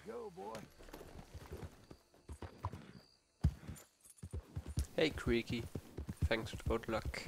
go, boy. Hey, Creaky. Thanks for the good luck.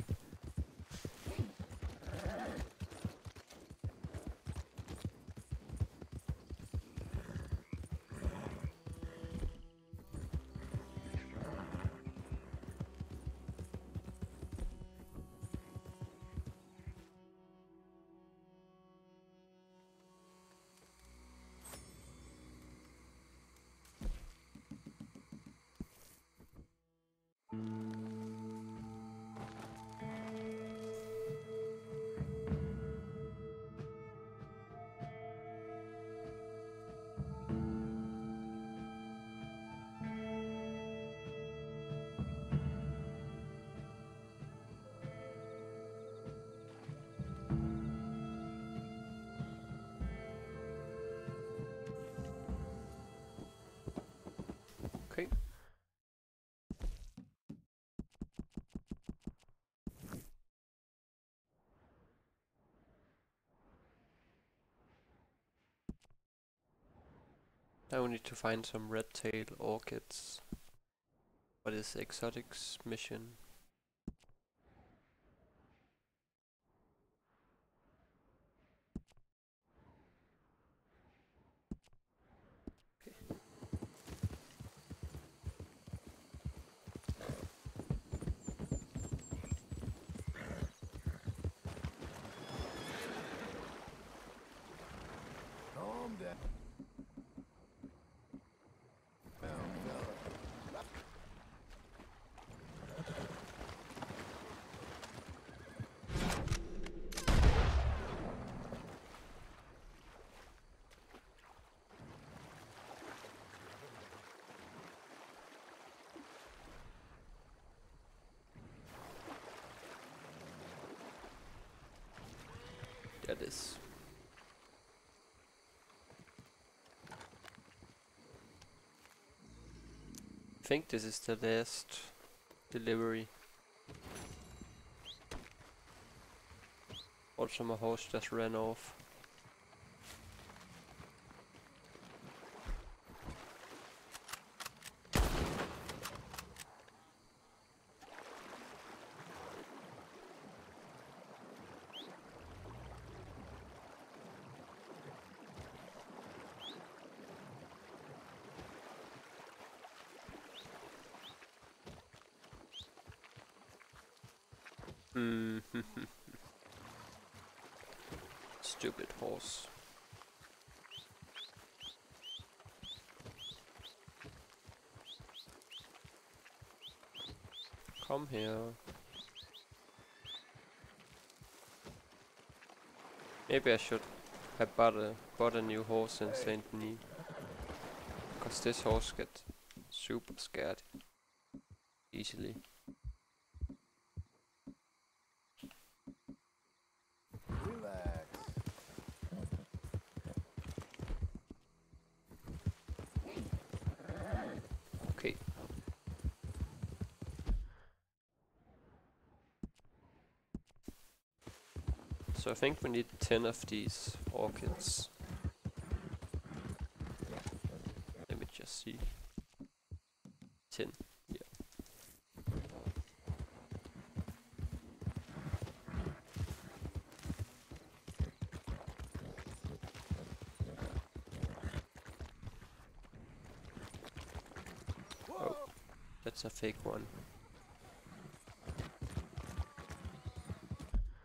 To find some rat tail orchids. What is exotics mission? Calm down. Down, fella. That is. I think this is the last delivery. Also my horse just ran off. Hmm. Stupid horse. Come here. Maybe I should have bought a, bought a new horse in Saint Denis. Cause this horse gets super scared easily. Relax. Okay. So I think we need 10 of these orchids. Let me just see. 10, yeah. Whoa. That's a fake one.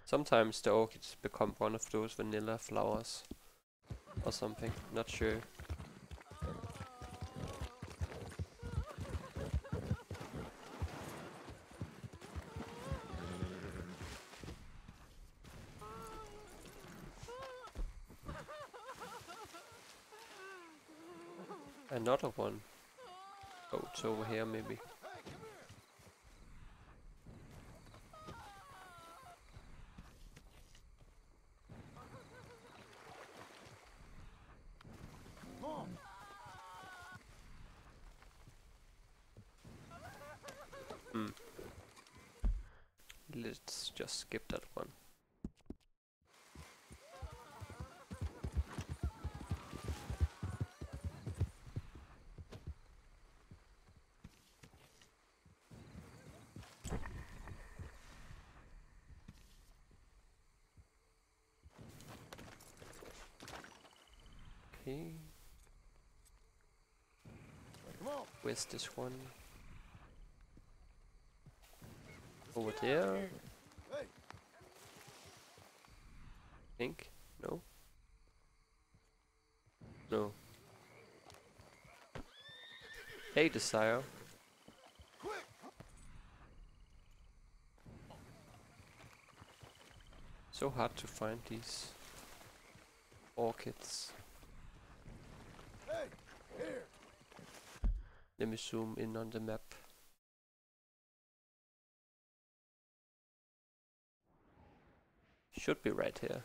Sometimes the orchids become one of those vanilla flowers. Or something, not sure. Another one. Oh, it's over here maybe. Mom. Hmm. Let's just skip that one. Okay. Where's this one? Over there, Hey, think? No? No. Hey, Desire. So hard to find these orchids. Hey, here. Let me zoom in on the map. Should be right here.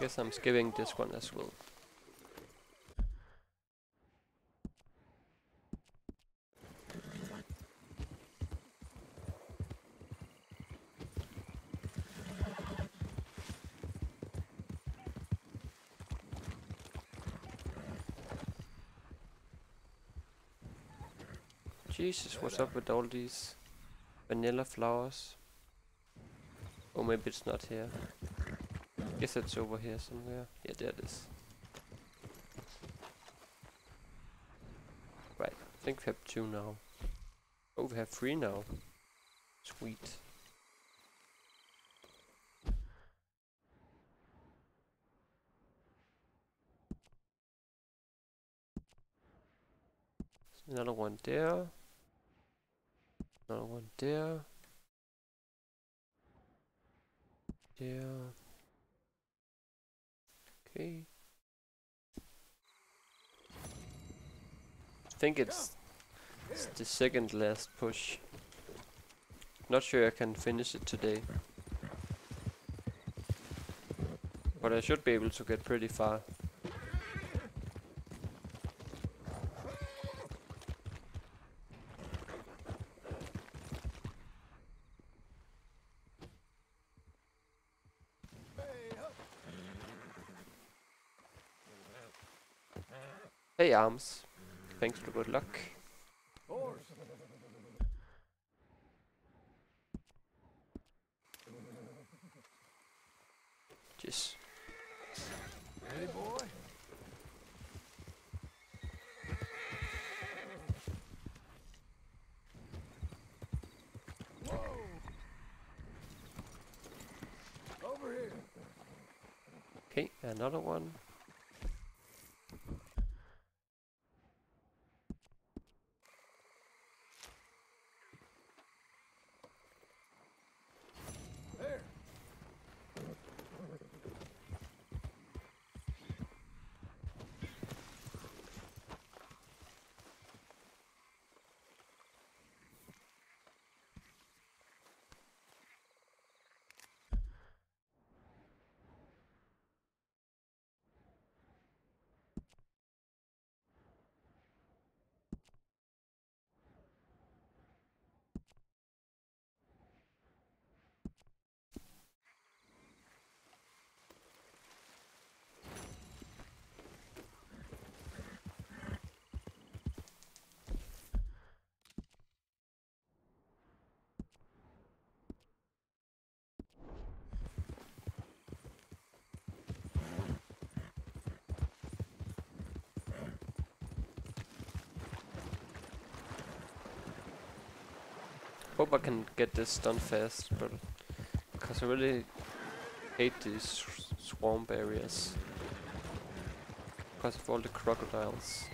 Guess I'm skipping this one as well. Jesus, what's up with all these vanilla flowers? Oh, maybe it's not here. Guess it's over here somewhere. Yeah, there it is. Right, I think we have two now. Oh, we have three now. Sweet. Another one there. Another one there. There. Okay. I think it's, it's the second last push. Not sure I can finish it today. But I should be able to get pretty far. Hey, up. Hey arms. Thanks for good luck. Just Ready, boy? Whoa. Over here. okay, another one. There. Hope I can get this done fast, but because I really hate these swamp areas because of all the crocodiles.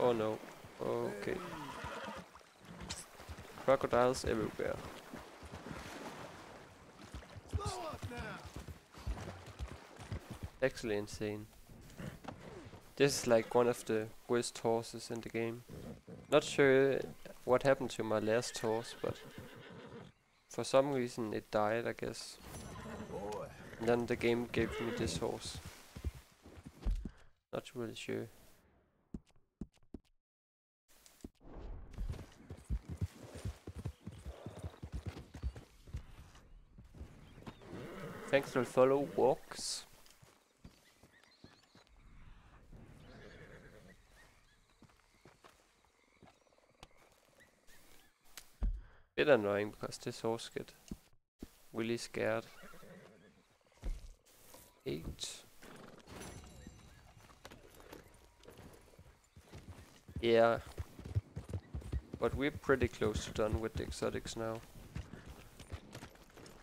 Oh no. Okay. Crocodiles everywhere. Actually insane. This is like one of the worst horses in the game. Not sure what happened to my last horse, but for some reason it died, I guess. And then the game gave me this horse. Not really sure. Thanks for the follow walks. Bit annoying because this horse get really scared. Eight. Yeah. But we're pretty close to done with the exotics now.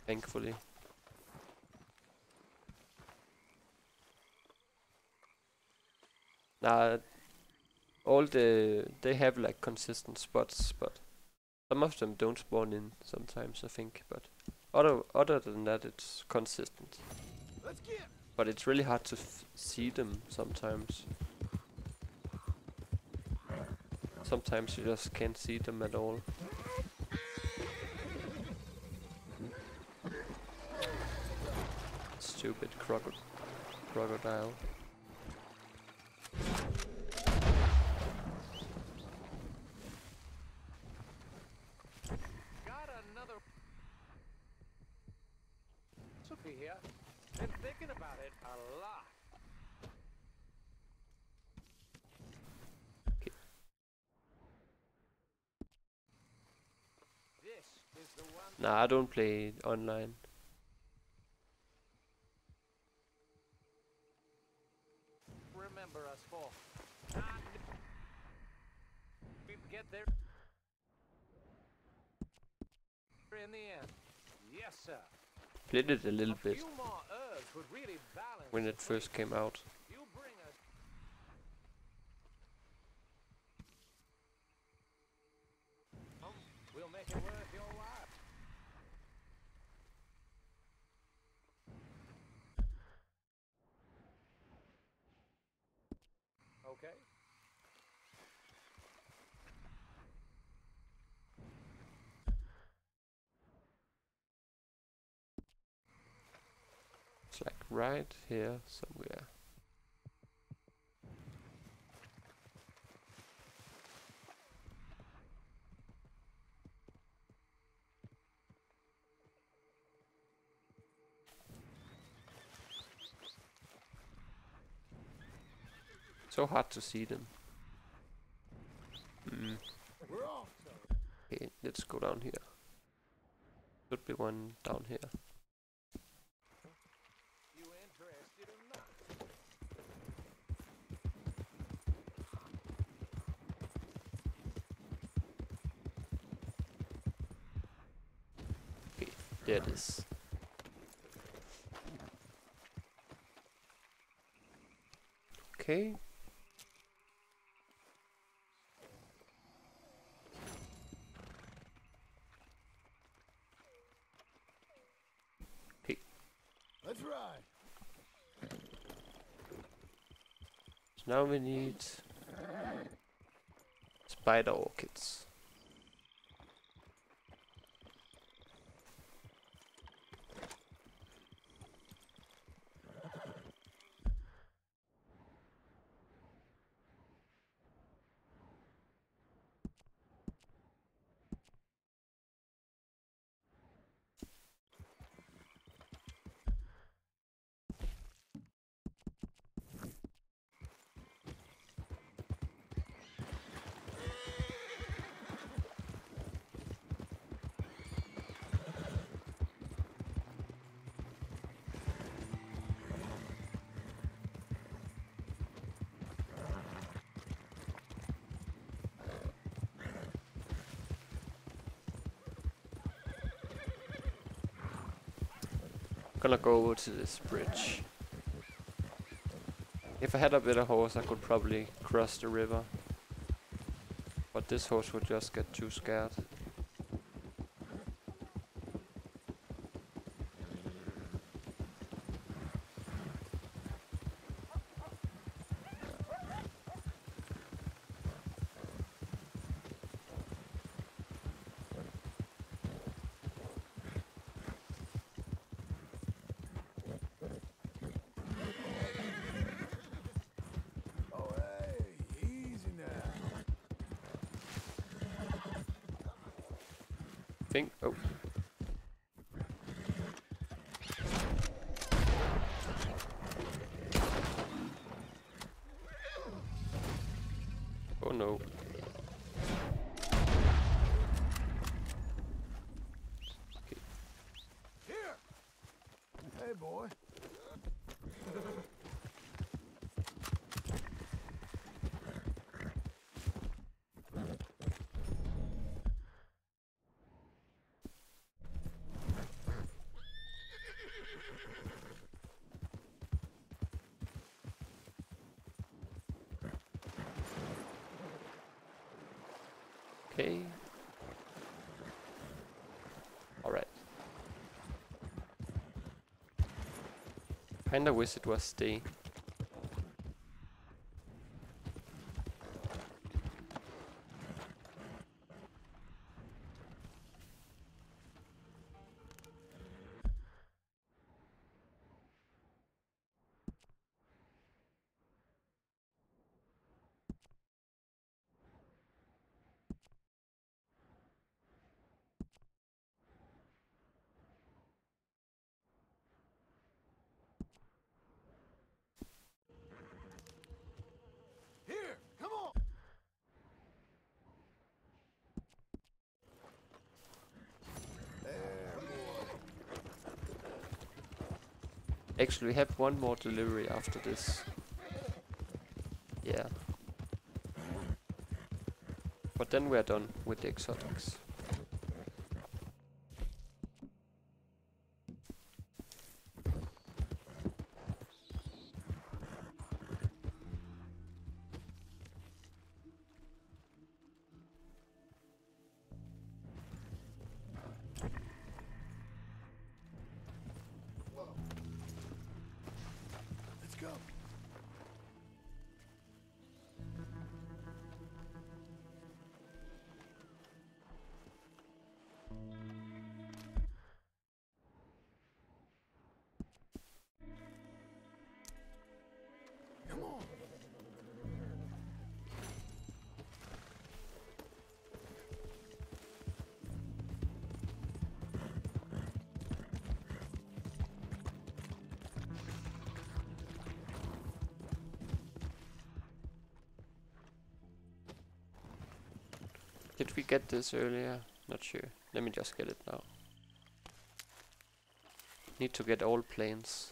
Thankfully. Nah, all the they have like consistent spots, but some of them don't spawn in sometimes. I think, but other other than that, it's consistent. But it's really hard to f see them sometimes. Sometimes you just can't see them at all. Stupid croco crocodile. Got another. Sophie here. Been thinking about it a lot. This is the one. Nah, I don't play online. remember us for. We get there in the end. Yes, sir. Played it a little a bit few more would really when it first came out. You bring us. Um, we'll make it worth your while. Okay. It's like right here somewhere. So hard to see them. Mm. We're off. So. Okay, let's go down here. Should be one down here. You interested or not? There it is. Okay. Let's ride. So now we need spider orchids. Gonna go over to this bridge. If I had a better horse, I could probably cross the river. But this horse would just get too scared. Oh, hey, easy now. Think. Oh, no. Here. Hey, boy. Okay. Alright. Kinda wish it was day. Here. Come on. There, boy. Actually, we have one more delivery after this. Yeah. But then we're done with the exotics. Get this earlier? Not sure. Let me just get it now. Need to get all planes.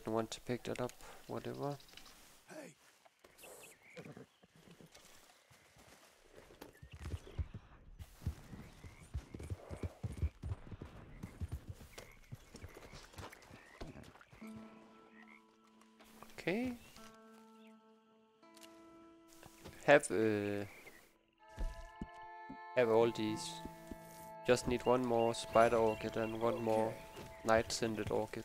Didn't want to pick that up. Whatever. Hey. Okay. Have uh, have all these. Just need one more spider orchid and one more night scented orchid.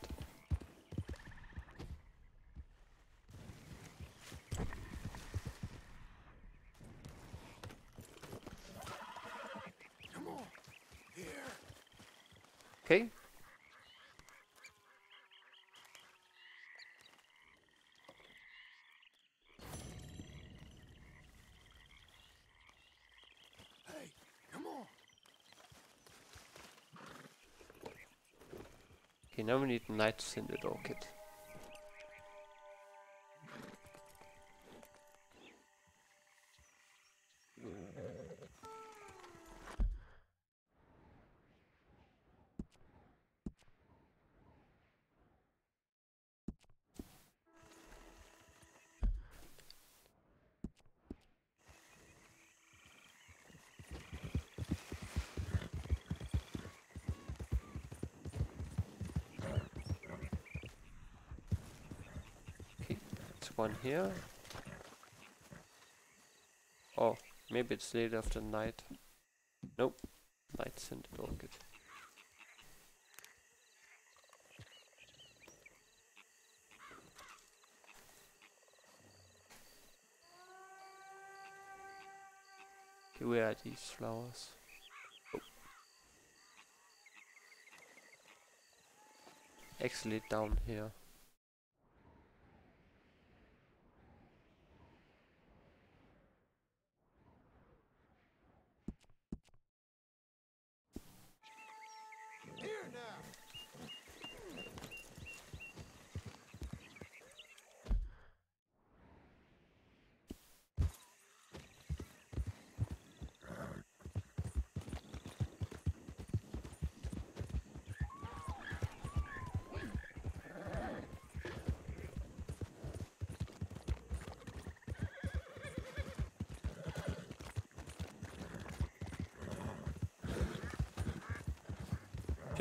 Come on. Here. Okay. Hey. Come on. Okay, now we need night scented orchid. One here. Oh, maybe it's late after night. Nope. Night scented orchid. Okay, where are these flowers? Actually down. Here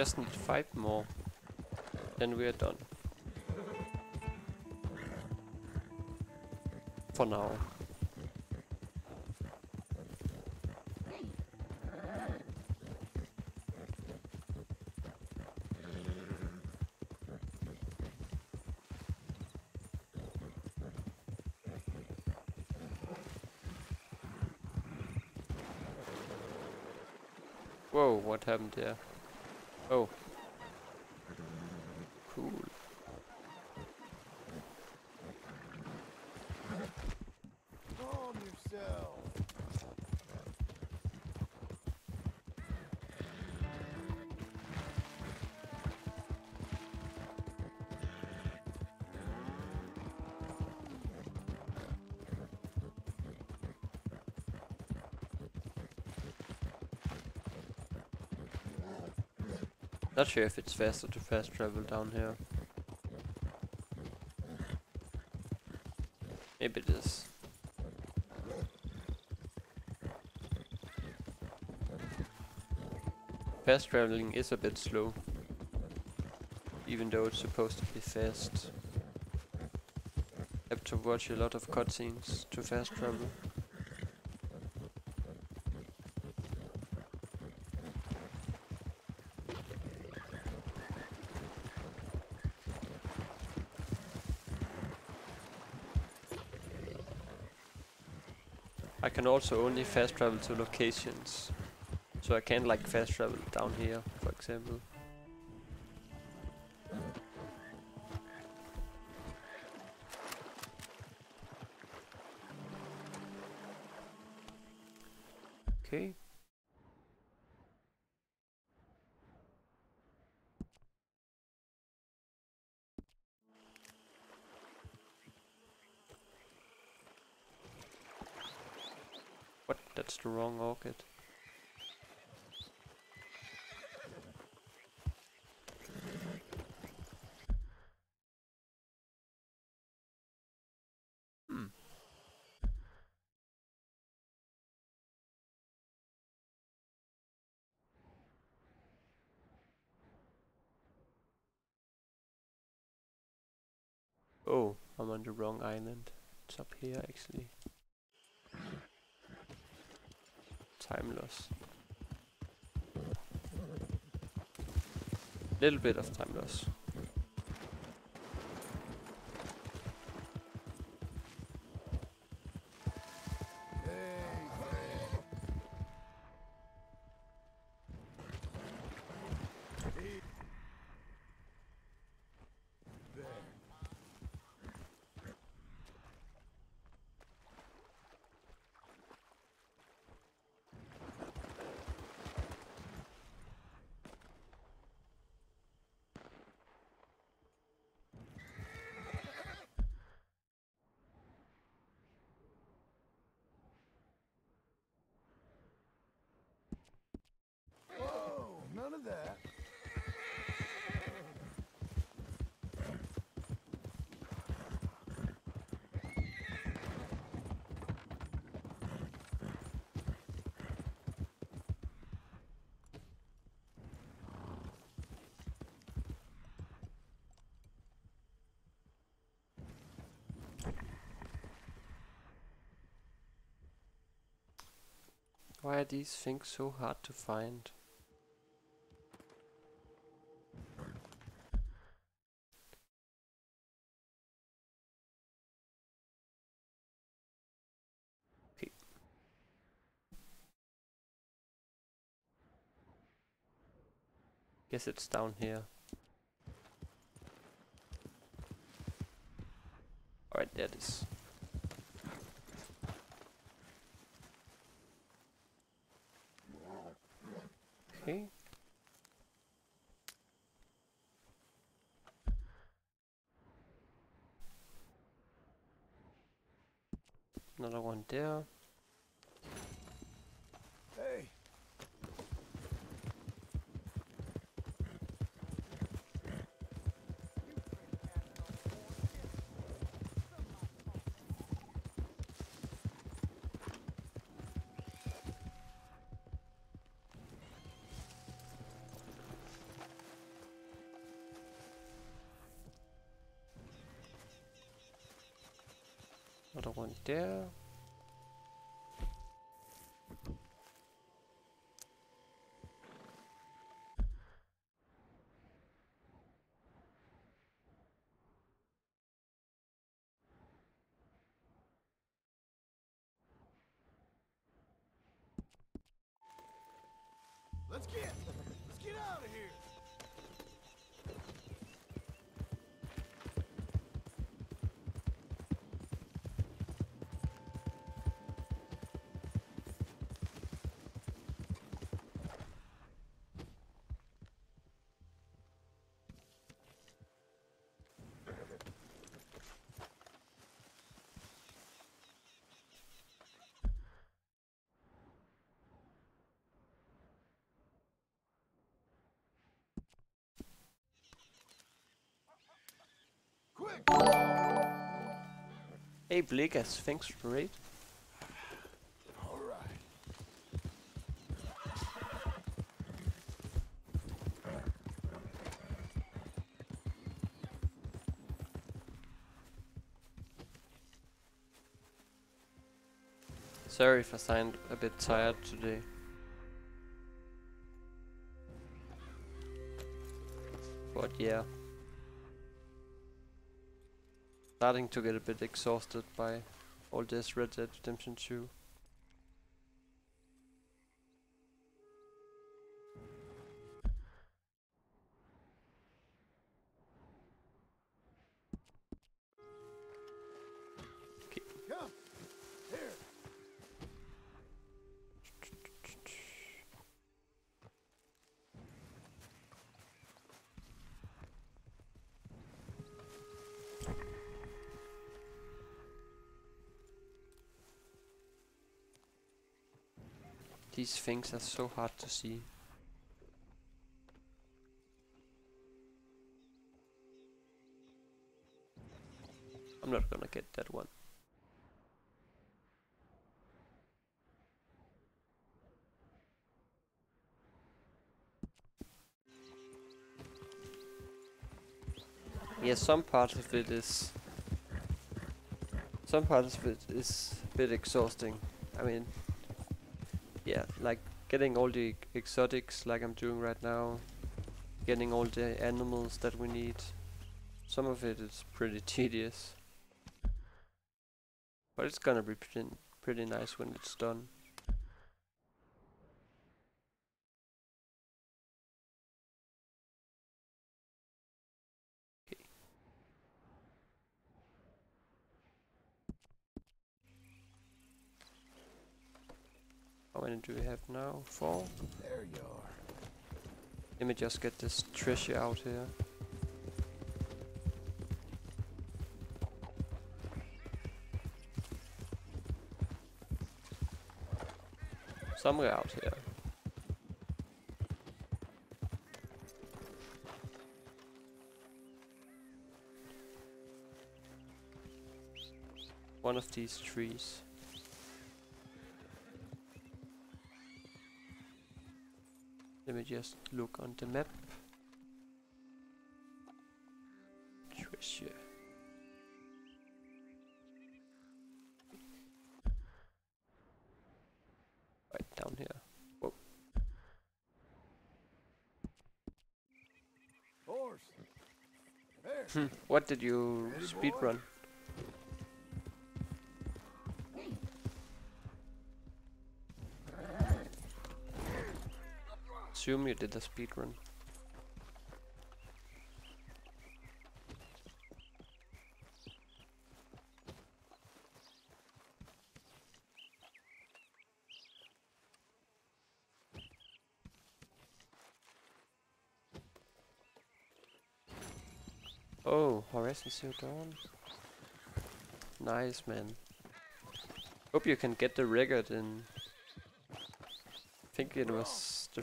Just need five more. Then we are done. For now. Whoa, what happened there? Not sure if it's faster to fast travel down here. Maybe it is. Fast traveling is a bit slow. Even though it's supposed to be fast. Have to watch a lot of cutscenes to fast travel. Also only fast travel to locations. So I can't like fast travel down here, for example. The wrong orchid. Hmm. Oh, I'm on the wrong island. It's up here actually. Time loss. Little bit of time loss. Why are these things so hard to find? Guess it's down here. Alright, there it is. Okay. Another one there. Hey, Another one there. let's get, let's get out of here. Hey Bligas, thanks for raid. Sorry if I sound a bit tired today. But yeah. Starting to get a bit exhausted by all this Red Dead Redemption 2. Things are so hard to see. I'm not gonna get that one. Yeah, some part of it is... Some parts of it is a bit exhausting. I mean, yeah, like getting all the exotics like I'm doing right now, getting all the animals that we need. Some of it is pretty tedious. But it's gonna be pretty, pretty nice when it's done. Do we have now? Four? There you are. Let me just get this treasure out here. Somewhere out here. One of these trees. just look on the map. Treasure. Right down here. Whoa. Horse. Hmm, what did you speedrun? Assume you did a speed run. Oh, Horizon Zero Dawn. Nice, man. Hope you can get the record in. I think it was the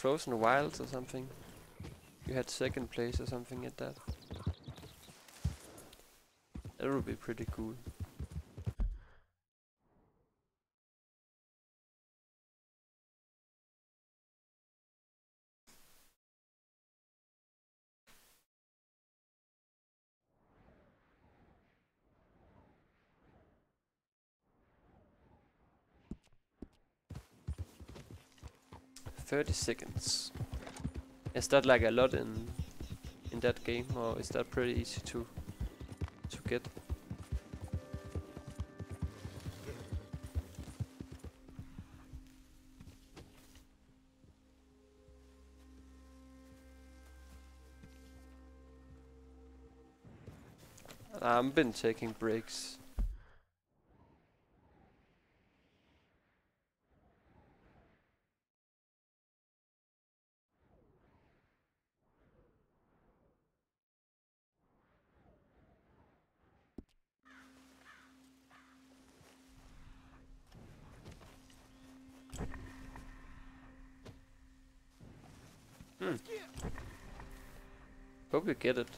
Frozen Wilds or something. You had second place or something at that. That would be pretty cool. Thirty seconds. Is that like a lot in in that game, or is that pretty easy to to get? I've been taking breaks. Get it.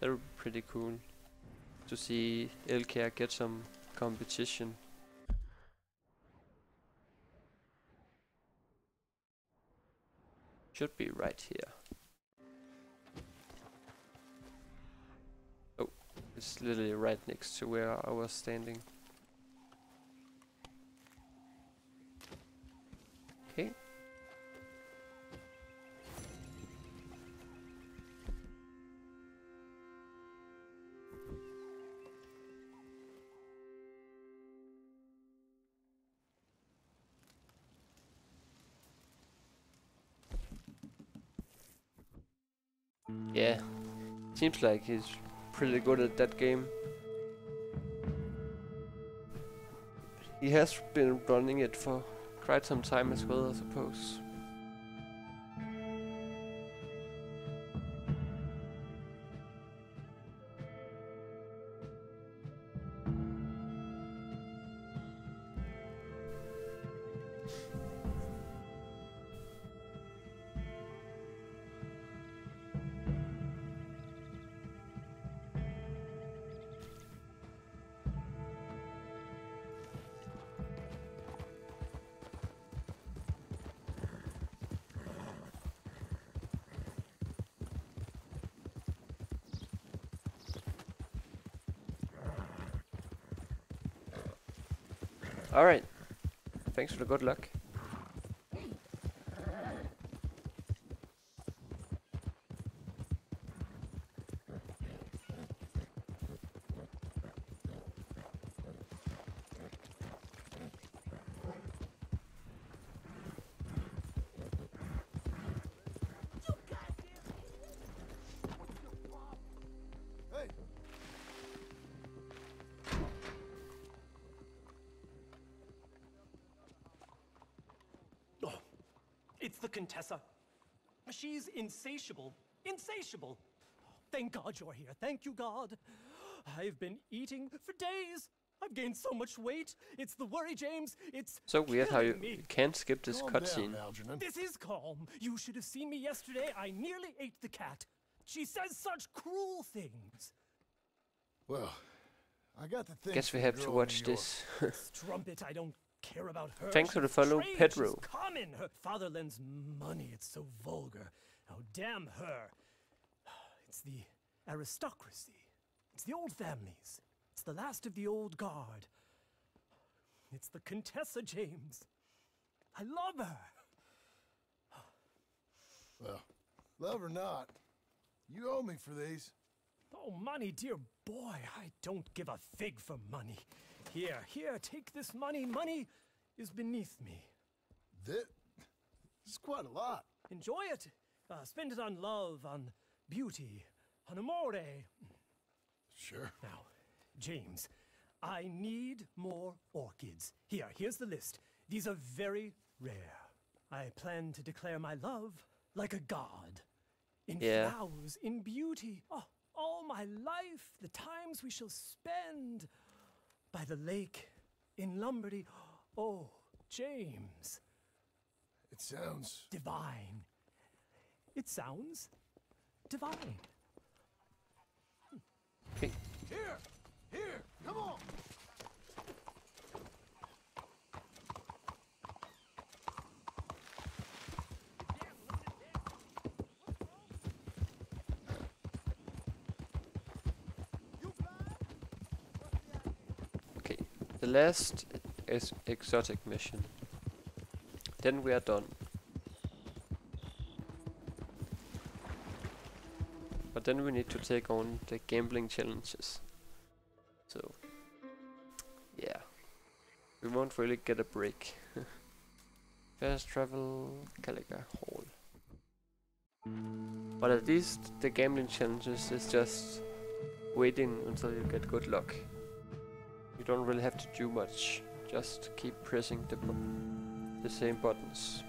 That would be pretty cool to see LKR get some competition. Should be right here. Oh, it's literally right next to where I was standing. Seems like he's pretty good at that game. He has been running it for quite some time as well, I suppose. Alright. Thanks for the good luck. Insatiable. Insatiable. Thank God you're here. Thank you, God. I've been eating for days. I've gained so much weight. It's the worry, James. It's So weird how you, me. can't skip this cutscene. Algernon. This is calm. You should have seen me yesterday. I nearly ate the cat. She says such cruel things. Well, I got the thing. Guess we have to watch this. Strumpet, I don't care about her. Thanks for the She's follow, Pedro. Common. Her father lends money. It's so vulgar. Damn her. It's the aristocracy. It's the old families. It's the last of the old guard. It's the Contessa James. I love her. Well, Love or not, you owe me for these. Oh, money, dear boy, I don't give a fig for money. Here, here, take this money. Money is beneath me. This, this is quite a lot. Enjoy it. Uh, spend it on love, on beauty, on amore. Sure. Now, James, I need more orchids. Here, here's the list. These are very rare. I plan to declare my love like a god. In Yeah. flowers, in beauty. Oh, all my life, the times we shall spend by the lake in Lombardy. Oh, James, It sounds divine. It sounds divine. Okay. Here! Here! Come on! Okay. The last is exotic mission. Then we are done. But then we need to take on the gambling challenges. So, yeah. We won't really get a break. Fast travel, Caliga Hall. But at least the gambling challenges is just waiting until you get good luck. You don't really have to do much. Just keep pressing the the same buttons.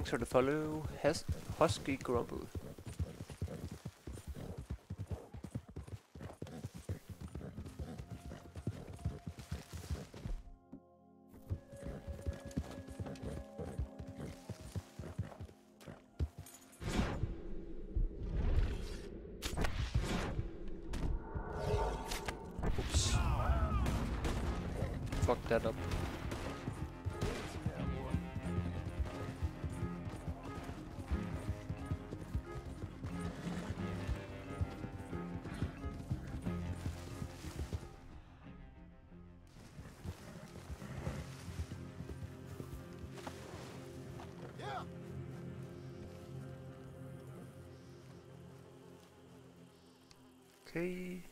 Thanks for the follow, Hus Husky Grumble. Okay.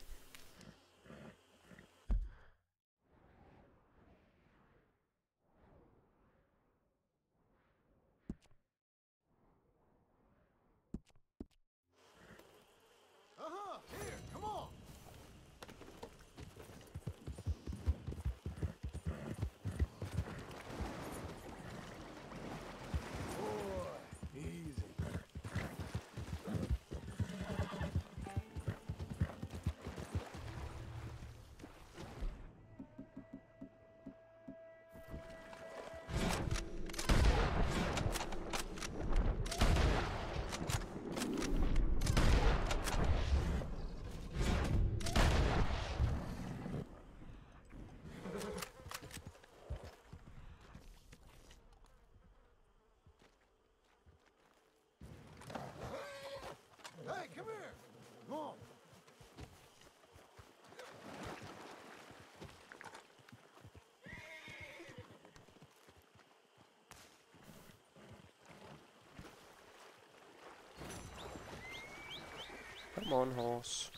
Uh-huh! Here! Come on! Boy, easy. Hey, come here! Come on! Come on, horse.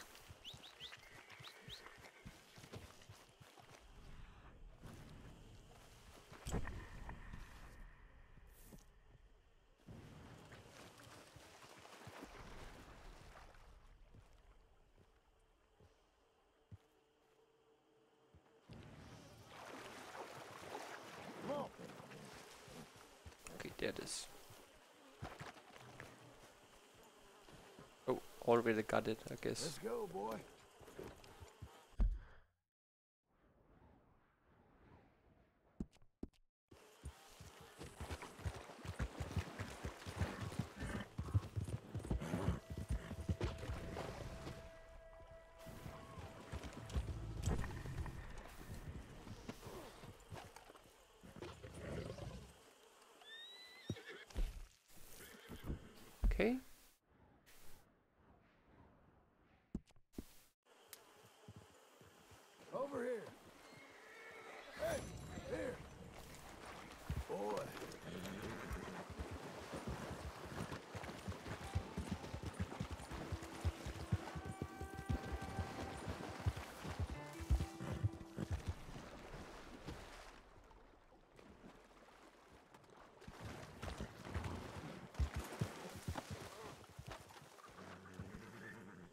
There it is. Oh, already got it, I guess. Let's go, boy.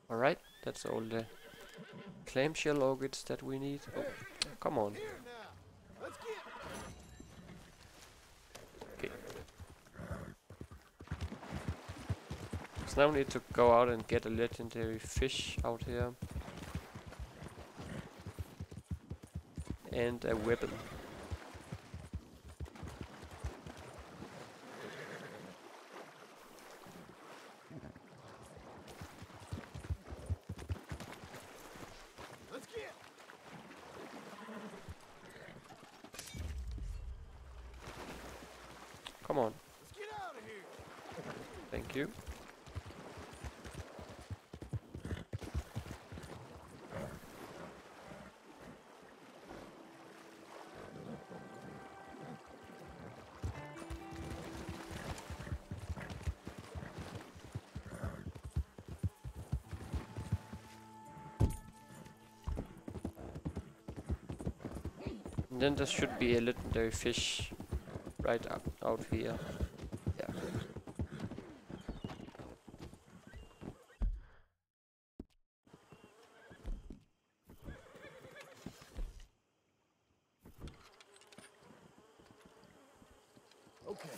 Alright, that's all the clamshell orchids that we need. Oh, come on. Okay. So now we need to go out and get a legendary fish out here. And a weapon. Then there should be a legendary fish right up out here. Yeah. Okay.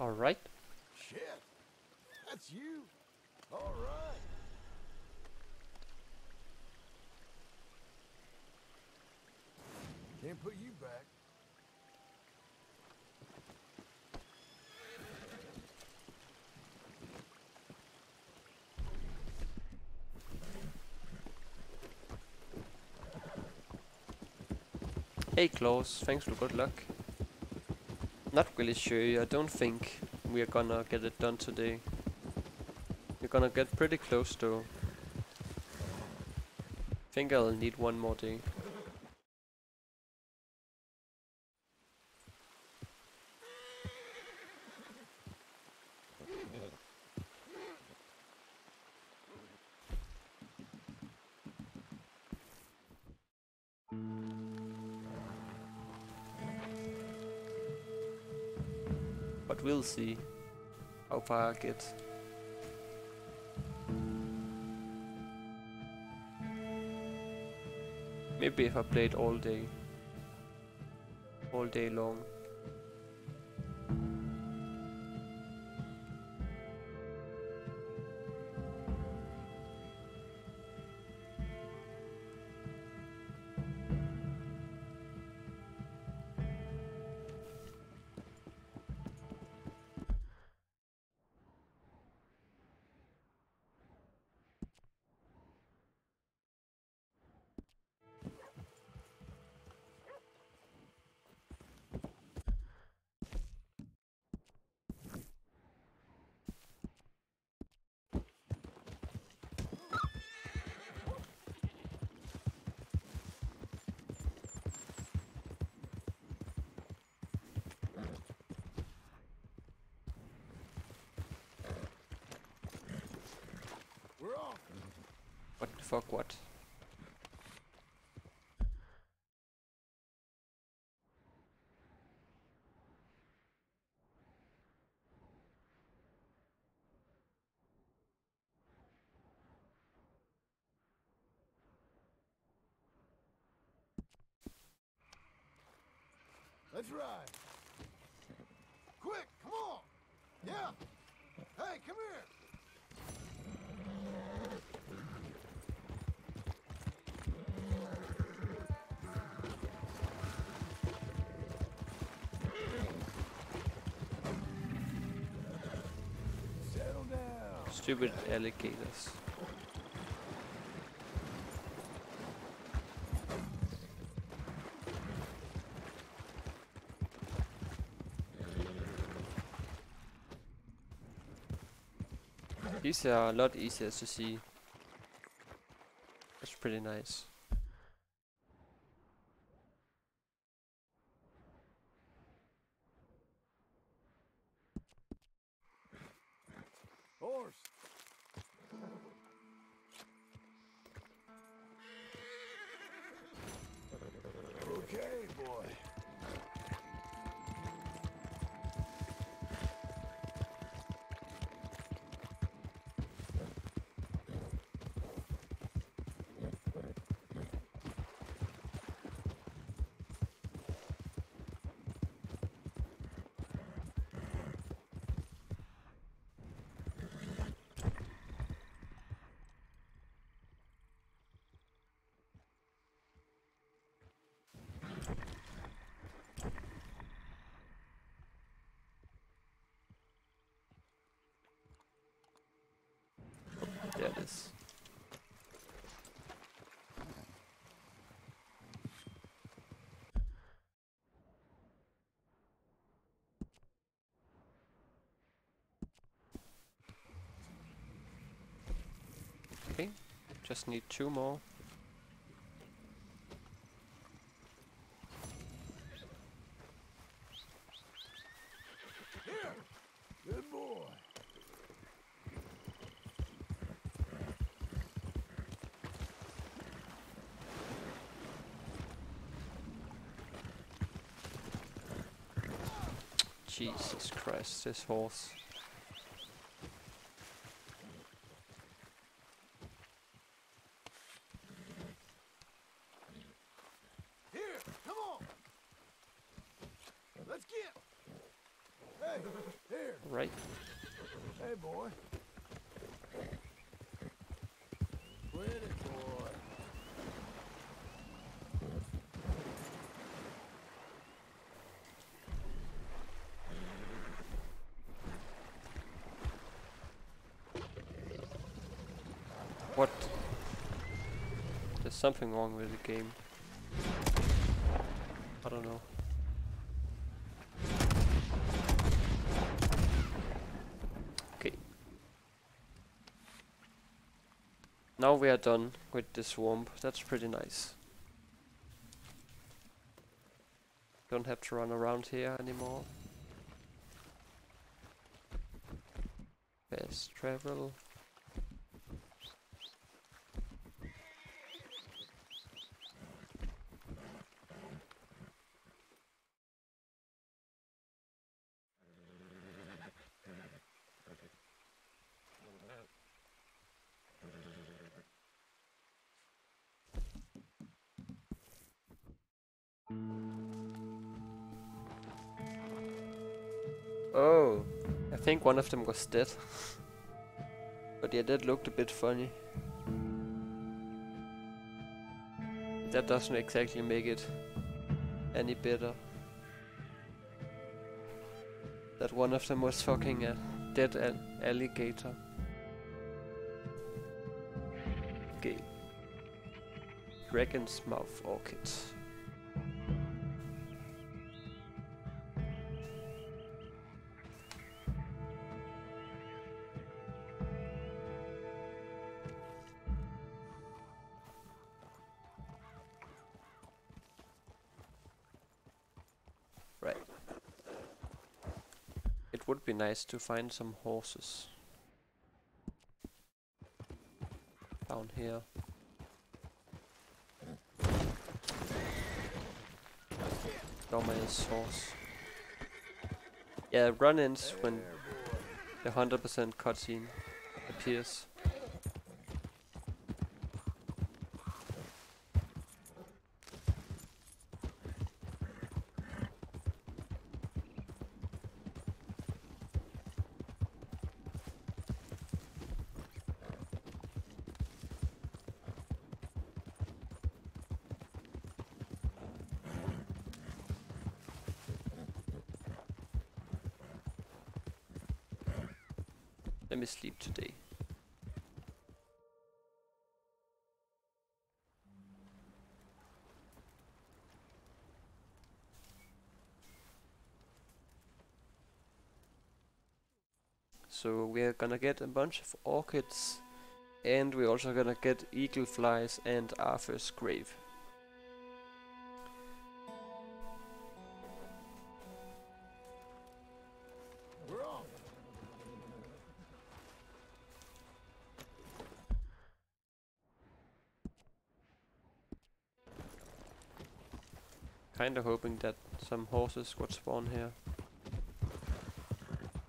All right. Shit. That's you. All right. Can't put you back. Hey Klaus, thanks for good luck. Not really sure, I don't think we are gonna get it done today. We're gonna get pretty close though. Think I'll need one more day. We'll see how far I get. Maybe if I played all day. All day long. What the fuck, what? Stupid alligators. These are a lot easier to see. That's pretty nice. Just need two more. Here. Good boy. Jesus Christ, this horse. Here, come on. Let's get. Hey, here. Right. Hey, boy. Quit it, boy. What? There's something wrong with the game. I don't know. Okay. Now we are done with the swamp. That's pretty nice. Don't have to run around here anymore. Fast travel. One of them was dead. but yeah, that looked a bit funny. That doesn't exactly make it any better. That one of them was fucking a dead al alligator. Okay. Dragon's mouth orchid. Nice to find some horses. Down here. Normal source. Yeah, run-ins when the 100% cutscene appears. Let me sleep today. So we're gonna get a bunch of orchids and we're also gonna get Eagle Flies and Arthur's grave. Kinda hoping that some horses would spawn here.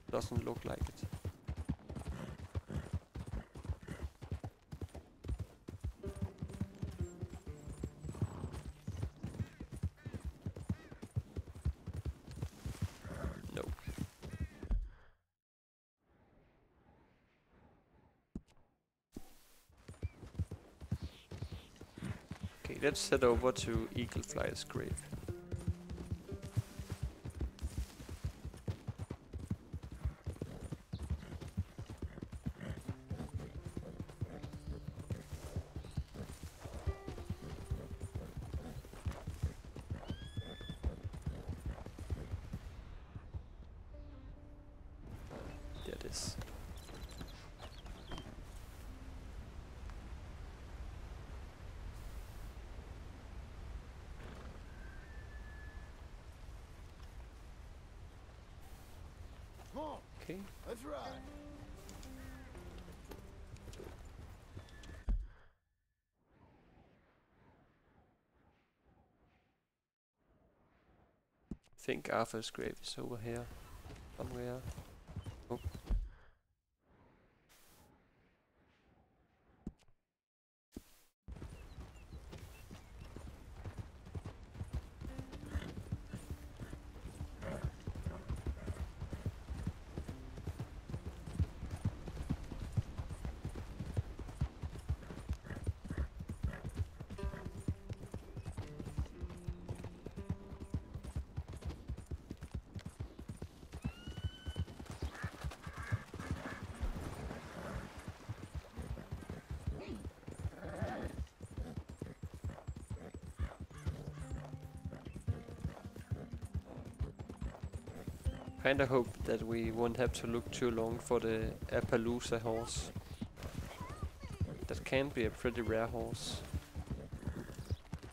Doesn't look like it. No. Okay, let's head over to Eagle Flies' grave. Arthur's grave is over here. Somewhere. Kinda hope that we won't have to look too long for the Appaloosa horse. That can be a pretty rare horse.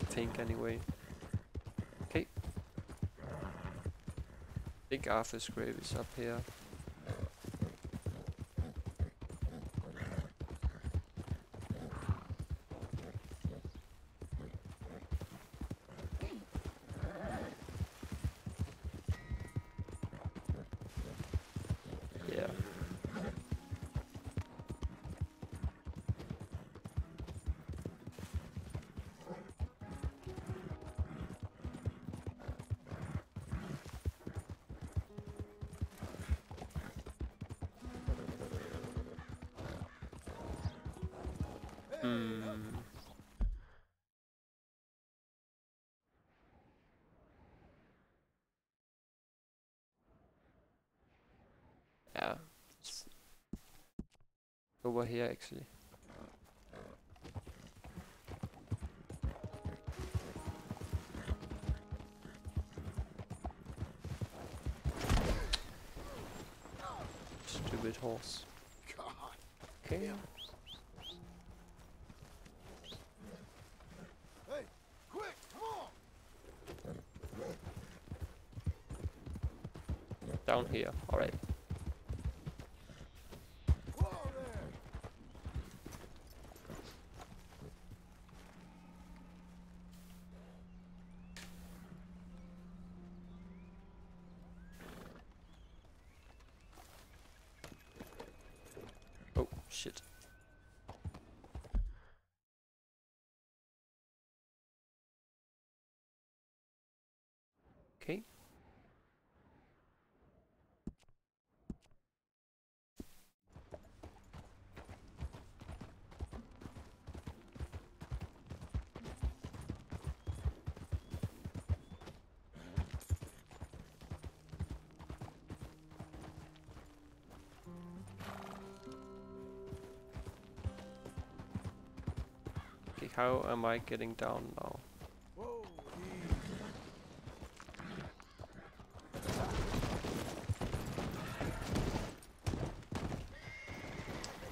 I think anyway. Okay. Think Arthur's grave is up here. Yeah. Hmm. Yeah. it's over here actually. Stupid horse. God. Okay. Hey, quick, come on. Down here. Alright. How am I getting down now?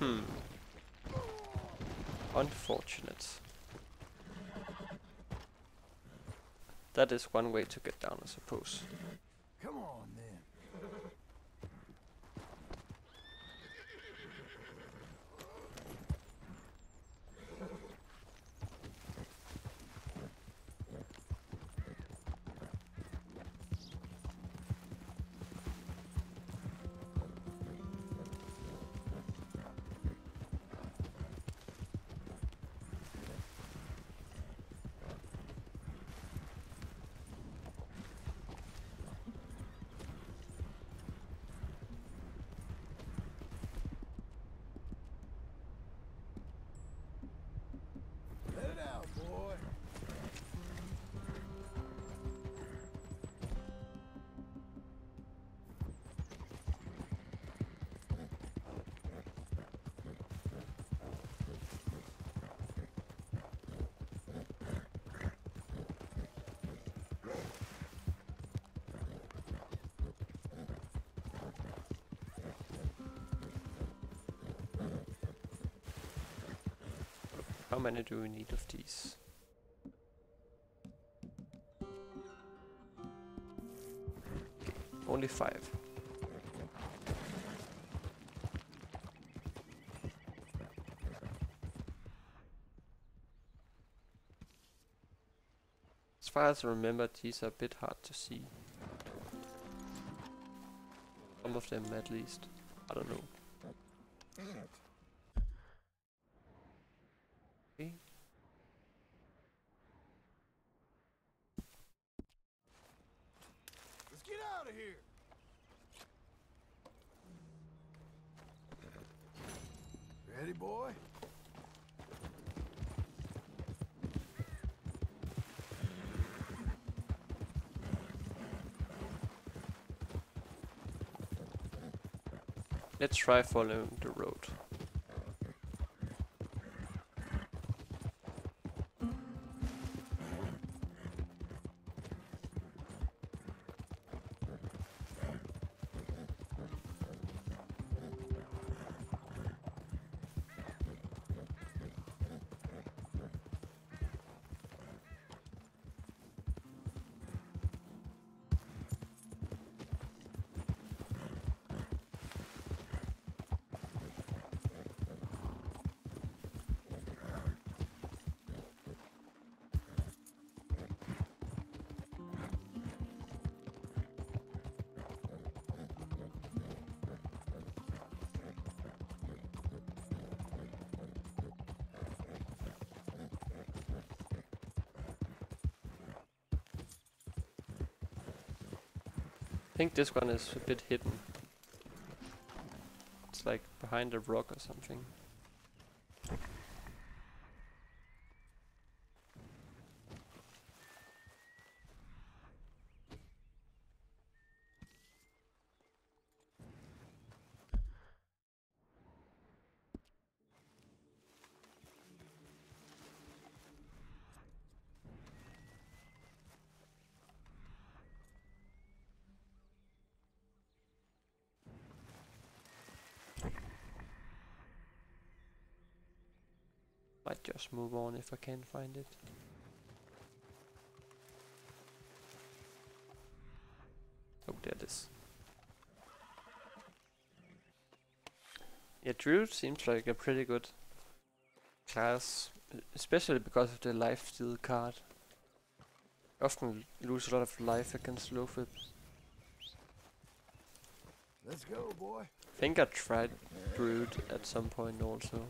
Hmm. Unfortunate. That is one way to get down, I suppose. Many do we need of these? Only five. As far as I remember, these are a bit hard to see. Some of them at least. I don't know. Okay. Let's get out of here. Ready, boy? Let's try following the road. Think this one is a bit hidden. It's like behind a rock or something. Might just move on if I can find it. Oh, there it is. Yeah, Druid seems like a pretty good class, especially because of the life steal card. Often lose a lot of life against low flips. Let's go, boy. I think I tried Brood at some point also.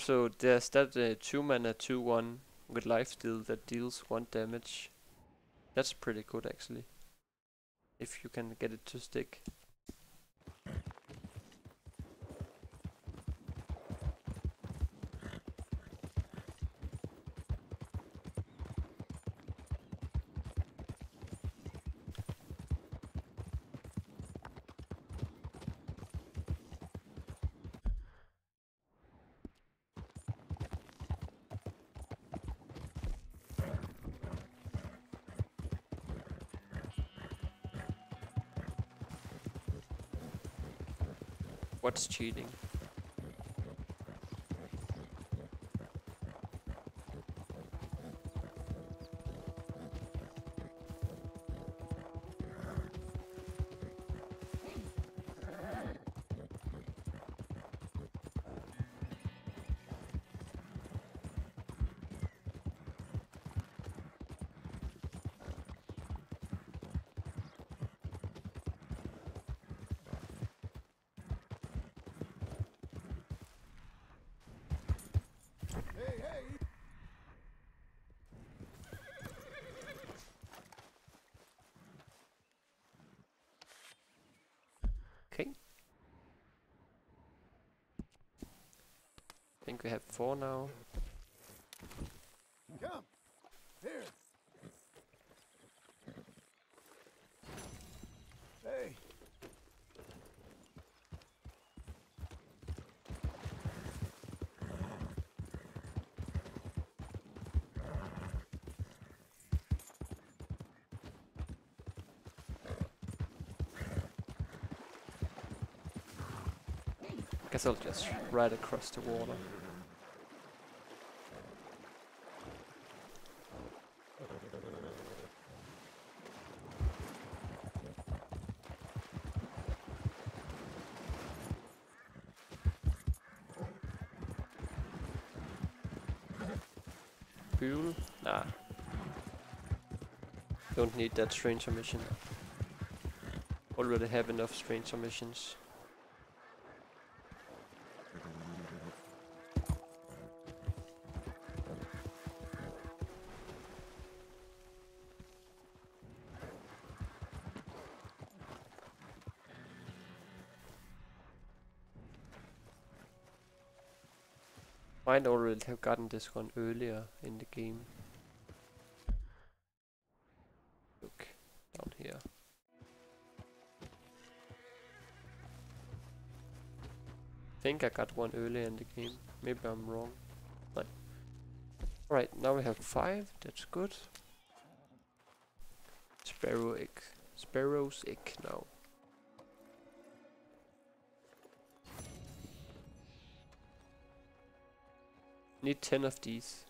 Also, there's that uh, 2 mana 2 1 with lifesteal that deals 1 damage. That's pretty good actually. If you can get it to stick. What's cheating? 4 now. Come. Here. Hey. I Guess I'll just ride across the water. Don't need that stranger mission. Already have enough stranger missions. Might already have gotten this one earlier in the game. Think I got one earlier in the game. Maybe I'm wrong. Right. Alright, now we have five. That's good. Sparrow egg. Sparrow's egg now. Need 10 of these.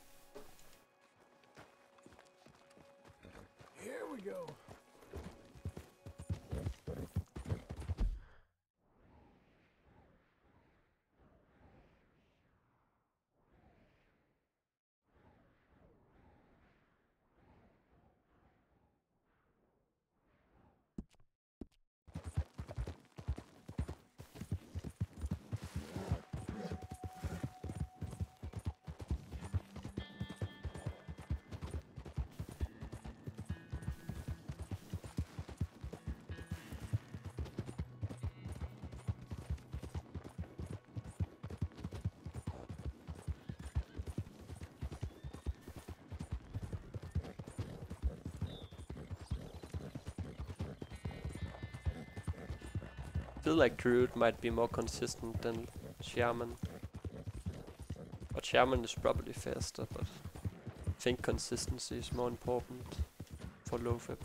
Feel like Druid might be more consistent than Shaman. But Shaman is probably faster, but I think consistency is more important for Loatheb.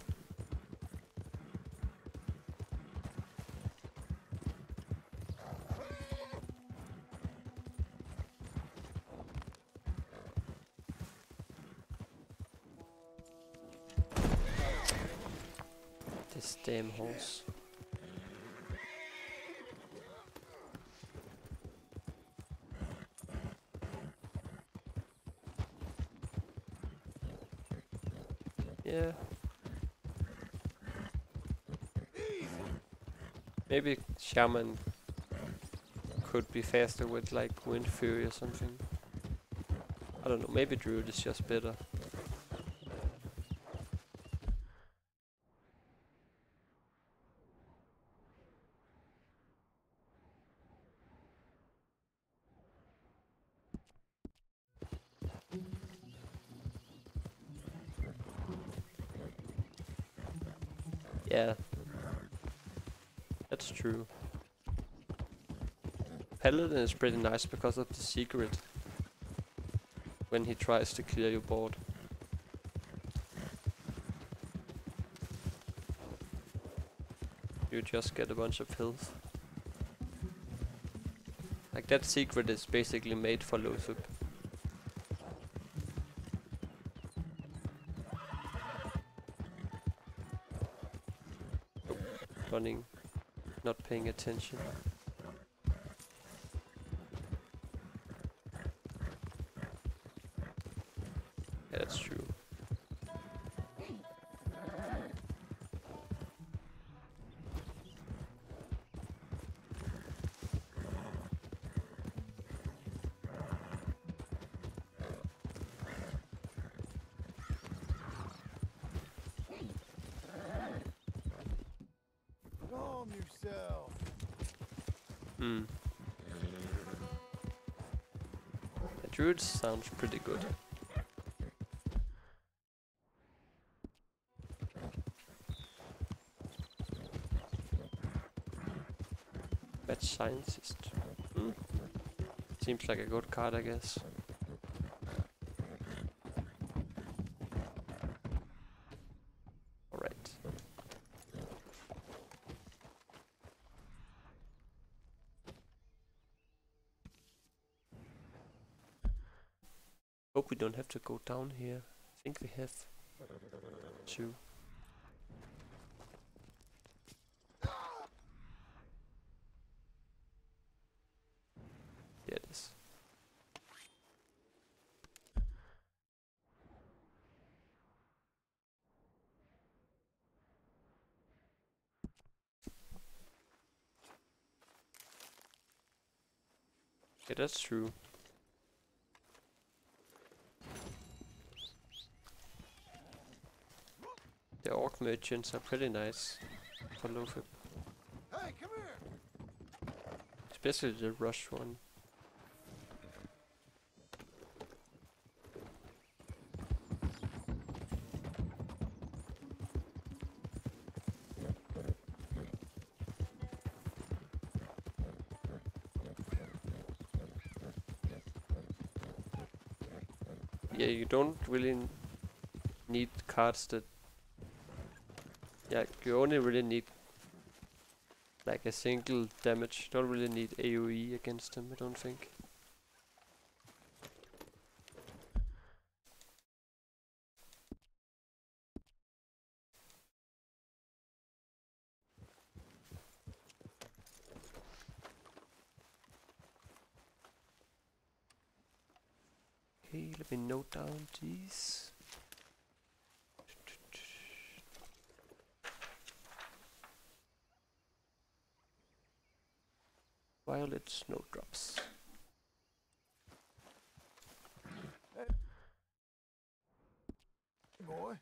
Maybe Shaman could be faster with like Windfury or something. I don't know, maybe Druid is just better. Yeah. That's true. Is pretty nice because of the secret. When he tries to clear your board. You just get a bunch of health. Like that secret is basically made for Loatheb. running, not paying attention. Sounds pretty good. Mad Scientist. Hmm. Seems like a good card, I guess. Alright. Hope we don't have to go down here. I think we have to. Yeah, it is. Yeah, that's true. The orc merchants are pretty nice for Loatheb. Hey, come here. Especially the rush one. Yeah, you don't really need cards that you only really need like a single damage. Don't really need AoE against him, I don't think. Okay, let me note down these. Violet snowdrops. Hey, boy.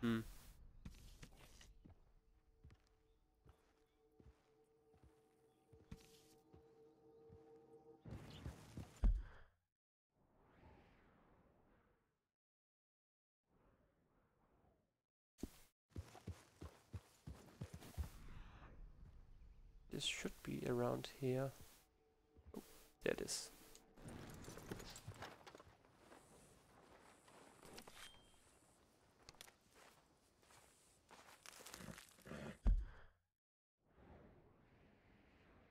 Hmm. This should be around here. Oh, there it is.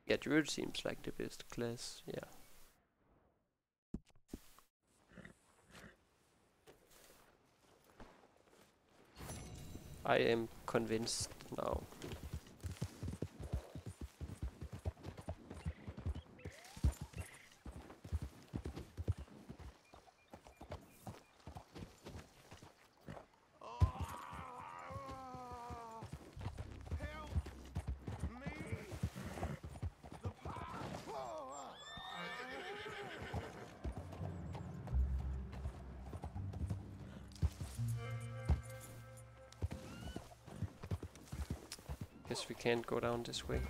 Yeah, Druid seems like the best class, yeah. I am convinced now. Can't go down this way.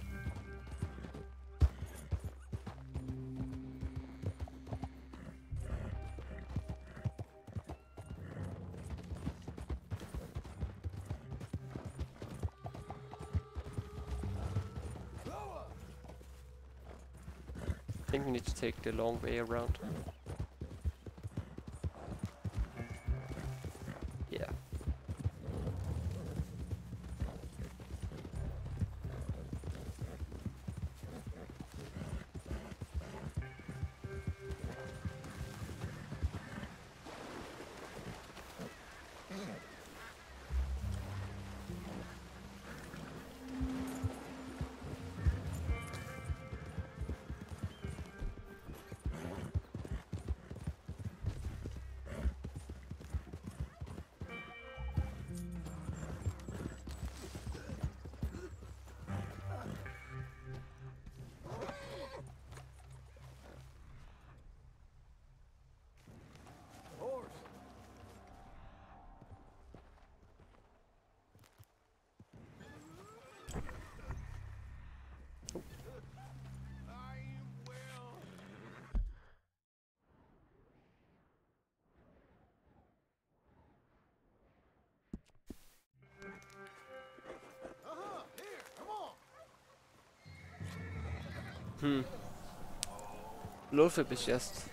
I think we need to take the long way around. Loatheb is just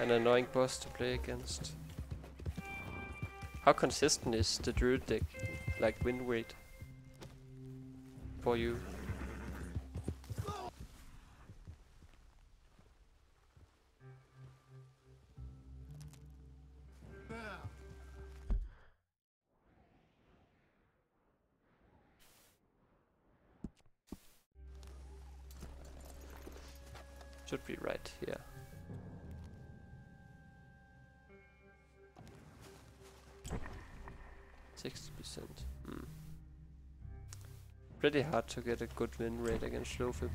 an annoying boss to play against. How consistent is the druid deck, like win rate, for you? Pretty hard to get a good win rate against Loatheb.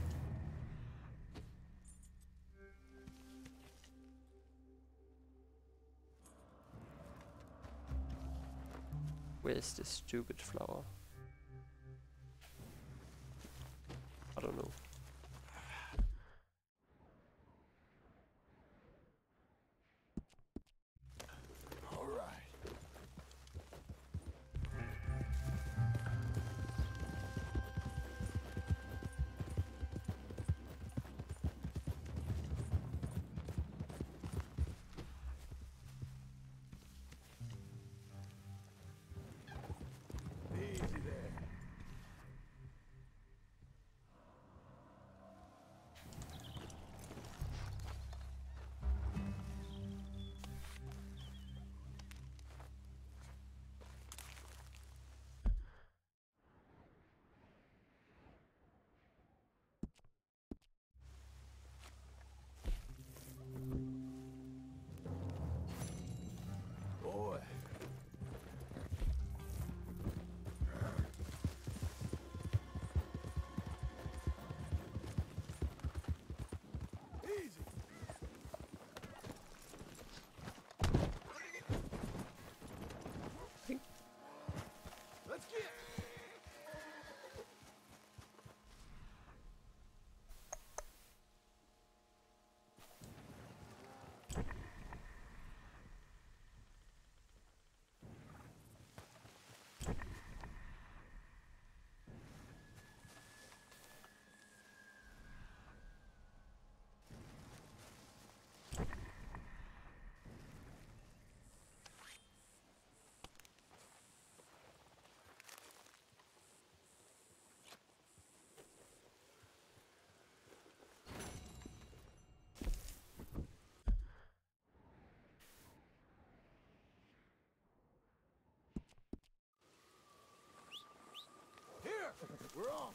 We're on.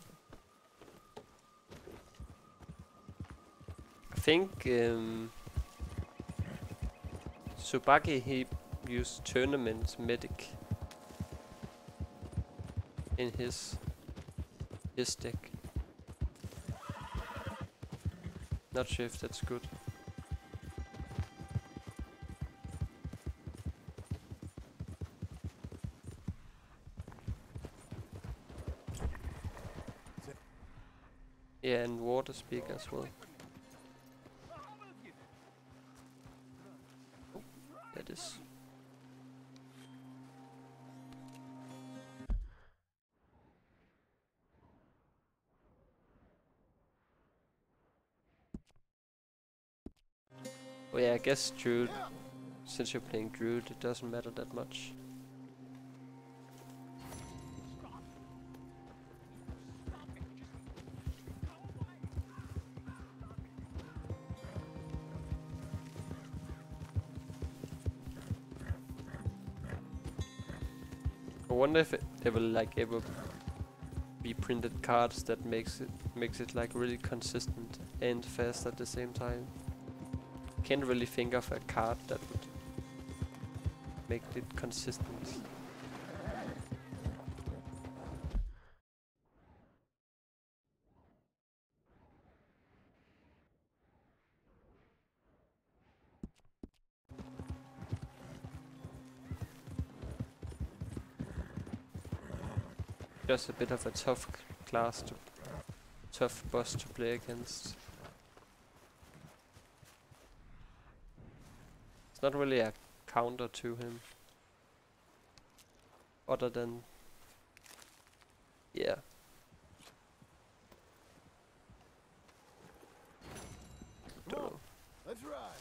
I think um, Subaki he used tournament medic in his his deck. Not sure if that's good. Water speak as well. Oh, that is. Oh yeah, I guess Druid, since you're playing Druid, it doesn't matter that much. Wonder if it, there will like ever be printed cards that makes it makes it like really consistent and fast at the same time. Can't really think of a card that would make it consistent. Just a bit of a tough class to tough boss to play against. It's not really a counter to him. Other than yeah. Don't know. Let's ride.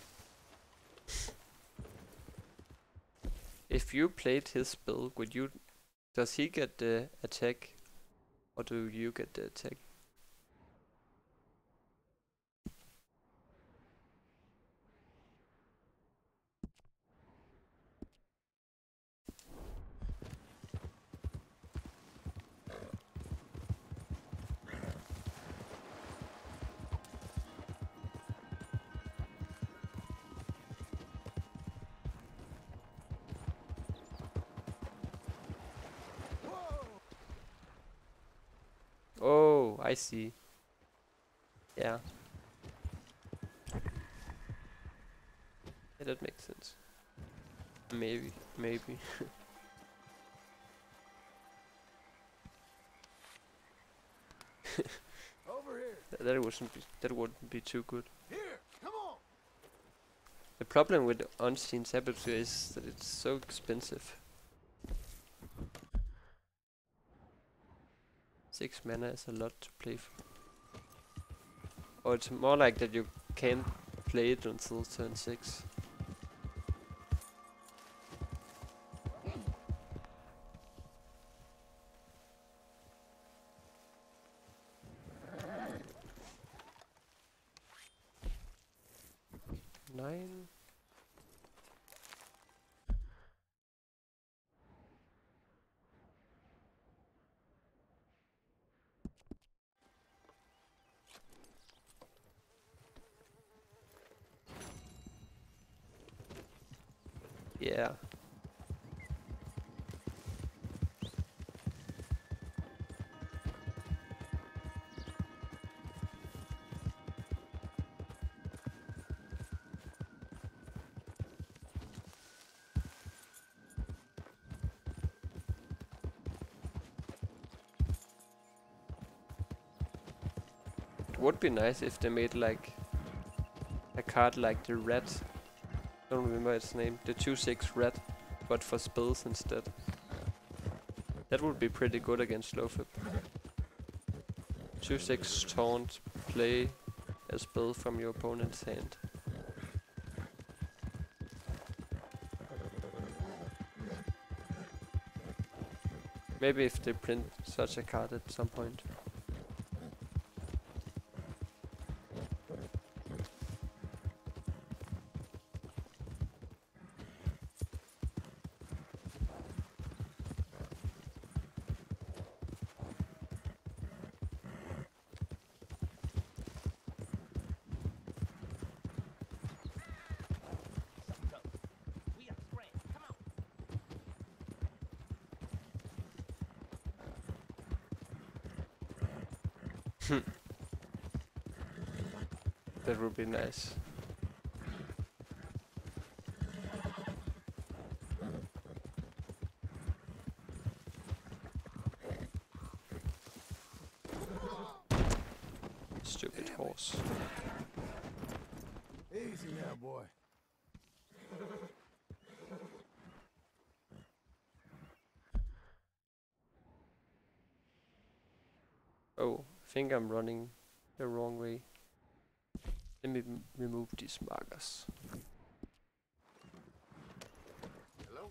If you played his spell, would you does he get the attack or do you get the attack? See. Yeah. Yeah, that makes sense. Maybe, maybe. Over here. Th- that wouldn't be that wouldn't be too good. Here. Come on. The problem with Unseen Saboteur is that it's so expensive. Six mana is a lot to play for. Or it's more like that you can't play it until turn 6. Be nice if they made like a card like the red. Don't remember its name. The 2-6 red, but for spells instead. That would be pretty good against Loatheb. 2-6 taunt, play a spell from your opponent's hand. Maybe if they print such a card at some point. That would be nice. Stupid horse. Easy now, boy. Oh, I think I'm running the wrong way. Let me remove these markers. Hello?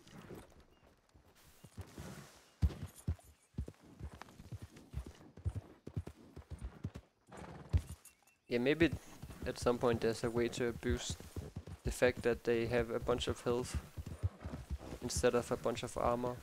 Yeah, maybe at some point there's a way to abuse the fact that they have a bunch of health instead of a bunch of armor.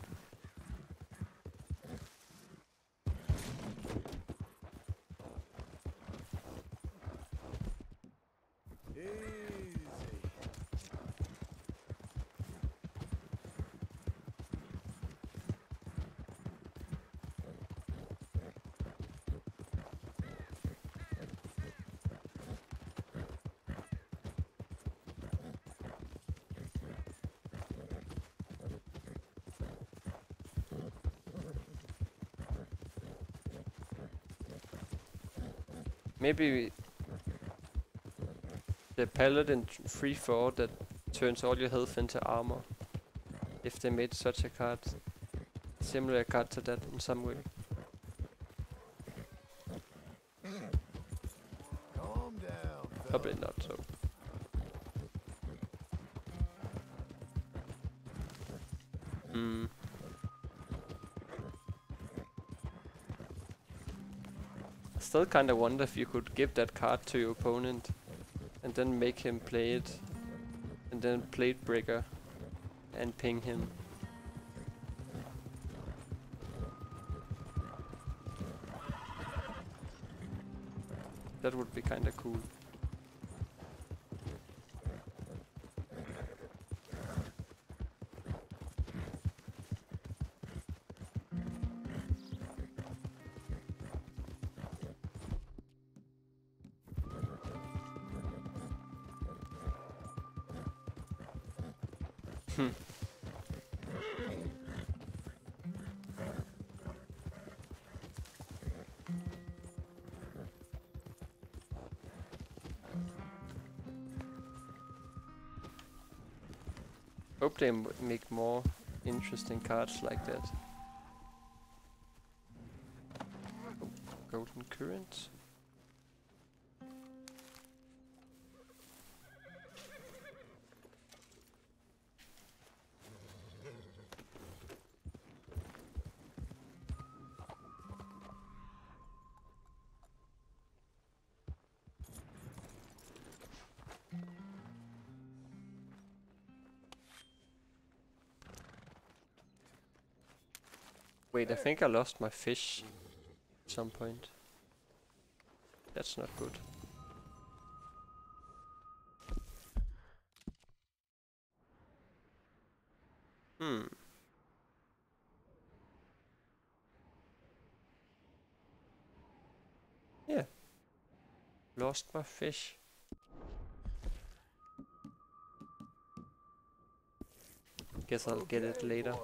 Maybe the paladin tr- free for that turns all your health into armor. If they made such a card, similar card to that in some way. Calm down. Probably not so. Still kinda wonder if you could give that card to your opponent and then make him play it and then plate breaker and ping him. That would be kinda cool. They make more interesting cards like that. Oh, Golden Currant. Wait, I think I lost my fish at some point. That's not good. Hmm. Yeah. Lost my fish. Guess I'll get it later.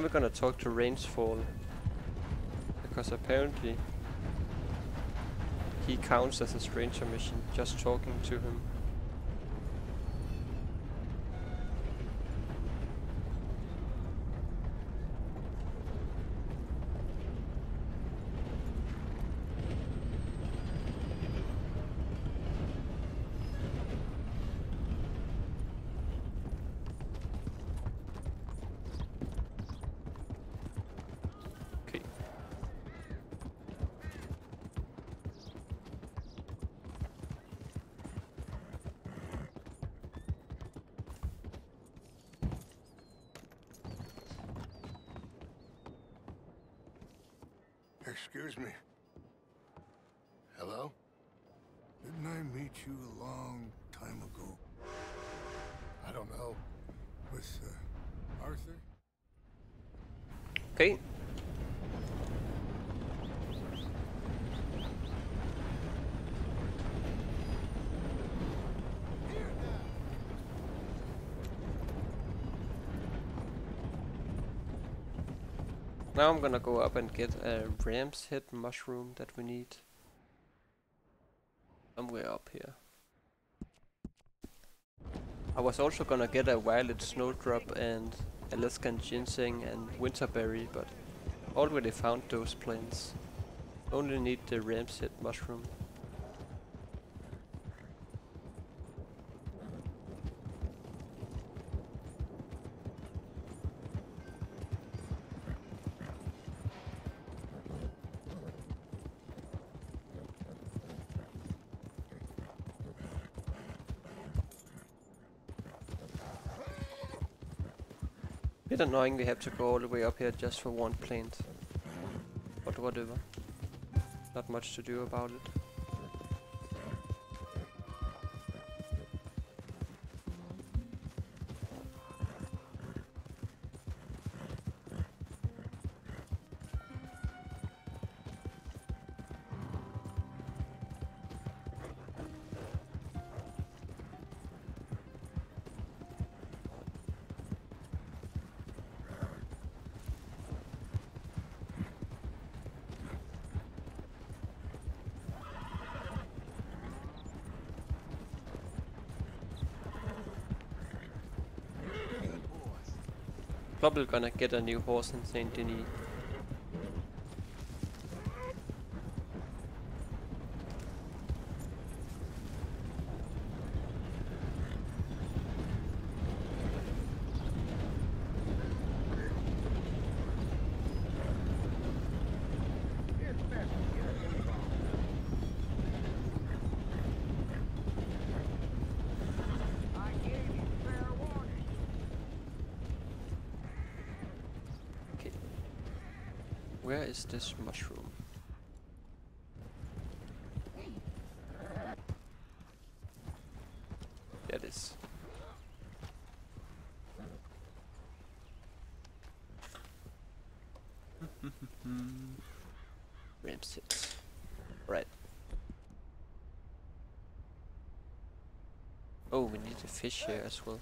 We're gonna talk to Rains Fall. Because apparently he counts as a stranger mission, just talking to him. Excuse me. Hello? Didn't I meet you a long time ago? I don't know. With uh, Arthur? Okay. Now I'm gonna go up and get a ram's head mushroom that we need. Somewhere up here. I was also gonna get a violet snowdrop and Alaskan ginseng and winterberry, but already found those plants. Only need the ram's head mushroom. Annoying we have to go all the way up here just for one plant. But whatever. Not much to do about it. Probably gonna get a new horse in Saint Denis. It's best to get a move on. I gave you fair warning. Okay. Where is this mushroom? There it is. Ramsit. Right. Oh, we need a fish here as well.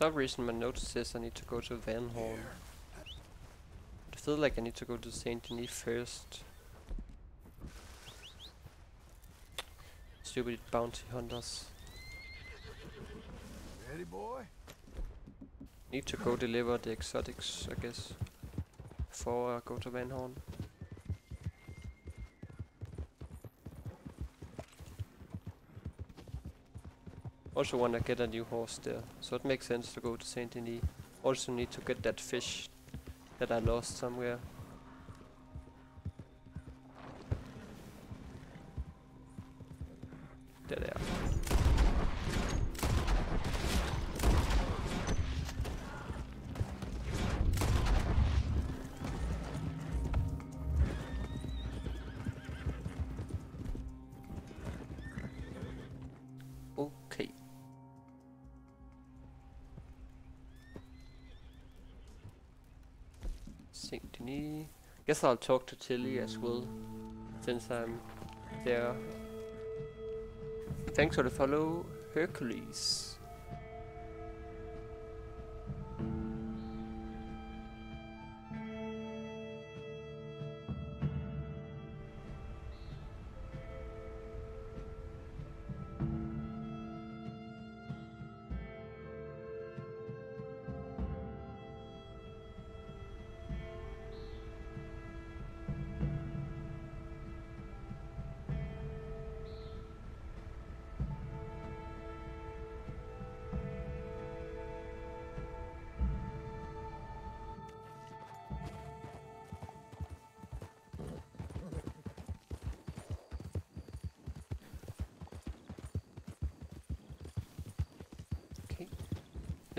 Some reason my note says I need to go to Van Horn. I er feel like I need to go to Saint Denis first. Stupid bounty hunters. Ready, boy? Need to go deliver the exotics, I guess. Before I uh, go to Van Horn. Also wanna get a new horse there, so it makes sense to go to Saint Denis. Also need to get that fish that I lost somewhere. Guess I'll talk to Tilly as well, since I'm there. Thanks for the follow, Hercules.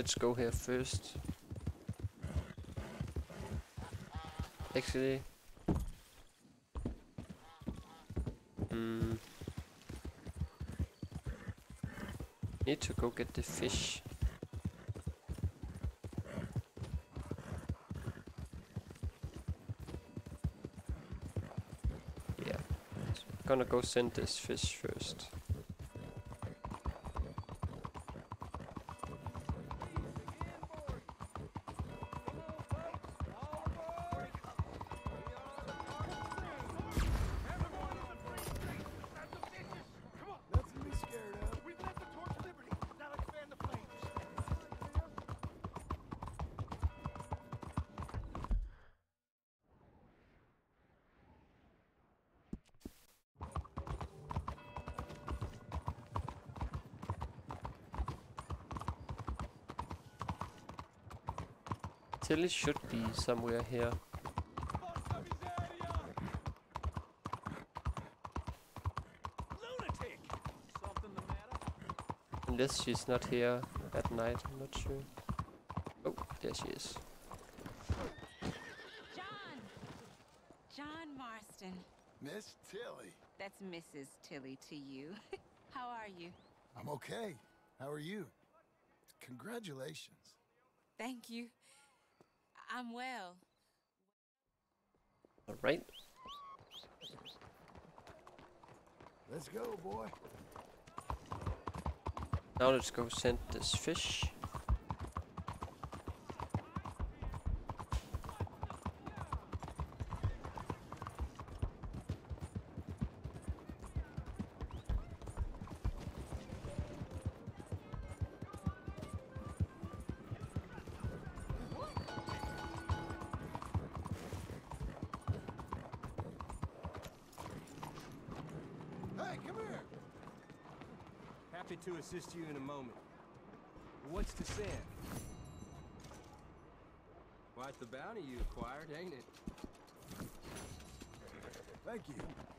Let's go here first. Actually. Hmm. Need to go get the fish. Yeah. Gonna go send this fish first. Tilly should be somewhere here. Lunatic! Something the matter? Unless she's not here at night, I'm not sure. Oh, there she is. John! John Marston. Miss Tilly. That's Mrs. Tilly to you. How are you? I'm okay. How are you? Congratulations. Thank you. I'm well. Alright. Let's go, boy. Now let's go send this fish. Assist you in a moment. What's to send? Quite the bounty you acquired, ain't it? Thank you.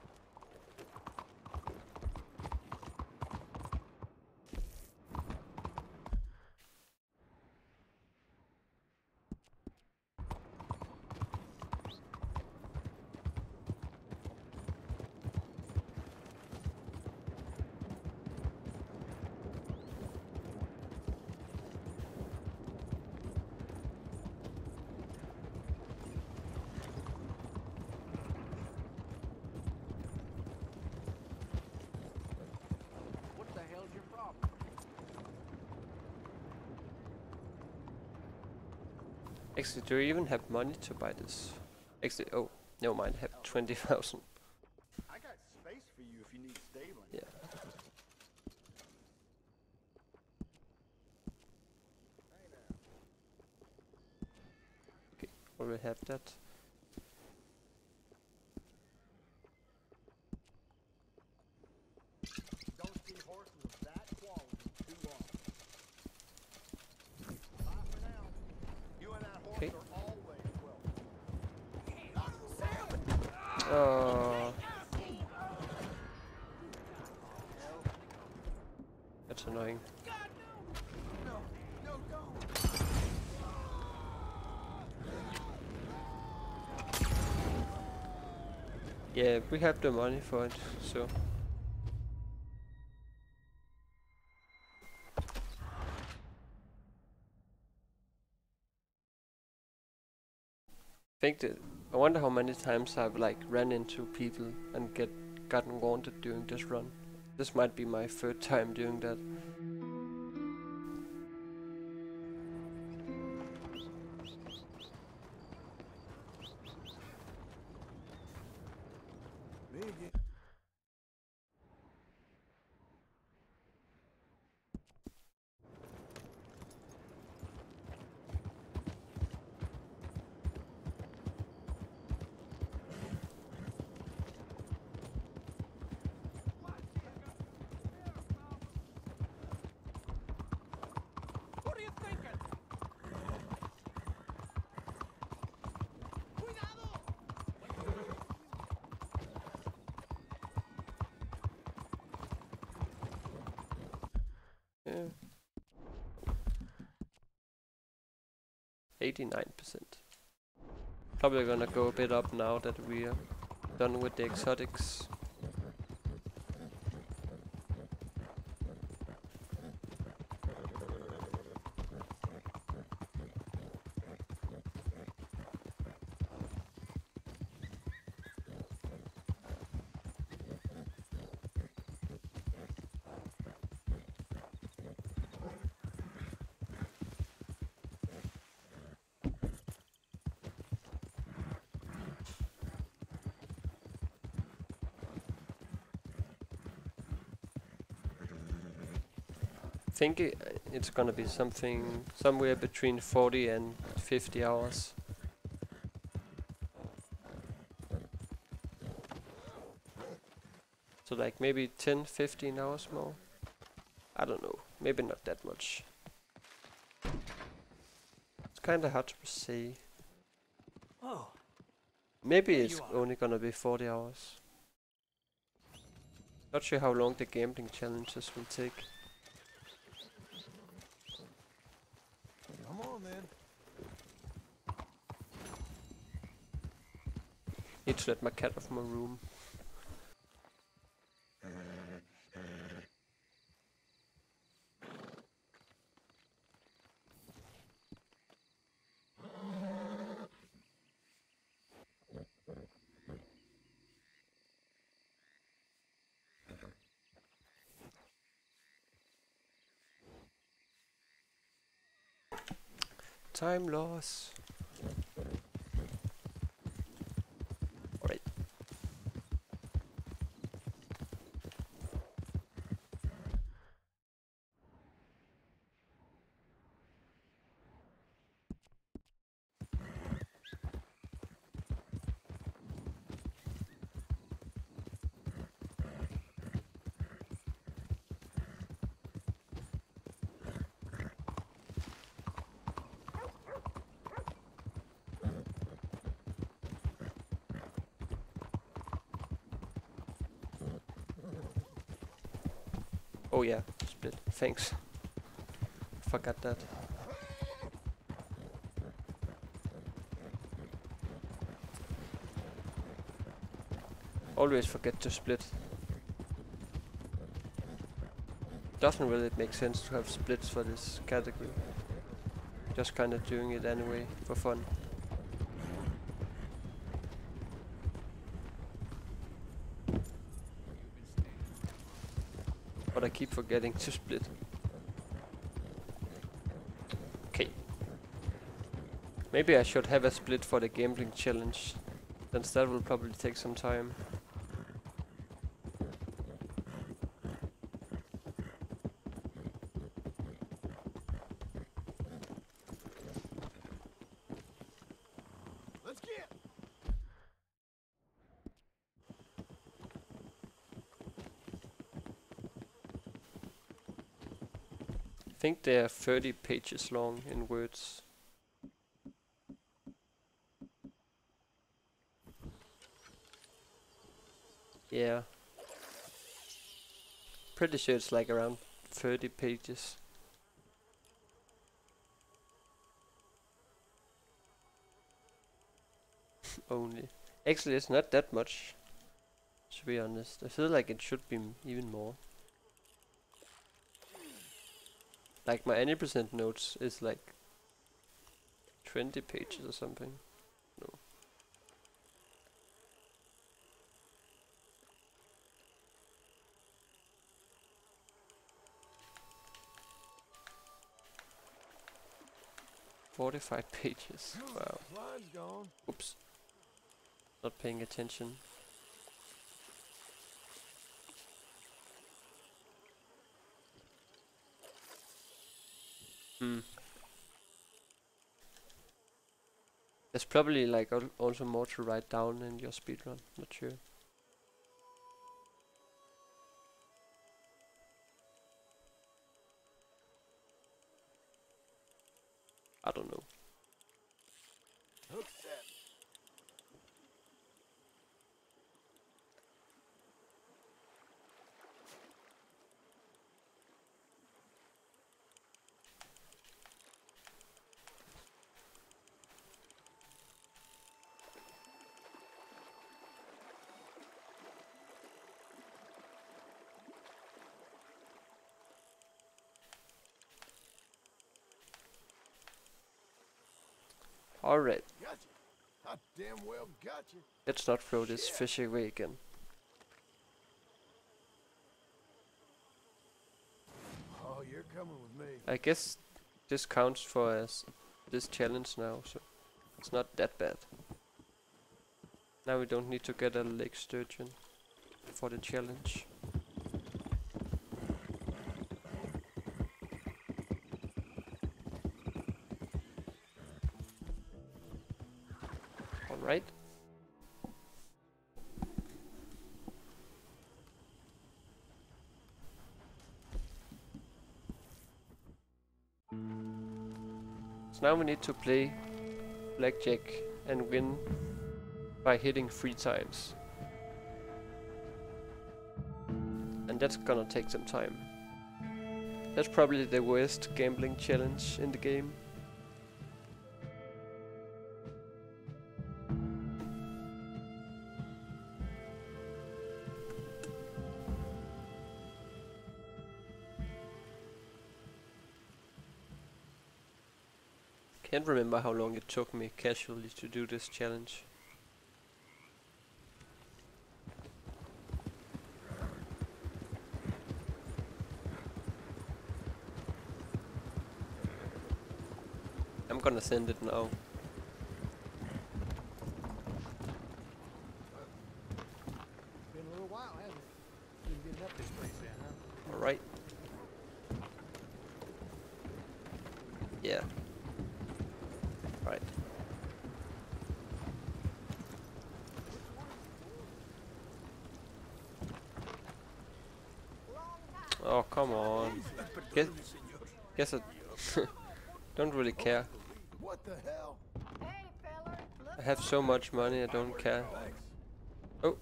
Actually, do you even have money to buy this? Actually, oh, never mind, I have 20,000. I got space for you if you need stabling. Yeah. Okay, already have that. Don't see horses of that quality too long. Bye for now. You and that horse Okay. are always welcome. Oh. That's annoying. No, no, don't. Yeah, we have the money for it, so. think that I wonder how many times I've like ran into people and get gotten wanted during this run. This might be my third time doing that. Probably gonna go a bit up now that we are done with the exotics. Think i it's gonna be something somewhere between 40 and 50 hours. So like maybe 10, 15 hours more. I don't know. Maybe not that much. It's kinda hard to say. Oh, Maybe it's only gonna be 40 hours. Not sure how long the gambling challenges will take. Come on, then. Need to let my cat off my room. Time loss. Alright. Oh yeah, split. Thanks. Forgot that. Always forget to split. Doesn't really make sense to have splits for this category. Just kinda doing it anyway, for fun. Keep forgetting to split. Okay. Maybe I should have a split for the gambling challenge, since that will probably take some time. They are 30 pages long in words. Yeah. Pretty sure it's like around 30 pages. Only. Actually, it's not that much. To be honest, I feel like it should be even more. Like my any percent notes is like 20 pages or something. No. Forty-five pages. Wow. Oops. Not paying attention. Probably like al- also more to write down in your speedrun. Not sure. Well let's not throw this Shit. fish away again. Oh, you're coming with me. I guess this counts for us this challenge now, so it's not that bad. Now we don't need to get a lake sturgeon for the challenge. Now we need to play blackjack and win by hitting three times. And that's gonna take some time. That's probably the worst gambling challenge in the game. Took me casually to do this challenge. I'm gonna send it now. Been a little while, hasn't it? Been getting up this place then, huh? Alright. Yeah. Right. Oh, come on. Guess, guess it. don't really care. What the hell? Hey, feller. Look I have so much money, I don't care. Oh.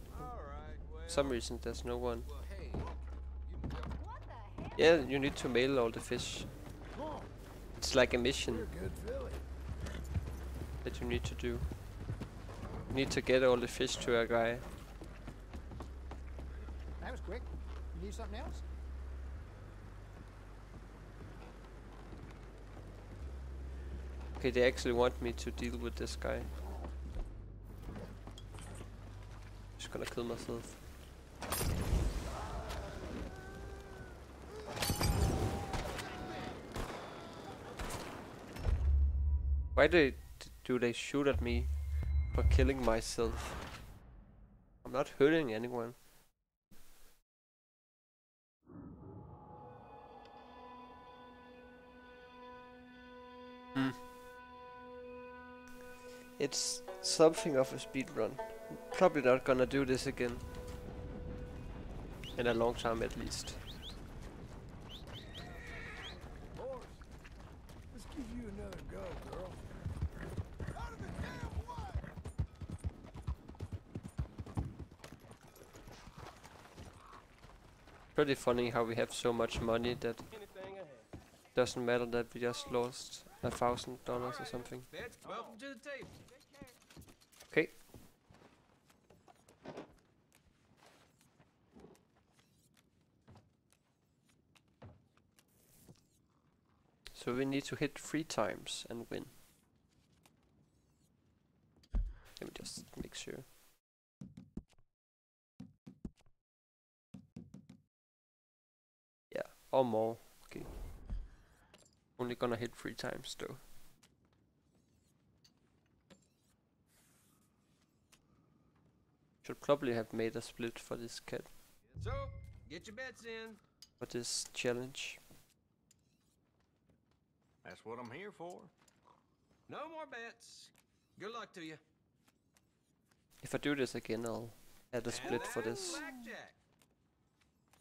Some reason there's no one. well, hey, you can come what the heck? Yeah, you need to mail all the fish. It's like a mission You're a good filly. that you need to do. You need to get all the fish to a guy. That was quick. You need something else? Okay, they actually want me to deal with this guy. Just gonna kill myself. Why did do they shoot at me for killing myself? I'm not hurting anyone. Hmm. It's something of a speed run. Probably not gonna do this again. In a long time at least. Boys, let's give you another go, girl. Out of the damn way! Pretty funny how we have so much money that Anything doesn't matter that we just lost a thousand dollars or something. Bets, welcome to the table. Okay. So we need to hit three times and win. Let me just make sure. Yeah, or more. Okay. Only gonna hit three times though. Should probably have made a split for this cat So, get your bets in. for this challenge. That's what I'm here for. No more bets. Good luck to you. If I do this again, I'll add a split for this. Blackjack.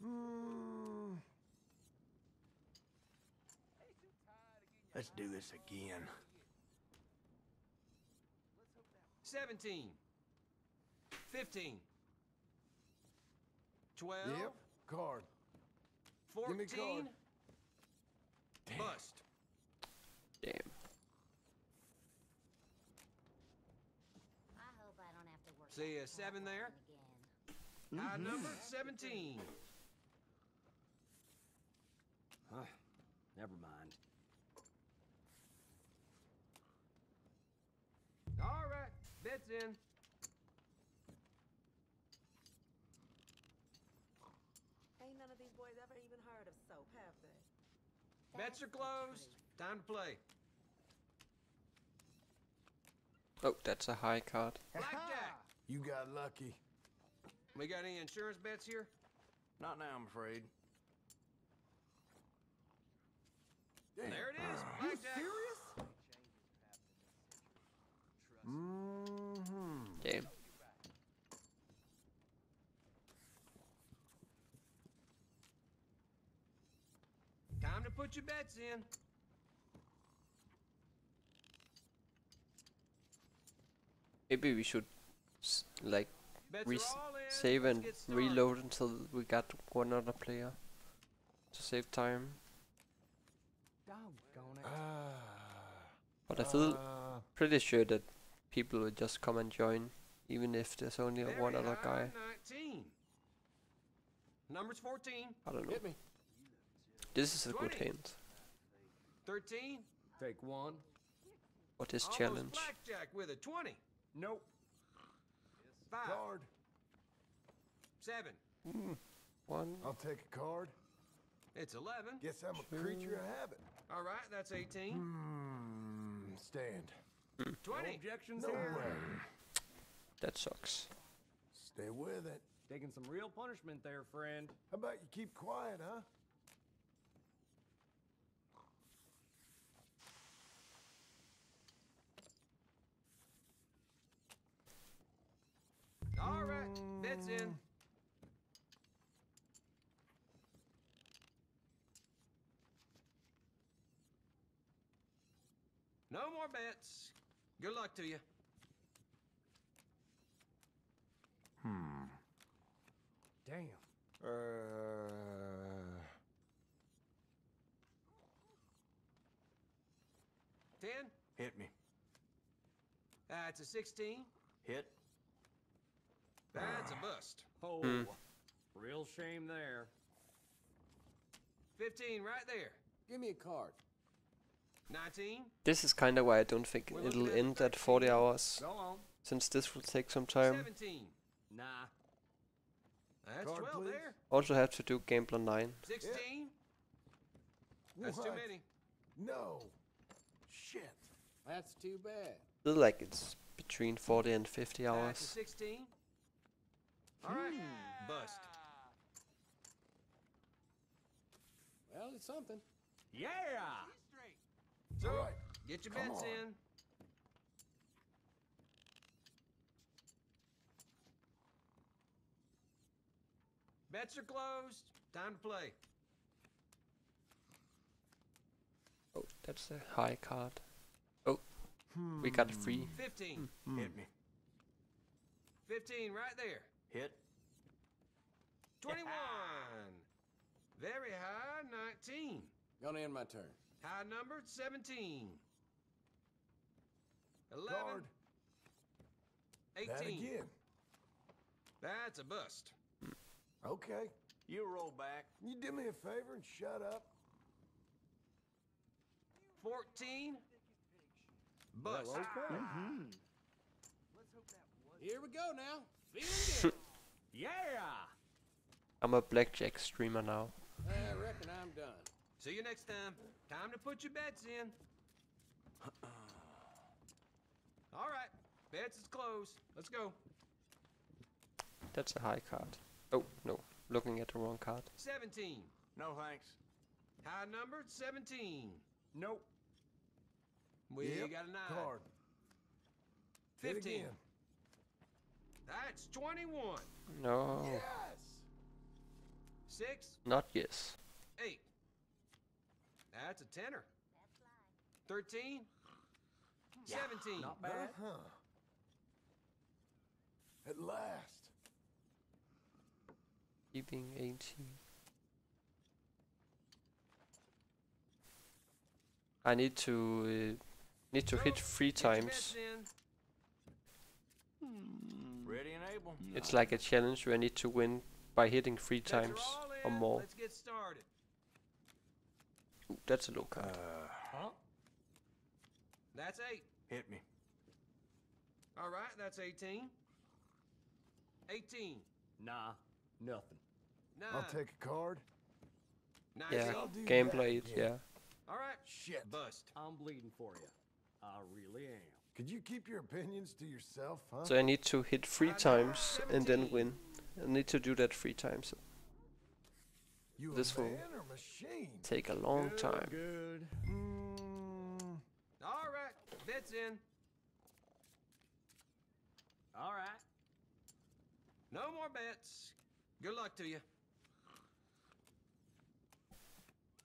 Hmm. Let's do this again. 17. 15. 12. Yep, card. 14. me card. Bust. Damn. I hope I don't have to work. See a seven hard there? again. High mm-hmm. number 17. Huh, never mind. All right. Bets in. Ain't none of these boys ever even heard of soap, have they? Bets are closed. Time to play. Oh, that's a high card. Blackjack. You got lucky. We got any insurance bets here? Not now, I'm afraid. Damn. There it is. Blackjack. Mm-hmm. Damn. Time to put your bets in. Maybe we should s- like Bets re- are all in. save and reload until we got one other player to save time. But I feel Uh, pretty sure that people will just come and join, even if there's only Very one other guy. 19. Numbers 14, I don't know. Hit me. This is a good 20. hint 13. Take one. What is Almost challenge. blackjack with a 20. Nope. 5. card. 7. One. I'll take a card. It's 11. Guess I'm a creature of habit. All right, that's 18. Hmm. Stand. 20. Objections No here. way. That sucks. Stay with it. Taking some real punishment there, friend. How about you keep quiet, huh? All right, bets in. No more bets. Good luck to you. Hmm. Damn. Uh. Ten. Hit me. That's a sixteen. Hit. That's a bust. Oh, Hmm. real shame there. Fifteen right there. Give me a card. Nineteen. This is kinda why I don't think We're it'll end at 40 hours, Go on. since this will take some time. Seventeen. Nah. That's Card, twelve please. there. Also have to do Gambler 9. Sixteen. That's too many. No. Shit. That's too bad. feel like it's between 40 and 50 hours. 16. All right. Hmm. Bust. Well, it's something. Yeah. All So, right, get your come bets on. in. Bets are closed. Time to play. Oh, that's a high card. Oh, we got a free. 15. Hmm, hmm. Hit me. 15 right there. Hit. 21. Very high, 19. Gonna end my turn. High number, 17. 11. Card. 18. That again. That's a bust. Okay. You roll back. You do me a favor and shut up. 14. Bust. Well, okay. Mm-hmm. Here we go now. Feeling good. Yeah. I'm a blackjack streamer now. I reckon I'm done. See you next time. Time to put your bets in. All right. Bets is closed. Let's go. That's a high card. Oh, no. Looking at the wrong card. 17. No thanks. High numbered, 17. Nope. We Yep, got a nine. Card. Hit 15. Again. That's 21. No, Yes. 6, not yes. 8. That's a tenner. 13. 17. Not bad. Uh-huh. At last. Keeping 18. I need to uh, need to hit three times. bets in. Ready and able. It's like a challenge where I need to win by hitting three Bets times or more. Let's get started. Ooh, that's a low card. Uh, huh? That's 8. Hit me. All right, that's 18. 18. Nah, nothing. 9. I'll take a card. 19. yeah, I'll do game that, played. yeah. Yeah. All right. Shit. Bust. I'm bleeding for you. I really am. Could you keep your opinions to yourself, huh? So I need to hit three times and then win. I need to do that three times. you this will- man or machine? Take a long Good, time. Good. Mm, All right. Bets in. All right. No more bets. Good luck to you.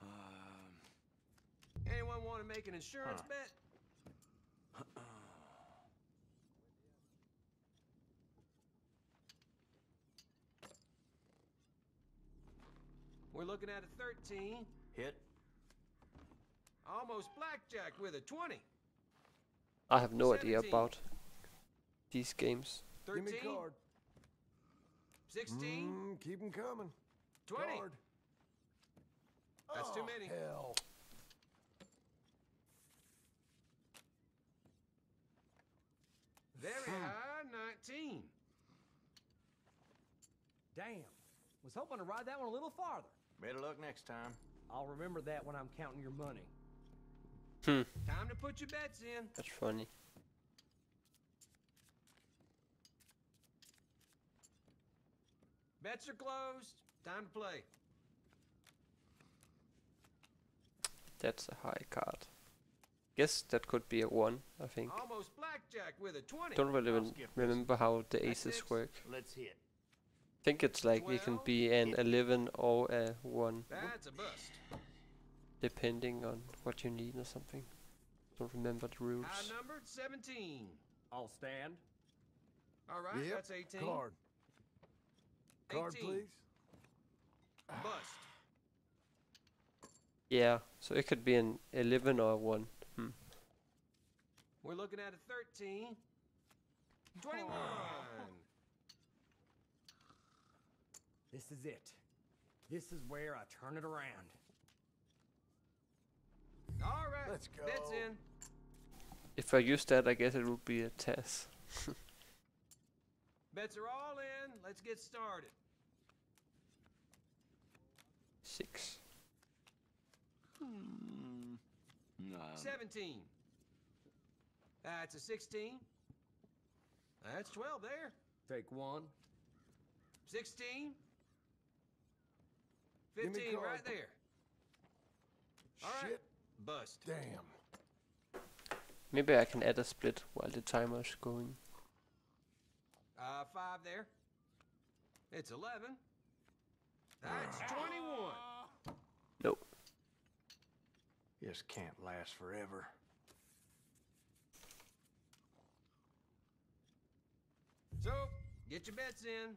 Um, Anyone want to make an insurance Huh. bet? We're looking at a 13. hit. Almost blackjack with a 20. I have no idea about these games. give 13. me card. 16. Mm, keep 'em coming. 20. Card. That's too Oh, many. Hell. Very high. 19. Damn. Was hoping to ride that one a little farther. Better luck next time. I'll remember that when I'm counting your money. Hmm, Time to put your bets in. that's funny. Bets are closed. Time to play. That's a high card. Guess that could be a one. I think. Almost blackjack with a 20. Don't really I'll rem- skip this. remember how the aces work. Let's hit. Think it's like it can be an 11 or a 1, That's a bust. depending on what you need or something. Don't remember the rules. High numbered 17. I'll stand. All right, Yep. that's 18. Card. Card, 18. please. Bust. Yeah, so it could be an 11 or a 1. Hmm. We're looking at a 13. 21. This is it. This is where I turn it around. All right. Let's Bets go. in. If I use that, I guess it would be a Tess. Bets are all in. Let's get started. 6. Hmm. No. 17. That's a 16. That's 12 there. Take one. 16. Give me 15 card. right there. All right. Shit. Bust. Damn. Maybe I can add a split while the timer is going. Uh, 5 there. It's 11. That's 21. Nope. This can't last forever. So, get your bets in.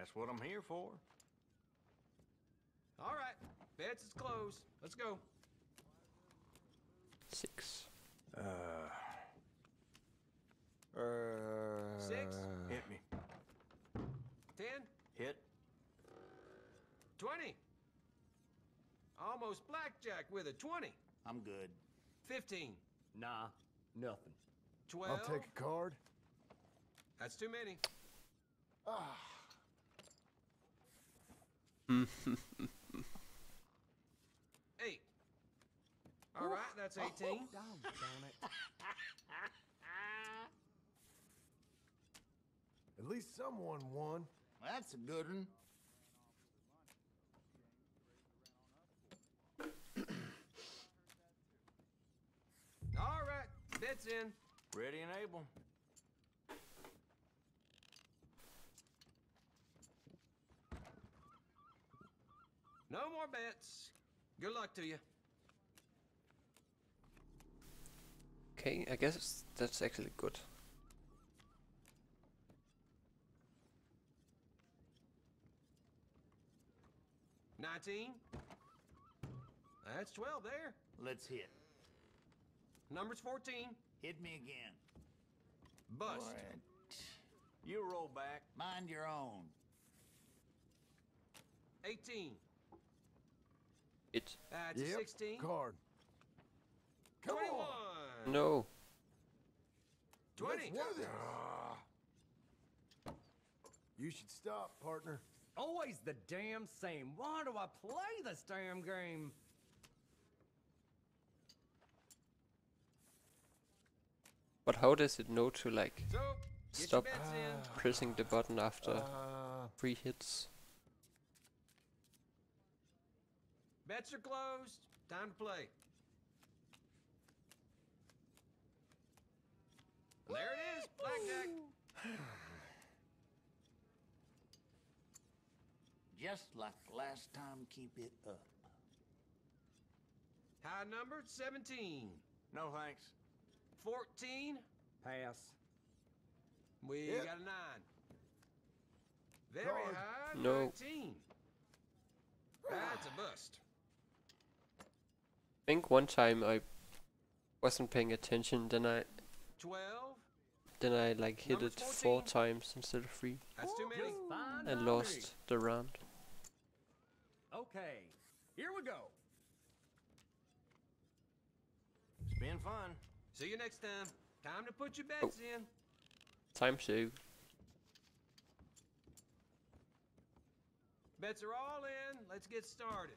That's what I'm here for. All right. Bets is closed. Let's go. Six. Uh, Six. hit me. 10. Hit. 20. Almost blackjack with a 20. I'm good. 15. Nah, nothing. 12. I'll take a card. That's too many. Ah. Eight. All right, that's 18. Down, damn it. At least someone won. That's a good one. All right, bets in. Ready and able. No more bets. Good luck to you. Okay, I guess that's actually good. Nineteen. That's twelve there. Let's hit. Number's fourteen. Hit me again. Bust. You roll back. Mind your own. Eighteen. It. That's Yep. sixteen. Card. Come on. No. Twenty. Let's do this. You should stop, partner. Always the damn same. Why do I play this damn game? But how does it know to like So, Stop. your bets in. pressing the button after Uh, three hits? Bets are closed. Time to play. There it is, blackjack. Just like last time, keep it up. High number, 17. No thanks. 14. Pass. We Yep. got a 9. Very Card. high, No. 19. That's a bust. I think one time I wasn't paying attention, then I 12. then I like hit Number's it four times instead of three That's too many. And lost the round. Okay, here we go. It's been fun. See you next time. Time to put your bets oh. in. Time save. Bets are all in. Let's get started.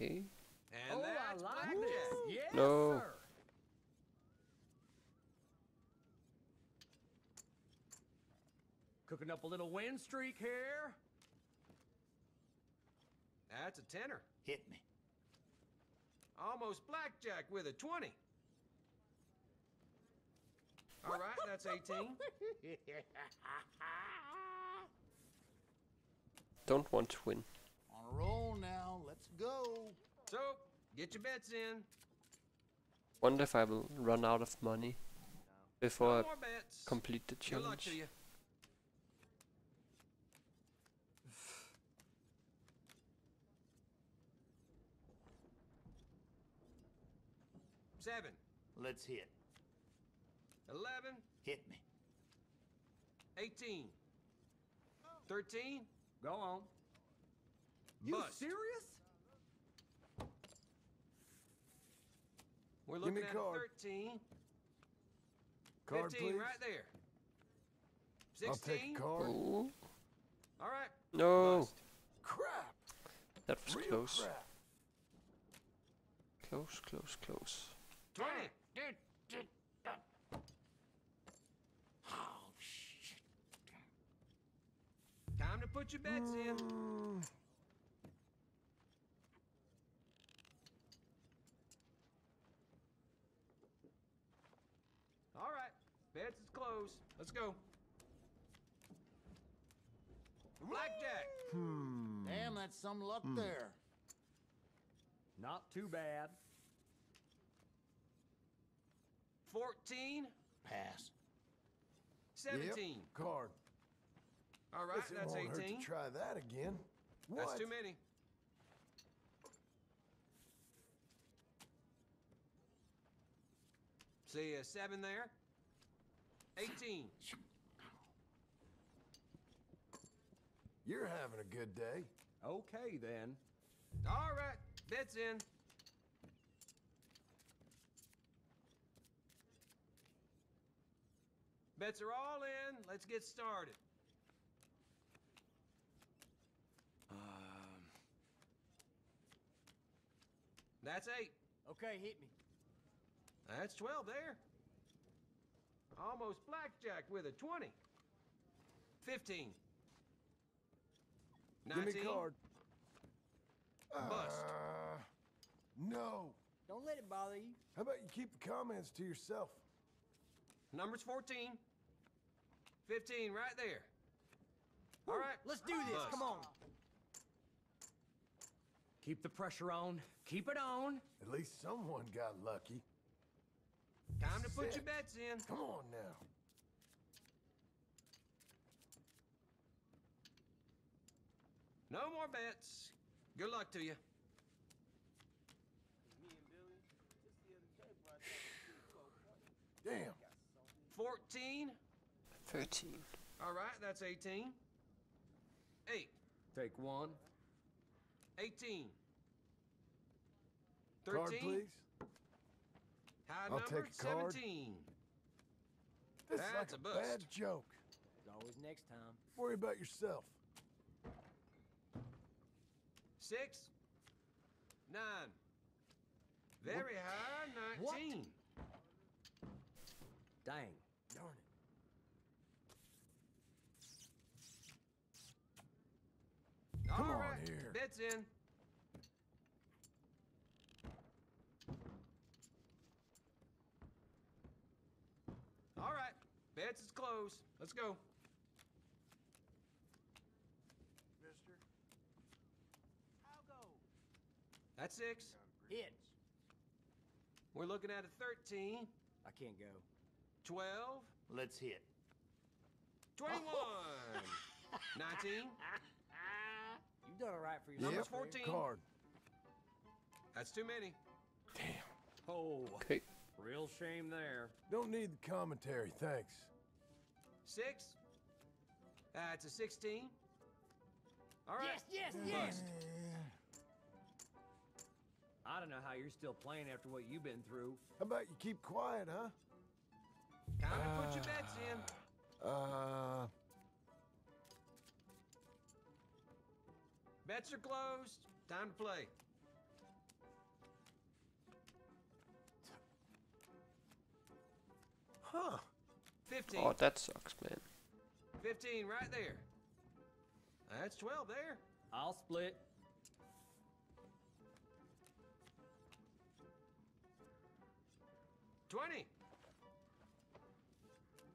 Okay. And oh, that's I like blackjack. this. Yes, No. sir. Cooking up a little win streak here. That's a tenner. Hit me. Almost blackjack with a 20. All right, that's 18. Don't want to win. On a roll now. Let's go. So, get your bets in. Wonder if I will run out of money before No I bets. complete the Good luck challenge. to you. Seven, Let's hit. eleven, Hit me. Eighteen. Thirteen. Go on. You Bust. serious? We're Give looking me at card. 13, Card, 15 please. right there. I'll 16. take card. All right. no, Bust. Crap. that was Real close. crap. Close, close, close. 20. Oh, shit. Time to put your bets in. Mm. All right, bets is closed. Let's go. Blackjack. Hmm. Damn, that's some luck hmm. there. Not too bad. 14, Pass. 17. Card. All right, Guess it that's won't hurt 18. to try that again. What? That's too many. See a seven there. 18. You're having a good day. Okay, then. All right, bets in. Bets are all in. Let's get started. Um, That's eight. okay, hit me. That's 12 there. Almost blackjack with a 20. 15. 19. Give me a card. Bust. Uh, no. Don't let it bother you. How about you keep the comments to yourself? Numbers 14. 15 right there. All right. Let's do this. Bust. Come on. Keep the pressure on. Keep it on. At least someone got lucky. Time to put your bets in. Come on now. No more bets. Good luck to you. Damn. 14. 13. All right, that's 18. 8. Take one. 18. 13. Card, please. High I'll number take a card. 17. This is That's like a a, bust. bad joke. There's always next time. Worry about yourself. 6. 9. Very high, 19. Dang. Darn it. Come All on right, here. Bets in. All right, bets is closed. Let's go. Mister? I'll go. That's six. Hit. We're looking at a 13, I can't go. 12, Let's hit. 21, 19. You've done all right for Number yourself. Yep, Number's 14. Card. That's too many. Damn. Oh, Okay. Real shame there. Don't need the commentary, thanks. Six. That's a 16. All right. yes, yes, yes! I don't know how you're still playing after what you've been through. How about you keep quiet, huh? Time to put your bets in. Uh, Bets are closed. Time to play. Huh. 15. Oh, that sucks, man. 15 right there. That's 12 there. I'll split. Twenty.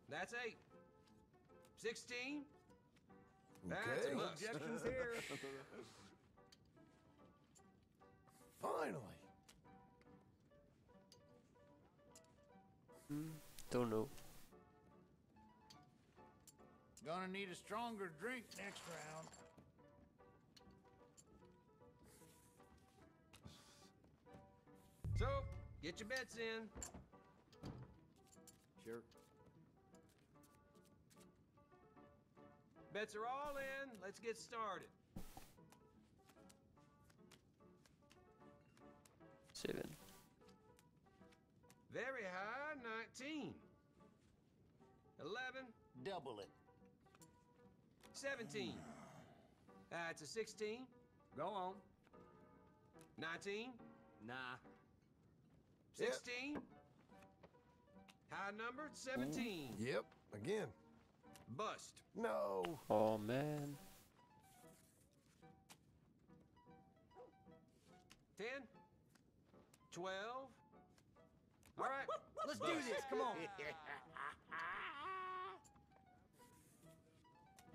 That's eight. Sixteen. That's Okay. a No objections here. Finally. Hmm. Don't know. Gonna need a stronger drink next round. So, get your bets in. Sure. Bets are all in. Let's get started. Seven. Very high, 19. 11, Double it. 17. That's a 16. Go on. 19. Nah. Yep. 16. High number, 17. Mm. Yep. Again. Bust. No. Oh man. 10. 12. All right. Let's do this. Come on.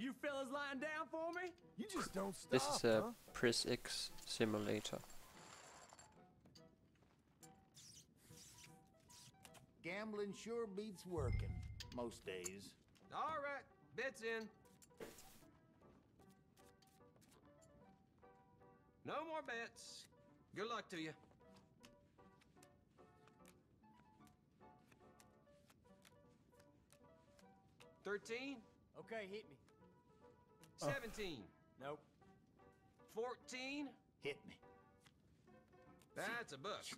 You fellas lying down for me? You just don't stop. This is a huh? Press X simulator. Gambling sure beats working most days. All right. Bets in. No more bets. Good luck to you. Thirteen, Okay, hit me. Seventeen, Nope. fourteen. Hit me. That's a bust.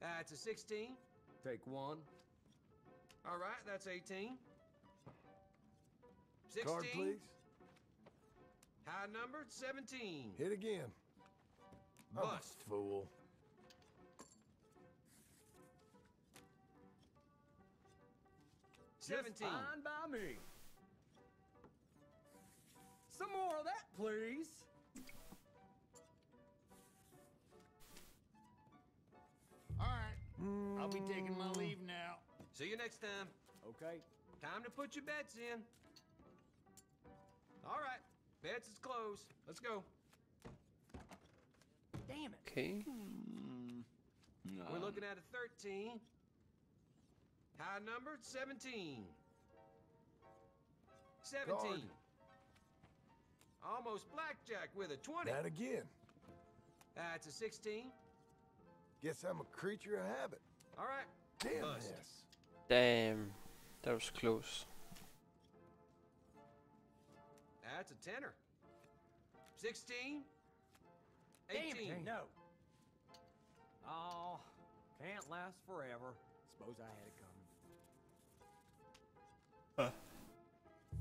That's a 16. Take one. All right, that's 18. 16. Card, please. High number, 17. Hit again. I'm a Bust. fool. Seventeen. Fine by me. Some more of that, please. All right. I'll be taking my leave now. See you next time. Okay. Time to put your bets in. All right, bets is closed. Let's go. Damn it. Okay. We're looking at a 13. High numbered 17. 17. Card. Almost blackjack with a 20. That again. That's a 16. Guess I'm a creature of habit. All right. Damn Bust. this. Damn. That was close. That's a tenner. 16. 18. No. Oh, can't last forever. Suppose I had it coming. All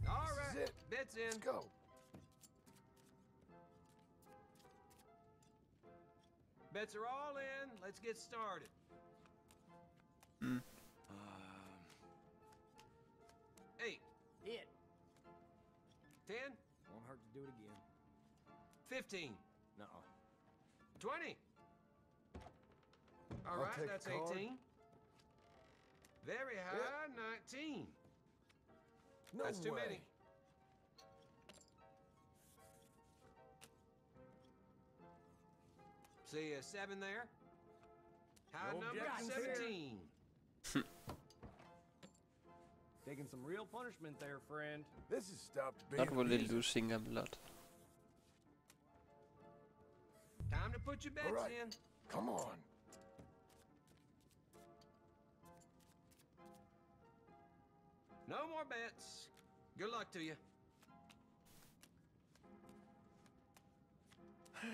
This right. it. Bets Let's in. go. Bets are all in. Let's get started. Hmm. Um, eight. Hit. Ten. Won't hurt to do it again. Fifteen. Nuh-uh. 20. All I'll right, that's card. 18. Very high, 19. No That's too many. See a seven there? High No number 17. Taking some real punishment there, friend. This is stopped being Not really amusing. losing a lot. Time to put your bets All right. in. Come on. No more bets. Good luck to you.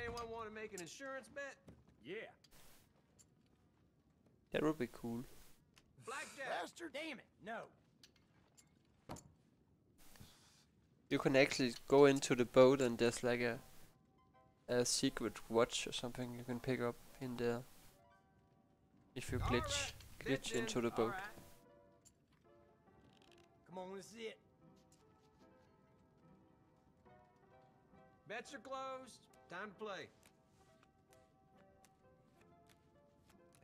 Anyone want to make an insurance bet? Yeah. That would be cool. Blackjack. Bastard. Damn it. No. You can actually go into the boat and there's like a a secret watch or something you can pick up in there. If you glitch right, glitch into the All boat. Right. Come on, let's see it. Bets are closed. Time to play.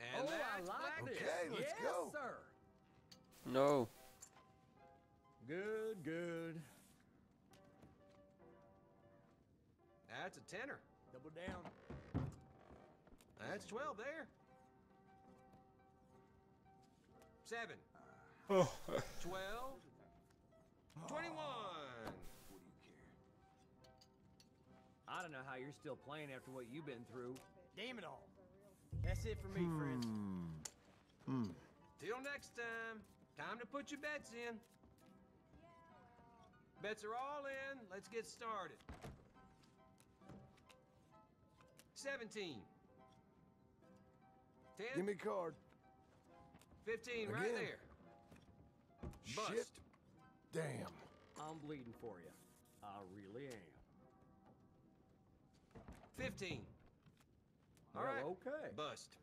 And oh, I like this. Okay, let's yes, go. sir. No. Good, good. That's a tenner. Double down. That's 12 there. Seven. Oh. 12. 21. What do you care? I don't know how you're still playing after what you've been through. Damn it all. That's it for me, hmm. friends. Hmm. Till next time. Time to put your bets in. Bets are all in. Let's get started. 17. 10. Give me a card. 15 right Again. there. Bust. Shit. Damn. I'm bleeding for you. I really am. 15. All Well, right. okay. Bust.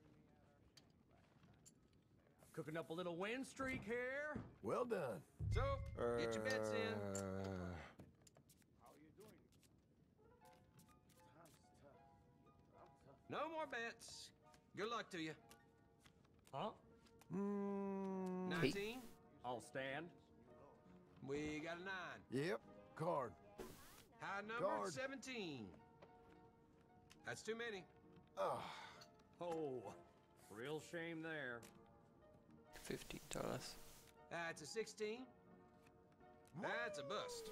Cooking up a little win streak here. Well done. So, get your bets in. Uh, No more bets. Good luck to you. Huh? mm, 19. I'll stand. We got a 9. yep. Card. High number Guard. 17. That's too many. Ah, Oh, real shame there. Fifteen dollars. That's a 16. That's a bust.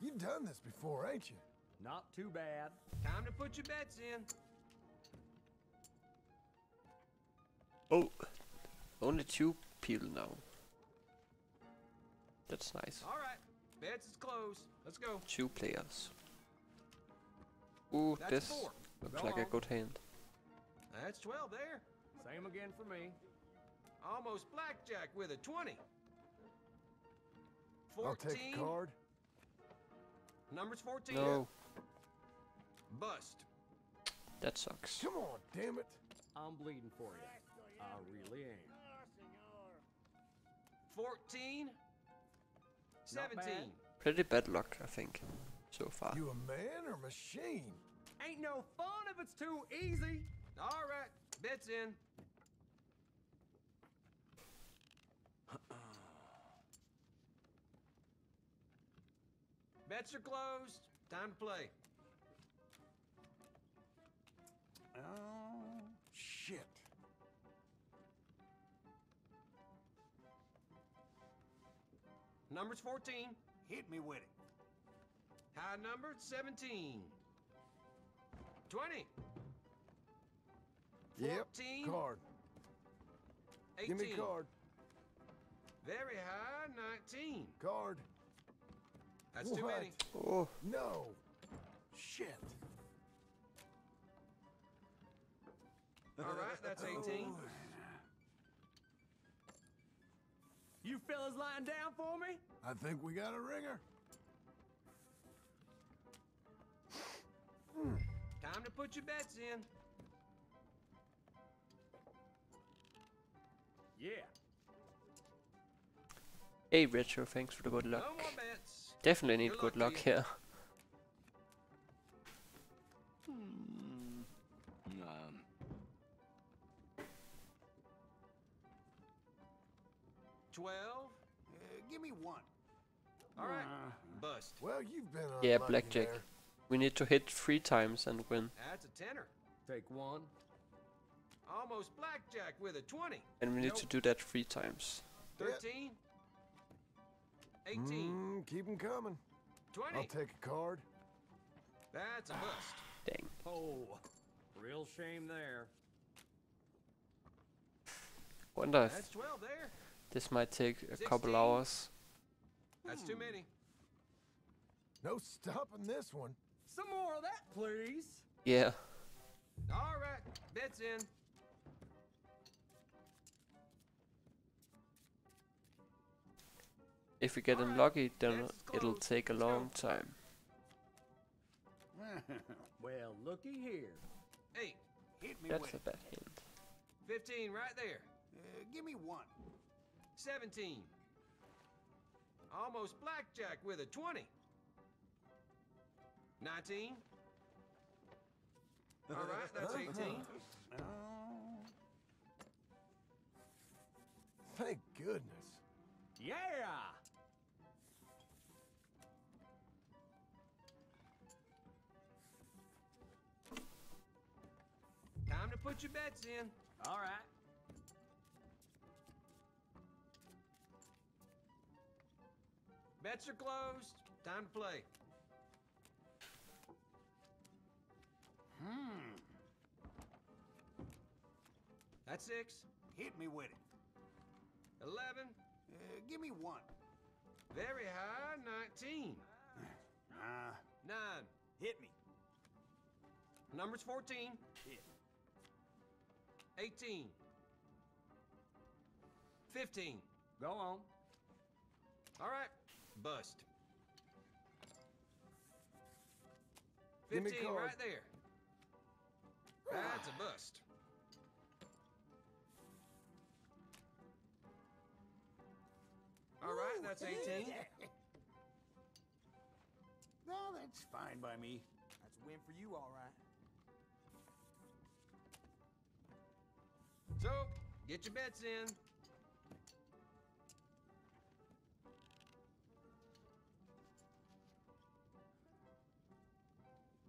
you've done this before, ain't you? Not too bad. Time to put your bets in. Oh, only two people now. That's nice. All right. Bets is closed. Let's go. Two players. Ooh, That's this four. looks Go like a good hand. That's 12 there. Same again for me. Almost blackjack with a 20. 14. I'll take a card. Numbers 14. No, Bust. that sucks. Come on, damn it. I'm bleeding for you. I really am. 14. Not 17. Pretty bad luck, I think, so far. You a man or machine? Ain't no fun if it's too easy. All right. Bets in. Bets are closed. Time to play. Oh, Numbers 14. Hit me with it. High number 17. 20. Yep. 14. Card. 18. Give me card. Very high 19. Card. That's too What? many. Oh, No. Shit. All right, that's 18. You fellas lying down for me? I think we got a ringer. Time to put your bets in. Yeah. hey Retro, thanks for the good No luck. more bets. Definitely need Good good luck luck to you. here. 12. uh, give me one. All right. Bust. Well, you've been Yeah, blackjack. there. We need to hit three times and win. That's a tenner. Take one. Almost blackjack with a 20. And we need to do that three times. 13. 18. Mm, keep 'em coming. 20. I'll take a card. That's a bust. Dang. Oh, real shame there. Wonder That's 12 there. This might take a couple hours. That's too many. No stopping this one. Some more of that, please. Yeah. All right. Bets in. If we get Alright, unlucky, then it'll take a long time. Well, looky here. 8. Hit me That's with a bad hint. 15 right there. Uh, give me one. 17. Almost blackjack with a 20. 19. All right, that's 18. Oh. Thank goodness. Yeah. Time to put your bets in. All right. Bets are closed. Time to play. Hmm. That's 6. Hit me with it. 11. Uh, give me one. Very high 19. Ah, 9. hit me. Numbers 14. Hit. 18. 15. Go on. All right. Bust. Give me 15 right there. That's a bust. All right, that's 18. No, that's fine by me. That's a win for you, all right. So, get your bets in.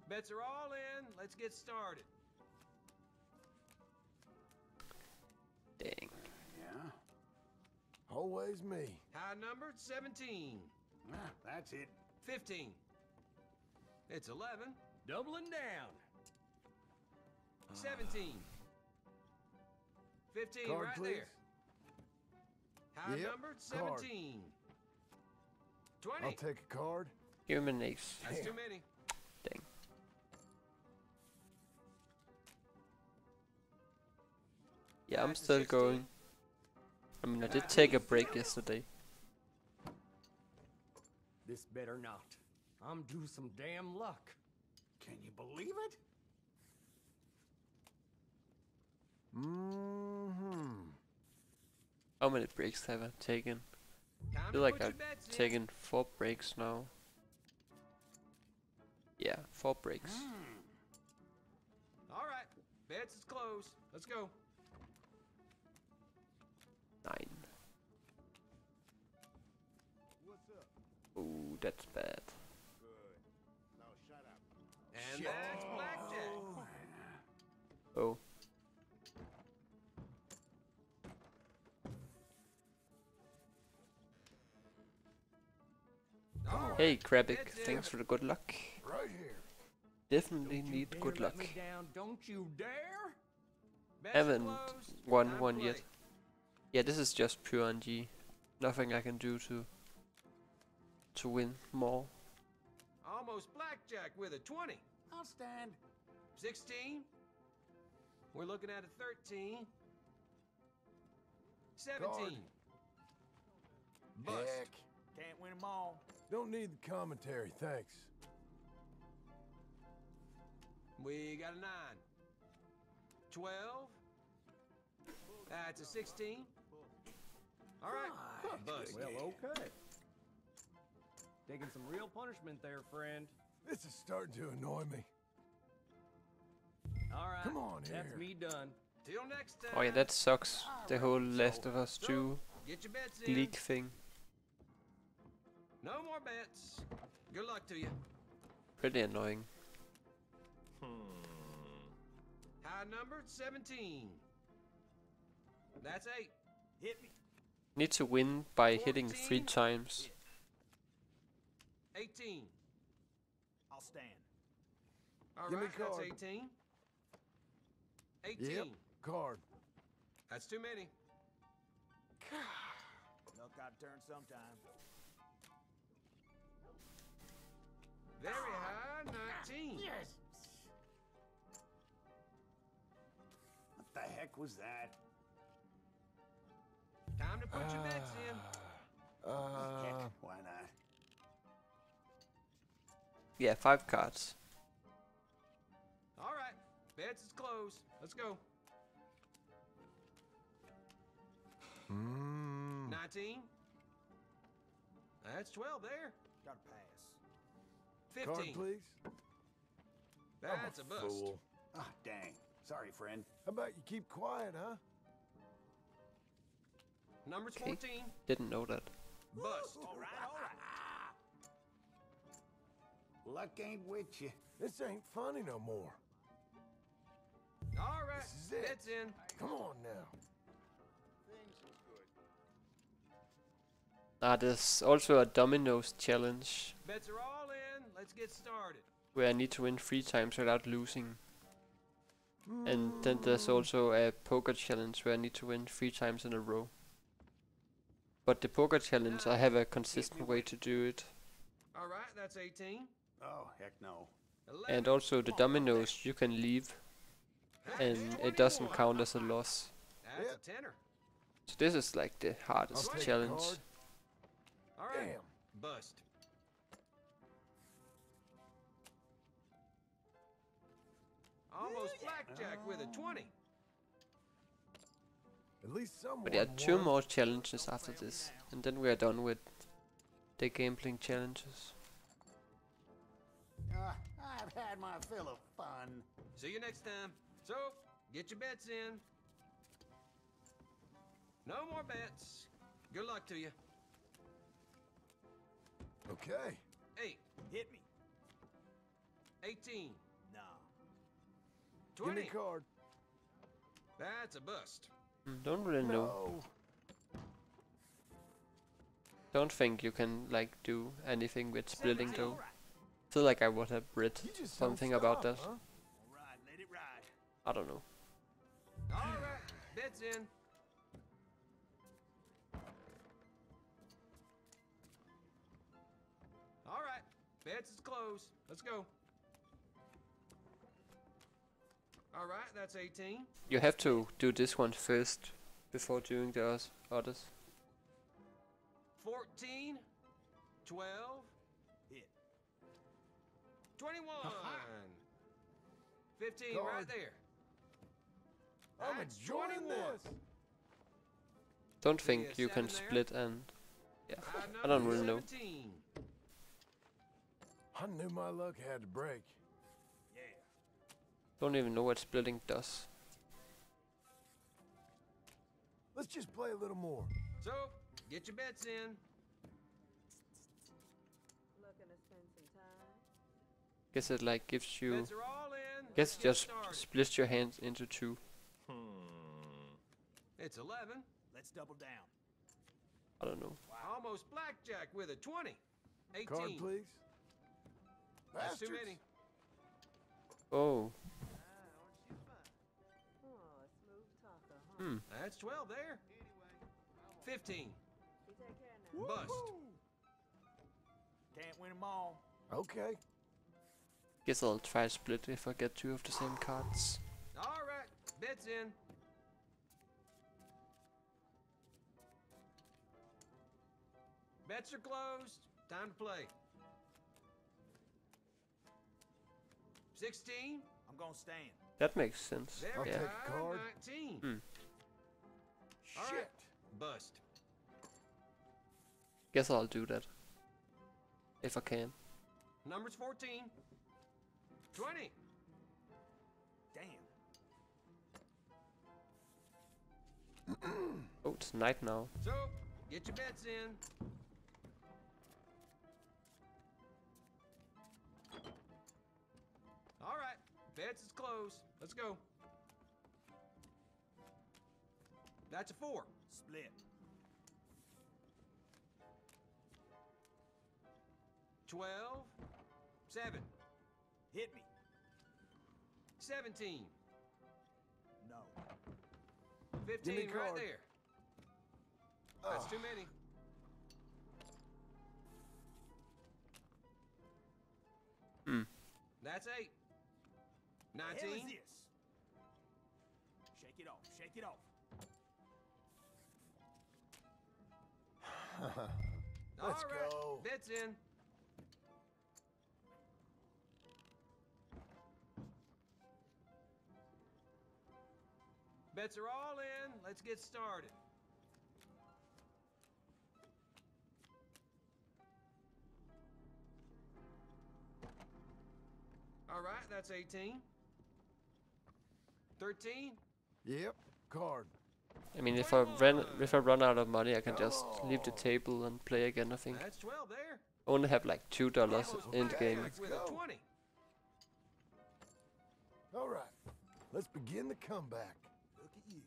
Bets are all in. Let's get started. Dang. Yeah? Always me. High number, 17. Ah, that's it. 15. It's 11. Doubling down. 17. 15 Card, right please. there. High Yep, numbered card. 17. 20. I'll take a card. Human ace. That's too many. Yeah, I'm still going. I mean, I did take a break yesterday. This better not. I'm due some damn luck. Can you believe it? Mm-hmm. How many breaks have I taken? Time I feel like I've bets in. taken four breaks now. Yeah, four breaks. All right. Bets is closed. Let's go. Nine. What's up? Ooh, that's bad. Now shut up. And that's blackjack. Oh. All right. Hey, Krabic, thanks for the good luck. Right here. Definitely need good luck. Don't you dare! Haven't won Time one yet. Yeah, this is just pure RNG. Nothing I can do to to win more. Almost blackjack with a 20. I'll stand. 16. We're looking at a 13. 17. Bust. Heck. Can't win them all. Don't need the commentary, thanks. We got a 9. 12. That's a 16. All right. Bust. Well, okay. Taking some real punishment there, friend. This is starting to annoy me. All right. Come on That's here. me done. Till next time. Oh yeah, that sucks. The whole Last of Us 2 Get your bets in. leak thing. No more bets. Good luck to you. Pretty annoying. Hmm. High number 17. That's 8. Hit me. Need to win by hitting three times. 18. I'll stand. All Give me right, that's 18. 18. Yep. Card. That's too many. Luck got turned sometime. Very high, 19. Yes. What the heck was that? Time to put your bets in. Uh, Heck, why not? Yeah, five cards. All right, bets is closed. Let's go. mm, 19. That's 12 there. Gotta pass. 15. card, please. That's I'm a, bust. Fool. Ah, dang. Sorry, friend. How about you keep quiet, huh? Number's Okay. 14. Didn't know that. Bust. All right, all right. Luck ain't with you. This ain't funny no more. All right, This is it. bets in. Come on now. Things are good. Ah, there's also a dominoes challenge Bets are all in. Let's get started. where I need to win three times without losing. And then there's also a poker challenge where I need to win three times in a row. But the poker challenge, I have a consistent way to do it. All right, that's 18. Oh, heck no. 11. And also the dominoes, you can leave and it doesn't count as a loss. That's a tenner. So this is like the hardest I'll take a challenge. All right. Damn. Bust. Almost blackjack with a 20. At least someone. But yeah, two more challenges after this, and then we are done with the gambling challenges. Uh, I've had my fill of fun. See you next time. So, get your bets in. No more bets. Good luck to you. Okay. Eight, Hit me. 18, Nah. Give me 20. card. That's a bust. Don't really know. Don't think you can like do anything with splitting though. Alright. Feel like I would have read You just something about stop, that. huh? Alright, let it ride. I don't know. All right, bets in. All right, bets is closed. Let's go. All right, that's 18. You have to do this one first before doing the others. 14, 12, Hit. 21, 15 Guard. right there. I'm oh That's enjoying 21. this. Don't Yeah, think you can there. split and yeah. Odd I don't number, really know. I knew my luck had to break. Yeah. Don't even know what splitting does. Let's just play a little more. So, get your bets in. Looking to spend some time. Guess it like gives you Bets are all in. guess it just started. splits your hands into two. Hmm. It's 11. Let's double down. I don't know. Almost blackjack with a 20. 18. Card, please. That's too many. Oh, hmm. That's 12 there. 15. You take care now. Bust. Can't win them all. Okay. Guess I'll try split if I get two of the same cards. All right, bets in. Bets are closed. Time to play. 16. I'm gonna stand. That makes sense. There I'll yeah. take a card. 19. Hmm. All Shit. right. Bust. Guess I'll do that. If I can. Numbers 14. 20. Damn. Oh, it's night now. So, get your bets in. All right, bets is closed. Let's go. That's a four. Split. Twelve. Seven. Hit me. Seventeen. No. Fifteen right card. there. That's too many. Hmm. That's eight. The hell is Nineteen. this? Shake it off. Shake it off. Let's All right, go. Bets in. Bets are all in. Let's get started. All right, that's 18. 13. Yep. Card. I mean, if I ran, if I run out of money, I can just leave the table and play again. I think. That's 12 there. I only have like two dollars in the game. blackjack With Let's a go. 20. All right. Let's begin the comeback. Look at you.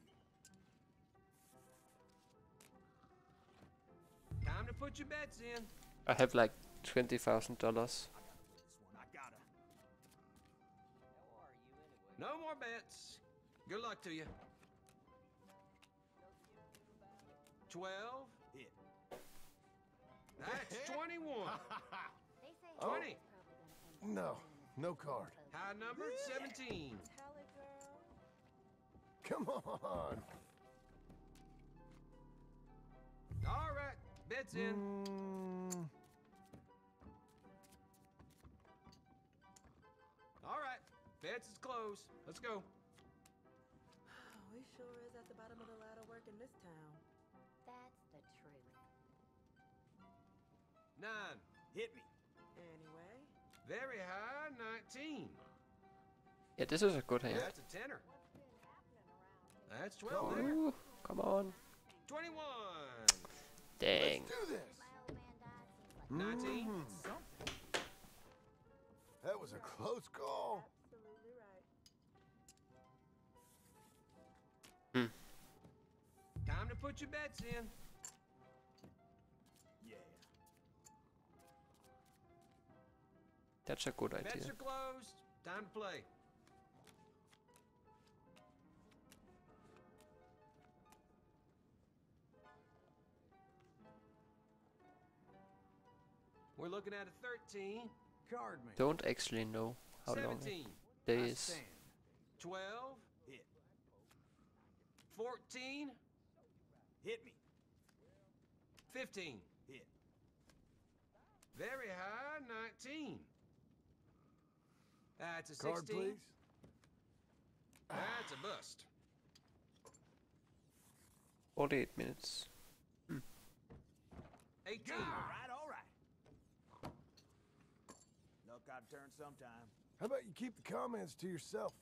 Time to put your bets in. I have like twenty thousand dollars. I gotta. No more bets. Good luck to you. 12. Hit. That's 21. They say Oh. Twenty. he's probably gonna end No. No card. High number 17. Tell it, girl. Come on. All right. Bets in. Mm, All right. Bets is closed. Let's go. we sure is at the bottom of the ladder working this town. Nine. Hit me. Anyway, Very high. 19. Yeah, this is a good hand. That's a tenner. That's 12 there. Ooh, come on. 21. Dang. Do this. 19. Mm-hmm. That was a close call. absolutely right. Hmm. Time to put your bets in. That's a good Bets idea. are closed. Time to play. We're looking at a 13, Card me. Don't actually know how long 17, it I is. 12, Hit. 14, Hit me. 15. Hit. Very high, 19. That's a Card, 16. please. That's a bust. 48 minutes. Hmm. 18. All right, all right. Luck I'd turn sometime. How about you keep the comments to yourself?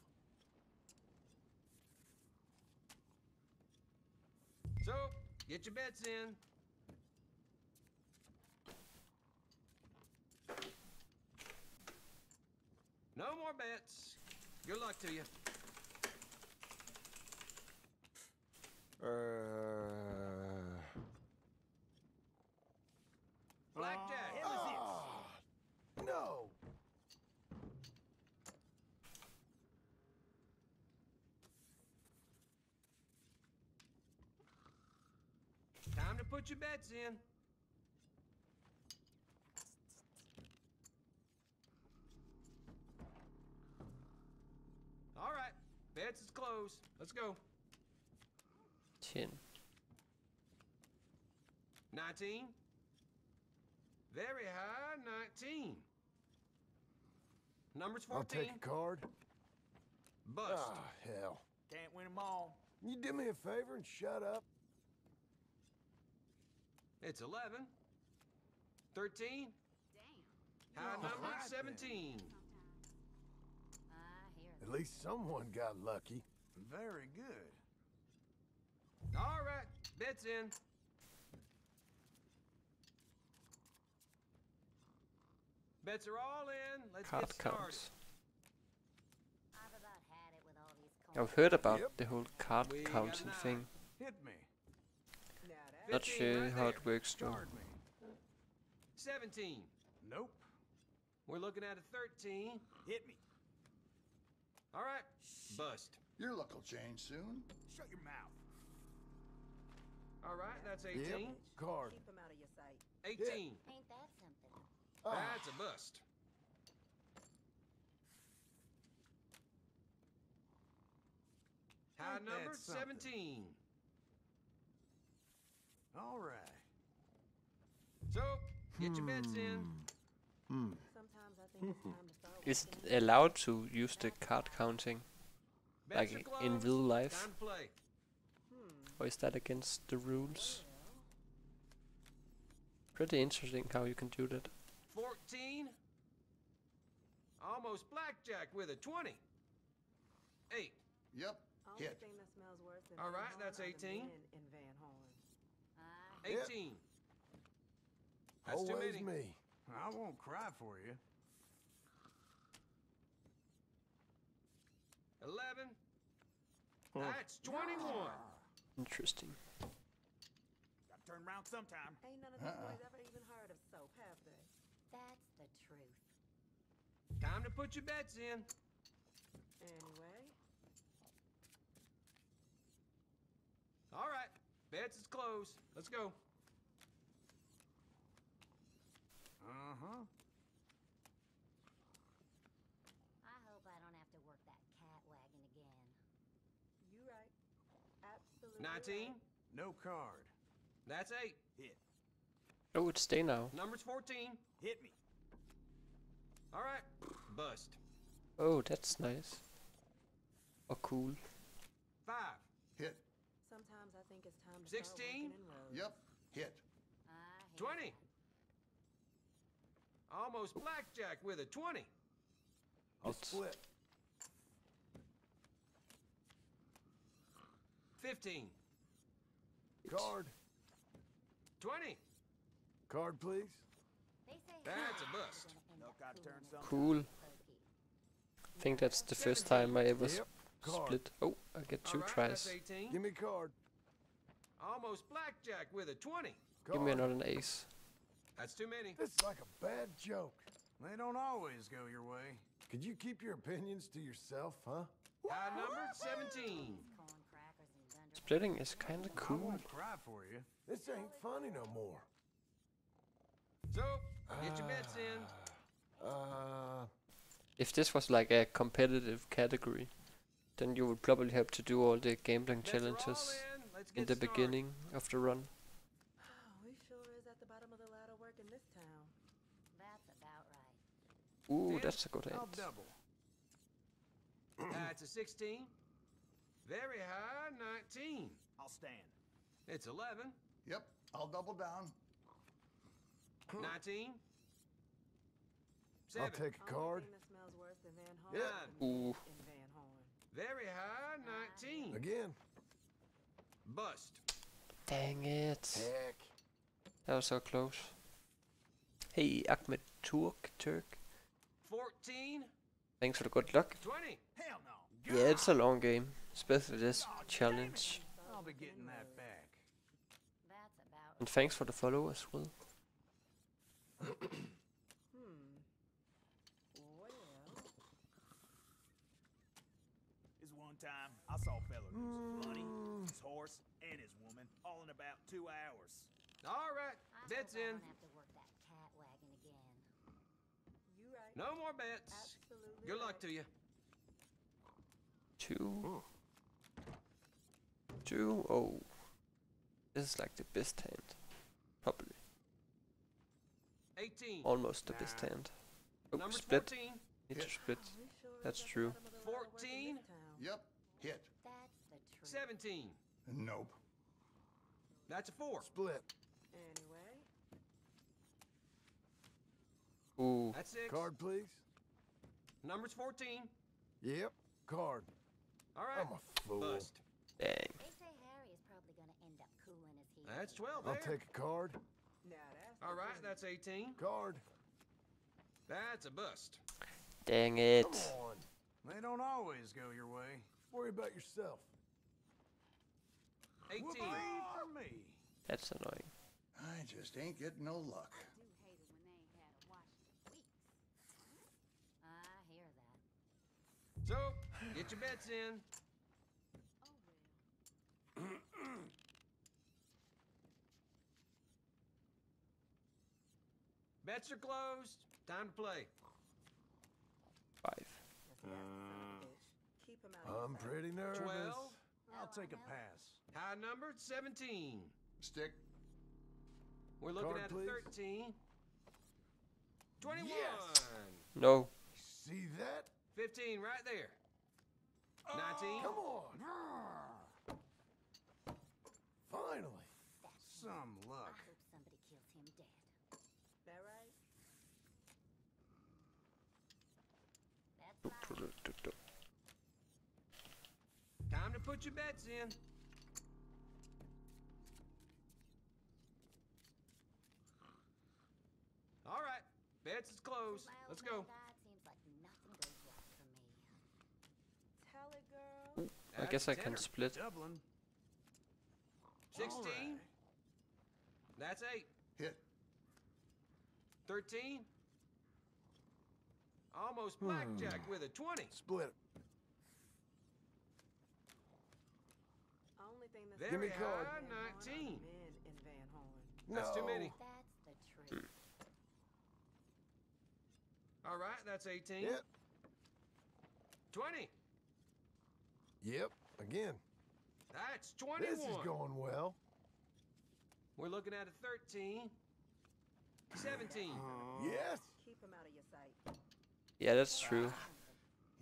So, get your bets in. No more bets. Good luck to you. Uh. Blackjack. Ah, no. Time to put your bets in. All right, bets is closed. Let's go. 10. 19. Very high, 19. Number's 14. I'll 14. take a card. Bust. Ah, hell. Can't win win 'em all. You do me a favor and shut up. It's 11. 13. Damn. High Oh, number, right 17. I hear At least someone got lucky. Very good. All right, bets in. Bets are all in. Let's Card get started. counts. I've about had it with all these I've coins. heard about Yep. the whole card We counting thing. Hit me. Now Not sure right how it works though. Me. 17. Nope. We're looking at a 13. Hit me. All right, bust. Your luck will change soon. Shut your mouth. All right, that's 18. Yep. Card. keep him out of your sight. 18. Ain't that something? Ah, That's a bust. High Ain't number, 17. All right. So, get your bets in. Hmm. Sometimes I think it's time to start Is it allowed to use the card counting? Like in real life? Time to play. Hmm. Or is that against the rules? Pretty interesting how you can do that. 14. Almost blackjack with a 20. 8. Yep. Only Hit. thing that smells worse than All Van right, Horn that's 18. in Van Horn. I 18. That's too many. me. I won't cry for you. 11. That's 21. Interesting. Gotta turn around sometime. Ain't none of these Uh-uh. boys ever even heard of soap, have they? That's the truth. Time to put your bets in. Anyway, All right, bets is closed. Let's go. Uh huh. I hope I don't have to work that cat wagon again. you right. Absolutely. 19. No card. That's 8. Hit. Oh, it's stay now. Number's 14. Hit me. All right, bust. Oh, that's nice. Or cool. Five. Hit. Sometimes I think it's time to start 16? working in roads. Yep. Hit. I 20. Almost blackjack with a 20. I'll It's- split. 15. Card. 20. Card, please. That's a half bust. is gonna end No up gotta turn cooling some- as Cool. I think that's the first time I ever s- Yep. Split. Oh, I get two All right, tries. Give me card. Almost blackjack with a 20. Give me another ace. That's too many. This is like a bad joke. They don't always go your way. Could you keep your opinions to yourself, huh? High number 17. Corn crackers and dunder Splitting is kinda I cool. won't cry for you. This ain't funny no more. So, get your bets in. Uh, If this was like a competitive category, then you would probably have to do all the gambling Bets are challenges in. In the started. beginning of the run. we sure is at the bottom of the ladder work in this town. That's about right. Ooh, that's a good I'll end. double. That's a 16. Very high, 19. I'll stand. It's 11. Yep. I'll double down. 19. I'll take a card. thing that smells worse than Van Horn Yeah. is Ooh. in Van Very high, 19. Again. Bust. Dang it. Heck. That was so close. Hey, Ahmed Turk, Turk. 14. Thanks for the good luck. 20. Hell no. Yeah, it's a long game, especially this challenge. I'll be getting that back. That's about And thanks for the follow as well. Hmm. Well, This one time, I saw a fella lose his money, his horse, and his woman all in about two hours. All right. I Bets hope I in. have to work that cat wagon again. you right. No more bets. Absolutely Good luck right. to you. Two. Two. Oh. This is like the best hand. Probably. 18. Almost the best hand. Oh, Number split. 14. Need to split. Sure That's true. bottom of the ladder work in 14? Yep. Hit. That's 17. Nope. That's a 4. Split. Anyway, Ooh. That's 6. Card, please. Number's 14. Yep. Card. All right. I'm a fool. Bust. Dang. They say Harry is probably gonna end up cooling his heels. That's 12 I'll take a card. now that's All the right, thing. that's 18. Card. That's a bust. Dang it. Come on. They don't always go your way. Worry about yourself. 18. Whoopee for me. That's annoying. I just ain't getting no luck. I do hate it when they ain't had a wash. Hmm? I hear that. So, get your bets in. Oh well. Bets are closed. Time to play. Five. That's the son of a bitch. Keep him out of I'm pretty nervous. 12. I'll take a pass. High number, 17. Stick. We're looking Card, at please. 13. 21. No. See that? 15 right there. 19. Come on. Finally. Some luck. hope somebody kills him dead. That right? That's right. Time to put your bets in. All right. Bets is closed. My Let's go. man seems like nothing goes right for me. Tell it, girl. I guess I can split. Dublin. 16. Alright. That's 8. Hit. 13. Almost Hmm. blackjack with a 20. Split. Only thing that's Give me better card. than Van Horn are the 19. Men in Van Horn. That's too many. That's the truth. All right, that's 18. Yep. 20. Yep. Again. That's 21. This is going well. We're looking at a 13. 17. Uh-huh. Yes. Keep him out of your sight. Yeah, that's true.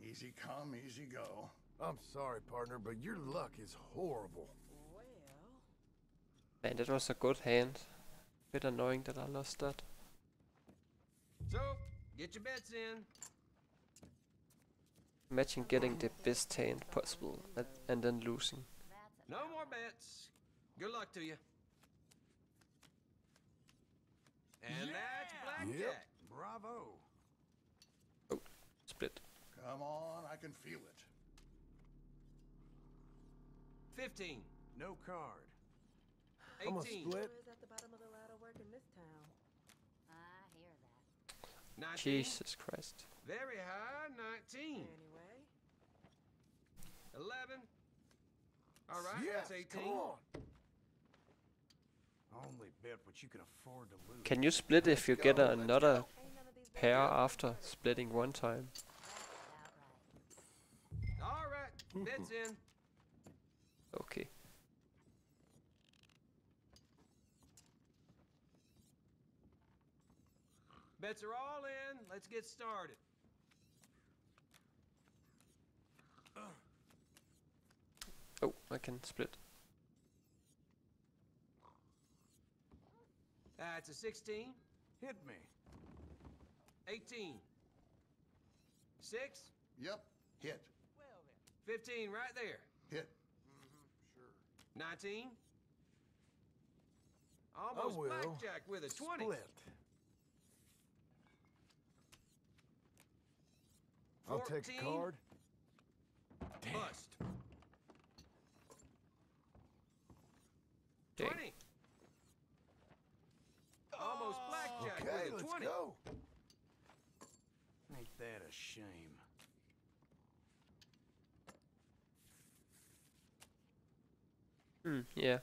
Easy come, easy go. I'm sorry, partner, but your luck is horrible. Well, Man, that was a good hand. Bit annoying that I lost that. So, get your bets in. Imagine getting the best hand possible and, and then losing. No more bets. Good luck to you. And that's blackjack. Bravo. Oh, split. Come on, I can feel it. 15. No card. I'm a 18. split. at the bottom of the ladder work in this town. I hear that. 19. Jesus Christ. Very high. 19. Anyway, 11. All right, yes, that's 18. come on. Only bet what you can afford to lose. Can you split if you get go, a- let's another go. ain't none of these pair after splitting one time? That's about right. All right, mm-hmm. bets in. Okay. Bets are all in. Let's get started. Oh, I can split. That's a 16. Hit me. 18. 6. Yep, hit. 15 right there. Hit. Mm-hmm, sure. 19. Almost will. blackjack with a 20. Split. I'll take 14. a card. Bust. Dang. 20. Almost blackjack Okay, with a let's 20. go. Ain't that a shame? Hmm, yeah.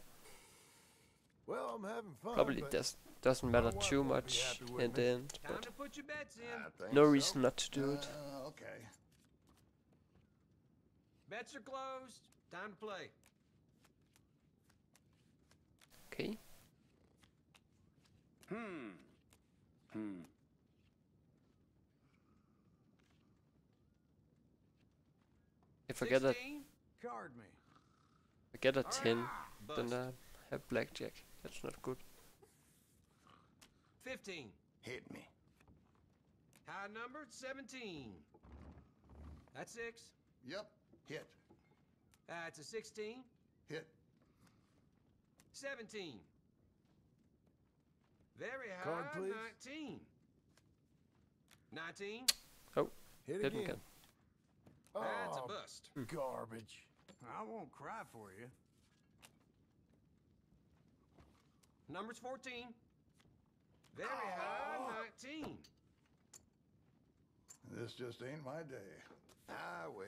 Well, I'm having fun. Probably but does, doesn't matter too much in the end, but to put your bets in. I think no so. reason not to do it. Uh, okay. Bets are closed. Time to play. Okay. Hmm. Hmm. If I get a, Card me. I get a 10, then I have blackjack. That's not good. 15. Hit me. High number, 17. That's 6. Yep, hit. That's a 16. Hit. 17. Very high. Card, please. 19. 19. Hit Hit again. again. That's Oh, a bust. garbage. I won't cry for you. Numbers 14. Very high. 19. This just ain't my day. Ah, well.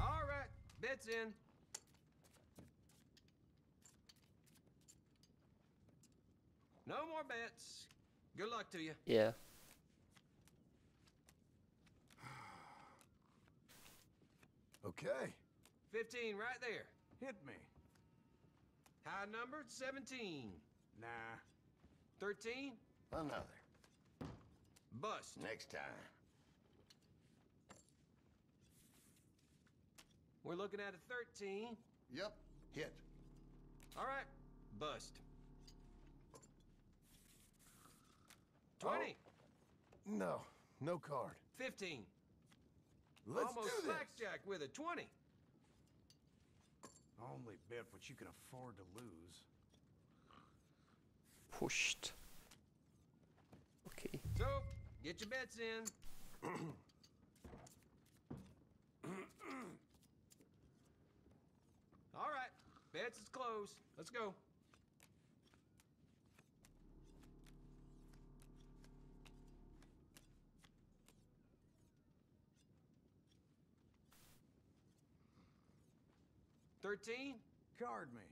All right. Bets in. No more bets. Good luck to you. Yeah. Okay. 15 right there. Hit me. High number, 17. Nah. 13. Another. Bust. Next time. We're looking at a 13. Yep, hit. All right. Bust. 20. No, no card. 15. Let's Almost do this. blackjack with a 20. Only bet what you can afford to lose. Pushed. Okay. So, get your bets in. All right. Bets is closed. Let's go. Thirteen. Card me.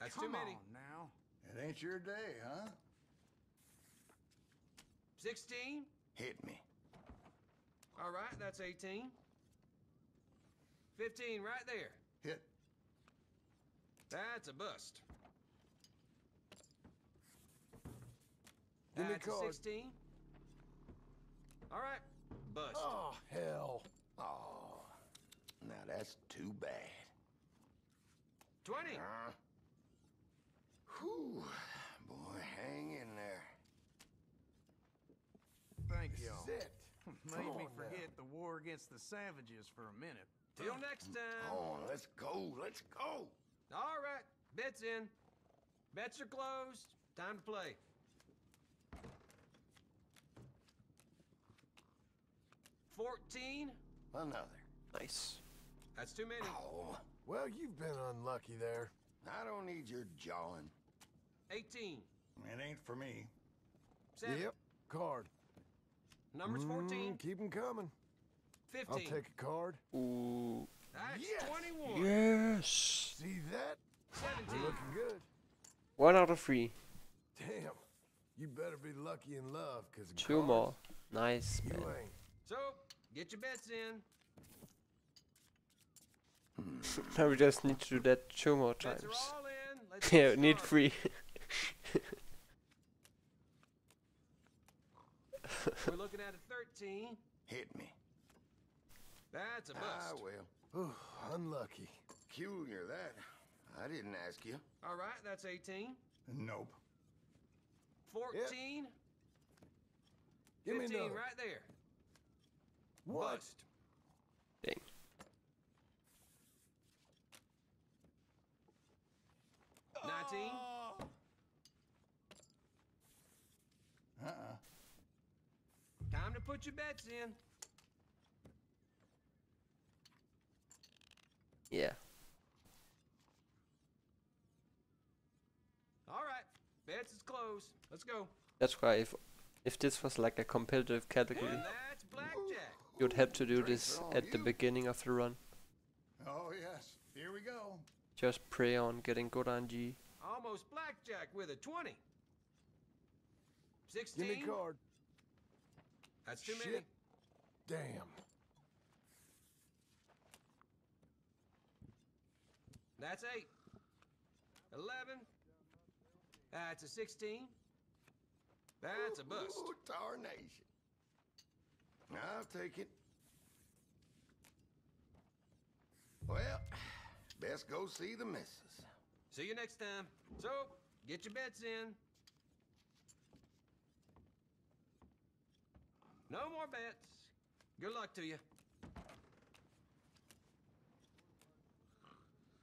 That's Come too many. on now. It ain't your day, huh? Sixteen. Hit me. All right, that's 18. 15 right there. Hit. That's a bust. Give me that's a 16. All right. Bust. Oh, hell. Oh, now that's too bad. 20. Huh? Whew. Boy, hang in there. Thank y'all. is it. Made Come me on now. forget the war against the savages for a minute. Till next time. On, let's go, let's go. All right. Bets in. Bets are closed. Time to play. Fourteen. Another. Nice. That's too many. Oh, Well, you've been unlucky there. I don't need your jawing. Eighteen. It ain't for me. Seven. Yep. Card. Numbers fourteen. Mm, them coming. 15. I'll take a card. Ooh. That's Yes. twenty-one. Yes. See that? You're looking good. One out of three. Damn. You better be lucky in love, cause in Two cards, more. Nice, You man. ain't. So get your bets in. now we just need to do that two more times. all in. Let's yeah, get need three. We're looking at a thirteen. Hit me. That's a Ah, bust. well. Ooh, unlucky. Peculiar, that. I didn't ask you. All right, that's eighteen. Nope. Fourteen. Give me Fifteen, another. right there. What? Bust. Dang. Nineteen. Uh-uh. Time to put your bets in. Yeah. All right, bets is closed. Let's go. That's why if if this was like a competitive category, And that's blackjack. you'd have to do this at the beginning of the run. Oh, yes. Here we go. Just pray on getting good RNG. Almost blackjack with a twenty. Give Sixteen. me card. That's too Shit. many. Damn. That's eight. Eleven. That's a sixteen. That's a bust. Ooh, tarnation. I'll take it. Well, best go see the missus. See you next time. So, get your bets in. No more bets. Good luck to you.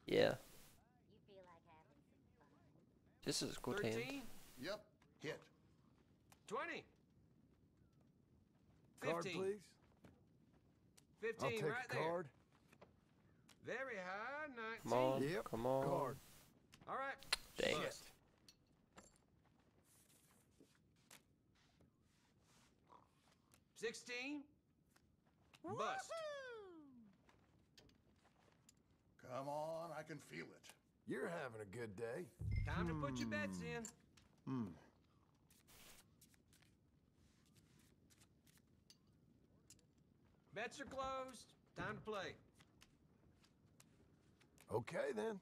Yeah. You feel like having fun. This is a good hand. Thirteen. Yep, hit. Twenty. Card, please. Fifteen. please. I'll Fifteen take right a there. card. Very high. Nineteen. Come on. Yep, Come on. Card. All right. Dang Bust. it. Sixteen. Bust. Come on, I can feel it. You're having a good day. Time to put your bets in. Hmm. Bets are closed. Time to play. Okay then.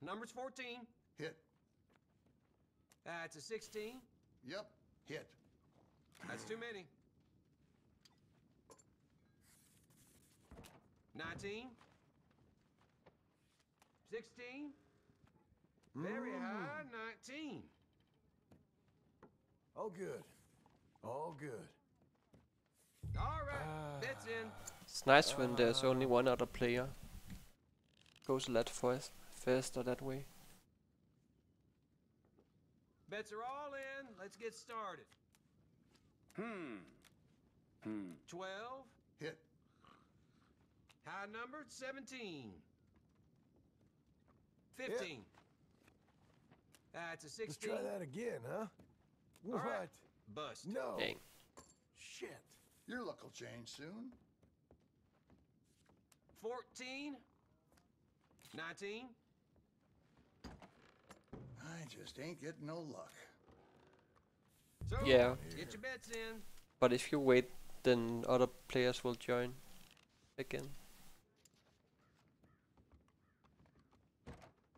Numbers 14. Hit. That's a 16. Yep, hit. That's too many. 19. 16. Very mm. high. 19. All good. All good. All right. Bets in. It's nice when there's only one other player. Goes a lot fast, faster that way. Bets are all in. Let's get started. Hmm. Hmm. 12. Hit. High number 17. 15. That's a 16. Let's try that again, huh? All What? right. Bust. No. Dang. Shit. Your luck will change soon. 14. 19. I just ain't getting no luck. So, Yeah. get your bets in. But if you wait, then other players will join again.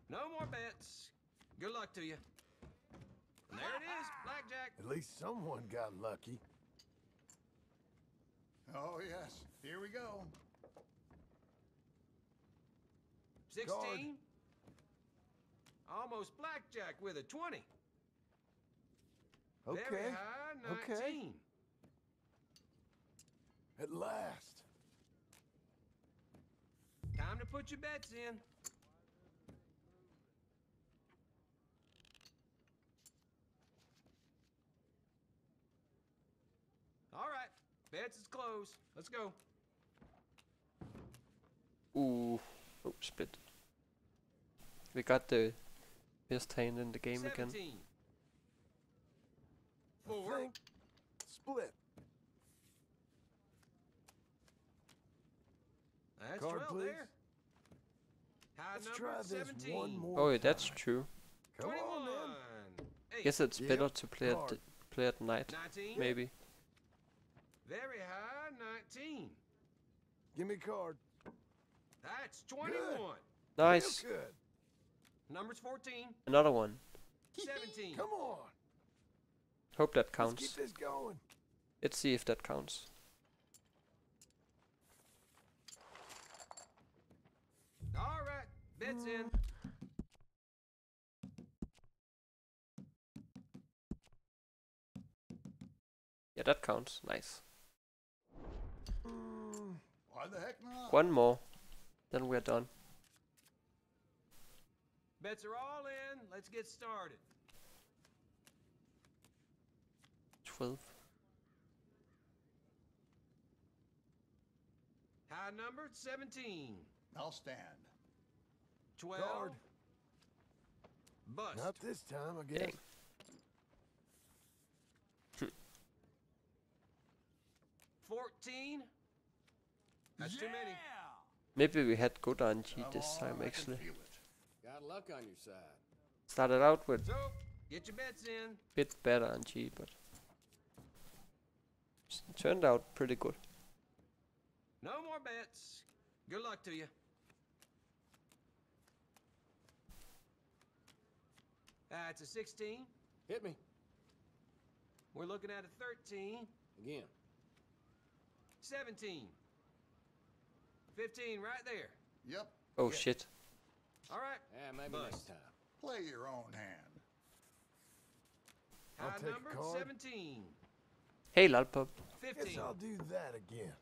No more bets. Good luck to you. And there it is, blackjack. At least someone got lucky. Oh, yes. Here we go. 16. Almost blackjack with a 20. Okay. Very high, 19. Okay. At last. Time to put your bets in. All right, bets is closed. Let's go. Ooh. Oh, split. We got the best hand in the game again. 17. I Four. think split. That's Card, 12 please. there. High Let's try this 17. one more. Oh, yeah, that's time. true. Come 21. on, then. Eight. Guess it's Yep. better to play at Card. the, play at night, 19. maybe. Very high, 19. Give me a card. That's 21. Nice. Good. Numbers 14, Another one. 17. Come on. Hope that Let's counts. keep this going. Let's see if that counts. All right, bets in. Yeah, that counts. Nice. Why the heck not? One more. Then we're done. Bets are all in. Let's get started. 12. High number 17. I'll stand. 12. Guard. Bust. not this time, I guess. Dang. 14. That's too many. Maybe we had good RNG oh, this time actually. Got luck on your side. Started out with So, get your bets in. bit better RNG, but s- turned out pretty good. No more bets. Good luck to you. That's a 16. Hit me. We're looking at a 13. Again. 17. 15 right there. Yep. Oh Yeah. shit. All right. Yeah, maybe Bust. next time. Play your own hand. I'll High take a number card. 17. Hey Lollipop. Guess 15. I'll do that again.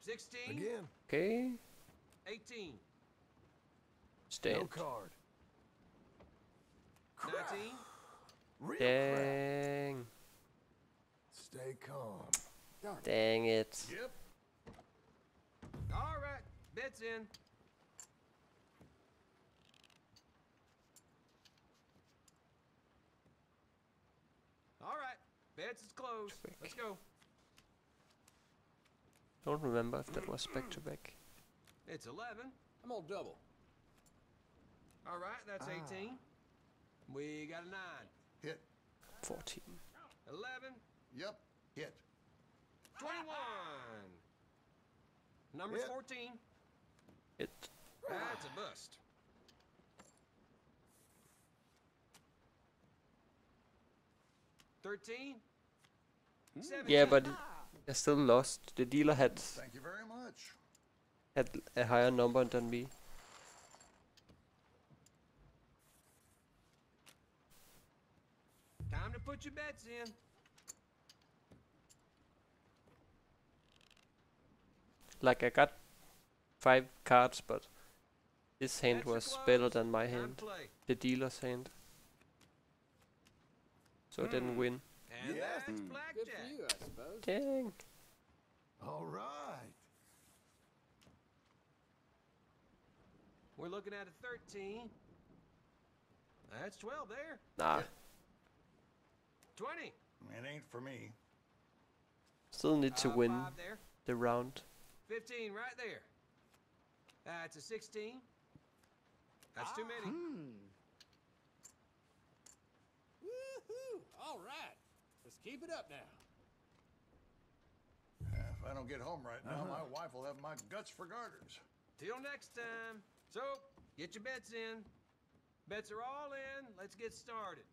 16. Again. Okay. 18. No Stand. card. 19. Real crap. Dang. Stay calm. Dang it. Yep. All right. Bets in. All right. Bets is closed. Let's go. Don't remember if that was back to back. It's 11. I'm on double. All right. That's Ah. 18. We got a 9. Hit. 14. 11. Yep. Hit. 21. Number's 14. It. That's a bust. Thirteen. Hmm. Yeah, but I still lost. The dealer had Thank you very much. had a higher number than me. Time to put your bets in. Like I got five cards, but his hand was better than my hand. The dealer's hand. So I didn't win. And Yes. that's Good blackjack. for you, I suppose. Dang. All right. We're looking at a 13. That's 12 there. Nah. 20. It ain't for me. Still need to Uh, win the round. 15 right there. That's a 16. That's ah. too many. Hmm. Woohoo! All right. Let's keep it up now. If I don't get home right now, uh -huh. my uh-huh. wife will have my guts for garters. Till next time. So, get your bets in. Bets are all in. Let's get started.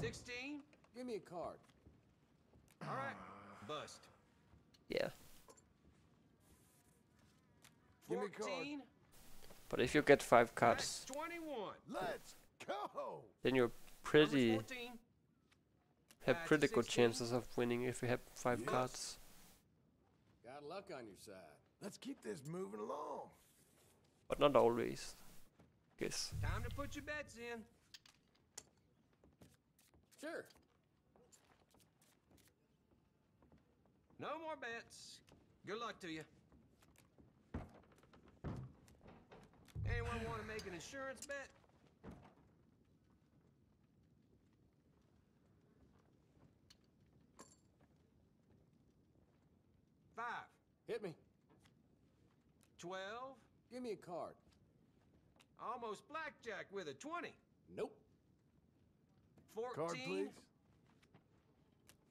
Sixteen? Give me a card. All right. Bust. Yeah. Give me a card. 14. But if you get five That's cards, Let's go. then you're pretty have That's pretty good chances of winning if you have five Yes. cards. Got luck on your side. Let's keep this moving along. But not always. Guess. Time to put your bets in. Sure. No more bets. Good luck to you. Anyone want to make an insurance bet? Five, Hit me. twelve, Give me a card. almost blackjack with a 20. Nope. 14, Card, please.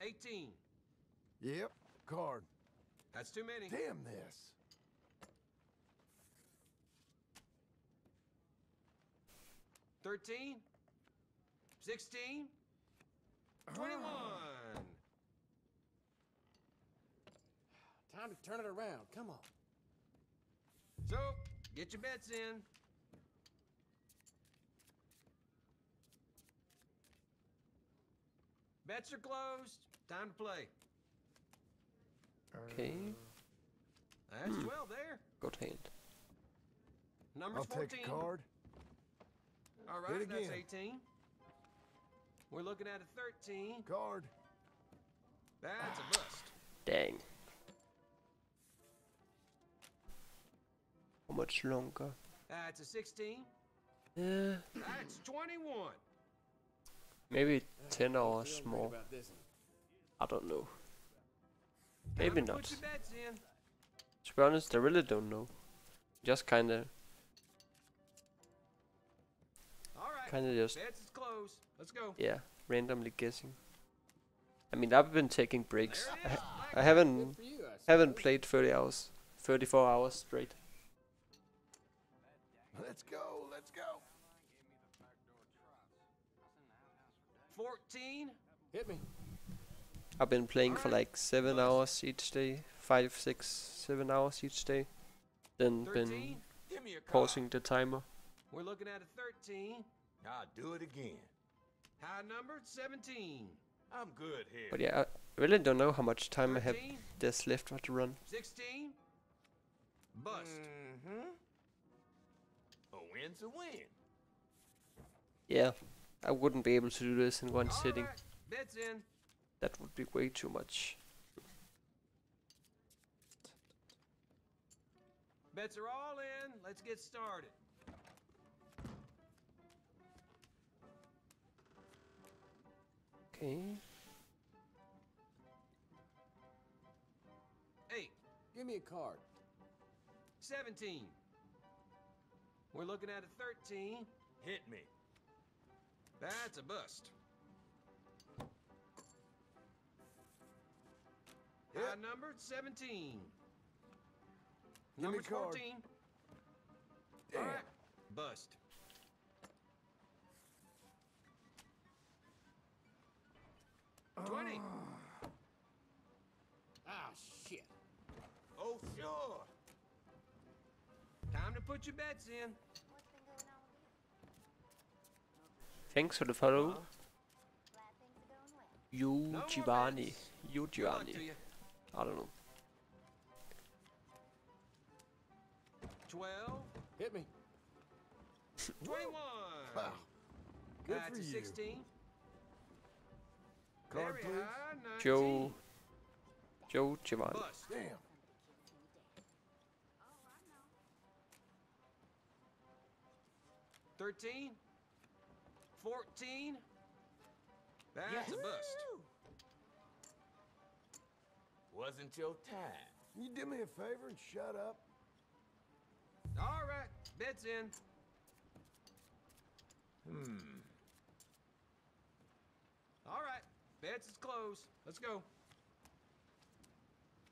18. Yep. Card. That's too many. Damn this. Thirteen, sixteen, twenty-one. Time to turn it around. Come on. So, get your bets in. Bets are closed. Time to play. Okay. That's hmm. 12 there. Good hand. Number's I'll 14. take a card. All Hit right, that's 18. We're looking at a 13. Card. That's a bust. Dang. How much longer? That's a 16. Yeah. That's 21. Maybe 10 hours more. About this one. I don't know. Time Maybe not. Put your bets in. To be honest, I really don't know. Just kinda, All right. kinda just, is closed. Let's go. yeah, randomly guessing. I mean, I've been taking breaks. I, ha- I haven't you, I haven't played 30 hours, 34 hours straight. Let's go. Let's go. 14. Hit me. I've been playing for like seven hours each day, five, six, seven hours each day. Then 13. been Give me a card. pausing the timer. We're looking at a 13. I'll do it again. High number 17. I'm good here. But yeah, I really don't know how much time I have 13. there's left to run. 16. Bust. Mm-hmm. A win's a win. Yeah, I wouldn't be able to do this in one All sitting. right, Bets in. That would be way too much. Bets are all in. Let's get started. Okay. Eight. Give me a card. 17. We're looking at a 13. Hit me. That's a bust. Hit. High numbered 17. me Number's card. 14. Damn. All right. Bust. Twenty. Ah, shit. Oh, sure. Time to put your bets in. What's been going on with you? Thanks for the follow. Glad things are going well. You No Giovanni. bets. You Good luck Giovanni. You. I don't know. 12. Hit me. 21. Wow. Good That's for a you. 16. Card, Very please. high, 19. Joe. Joe Giovanni. Bust. Damn. Some of the kids in your Wasn't your time. Can you do me a favor and shut up? All right. Bets in. Hmm. All right. Bets is closed. Let's go.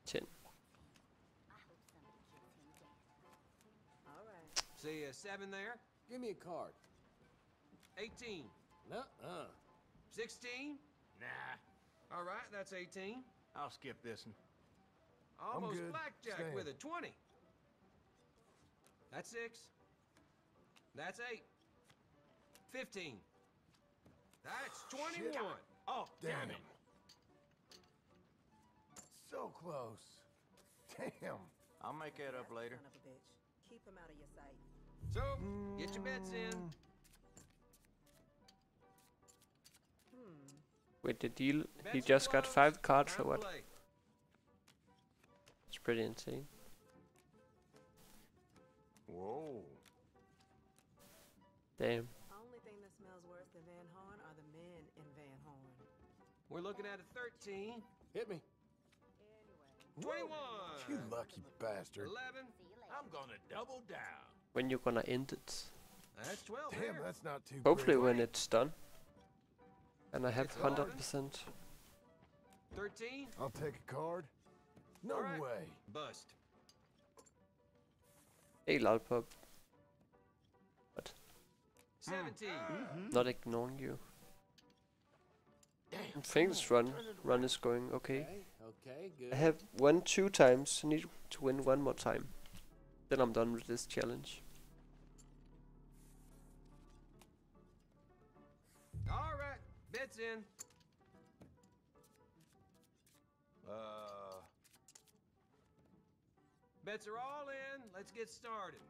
10. I hope some of the kids in your day. All right. See a 7 there. Give me a card. 18. Nuh-uh. 16? Nah, All right, that's 18. I'll skip this one. Almost blackjack Stand. with a 20. That's 6. That's 8. 15. That's 21. Oh, Damn damn it. it. So close. Damn. I'll make that up later. Son of a bitch. Keep him out of your sight. So, get your bets in. Wait, the deal, he just got five cards or Time to what? It's pretty insane. Whoa. Damn. Only thing that smells worse than Van Horn are the men in Van Horn. We're looking at a 13. Hit me. Anyway. 21. You lucky bastard. 11. See you later. I'm gonna double down. When you gonna end it? That's 12 Damn, there. that's not too Hopefully quick. when it's done. And I have 100%. 13. I'll take a card. No All right. way. Bust. Hey, lollipop. What? 17. Not ignoring you. I think this run run is going okay. Okay, good. I have won two times. I need to win one more time. Then I'm done with this challenge. Bets in. Uh, Bets are all in. Let's get started.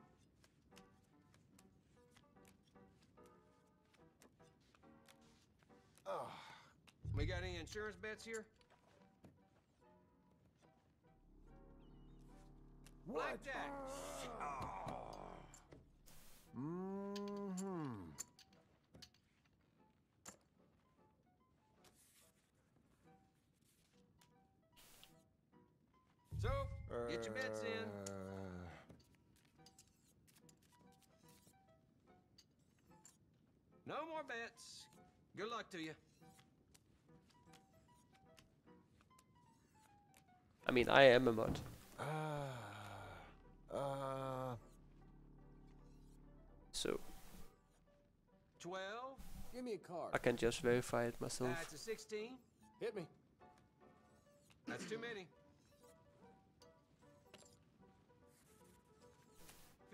Oh, We got any insurance bets here? what? Blackjack. Mm-hmm. So, get your bets in. No more bets. Good luck to you. I mean, I am a mod. Uh, uh, So 12. Give me a card. I can just verify it myself. That's a 16. Hit me. That's too many.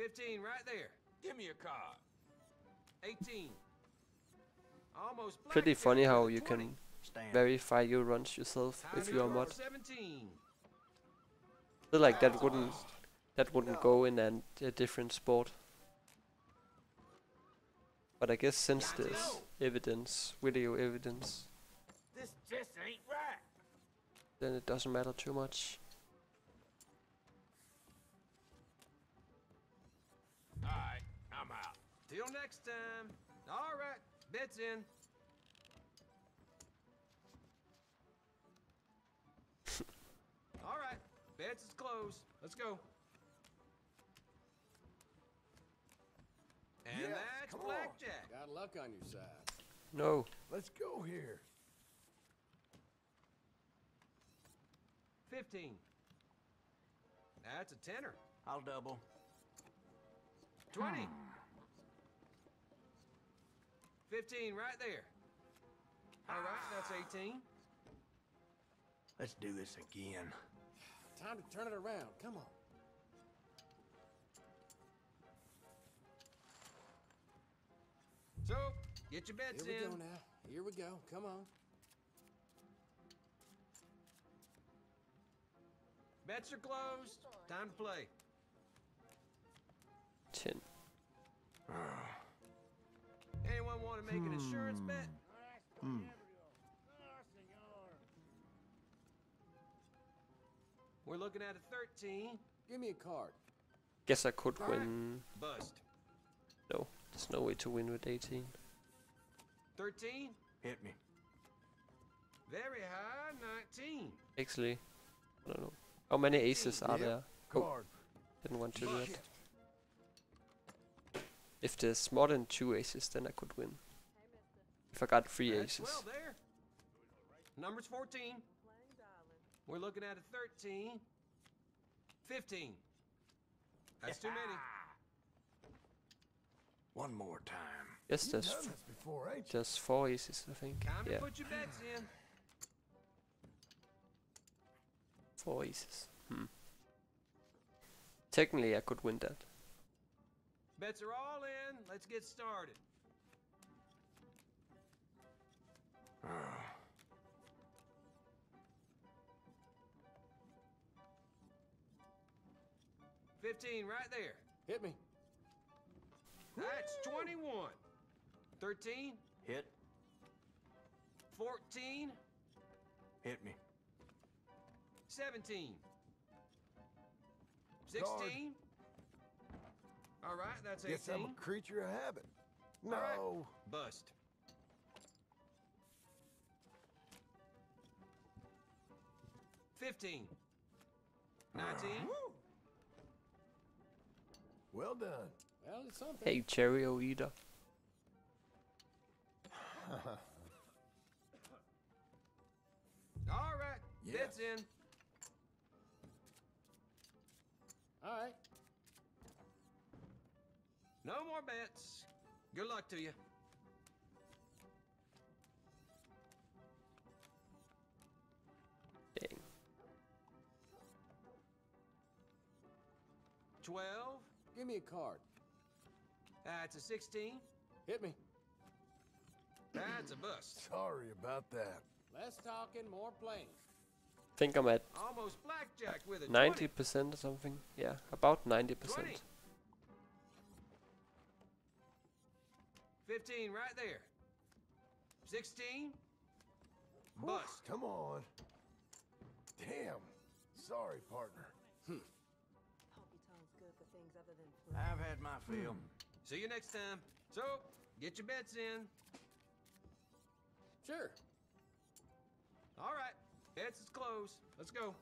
15 right there. give me a card. 18. Almost Pretty funny how you 20. can Stand. verify your runs yourself Time if you're a mod. 17. feel like that wouldn't that wouldn't go in an, a different sport. But I guess since there's evidence, video evidence, This just ain't right. then it doesn't matter too much. Till next time. All right. Bets in. All right. Bets is closed. Let's go. And Yes, that's come on. blackjack. Got luck on your side. No. let's go here. 15. That's a tenner. I'll double. 20. Hmm. 15 right there. All right, that's 18. Let's do this again. Time to turn it around. Come on. So, get your bets Here we in. go now. Here we go. Come on. Bets are closed. Time to play. Ten. Ah. Anyone want to make an insurance bet? Hmm. We're looking at a 13. Give me a card. Guess I could Alright. win. Bust. No, there's no way to win with 18. 13. Hit me. Very high. 19. Actually, I don't know. How many aces are Yep. there? Oh, Card. didn't want to do Bust. that. If there's more than two aces, then I could win. If I got three That's aces. 12 there. Number's 14. Plain darling. We're looking at a 13. 15. That's too many. One more time. Yes, You've there's done f- this before, ain't there's four aces, I think. Time to Yeah, put your bets in. four aces. Hmm. Technically, I could win that. Bets are all in. Let's get started. Fifteen, right there. Hit me. That's twenty-one. Thirteen. Hit. Fourteen. Hit me. Seventeen. Sixteen. All right, that's Guess I'm a creature of habit. All right. No. Bust. Fifteen. Nineteen. Uh-huh. Well done. Well, it's something. Hey, Cheerio eater. All right. Yes. Bets in. All right. No more bets. Good luck to you. Dang. Twelve. Give me a card. That's a sixteen. Hit me. That's a bust. Sorry about that. Less talking, more playing. think I'm at Almost blackjack with a 90% or something. Yeah, about 90%. 20. 15 right there. 16. Bust. Come on. Damn. Sorry, partner. Hmm. Hope your tongue's good for things other than food. I've had my fill. Hmm. See you next time. So, get your bets in. Sure. All right. Bets is closed. Let's go.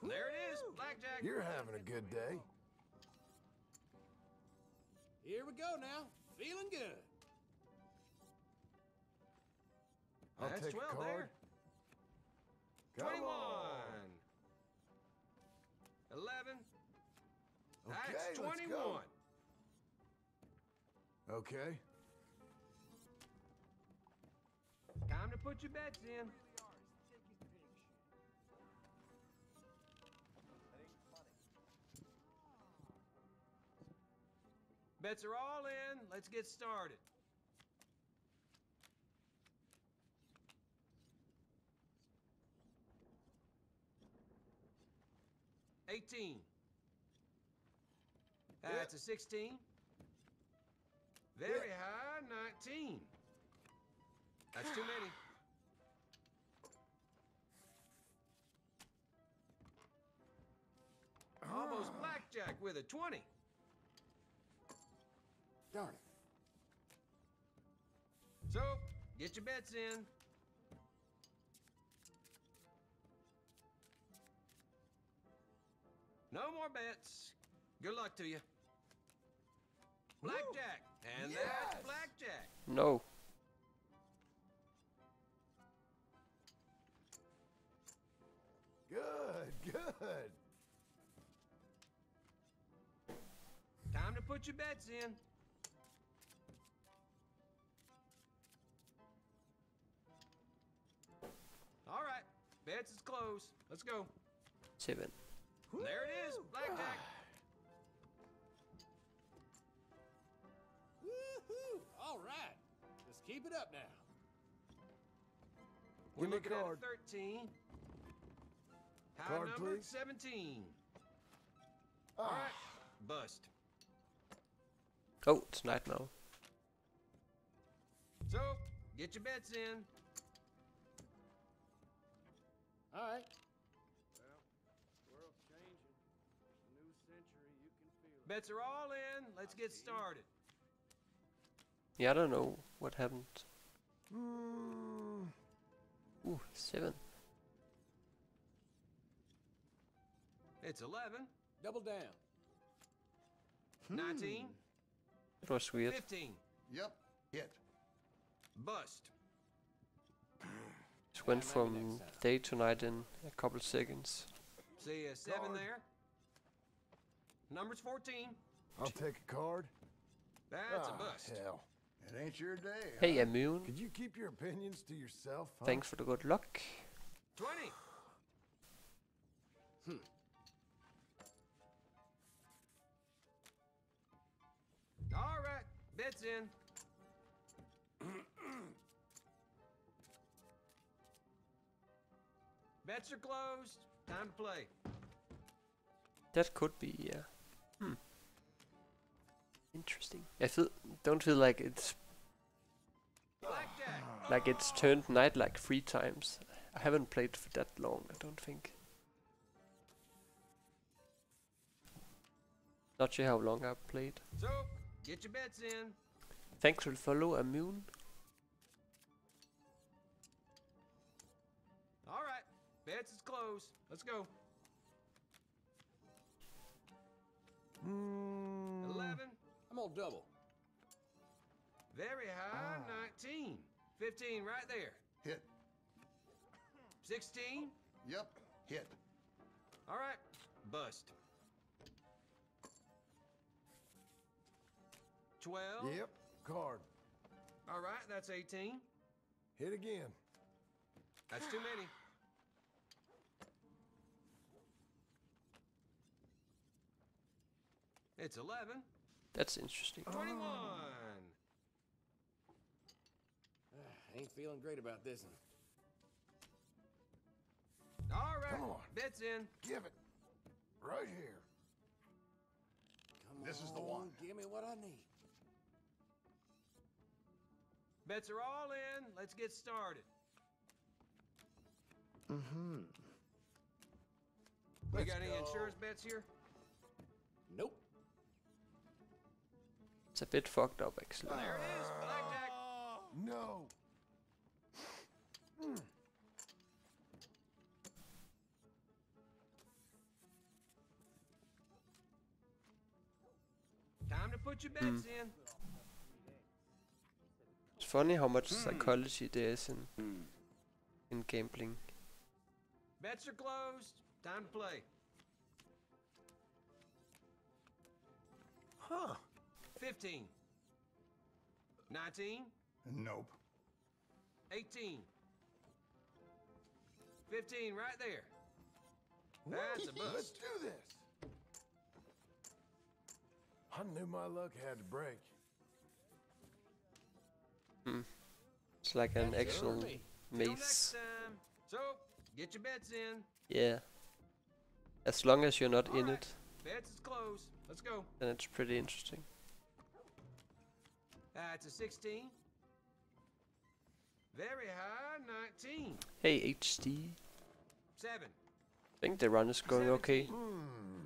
There it is. Blackjack. You're having a good day. Here we go now. Feeling good. I'll That's take 12 a card. there. Come 21. on. 11. Okay, That's 21. Okay. Time to put your bets in. Bets are all in. Let's get started. Eighteen. That's a sixteen. Very high, nineteen. That's too many. Almost blackjack with a 20. Darn it. So, get your bets in. No more bets. Good luck to you. Blackjack. And that's blackjack. No. Good, good. Time to put your bets in. Bets is closed. Let's go. Seven. There it is. Blackjack. Woohoo! All right. Just keep it up now. We're Give me looking card. at 13. High Card, number please. 17. Ah. All right. Bust. Oh, it's night now. So, get your bets in. All right. Well, World's changing. New century, you can feel it. Bets are all in. Let's get started. Yeah, I don't know what happened. Mm, Ooh, seven. It's 11, Double down. 19, It was weird. 15. Yep. Hit. Bust. Just went from day to night in a couple seconds. See a 7 Card. there? Number's 14. I'll take a card. That's Ah, a bust. Hell. It ain't your day. Hey, Immune. Could you keep your opinions to yourself? huh? Thanks for the good luck. 20. All right, bet's in. Bets are closed. Time to play. That could be, yeah. Hmm. Interesting. I feel don't feel like it's like it's turned night like three times. I haven't played for that long, I don't think. Not sure how long I've played. So, get your bets in. Thanks for the follow, Immune. Right, bets is closed. Let's go. Mm, 11. I'm all double. Very high. 19. 15 right there. Hit. 16. Yep. Hit. All right, bust. 12. Yep. Card. All right, that's 18. Hit again. That's too many. It's 11. That's interesting. 21. Ain't feeling great about this one. All right, Come on. bet's in. Give it. Right here. Come This is the one. Give me what I need. Bets are all in. Let's get started. Mm-hmm. We Let's got any insurance bets here? Nope. It's a bit fucked up actually. There it is. Blackjack. Oh, no. Hmm. Time to put your bets Hmm. in. It's funny how much hmm. psychology there is in hmm. in gambling. Bets are closed. Time to play. Huh. 15. 19. Nope. 18. 15 right there. That's a bust. Let's do this. I knew my luck had to break. Hmm. It's like an That's actual early. Next maze. time. So, get your bets in. Yeah. As long as you're not in Alright. it, Bets is closed. Let's go. then it's pretty interesting. That's a 16. Very high, 19. Hey HD. 7. I think the run is going okay. Hmm.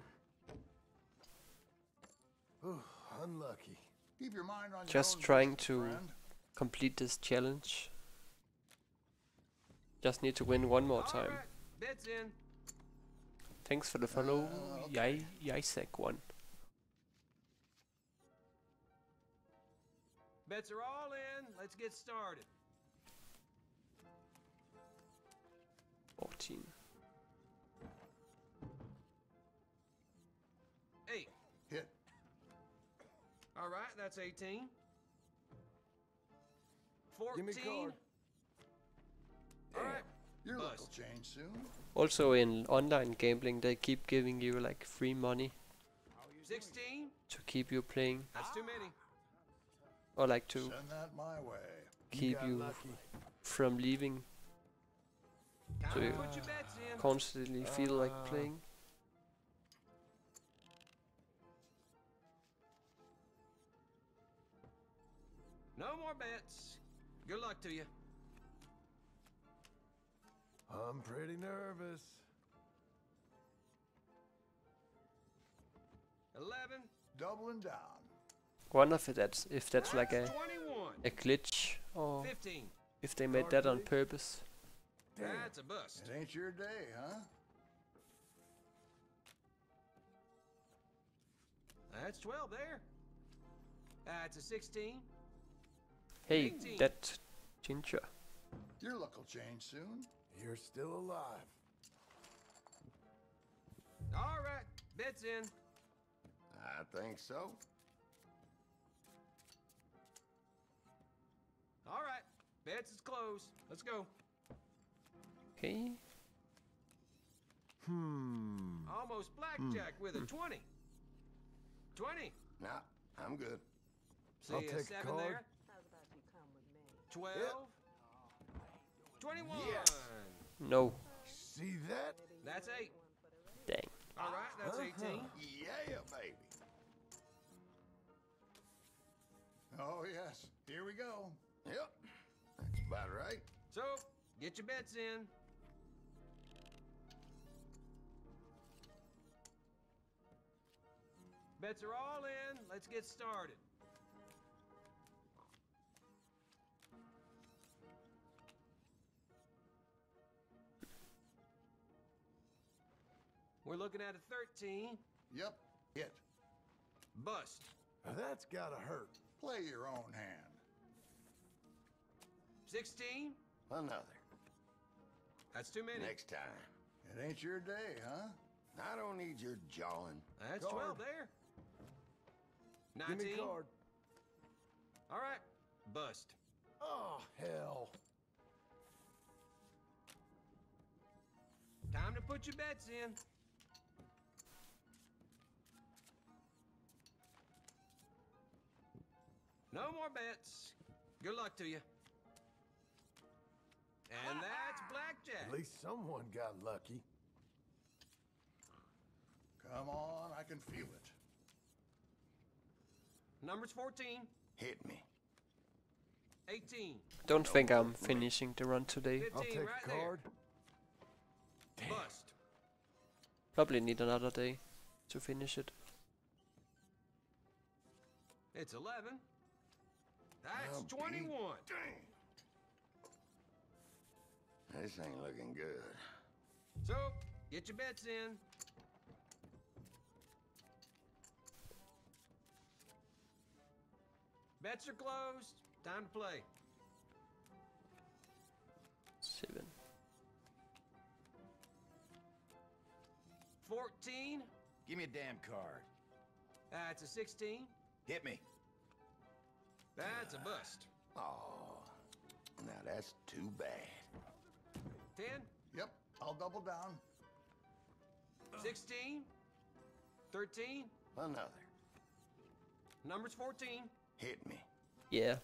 Ooh, unlucky. Keep your mind on your Just own trying to friend. complete this challenge. Just need to win one more time. Alright, bets in. Thanks for the follow, Uh, Yai Yaisek one. Bets are all in. Let's get started. 14. 8. Hit. All right, that's 18. 14. Give me card. All right, Your luck will change soon. Also in online gambling they keep giving you like free money 16. to keep you playing That's too many. Or like to Send that my way. keep got you lucky. from leaving So to you put your bets constantly feel like Uh, playing. No more bets. Good luck to you. I'm pretty nervous. 11. Doubling down. Wonder if that's if that's like a a glitch or if they made that on purpose. That's a bust. It ain't your day, huh? That's 12 there. That's a 16. Hey, 18. that ginger. Your luck will change soon. You're still alive. All right, bets in. I think so. Bets is closed. Let's go. Okay. Hmm. Almost blackjack with a 20. 20. Nah, I'm good. See I'll a take a seven card. there. How's about you come with me? 12. 21. No. See that? That's eight. Dang. All right, that's 18. Yeah, baby. Oh, yes. Here we go. Yep. That's about right. So, get your bets in. Bets are all in. Let's get started. We're looking at a 13. Yep. Hit. Bust. Now That's gotta hurt. Play your own hand. 16. Another. That's too many. Next time. It ain't your day, huh? I don't need your jawing. That's Card. 12 there. Give 19. me card. All right. Bust. Oh, hell. Time to put your bets in. No more bets. Good luck to you. And that's blackjack. At least someone got lucky. Come on, I can feel it. Numbers 14, Hit me. 18, Don't think I'm finishing the run today. 15 I'll take right a card. there. Bust. Probably need another day to finish it. It's 11. That's Now, 21. This ain't looking good. So, get your bets in. Bets are closed. Time to play. Seven. 14. Give me a damn card. That's a 16. Hit me. That's a bust. Oh, now that's too bad. 10, Yep, I'll double down. 16, 13, Another. numbers 14. Hit me. Yeah.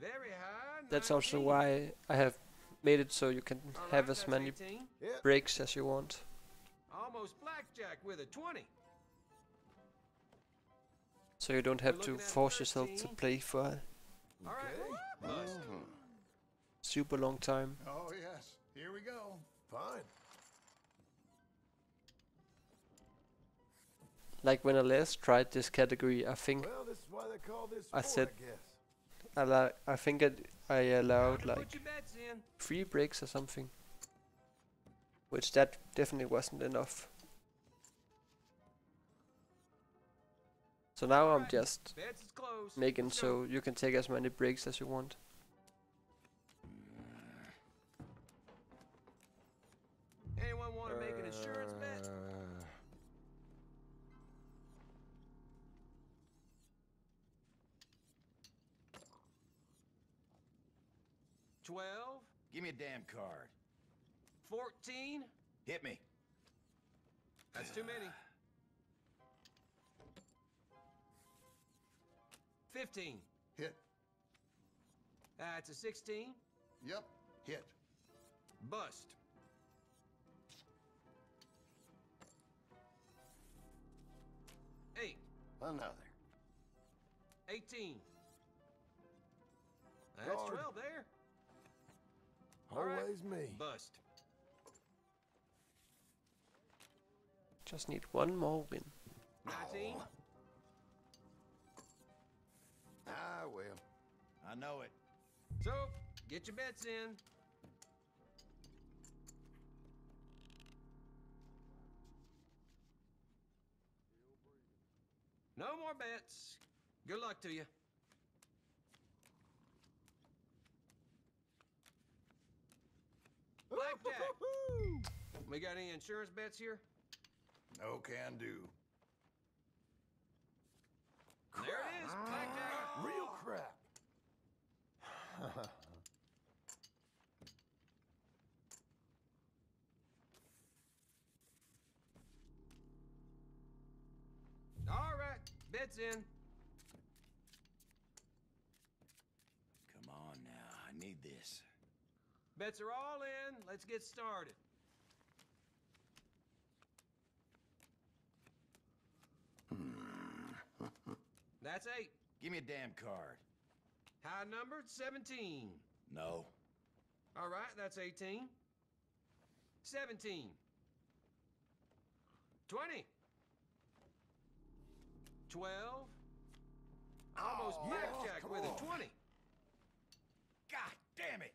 Very high. That's also why I have made it so you can All have as many 18. breaks as you want. Almost blackjack with a 20. So you don't have to looking at force yourself to play for a All right. Bust. Mm-hmm. super long time. Oh, yes. Here we go. Fine. Like when I last tried this category, I think Well, this is why they call this I said- I guess. I I think it, I allowed like Put your bets in. three breaks or something, which that definitely wasn't enough. So now I'm just Bets is closed. making so you can take as many breaks as you want. 12, Give me a damn card. 14. Hit me. That's too many. 15. Hit. That's a 16. Yep, hit. Bust. Eight. Another. 18. That's Guard. 12 there. All right. always me. Bust. Just need one more win. 19. Ah, well. I know it. So, get your bets in. No more bets. Good luck to you. Blackjack! we got any insurance bets here? No can do. Crap. There it is, Blackjack! Oh. Real crap! All right, bet's in. Bets are all in. Let's get started. That's eight. Give me a damn card. High number, 17. No. All right, that's 18. 17. 20. 12. Almost Oh, blackjack with on. a 20. God damn it!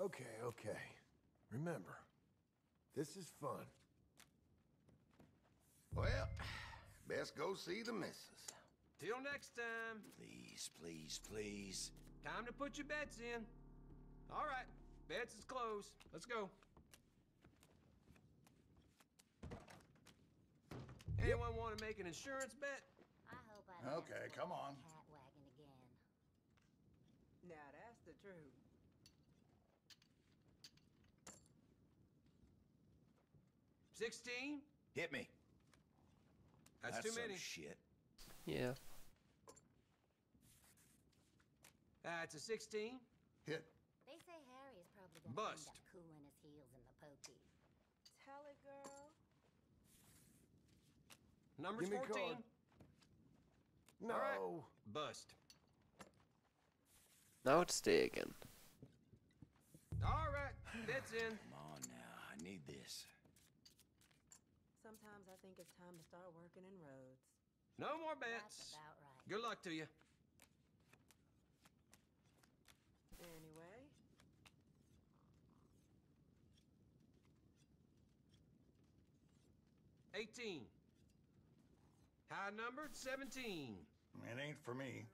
Okay, okay. Remember, this is fun. Well, best go see the missus. Till next time. Please, please, please. Time to put your bets in. All right, bets is closed. Let's go. Anyone want to make an insurance bet? I hope I don't Okay, have to come on. the Hat wagon again. Now that's the truth. Sixteen. Hit me. That's, That's too some many. shit. Yeah. That's a sixteen. Hit. They say Harry is probably gonna Bust. end up cooling his heels in the pokey. Tell it, girl. Number's Give me a fourteen. card. No. All right. Bust. Now it's day again. All right, bets in. Come on now, I need this. Sometimes I think it's time to start working in roads. No more That's bets. about right. Good luck to you. Anyway, Eighteen. High numbered seventeen. It ain't for me.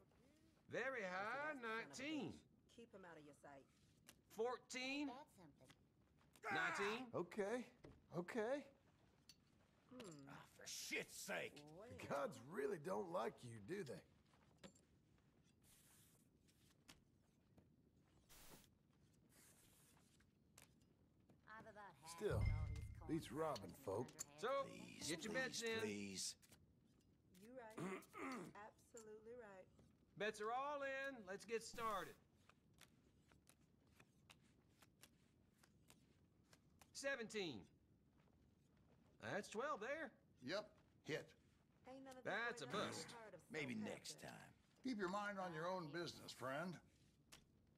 Very high son of a nineteen. Keep him out of your sight. Fourteen. Bet something. Nineteen. Okay, okay. Hmm. Ah, for shit's sake. Well, The gods really don't like you, do they? I've about had Still, with all these coin beats robbing folk. So Please, get your please, bets in. please. you right. Absolutely right. Bets are all in. Let's get started. Seventeen. That's twelve there. Yep. Hit. Ain't none of this That's a bust. You've heard of Maybe next time. Keep your mind on your own business, friend.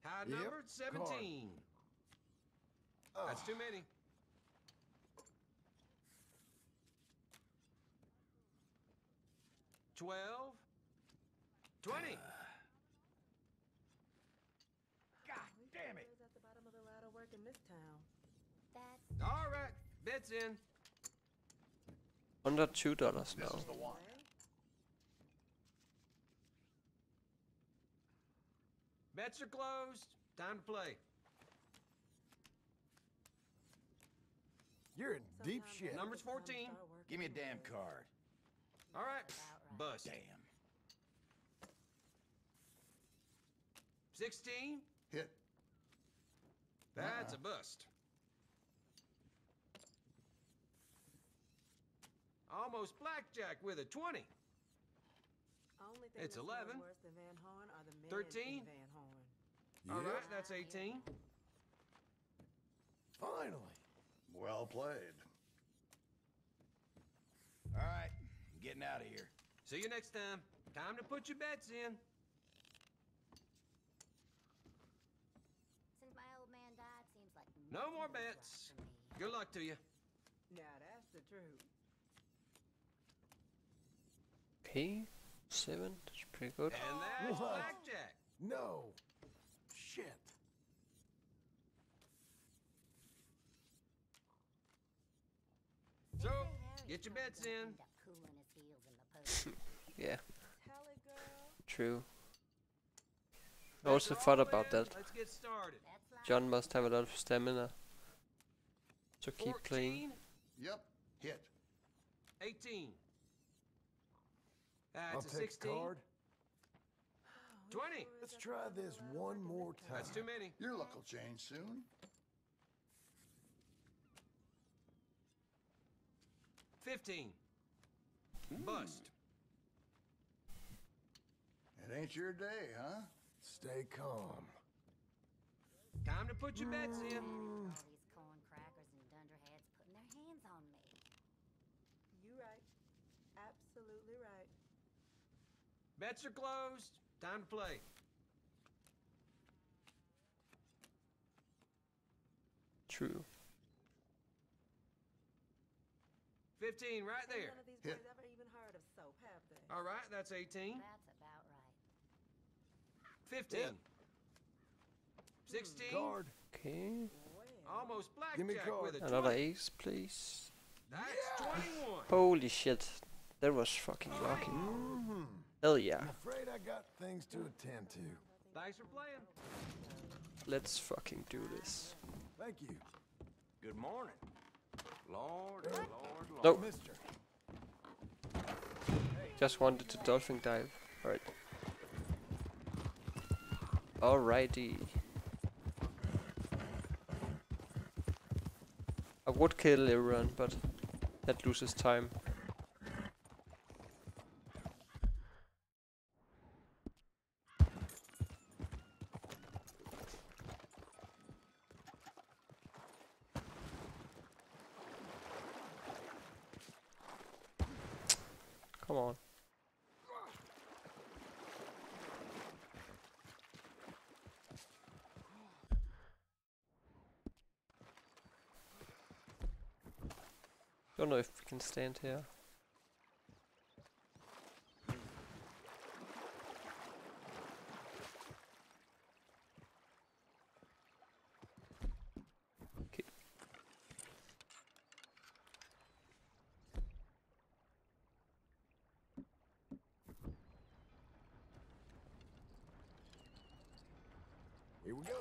High Yep, numbered seventeen. That's Ah, too many. Twelve. Twenty. God damn sure it. is at the bottom of the ladder work in this town. That's All right. Bets in. Under two dollars now. is the one. Anyway, Bets are closed. Time to play. you're in deep shit. Number's it's time to 14. Give me a damn card. All right. Bust. Damn. Sixteen. Hit. That's Uh-uh. a bust. Almost blackjack with a 20. Only thing It's 11. worse than Van Horn are the men 13. in Van Horn. Yeah, right, that's 18. Finally. Well played. All right, I'm getting out of here. See you next time. Time to put your bets in. Since my old man died, seems like No more nothing goes right bets. Good luck to you. Now that's the truth. Okay, seven. That's pretty good. And that's What? blackjack. No. Shit. So, get your bets in. end up cooling his heels in the pokey. Yeah, Tell it, girl. true. I also thought about that. Let's get started. John must have a lot of stamina. So keep playing. Yep. Hit. 18. Uh, I'll a take 16. card. Oh, 20. Let's try this one more time. That's too many. Your luck will change soon. 15. Bust. It ain't your day, huh? Stay calm. Time to put your bets in. Mm. All these corn crackers and dunderheads putting their hands on me. You right. Absolutely right. Bets are closed. Time to play. True. 15 right there. None of these Hit. boys ever even heard of soap, have they? All right, that's 18. That's about right. 15. Hit. 16. Guard. Okay. Almost Give me blackjack card. with a Another 20. ace, please. That's 21. Holy shit. That was fucking lucky. Hell yeah. I'm afraid I got things to attend to. Thanks for playing. Let's fucking do this. Thank you. Good morning. Lord, Lord, Lord. No, Mister. just wanted to dolphin dive. Alright. Alrighty. I would kill everyone, but that loses time. Come on. Don't know if we can stand here. Okay. Here we go.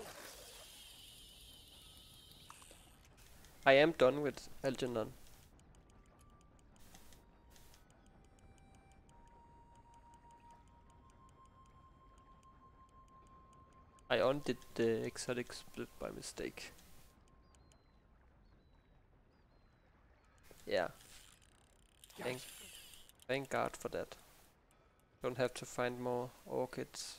I am done with Algernon. I undid the exotic split by mistake. Yeah. Thank, thank God for that. Don't have to find more orchids.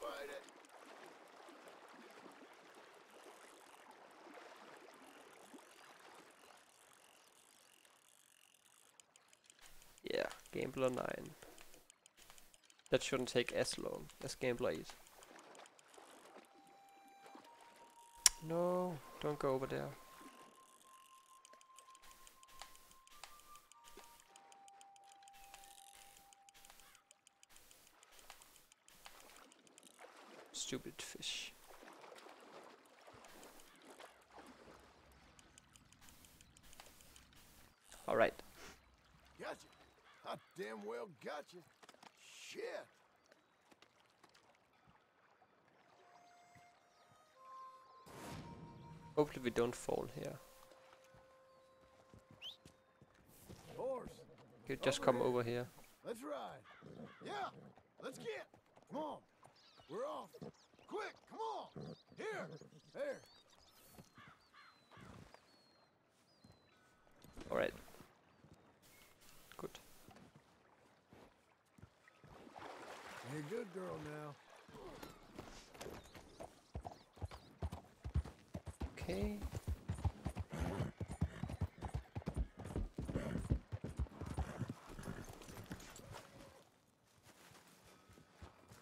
Fight it. Yeah, Gambler 9. That shouldn't take as long as Gambler 8. No, don't go over there. Stupid fish. Alright. Gotcha. I damn well got you. Shit. Hopefully we don't fall here. Horse. You just come over here. Let's ride. Yeah. Let's get. Come on. We're off. Quick. Come on. Here. There. Alright. Good. You're a good girl now. Okay.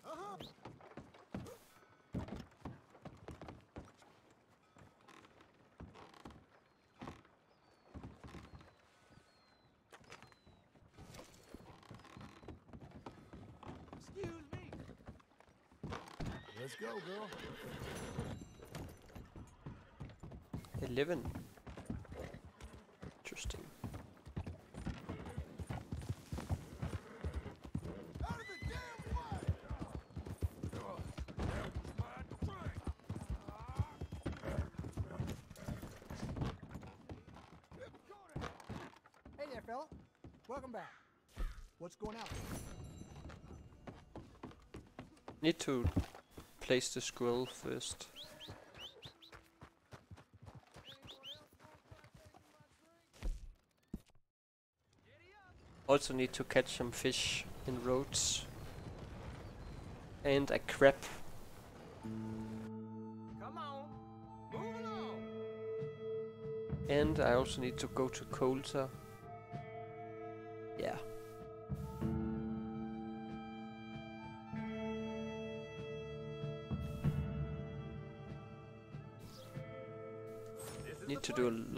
Uh-huh. Excuse me. Let's go, girl. 11. Interesting. Hey there, fella. Welcome back. What's going on? Need to place the scroll first. Also need to catch some fish in Rhodes. And a crab. And I also need to go to Colter.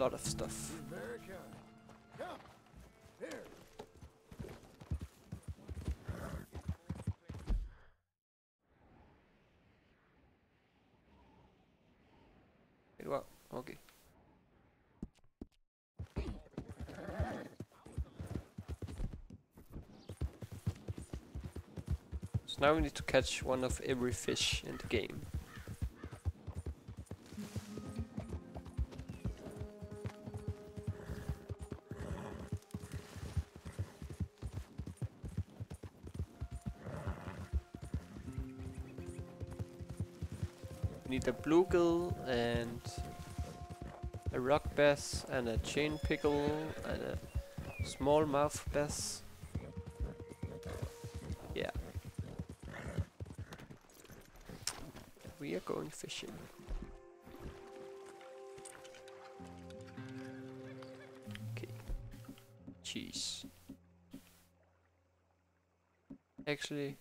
Lot of stuff. Wait, what? Okay. So now we need to catch one of every fish in the game. Need a bluegill and a rock bass and a chain pickle and a smallmouth bass. Yeah. We are going fishing. Okay. Cheese. Actually,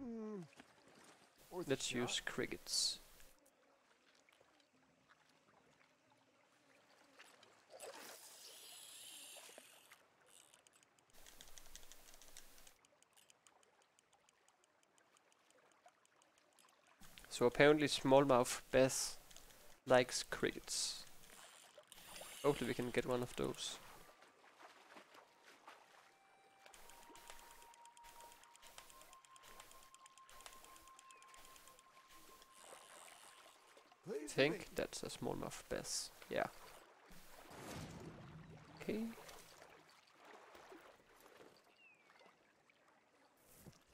hmm. let's use crickets. So apparently smallmouth bass likes crickets. Hopefully we can get one of those. Think that's a smallmouth bass. Yeah. Okay.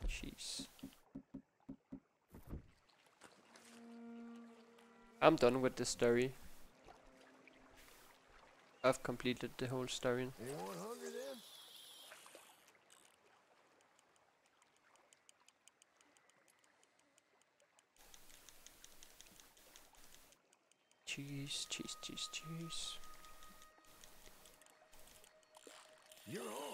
Jeez. I'm done with the story. I've completed the whole story. Anyone hungry then? Cheese, cheese, cheese, cheese. You're on.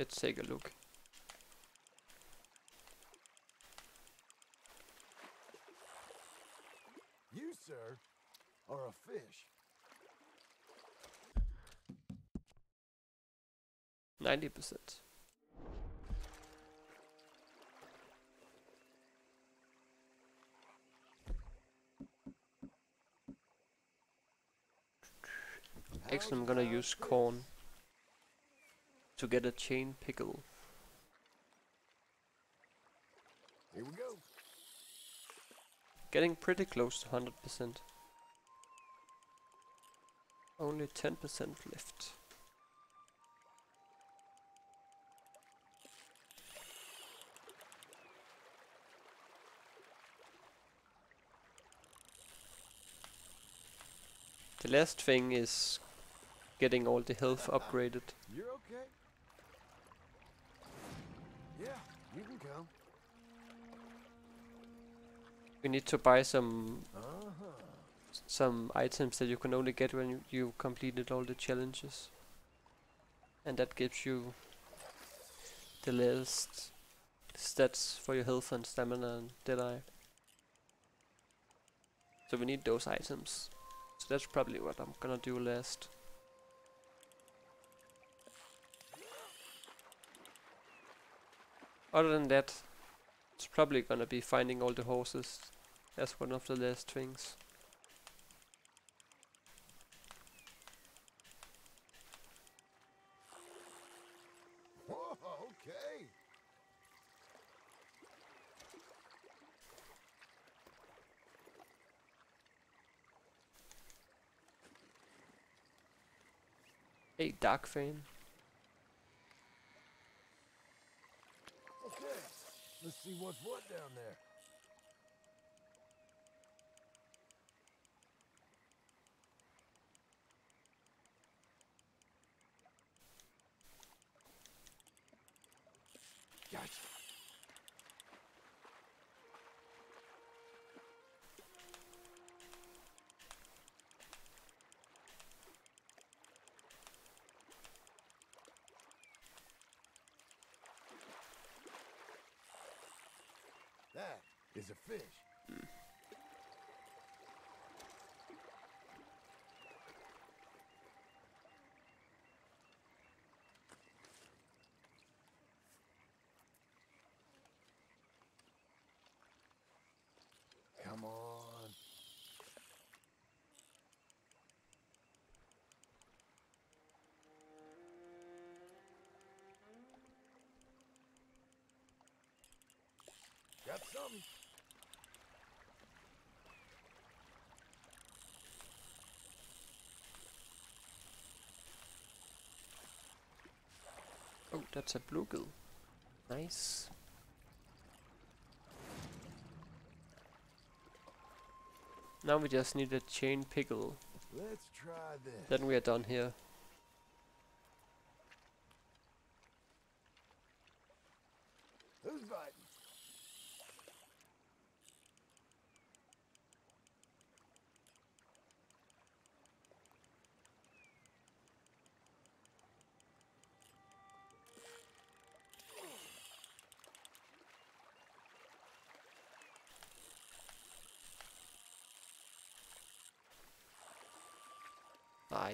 Let's take a look. You, sir, are a fish. Ninety percent. Actually, I'm gonna use corn to get a chain pickle. Here we go. Getting pretty close to 100%. Only 10% left. The last thing is getting all the health uh, uh, upgraded. You're okay. Yeah, you can come. We need to buy some Uh-huh. some items that you can only get when you, you completed all the challenges. And that gives you the last stats for your health and stamina and deadeye. So we need those items. So that's probably what I'm gonna do last. Other than that, it's probably gonna be finding all the horses as one of the last things. Okay. Hey, Dark Fame. Okay, let's see what's what down there. Gotcha. That is a fish. Come on. Got something. That's a bluegill. Nice. Now we just need a chain pickle. Let's try this. Then we are done here. Who's biting?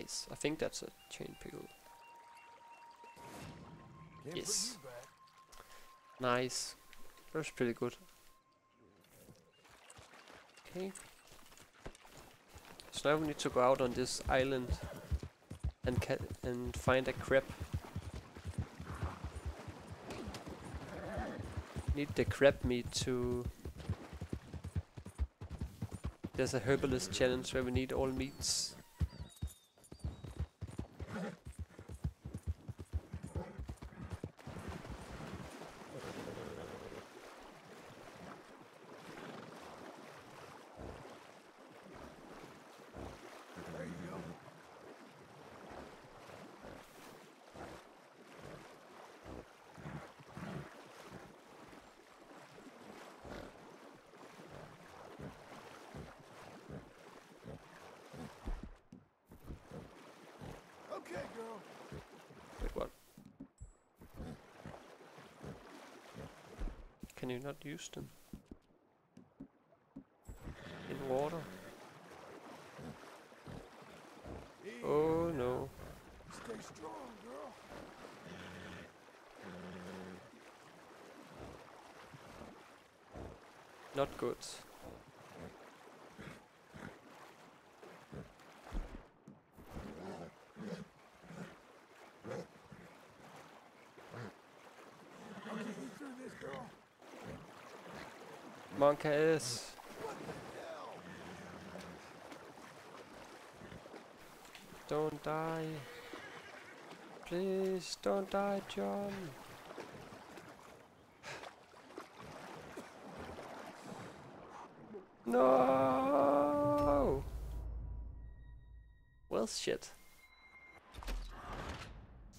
Nice. I think that's a chain pickle. Yes. put you back. Nice. That's pretty good. Okay. So now we need to go out on this island and and find a crab. Need the crab meat to. There's a herbalist challenge where we need all meats. There you go. Okay, girl. Wait, what? Can you not use them? In water? Oh no. Stay strong, girl. Not good. I'll get you through this, girl. The hell? Don't die. Please don't die, John. No! Well, shit.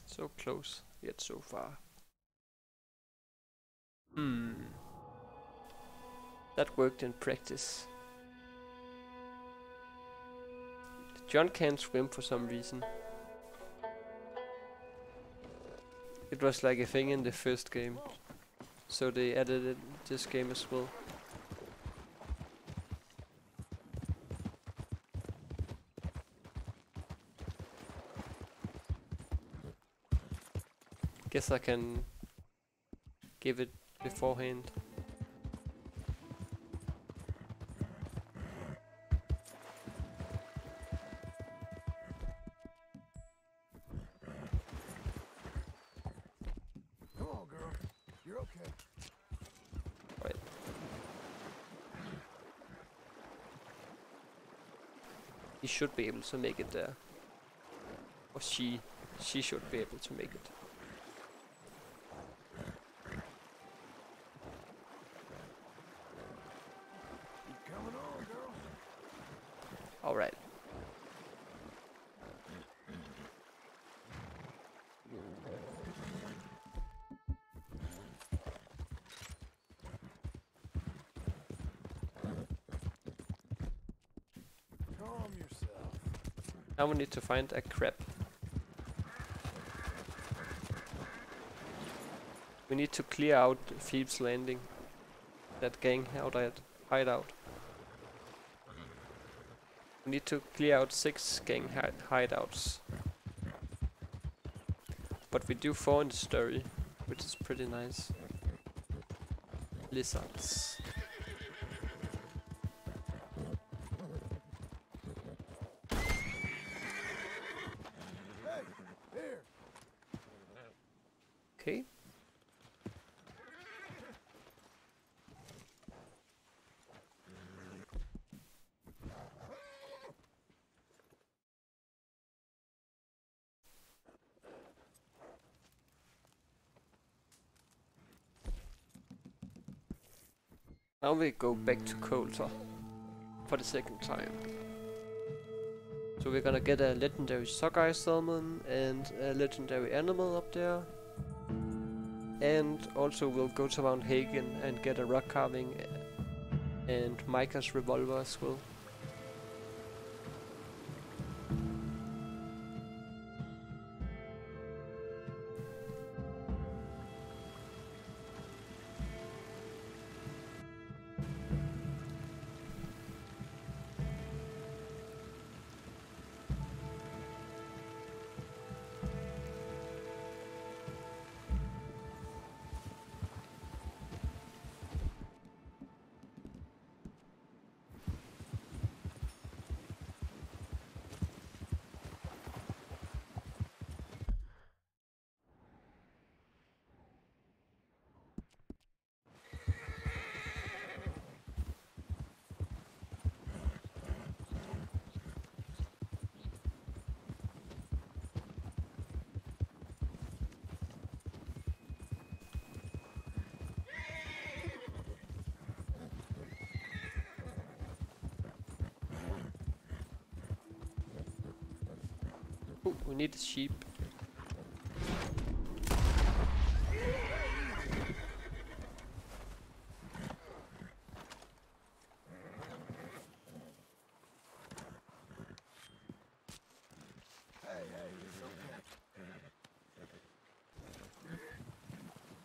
So close, yet so far. Worked in practice. John can't swim for some reason. It was like a thing in the first game. So they added it this game as well. Guess I can give it beforehand. He should be able to make it there. Or she. She should be able to make it. Keep coming on, girl. Alright. Calm yourself. Now we need to find a crab. We need to clear out Thieves Landing. That gang hideout. hideout. We need to clear out six gang hi hideouts. But we do four in the story, which is pretty nice. Lizards. Hey, here. Okay. Now we go back to Colter for the second time. So we're gonna get a legendary sockeye salmon and a legendary animal up there. And also we'll go to Mount Hagen and get a rock carving and Micah's revolver as well. Need sheep.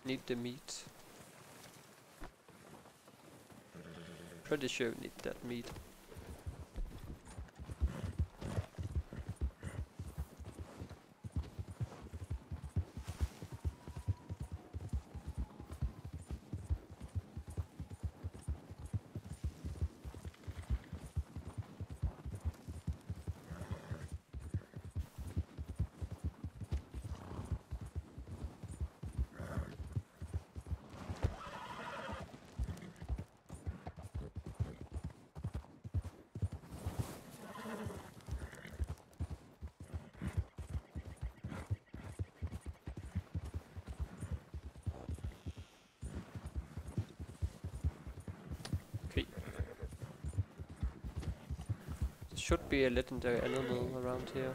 Need the meat. Pretty sure need that meat. Okay. Should be a legendary animal around here.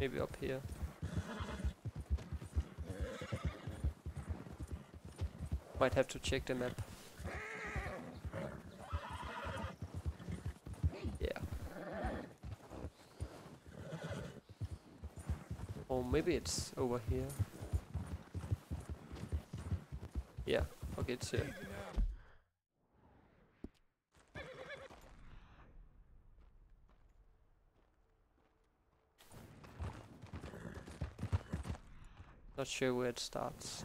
Maybe up here. Might have to check the map. Yeah. Or maybe it's over here. get sick. Not sure where it starts.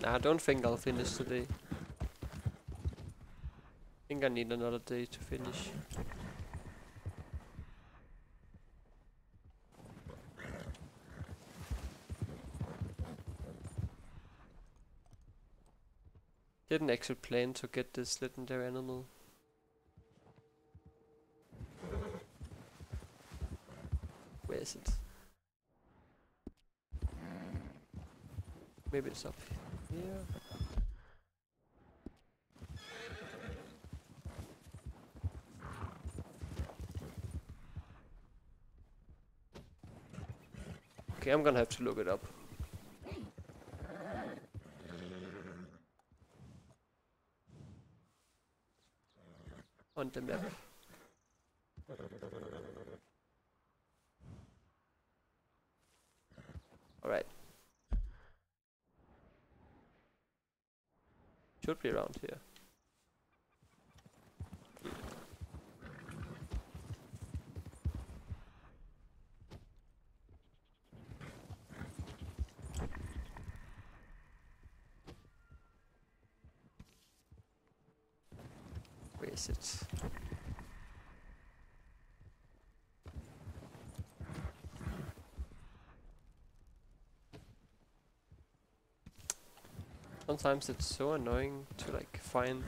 Nah, I don't think I'll finish today. I think I need another day to finish. Didn't actually plan to get this legendary animal. Where is it? Maybe it's up here. Okay, I'm gonna have to look it up. Map. Alright. Should be around here. Where is it? Sometimes it's so annoying to like find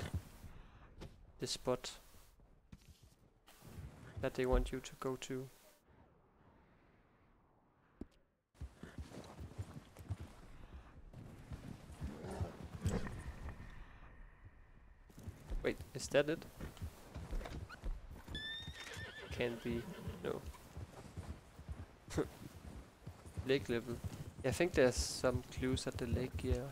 the spot that they want you to go to. Wait, is that it? Can't be. No. lake level. I think there's some clues at the lake, yeah.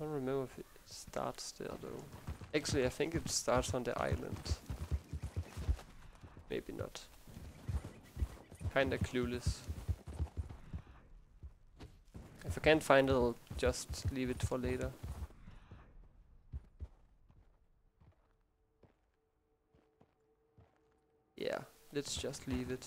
I don't remember if it starts there though. Actually, I think it starts on the island. Maybe not. Kinda clueless. If I can't find it, I'll just leave it for later. Yeah, let's just leave it.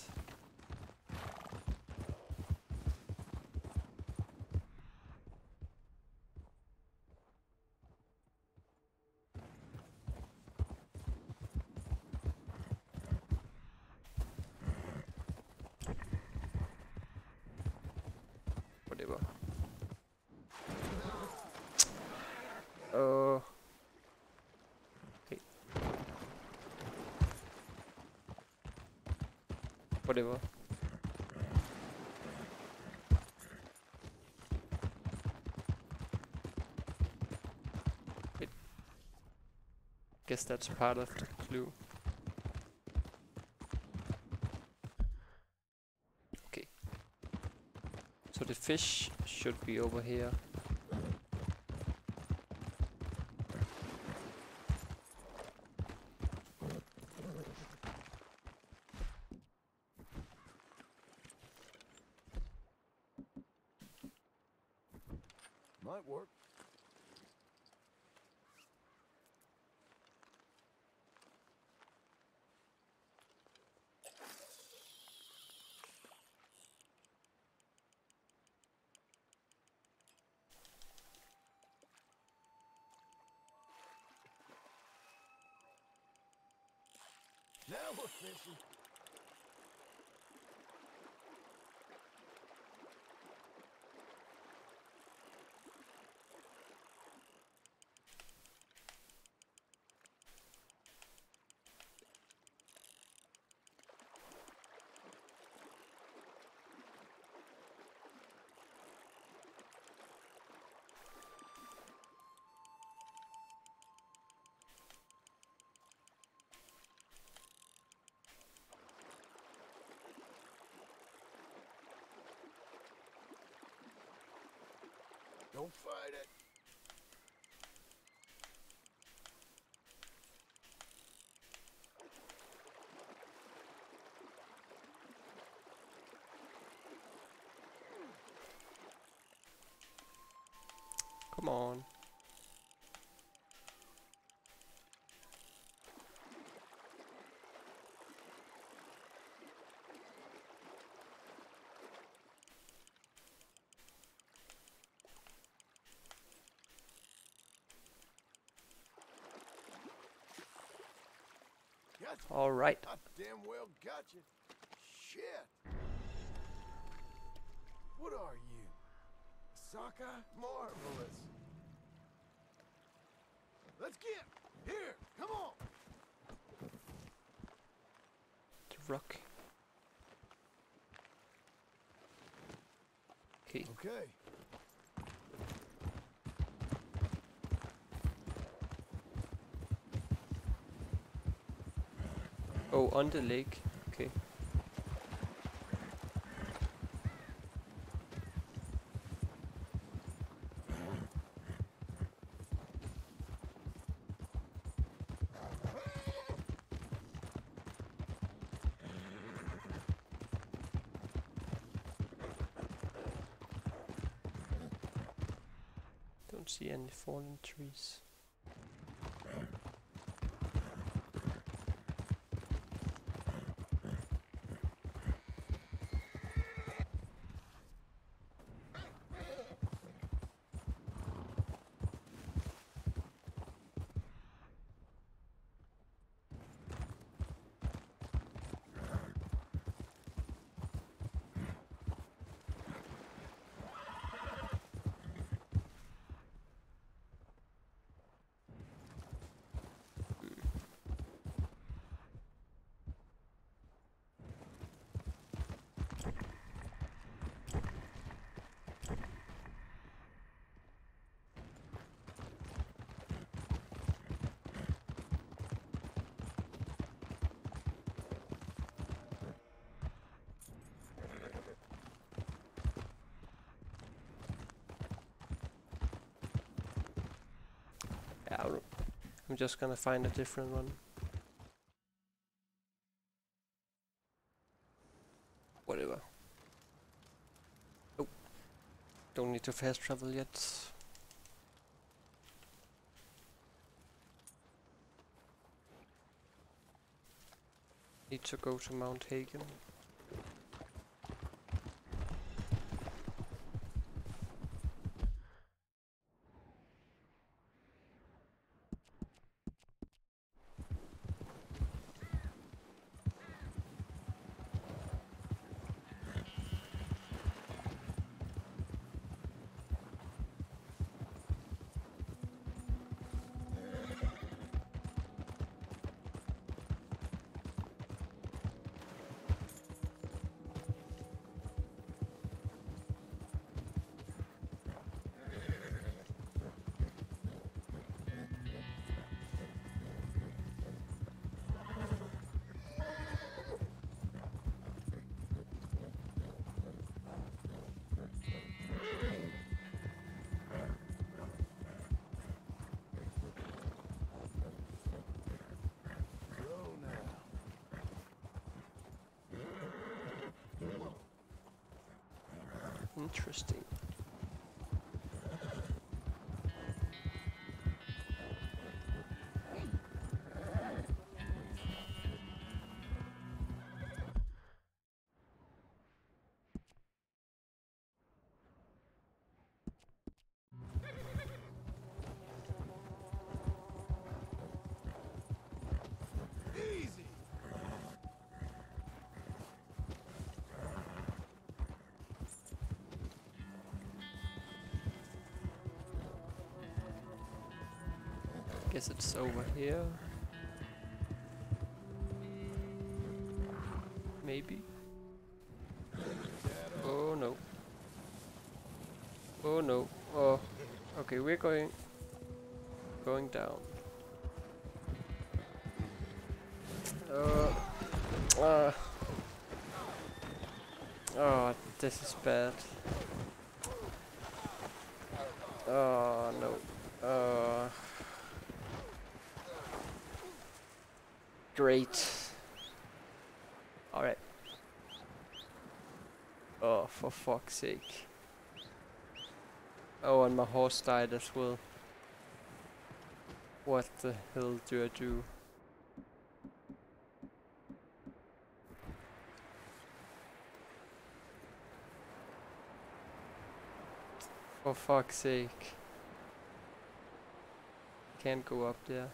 Whatever. Uh. Okay. Whatever. Wait. That's part of the clue. Okay. So the fish should be over here. Come on. All right. I damn well got you. Shit. What are you? Saka? Marvelous. Rock. Okay. Okay. Oh, on the lake. Okay. Don't see any fallen trees. Yeah, I'll- I'm just gonna find a different one. Whatever. Oh. Don't need to fast travel yet. Need to go to Mount Hagen. Guess it's over here. Maybe. Oh no. Oh no. Oh. Okay, we're going going down. Uh, uh, oh, this is bad. Oh no. Uh, great. Alright. Oh, for fuck's sake. Oh, and my horse died as well. What the hell do I do? For fuck's sake. Can't go up there.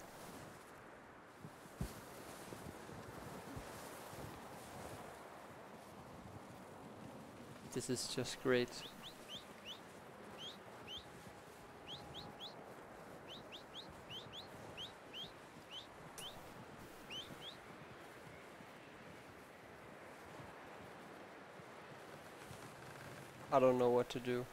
This is just great. I don't know what to do.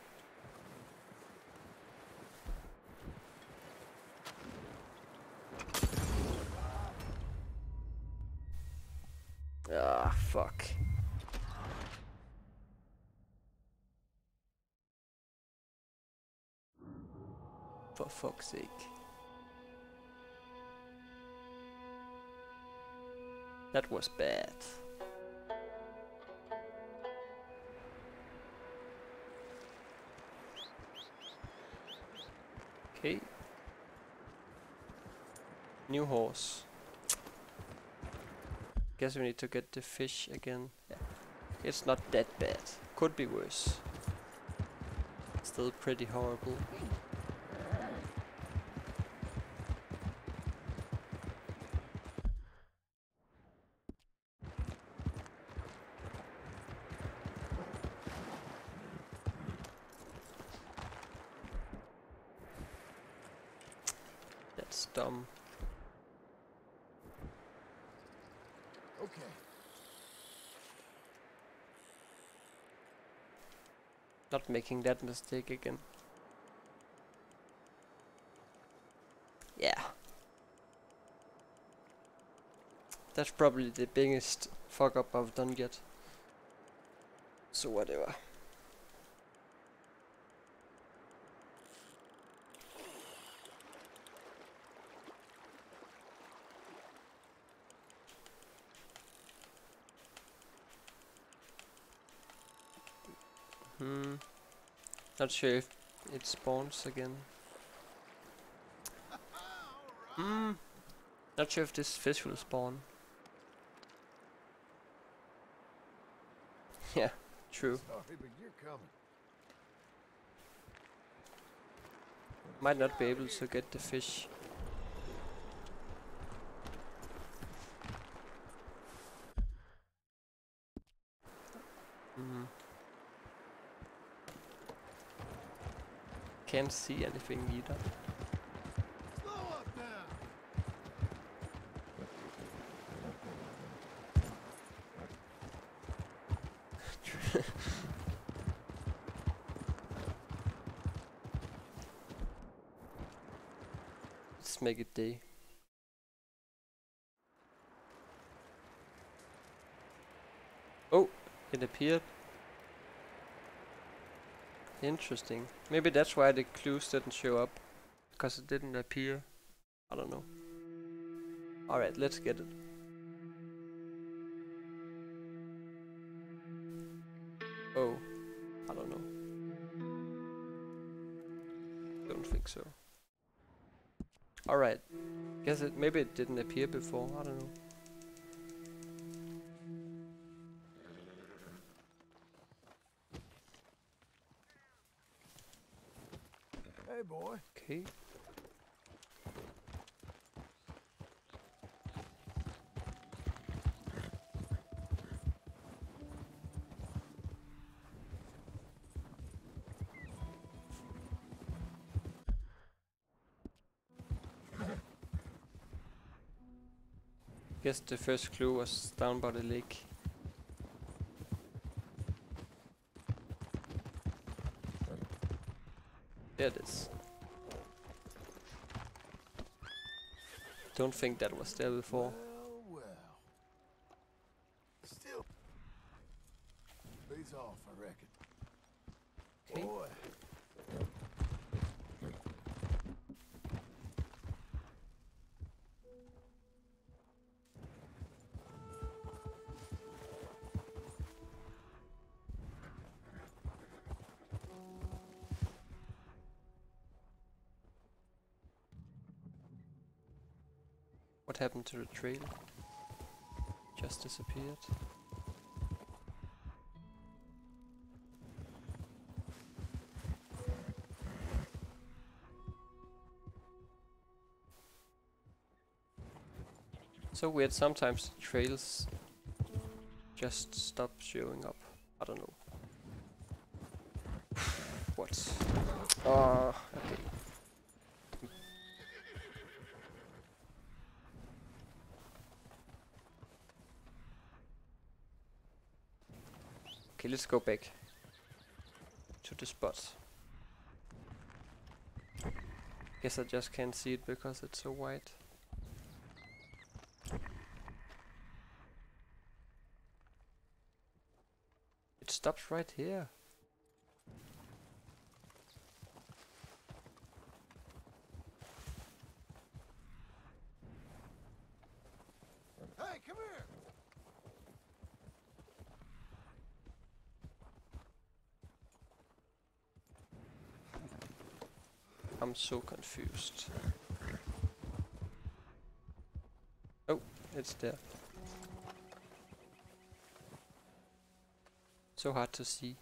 Ah, fuck. For fuck's sake. That was bad. Okay. New horse. Guess we need to get the fish again. Yeah. It's not that bad. Could be worse. Still pretty horrible. That's dumb. Okay. Making that mistake again. Yeah. That's probably the biggest fuck up I've done yet. So whatever. Not sure if it spawns again. Hmm. Not sure if this fish will spawn. yeah, true. Sorry, but you're coming. Might not be able to get the fish. Can't see anything either. Let's make it day. Oh, it appeared. Interesting. Maybe that's why the clues didn't show up. Because it didn't appear. I don't know. Alright, let's get it. Oh, I don't know. Don't think so. Alright. Guess it maybe it didn't appear before, I don't know. Guess the first clue was down by the lake. There it is. Don't think that was there before. The trail? Just disappeared. So weird, sometimes trails just stop showing up. I don't know. what? Oh, okay. Okay, let's go back to the spot. Guess I just can't see it because it's so white. It stops right here. So confused. Oh, it's there. So hard to see.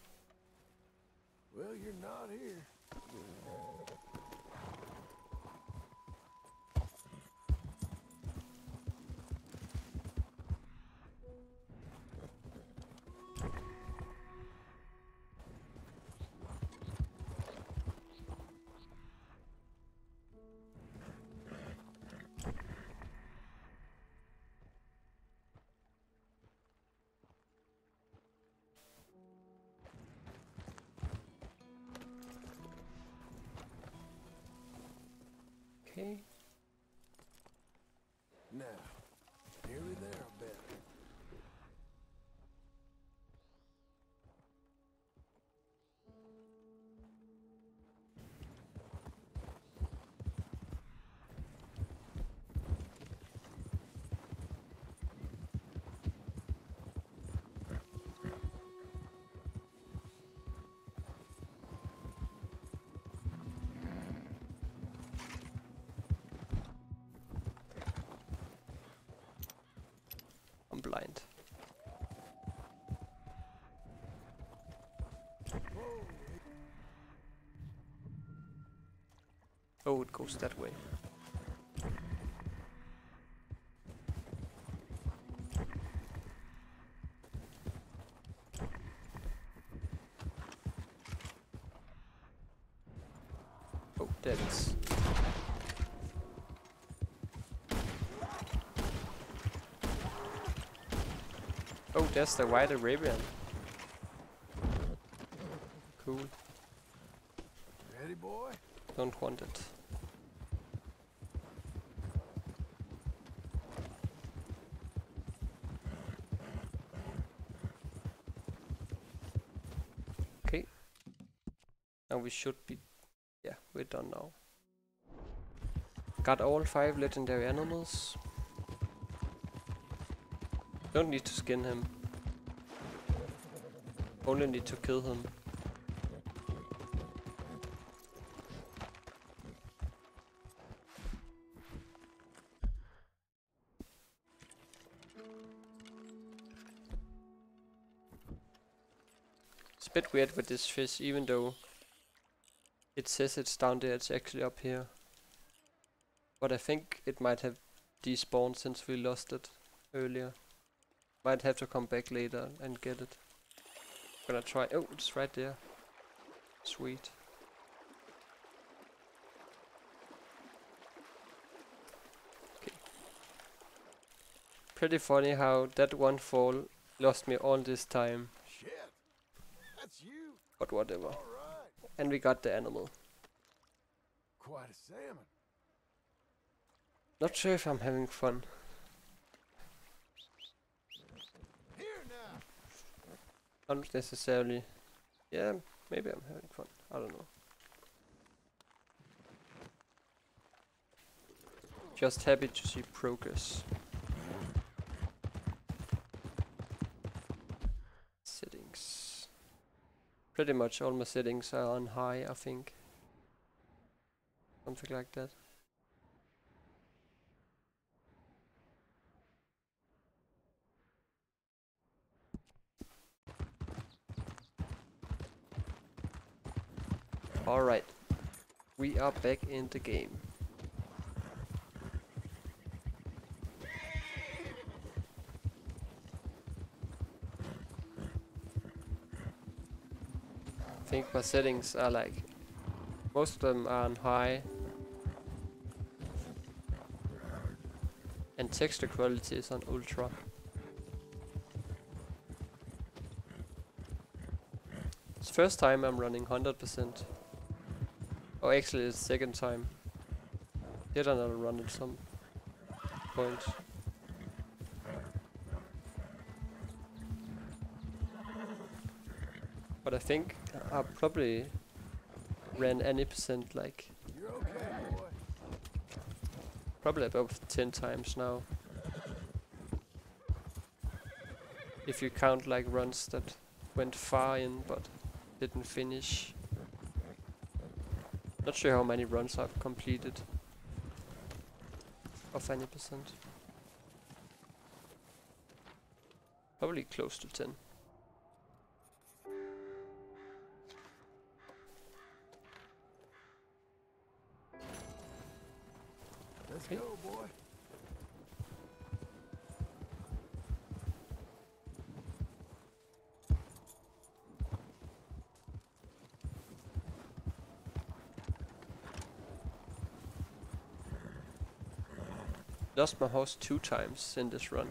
Goes that way. Oh, that's Oh, that's the white Arabian. Cool. Ready, boy? Don't want it. Okay. Now we should be... Yeah, we're done now. Got all five legendary animals. Don't need to skin him. Only need to kill him. It's a bit weird with this fish, even though it says it's down there, it's actually up here. But I think it might have despawned since we lost it earlier. Might have to come back later and get it. Gonna try. Oh, it's right there. Sweet. Okay. Pretty funny how that one fall lost me all this time. Shit. That's you. But whatever. And we got the animal. Quite a salmon. Not sure if I'm having fun. Here now. Not necessarily. Yeah, maybe I'm having fun. I don't know. Just happy to see progress. Settings. Pretty much all my settings are on high, I think. Something like that. Alright. We are back in the game. Think my settings are like most of them are on high and texture quality is on ultra. It's first time I'm running 100%. Oh actually it's second time. Did another run at some point. But I think I probably ran any percent like probably about 10 times now. If you count like runs that went far in but didn't finish. Not sure how many runs I've completed of any percent. Probably close to 10. Lost my horse two times in this run.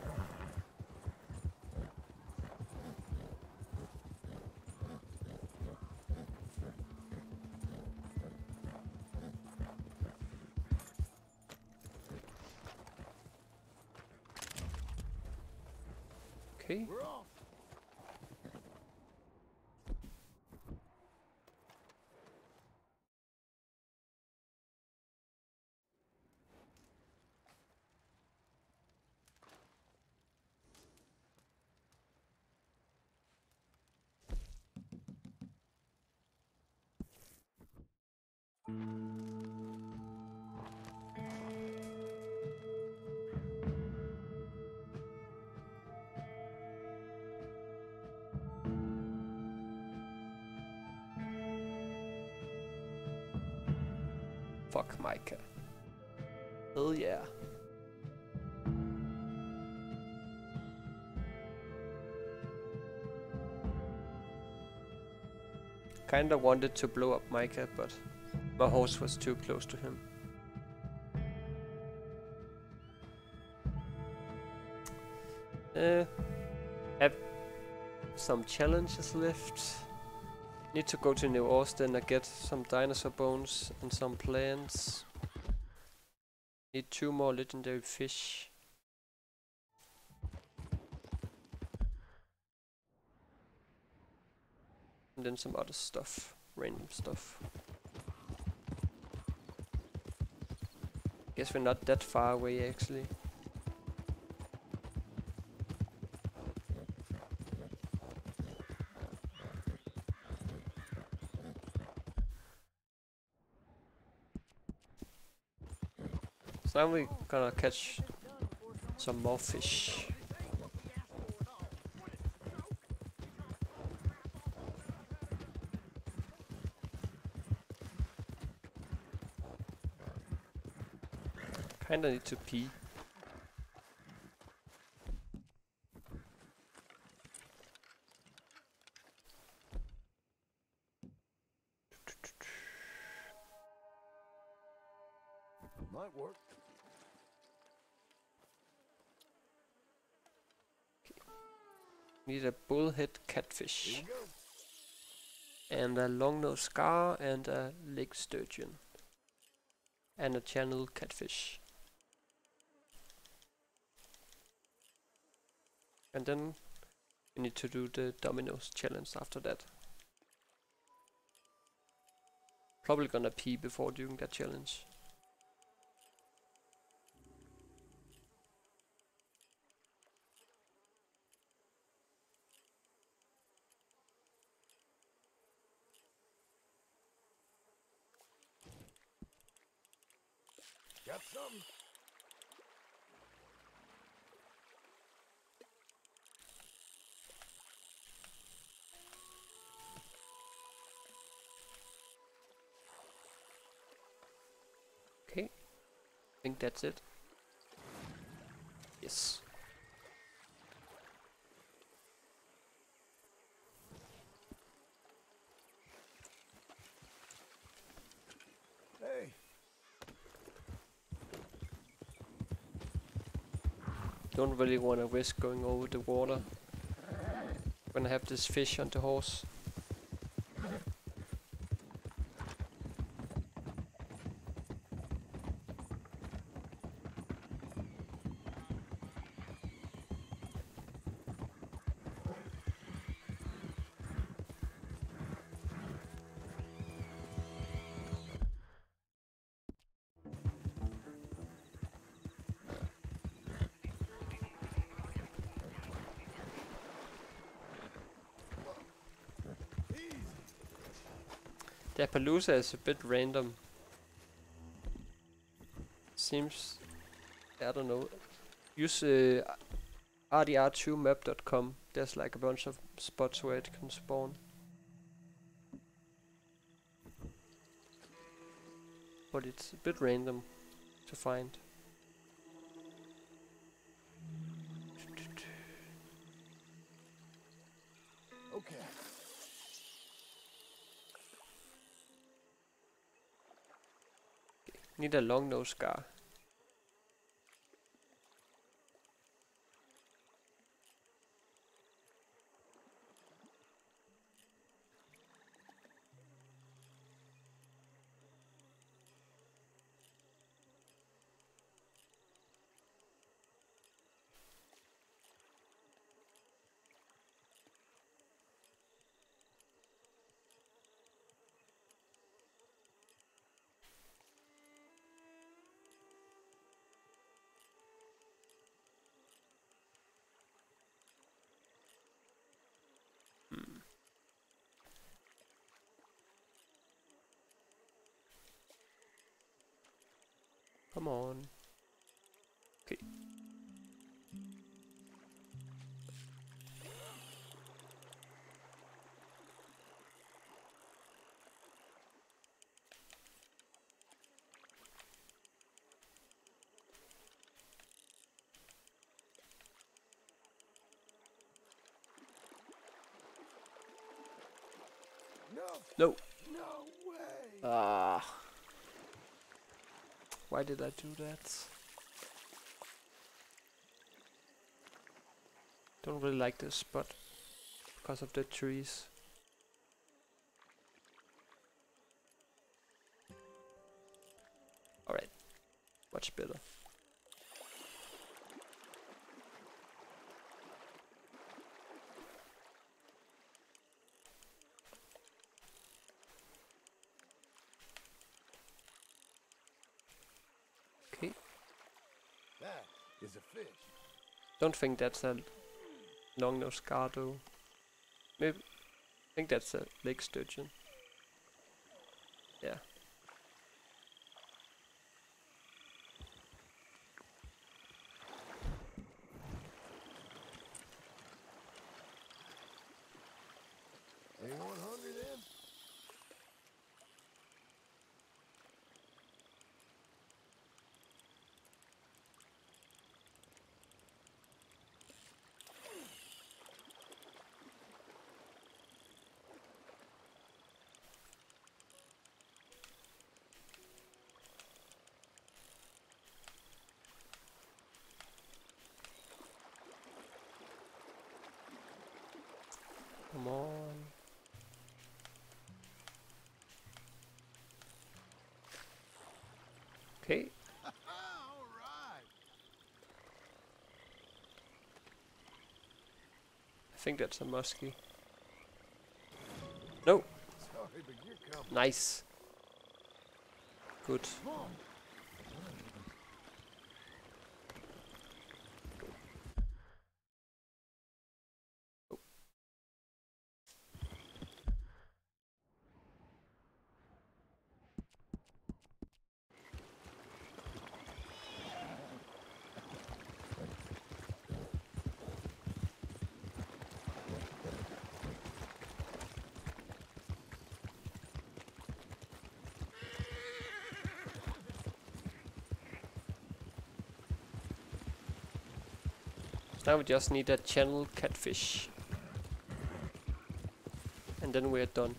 Kinda wanted to blow up Micah, but my horse was too close to him. Uh, have some challenges left. Need to go to New Austin and get some dinosaur bones and some plants. Need two more legendary fish. Some other stuff. Random stuff. Guess we're not that far away actually. So now we're gonna catch some more fish. Kinda need to pee. Might work. Need a bullhead catfish. Here we go. And a long-nosed gar and a lake sturgeon. And a channel catfish. And then we need to do the dominoes challenge after that. Probably gonna pee before doing that challenge. that's it. Yes. Hey. Don't really want to risk going over the water when I have this fish on the horse. The Appaloosa is a bit random. Seems, I don't know. Use uh, rdr2map.com. There's like a bunch of spots where it can spawn. But it's a bit random to find. Need a long nose gar. Come on. Okay. No. No. No way. Ah. Why did I do that? Don't really like this but because of the trees. Alright, much better. Okay, That is a fish. Don't think that's a long nose though. Maybe, I think that's a lake sturgeon. Yeah. Anyone hungry then? Come on. Okay, All right. I think that's a muskie. No, Sorry, but you're coming. nice. Good. Now we just need a channel catfish. And then we're done.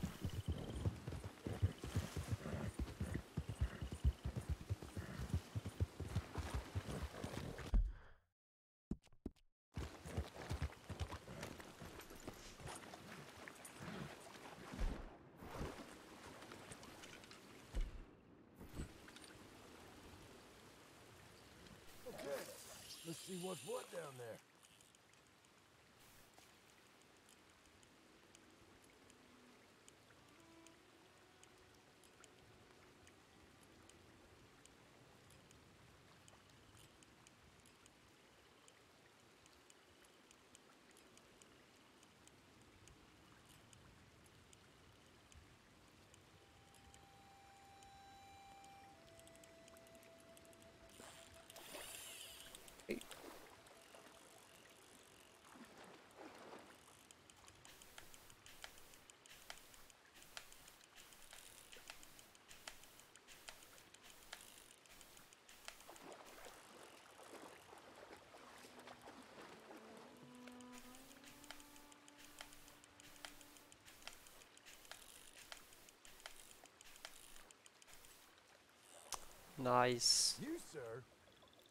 Nice. You, sir,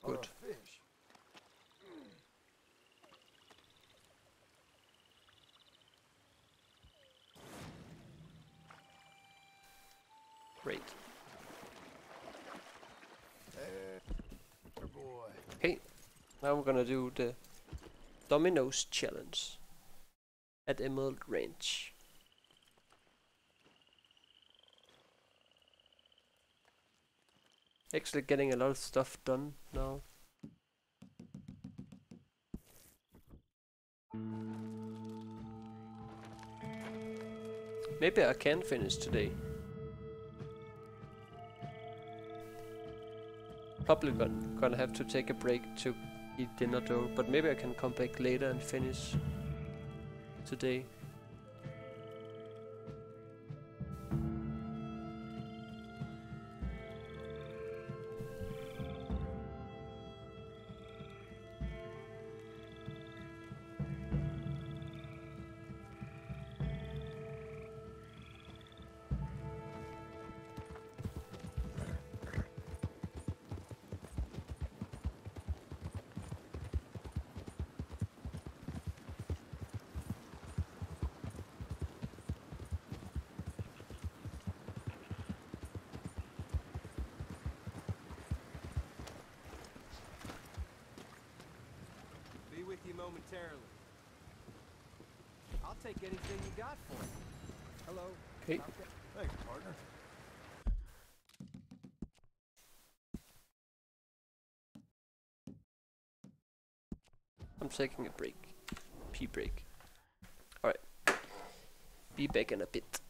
Good. fish. Great. Hey. Okay, now we're gonna do the Dominoes challenge at Emerald Ranch. Actually getting a lot of stuff done now. Maybe I can finish today. Probably gon- gonna have to take a break to eat dinner though, but maybe I can come back later and finish today. Taking a break. Pee break. Alright. Be back in a bit.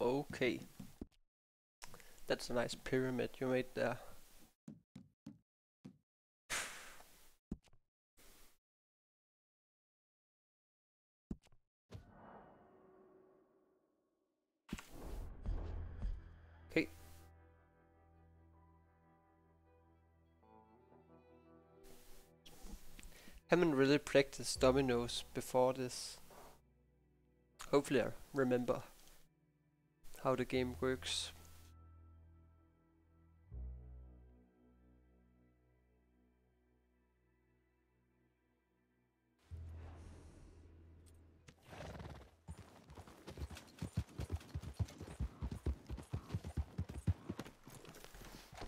Okay. That's a nice pyramid you made there. Okay. Haven't really practiced dominoes before this. Hopefully I remember how the game works.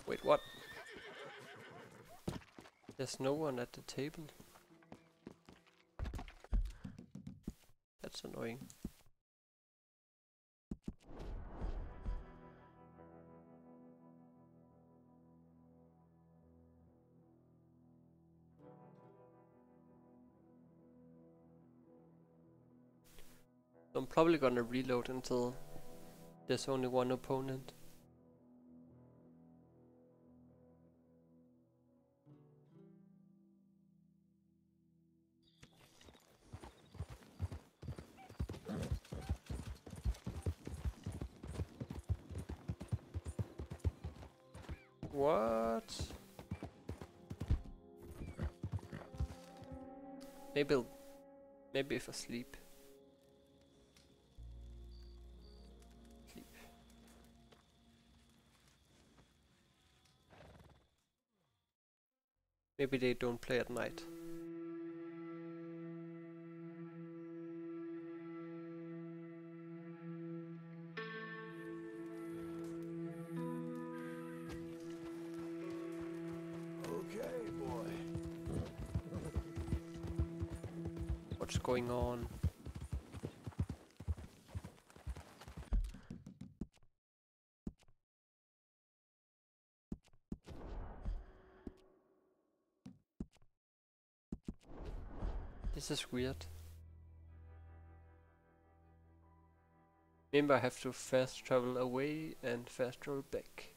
Wait, what? There's no one at the table. That's annoying. Probably gonna er reload until there's only one opponent. What? Maybe, maybe if I. Sleep. Maybe they don't play at night. Okay, boy. What's going on? This is weird. Remember I have to fast travel away and fast travel back.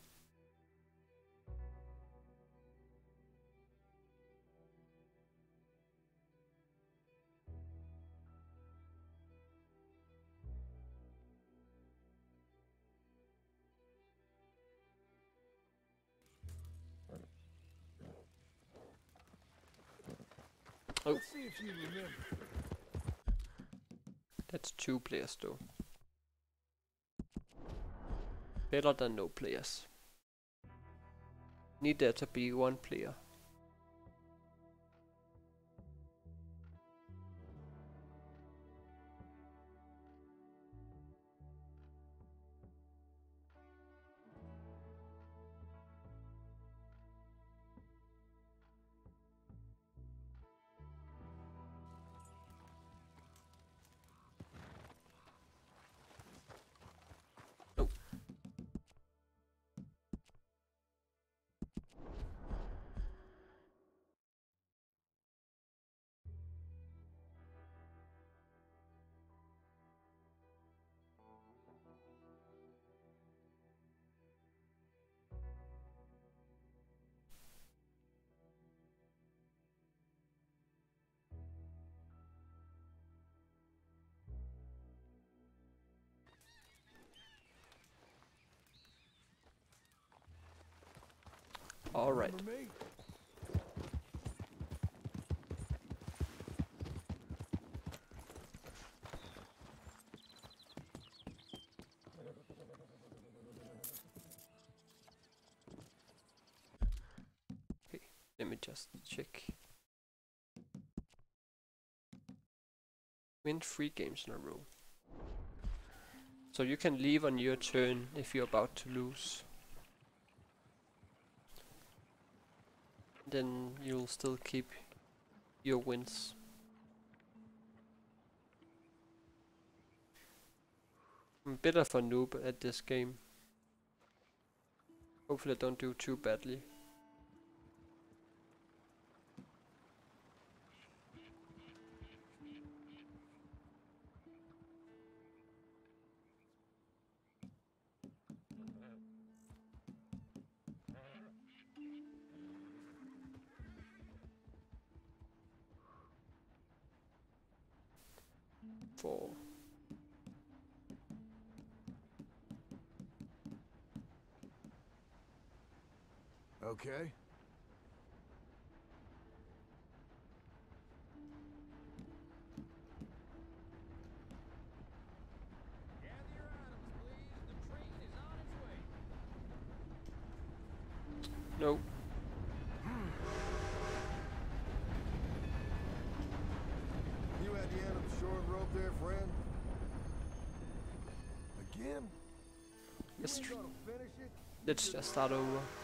That's players though. Better than no players. Need there to be one player. All right. Let me just check. Win three games in a row. So you can leave on your turn if you're about to lose. Then you'll still keep your wins. I'm a bit of a noob at this game. Hopefully I don't do too badly. Okay. It? let's just start over.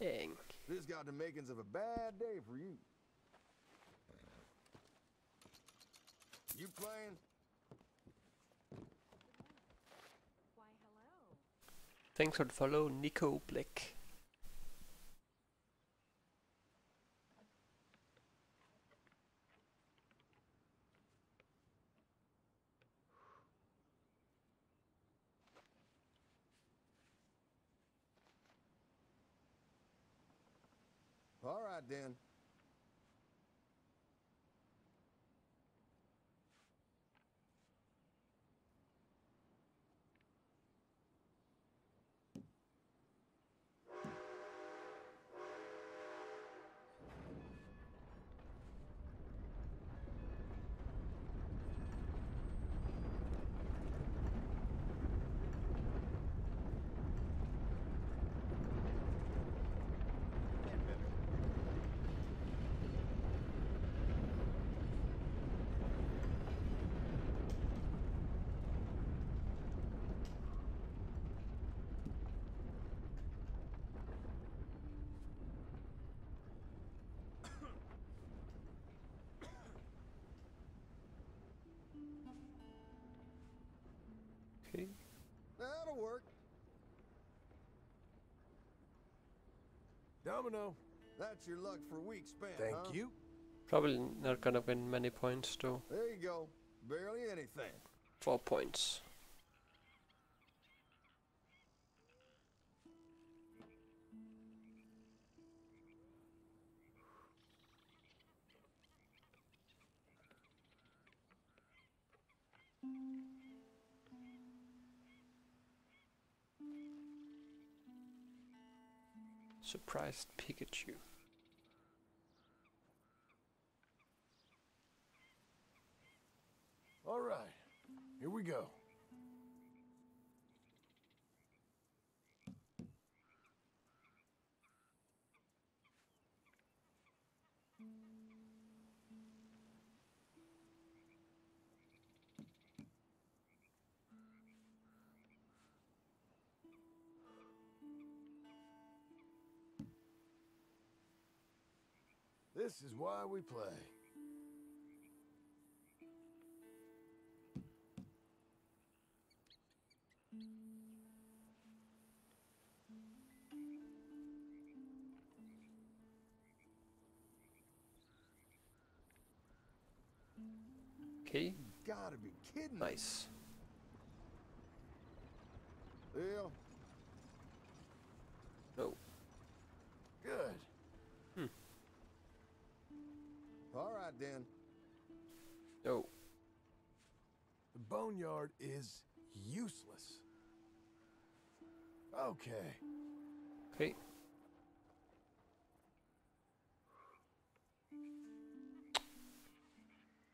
Dang. This got the makings of a bad day for you. You playing? Thanks for the follow, Nico Black. All right then. Okay. That'll work. Domino. That's your luck for a week spent, Thank huh? you. Probably not gonna win many points though. There you go. Barely anything. Four points. Surprised Pikachu. This is why we play. Okay, Gotta be kidding nice. Deal. Right then. No. The boneyard is useless. Okay. Hey.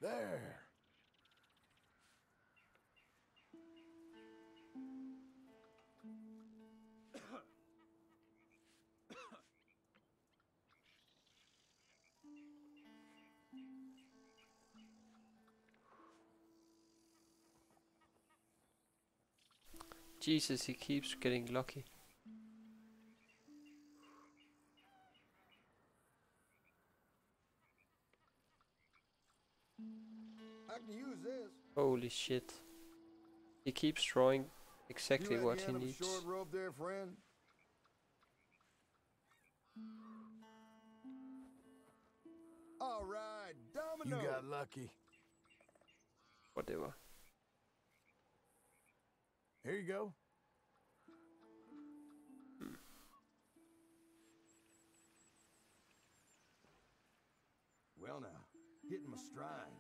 There. Jesus, he keeps getting lucky. I can use this. Holy shit. He keeps drawing exactly you what he end of a needs. short rope there, friend? All right, You got lucky. Whatever. Here you go. Well now, hitting my stride.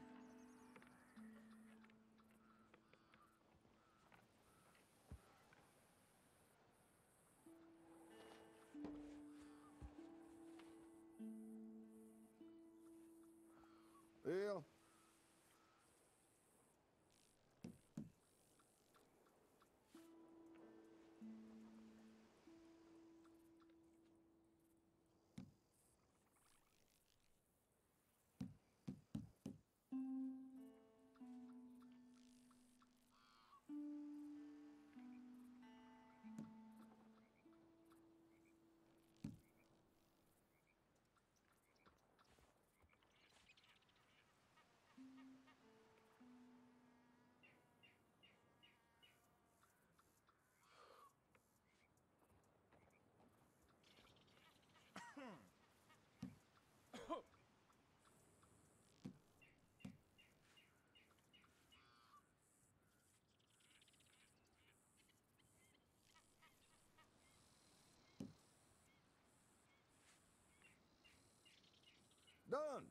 Done.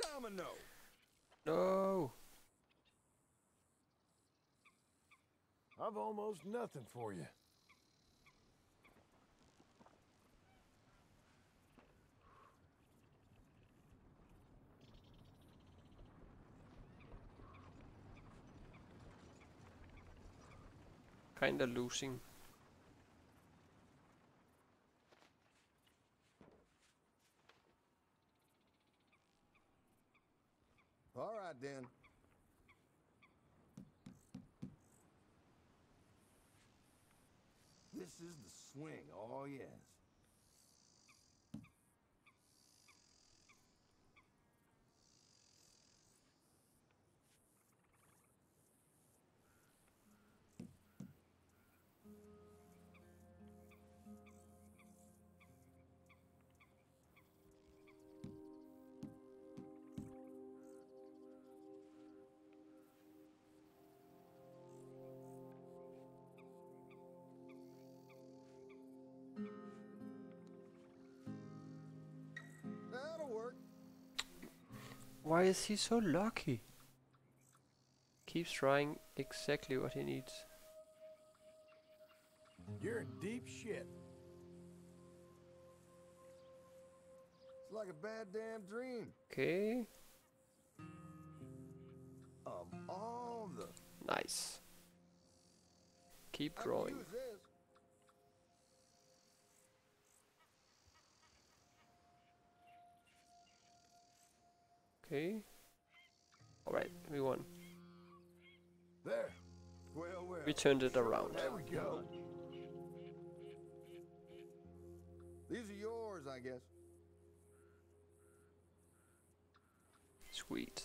Domino. No! I've almost nothing for you. Kinda losing. All right then. This is the swing. Oh yes. Why is he so lucky? Keeps trying exactly what he needs. You're in deep shit. It's like a bad damn dream. Okay. Of all the Nice. Keep I drawing. use this. Okay. Alright, we won. There. Well, well. We turned it around. There we go. These are yours, I guess. Sweet.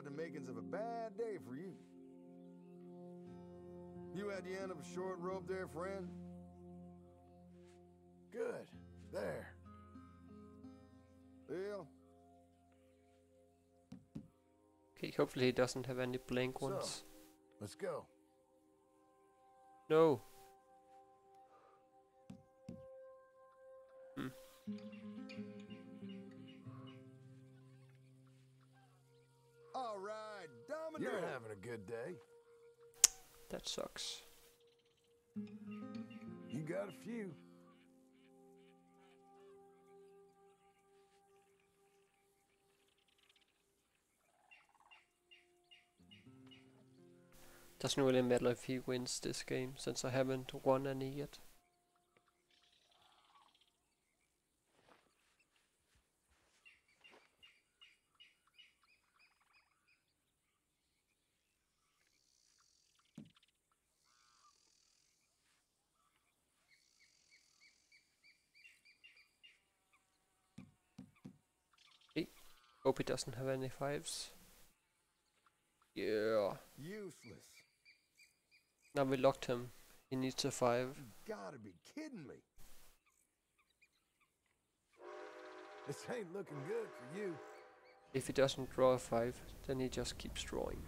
Got the makings of a bad day for you. You at the end of a short rope there, friend? Good. There. Well, Okay, hopefully he doesn't have any blank ones. So, let's go. No. You're having a good day. That sucks. You got a few. Doesn't really matter if he wins this game, since I haven't won any yet. Hope he doesn't have any fives. Yeah. Useless. Now we locked him. He needs a five. You gotta be kidding me. This ain't looking good for you. If he doesn't draw a five, then he just keeps drawing.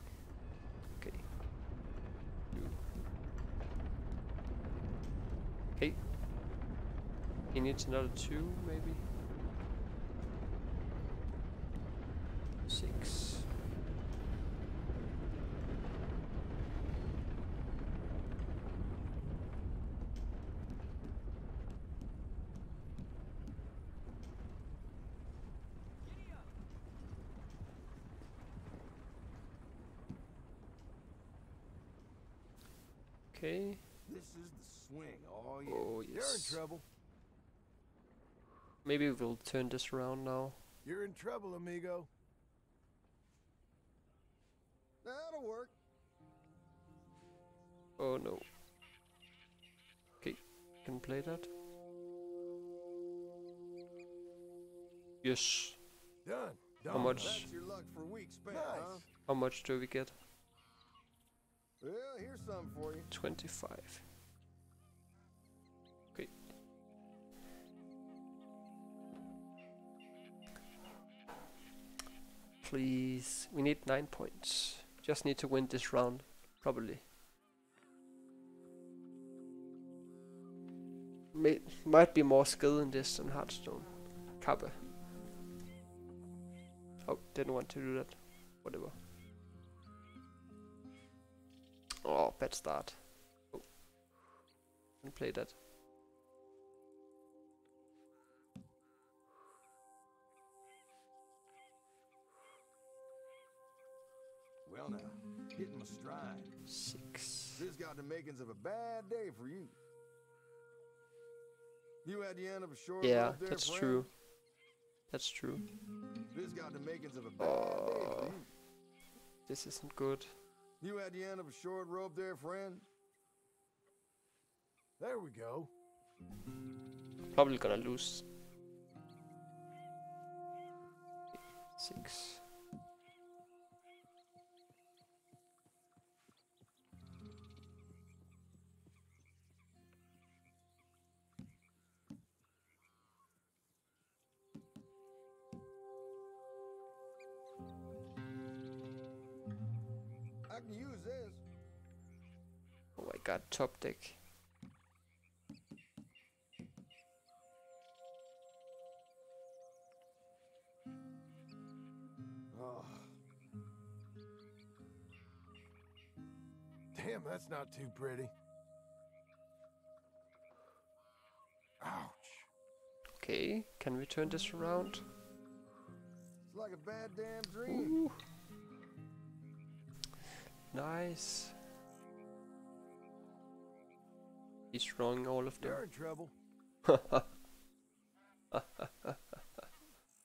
Okay. Two. Okay. He needs another two, maybe. Six. Okay. This is the swing. Oh yeah. Oh, You're yes. in trouble. Maybe we'll turn this around now. You're in trouble, amigo. That'll work. Oh no. Okay, can play that. Yes. Done. Done. How much? That's your luck for weeks spent, huh? How much do we get? Well, here's something for you. 25. Okay. Please. We need 9 points. Just need to win this round. Probably. May might be more skill in this than Hearthstone. Kappa. Oh, didn't want to do that. Whatever. Oh, bad start. Oh. Can play that. Well now, hitting my stride. Six. This got the makings of a bad day for you. You at the end of a short Yeah, there, that's friend? true. That's true. This got the makings of a bad day for you. This isn't good. You at the end of a short rope there, friend? There we go. Probably gonna lose. Six. God, top deck. Oh. Damn, that's not too pretty. Ouch. Okay, can we turn this around? It's like a bad damn dream. Ooh. Nice. He's drawing all of them. You're in trouble.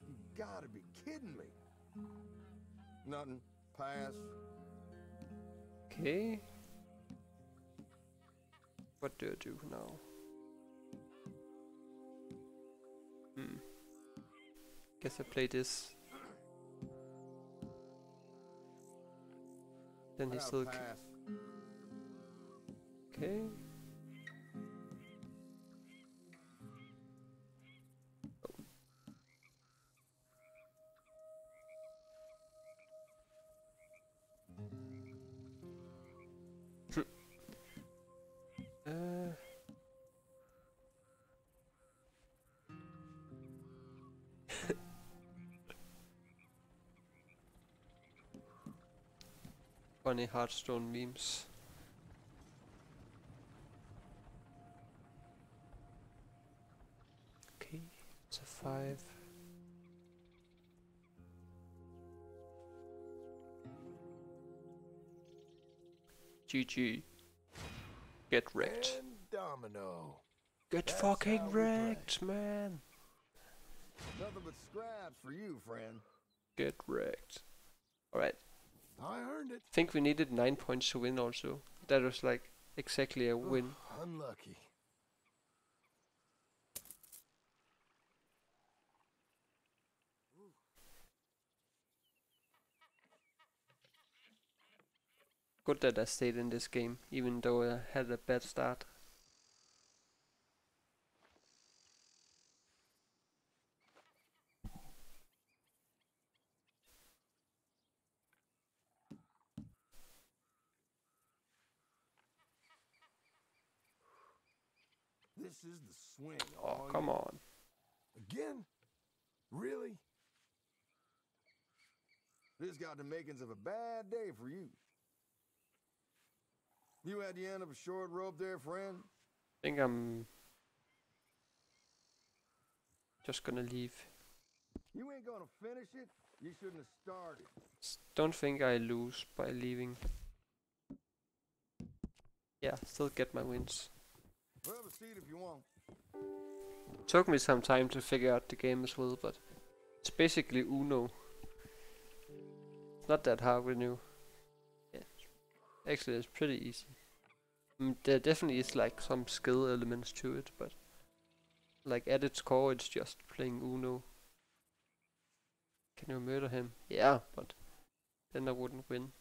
You gotta be kidding me. Nothing. Pass. okay. What do I do now? Hmm. Guess I play this. Then he I'll still. Okay. Funny Hearthstone memes. Okay, it's a five. GG. Get wrecked. And domino. Get That's fucking how we play. wrecked, man. Nothing but scraps for you, friend. Get wrecked. Alright, I earned it. think we needed 9 points to win also. That was like exactly a win. Unlucky. Good that I stayed in this game, even though I had a bad start. This is the swing. Oh, come on. Again? Really? This got the makings of a bad day for you. You at the end of a short rope there, friend? I think I'm just gonna leave. You ain't gonna finish it. You shouldn't have started. Don't think I lose by leaving. Yeah, still get my wins. Took me some time to figure out the game as well, but it's basically Uno. It's not that hard when you. Yeah. Actually, it's pretty easy. Mm, there definitely is like some skill elements to it, but like at its core, it's just playing Uno. Can you murder him? Yeah, but then I wouldn't win.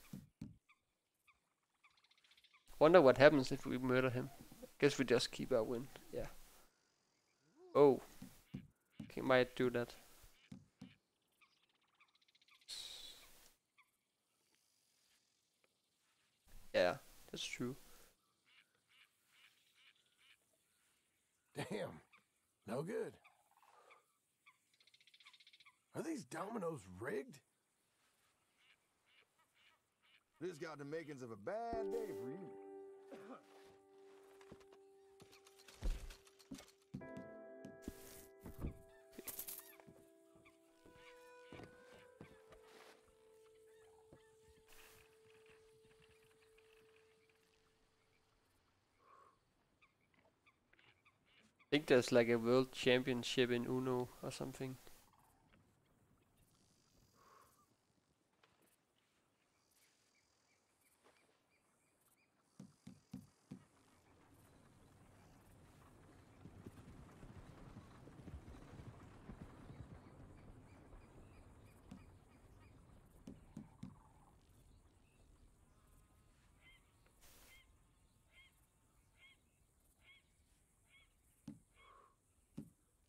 Wonder what happens if we murder him. Guess we just keep our win. Yeah. Oh. Okay, might do that. Yeah, that's true. Damn. No good. Are these dominoes rigged? This got the makings of a bad day for you. Think there's like a world championship in Uno or something.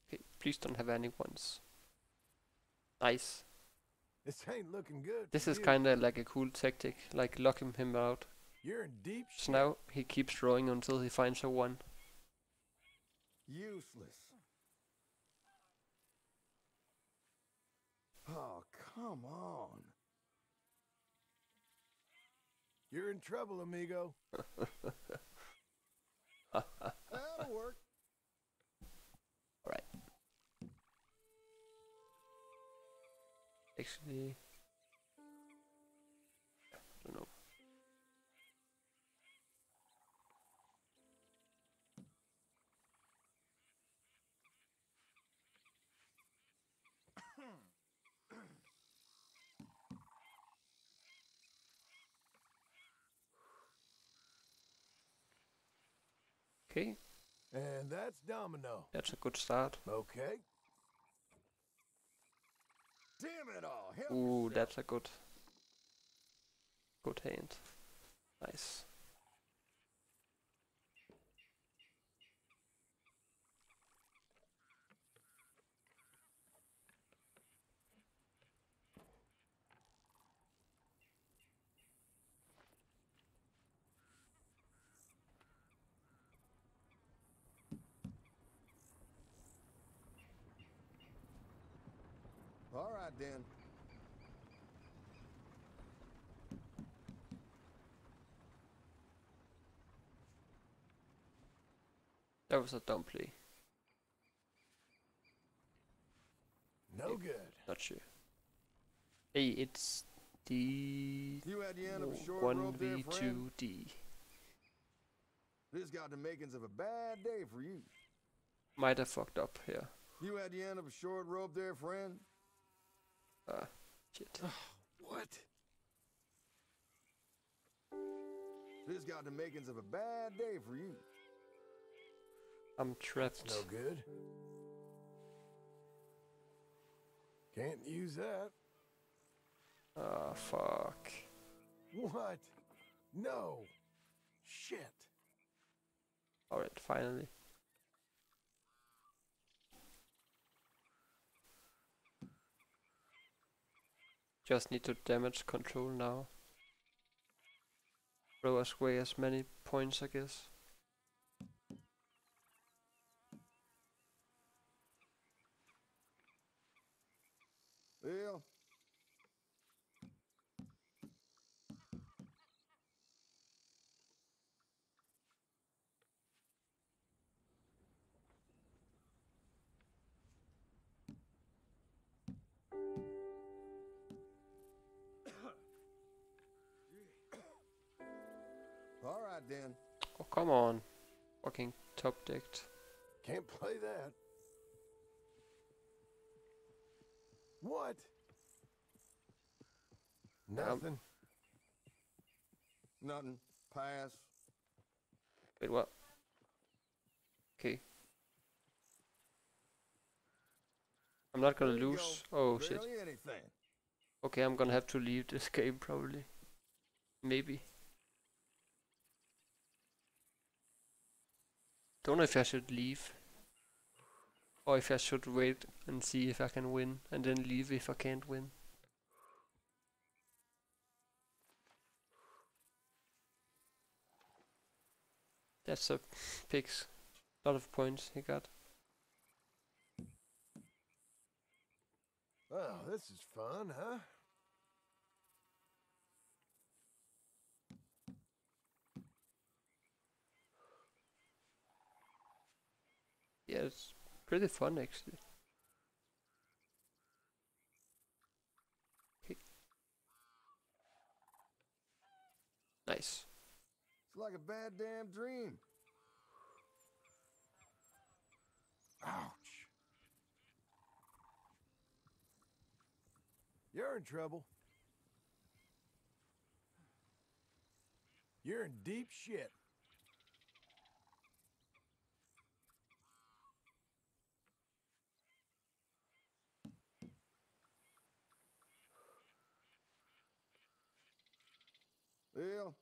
Okay, please don't have any ones. Nice. This ain't looking good. This is kinda like a cool tactic, like locking him out. You're in deep So now he keeps drawing until he finds a one. Useless. Oh, come on. You're in trouble, amigo. That'll work. Actually, I don't know. Okay, And that's domino. that's a good start. Okay. Damn it all. Help Ooh, that's a good, good hand. Nice. God damn. That was a dumb play. No it, good. Not sure. Hey, it's D you had you no, short one V two D. This got the makings of a bad day for you. Might have fucked up here. You had the end of a short rope there, friend. Ah, shit. What? This got the makings of a bad day for you. I'm trapped. No good. Can't use that. Ah, fuck. What? No. Shit. Alright, finally. Just need to damage control now. Throw away as many points, I guess. Well, then. Oh, come on. Fucking top decked. Can't play that. What? Um, Nothing. Nothing. Pass. Wait, what? Okay. I'm not gonna lose. go. Oh shit. Anything. Okay, I'm gonna have to leave this game probably. Maybe. Don't know if I should leave. Or if I should wait and see if I can win and then leave if I can't win. That's a picks. lot of points he got. Oh, this is fun, huh? Yeah, it's pretty fun actually. Okay. Nice. It's like a bad damn dream. Ouch. You're in trouble. You're in deep shit. Well,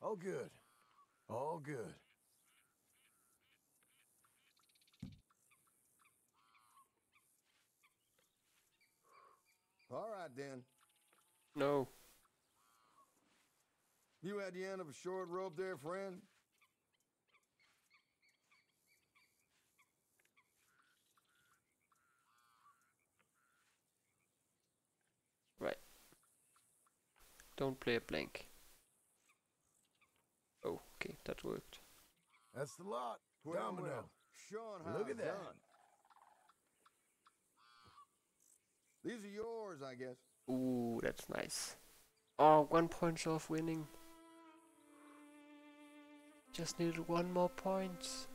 all good. All good. All right then. No. You had the end of a short rope there, friend? Right. Don't play a blank. Oh, okay, that worked. That's the lot. Domino. Sean, how Look at that. done. These are yours, I guess. Ooh, that's nice. Oh, one point off winning. Just needed one more point.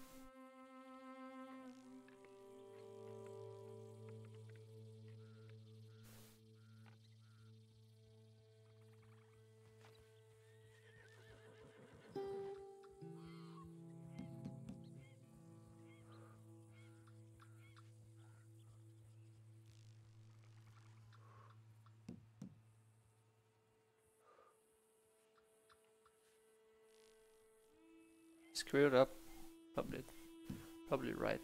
Screwed up. Probably, probably right.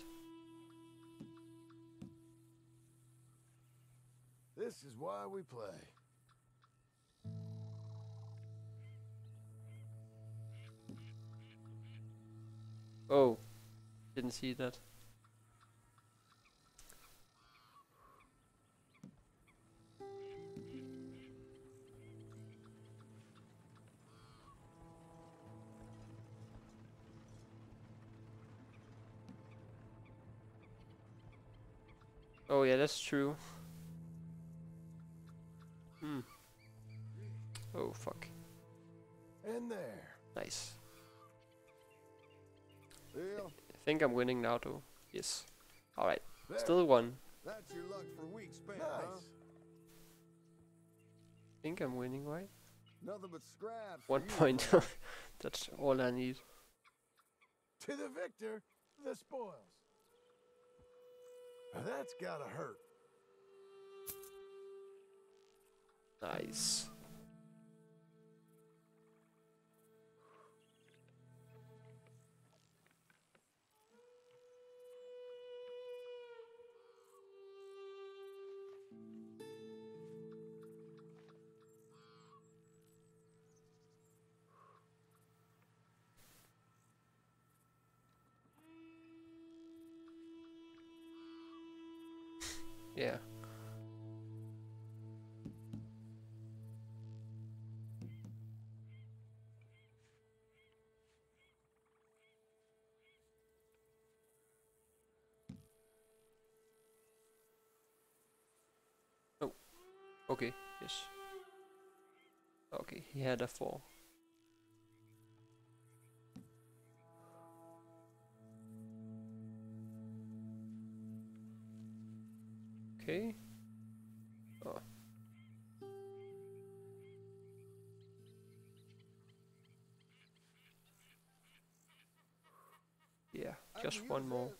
This is why we play. Oh, didn't see that. Oh yeah, that's true. Hmm. Oh fuck. And there. Nice. Well, I think I'm winning now though. Yes. Alright. There. Still one. that's your luck for weeks spent, huh? I think I'm winning, right? Nothing but scraps. One you, point. That's all I need. to the victor, the spoils. That's gotta hurt. Nice. Okay, yes. Okay, he had a four. Okay. Oh. Yeah, just one more.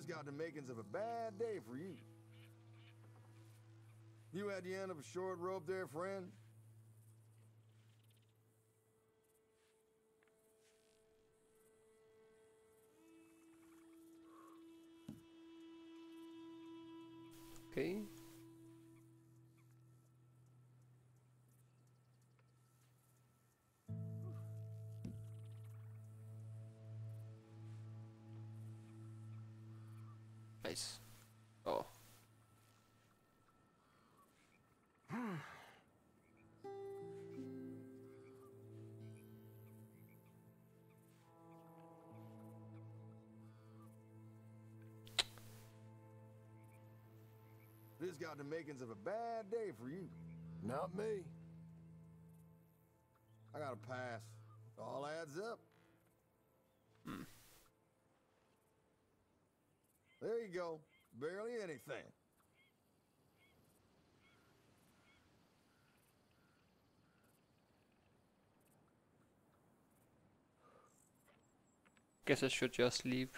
This got the makings of a bad day for you. You had the end of a short rope there, friend? Okay. Nice. Oh. This got the makings of a bad day for you. Not me. I got a pass. All adds up. There you go. Barely anything. Guess I should just leave.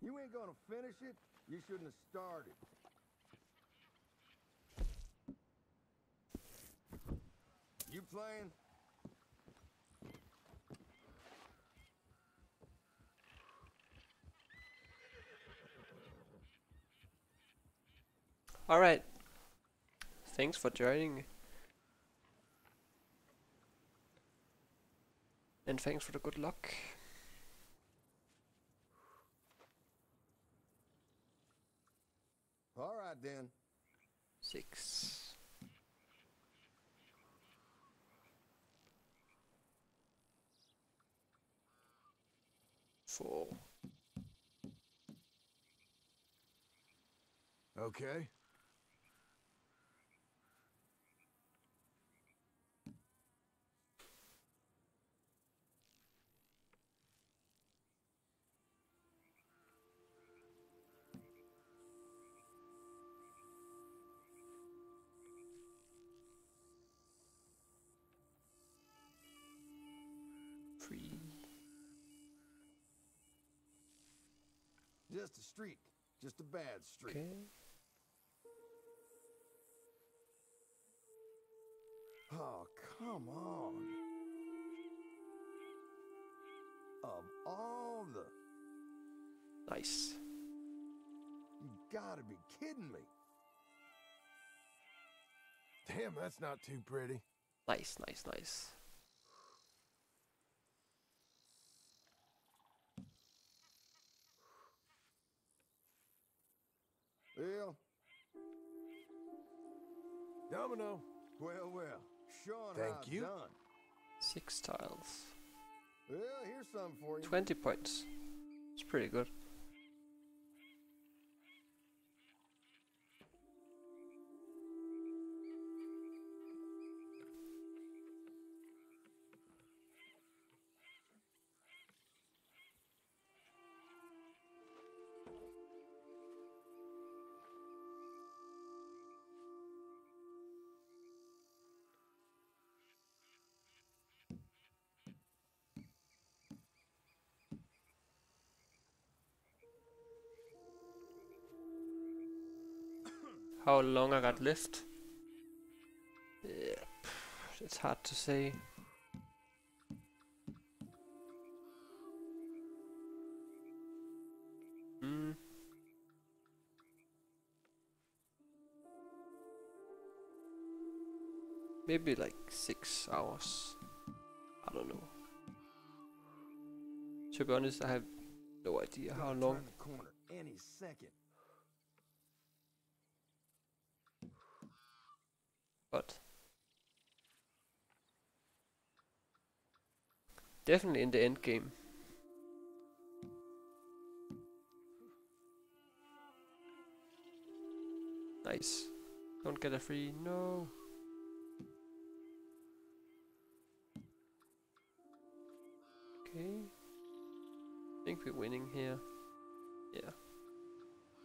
You ain't gonna finish it. You shouldn't have started. You playing? Alright. Thanks for joining. And thanks for the good luck. Then. Six. Four. Okay. Streak. Just a bad streak. Okay. Oh, Come on. Of all the... Nice. You gotta be kidding me. Damn, that's not too pretty. Nice, nice, nice. Well. Domino. Well, well. Sean, Thank how's you. done? Six tiles. Well, here's something for you. 20 points. It's pretty good. How long I got left? Yeah, it's hard to say. Hmm. Maybe like six hours. I don't know. To be honest, I have no idea how Gonna long. Turn the corner any second. but definitely in the end game. Nice. Don't get a free. No. Okay. I think we're winning here. Yeah.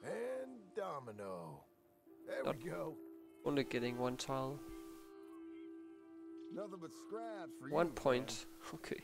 And domino. There Not- we go. Only getting one tile. Nothing but scraps for you. One man. point. Okay.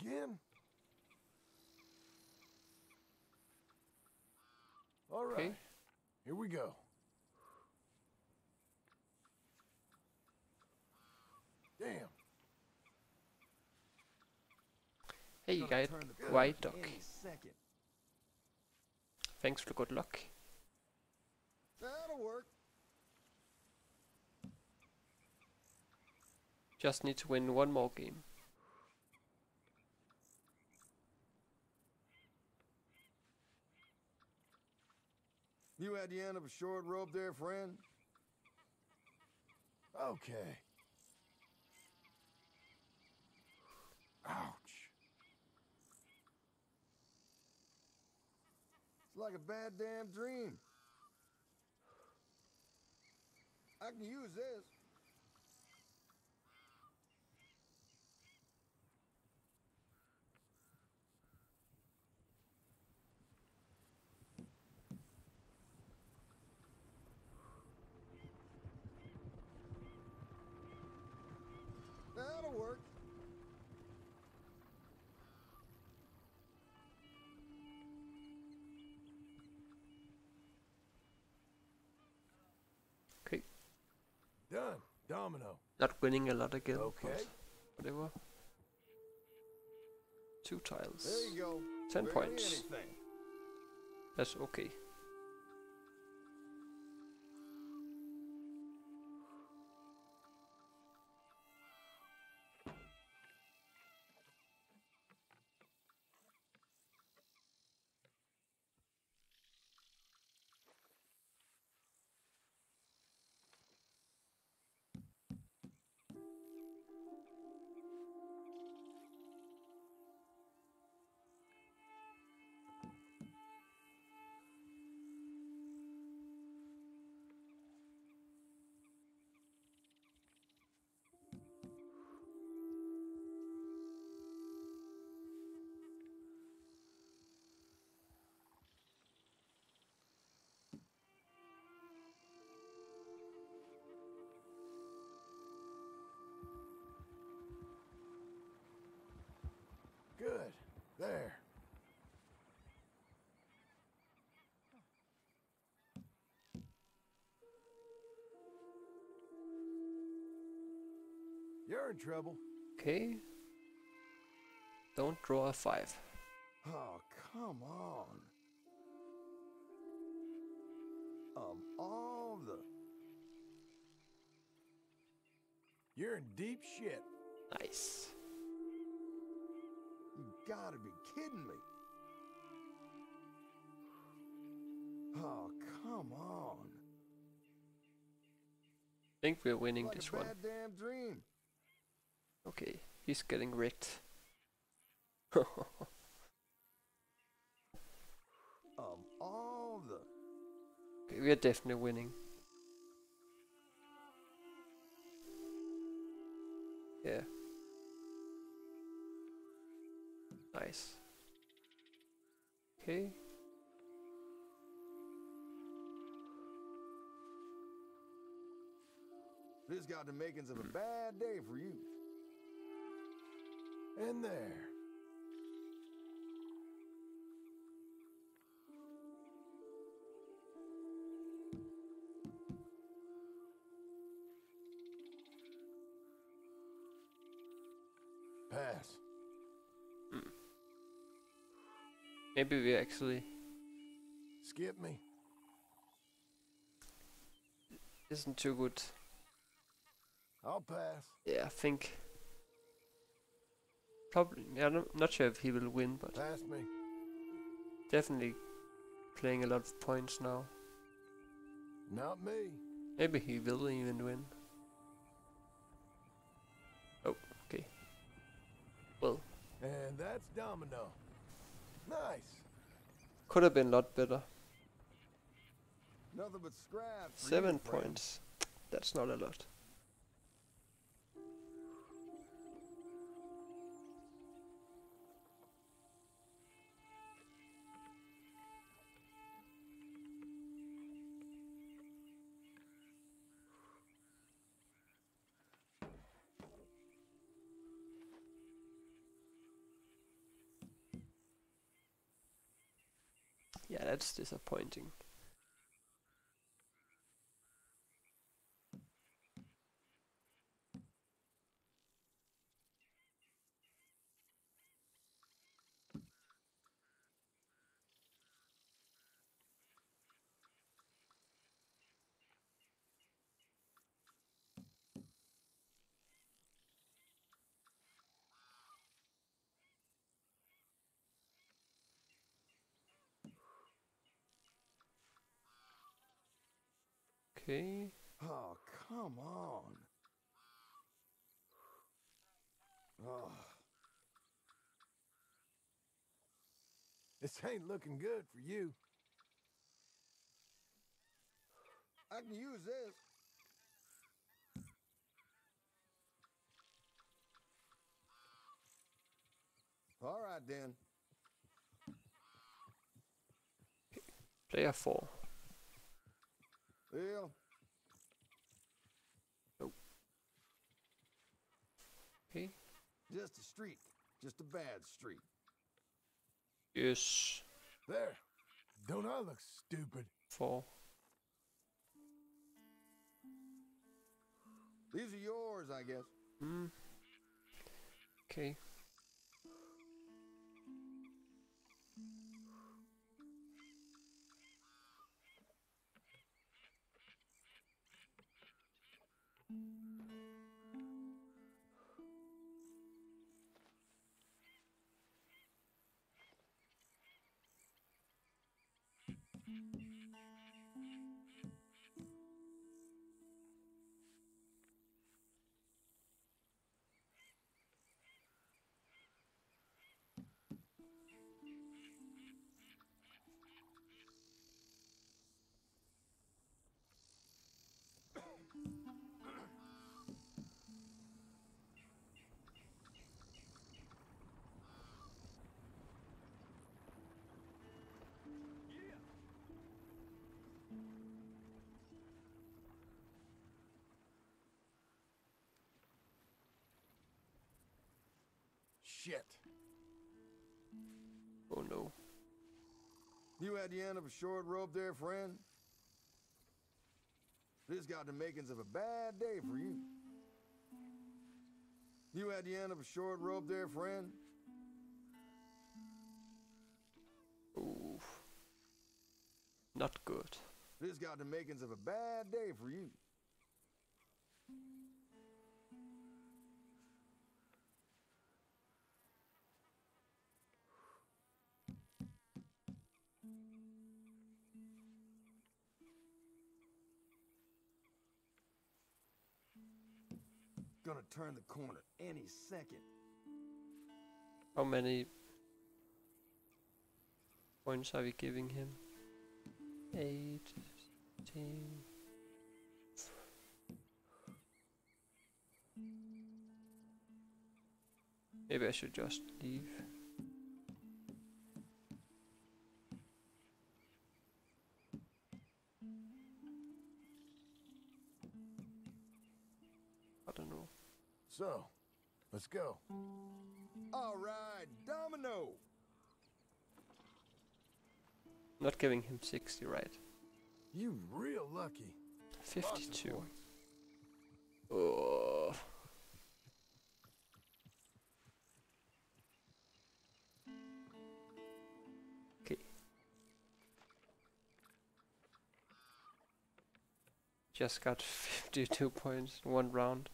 Again? All right. Okay. Here we go. Damn. Hey, you got white duck. Thanks for good luck. That'll work. Just need to win one more game. You at the end of a short rope there, friend? Okay. Ouch. It's like a bad damn dream. I can use this. That'll work. Okay. Done. Domino. Not winning a lot again. Okay. Whatever. Two tiles. There you go. Ten Barely points. anything. That's okay. You're in trouble. Okay. Don't draw a five. Oh, come on. Of all the. You're in deep shit. Nice. You gotta be kidding me. Oh, come on. think we're winning like this one. damn dream. Okay, he's getting wrecked. Of um, all the. Okay, we are definitely winning. Yeah. Nice. Okay. This got the makings of a bad day for you. And there. Pass. Maybe we actually Skip me. isn't too good. I'll pass. Yeah, I think. Probably. Yeah, I'm not- sure if he will win, but definitely playing a lot of points now. Not me. Maybe he will even win. Oh, okay. Well, And that's domino. Nice. could have been a lot better. Nothing but you, Seven friend. points. That's not a lot. That's disappointing. Okay. Oh, come on. Oh. This ain't looking good for you. I can use this. All right, then. Player four. Well, Okay. Just a streak. Just a bad streak. Yes. There. Don't I look stupid? Four. These are yours, I guess. Hmm. Okay. Shit. Oh no. You at the end of a short rope there, friend? This got the makings of a bad day for you. You at the end of a short rope there, friend? Ooh. Not good. This got the makings of a bad day for you. Turn the corner any second. How many points are we giving him? 8, 10. Maybe I should just leave. So, let's go. All right, Domino. Not giving him 60, right? You real lucky. 52. Oh. Okay. Just got 52 points in one round.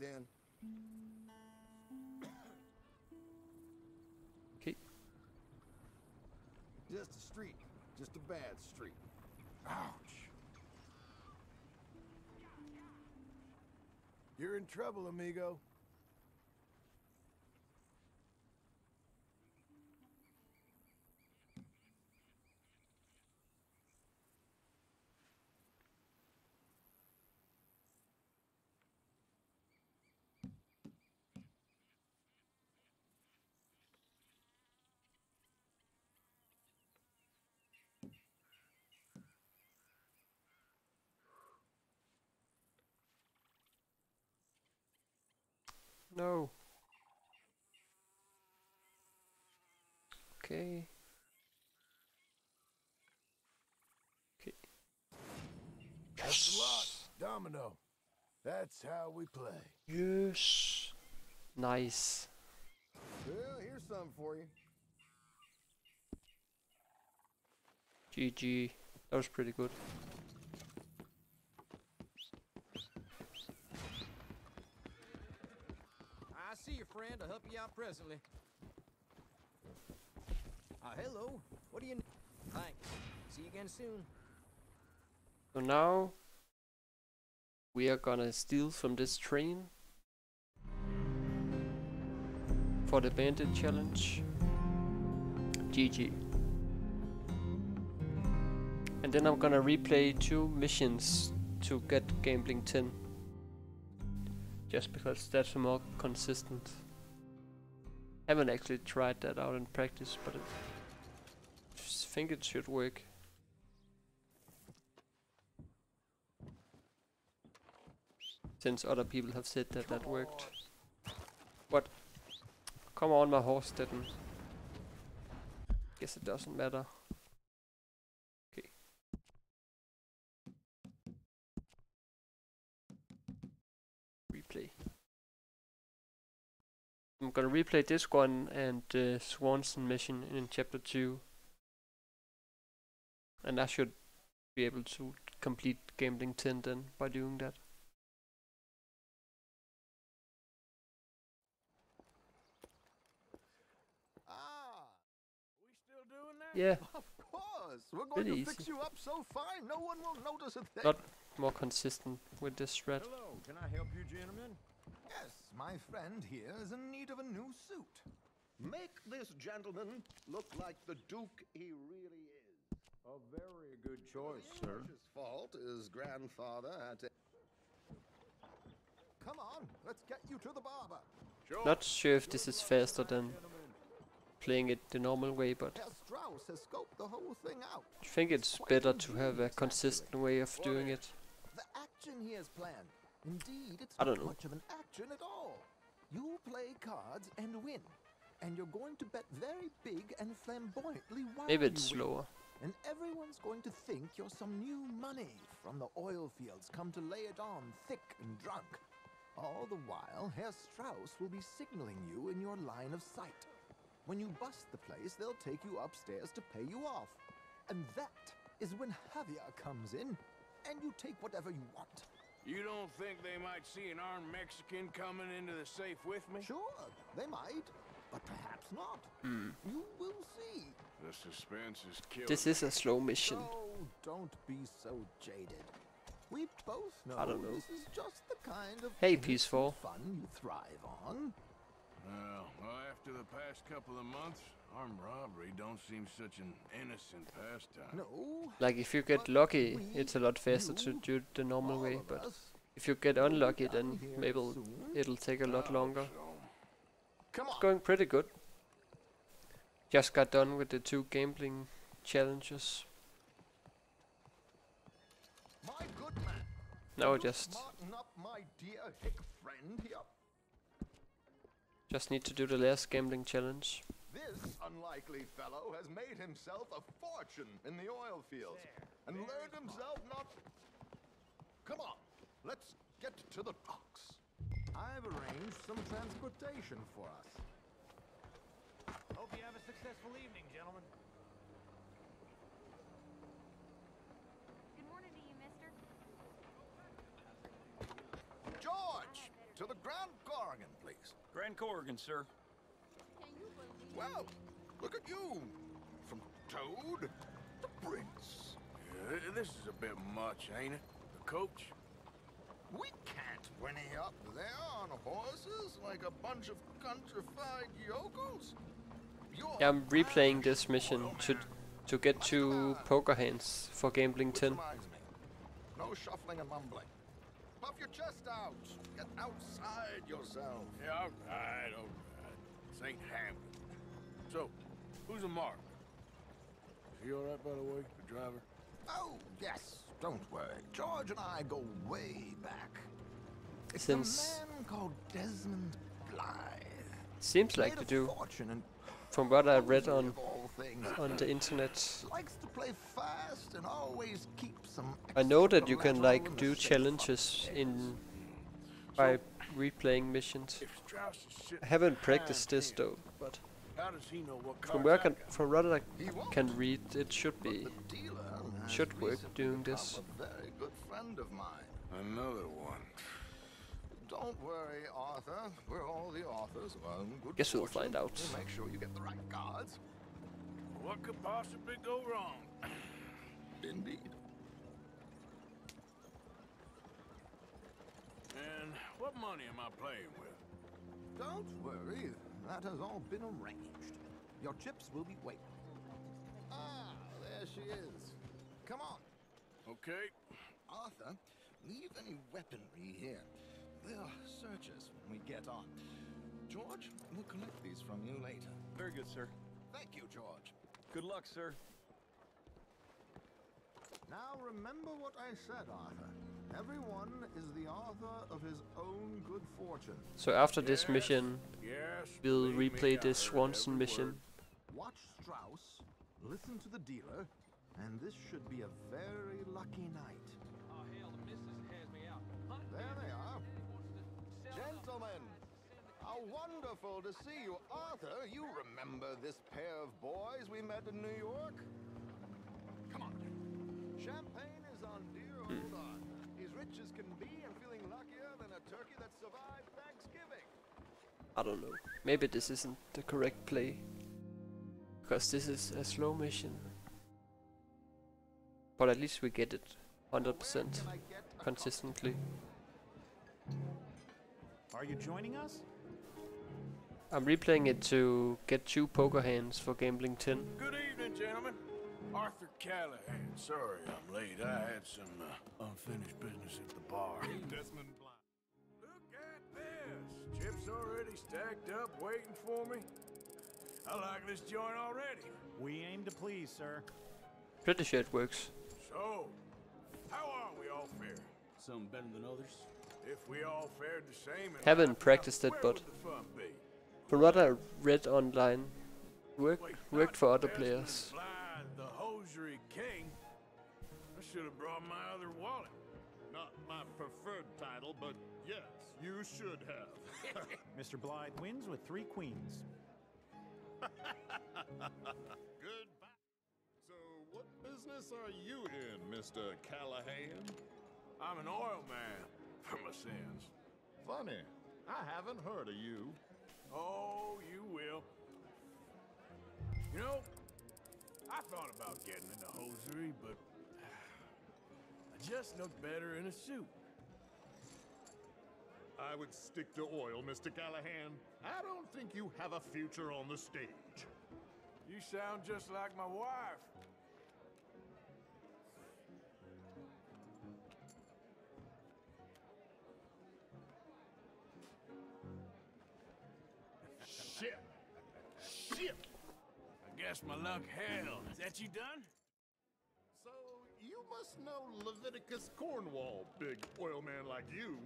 Right then. Okay. Just a street. Just a bad street. Ouch. You're in trouble, amigo. No. Okay. Okay. That's a lot, Domino. That's how we play. Yes. Nice. Well, here's something for you. GG. That was pretty good. I see you, friend. I'll help you out presently. Ah, hello. What do you need? Thanks. See you again soon. So now we are gonna steal from this train for the bandit challenge. GG. And then I'm gonna replay two missions to get Gambling 10. Just because that's more consistent. Haven't actually tried that out in practice, but I think it should work. Since other people have said that that worked. What? Come on, my horse didn't. Guess it doesn't matter. Okay. Replay. I'm gonna replay this one and the Swanson mission in chapter 2. And I should be able to complete Gambling 10 then by doing that. Ah, we still doing that? Yeah. Of course. We're going Pretty to fix easy. you up so fine, no one will notice a thing. Not more consistent with this thread. Hello, can I help you, gentlemen? Yes, my friend here is in need of a new suit. Make this gentleman look like the Duke he really is. A very good choice, sir. His fault his grandfather had to. Come on, let's get you to the barber. Not sure if this is faster than playing it the normal way, but has scoped the whole thing out. I think it's better to have a consistent way of doing it. The action he has planned. Indeed, it's I don't not know. much of an action at all. You play cards and win. And you're going to bet very big and flamboyantly while Maybe it's you win. slower. And everyone's going to think you're some new money from the oil fields come to lay it on thick and drunk. All the while, Herr Strauss will be signaling you in your line of sight. When you bust the place, they'll take you upstairs to pay you off. And that is when Javier comes in, and you take whatever you want. You don't think they might see an armed Mexican coming into the safe with me? Sure, they might, but perhaps not. Hmm. You will see. The suspense is killing. This is a slow mission. Oh, don't be so jaded. We both know, I don't know. this is just the kind of Hey, Peaceful. fun you thrive on. Well, well, after the past couple of months, armed robbery don't seem such an innocent pastime. No, Like if you get lucky, it's a lot faster to do it the normal way, but if you get unlucky, then maybe it'll, it'll take a lot ah, longer. It's going pretty good. Just got done with the two gambling challenges. my good man. Now just up my dear hick friend here. just need to do the last gambling challenge. This unlikely fellow has made himself a fortune in the oil fields and learned himself not. Come on, let's get to the docks. I've arranged some transportation for us. Hope you have a successful evening, gentlemen. Good morning to you, mister. George, to the Grand Korrigan, please. Grand Korrigan, sir. Well, look at you. From Toad to Prince. Yeah, this is a bit much, ain't it? The coach? We can't whinny up there on horses like a bunch of countrified yokels. You're Yeah, I'm replaying this mission to to get to poker hands for gambling 10. No shuffling and mumbling. Puff your chest out. Get outside yourself. Yeah, all right, all right. This ain't Hamlet. So, who's a mark? Is he all right, by the way, the driver? Oh, yes. Don't worry. George and I go way back. It's Since- a man called Desmond Blythe. Seems like Made to do. fortune and From what I read on all things. on the internet, Likes to play fast and always keep some I know that you can like do challenges in by replaying missions. If Strauss is sitting I haven't practiced this though, but How does he know what from where I I can, from what I can read, it should be should work doing this. Very good friend of mine. Another one. Don't worry, Arthur. We're all the authors of our own good Guess we'll find out. We'll make sure you get the right cards. What could possibly go wrong? Indeed. And what money am I playing with? Don't worry. That has all been arranged. Your chips will be waiting. Ah, there she is. Come on. Okay. Arthur, leave any weaponry here. They'll search us when we get on. George, we'll collect these from you later. Very good, sir. Thank you, George. Good luck, sir. Now remember what I said, Arthur. Everyone is the author of his own good fortune. So after this mission, Yes. we'll replay I this Swanson mission. Watch Strauss, listen to the dealer, and this should be a very lucky night. Oh, hell, the missus has me out. There they are. Gentlemen, how wonderful to see you. Arthur, you remember this pair of boys we met in New York? Come on. Champagne is on dear old hmm. Arthur. He's rich as can be and feeling luckier than a turkey that survived Thanksgiving. I don't know. Maybe this isn't the correct play. Because this is a slow mission. But at least we get it 100% consistently. Are you joining us? I'm replaying it to get two poker hands for gambling 10. Good evening, gentlemen. Arthur Callahan. Sorry I'm late. I had some uh, unfinished business at the bar. Desmond Blunt. Look at this. Chips already stacked up waiting for me. I like this joint already. We aim to please, sir. Pretty sure it works. So, how are we all faring? Some better than others. If we all fared the same, in Haven't life, practiced it, but would the fun be? from what I read online, work worked for other Desmond players. Blythe, hosiery king. I should have brought my other wallet. Not my preferred title, but yes, you should have. Mr. Blythe wins with three queens. Goodbye. So, what business are you in, Mr. Callahan? I'm an oil man for my sins. Funny. I haven't heard of you. Oh, you will. You know, I thought about getting into hosiery, but I just look better in a suit. I would stick to oil, Mr. Callahan. I don't think you have a future on the stage. You sound just like my wife. I guess my luck hell. Is that you done? So, you must know Leviticus Cornwall, big oil man like you.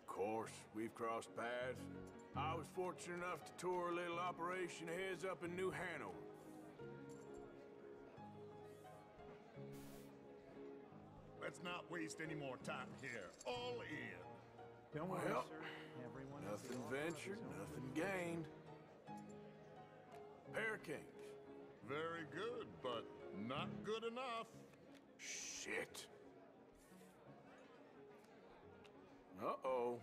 Of course, we've crossed paths. I was fortunate enough to tour a little operation heads up in New Hanover. Let's not waste any more time here. All in. Don't worry, Well, sir. Everyone Nothing ventured, nothing gained. Pair Kings. Very good, but not good enough. Shit. Uh-oh.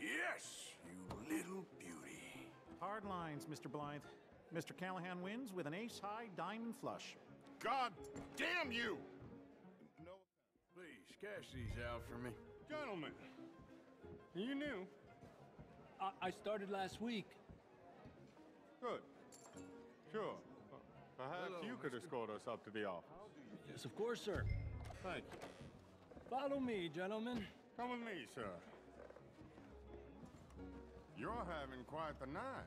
Yes, you little beauty. Hard lines, Mr. Blythe. Mr. Callahan wins with an ace-high diamond flush. God damn you! No, Please, cash these out for me. gentlemen. You knew. I, I started last week. Good. Sure. Perhaps Hello, you could escort us up to the office. Yes, of course, sir. Thank you. Follow me, gentlemen. Come with me, sir. You're having quite the night.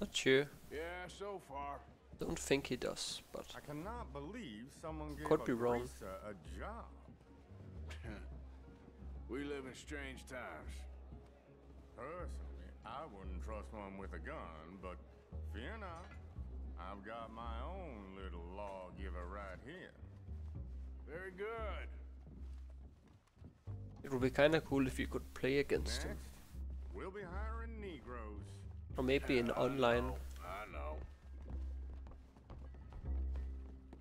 Not sure. Yeah, so far. Don't think he does, but I cannot believe someone gave Could a be wrong. a job. we live in strange times. Personally, I wouldn't trust one with a gun, but fear not. I've got my own little lawgiver right here. Very good. it would be kinda cool if you could play against him. We'll be hiring Negroes. Or maybe in online. I know.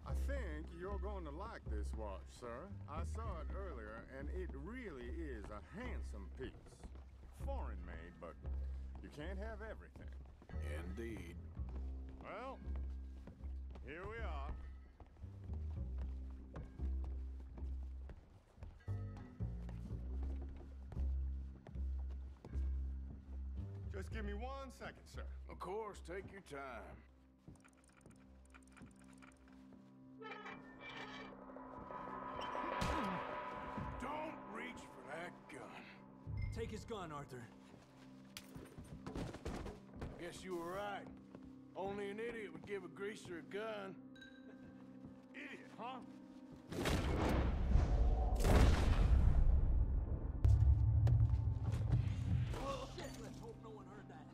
I think you're going to like this watch, sir. I saw it earlier, and it really is a handsome piece. Foreign made, but you can't have everything. Indeed. Well, here we are. Just give me one second, sir. Of course, take your time. Don't reach for that gun. Take his gun, Arthur. I guess you were right. Only an idiot would give a greaser a gun. Idiot, huh? Oh, shit, let's hope no one heard that.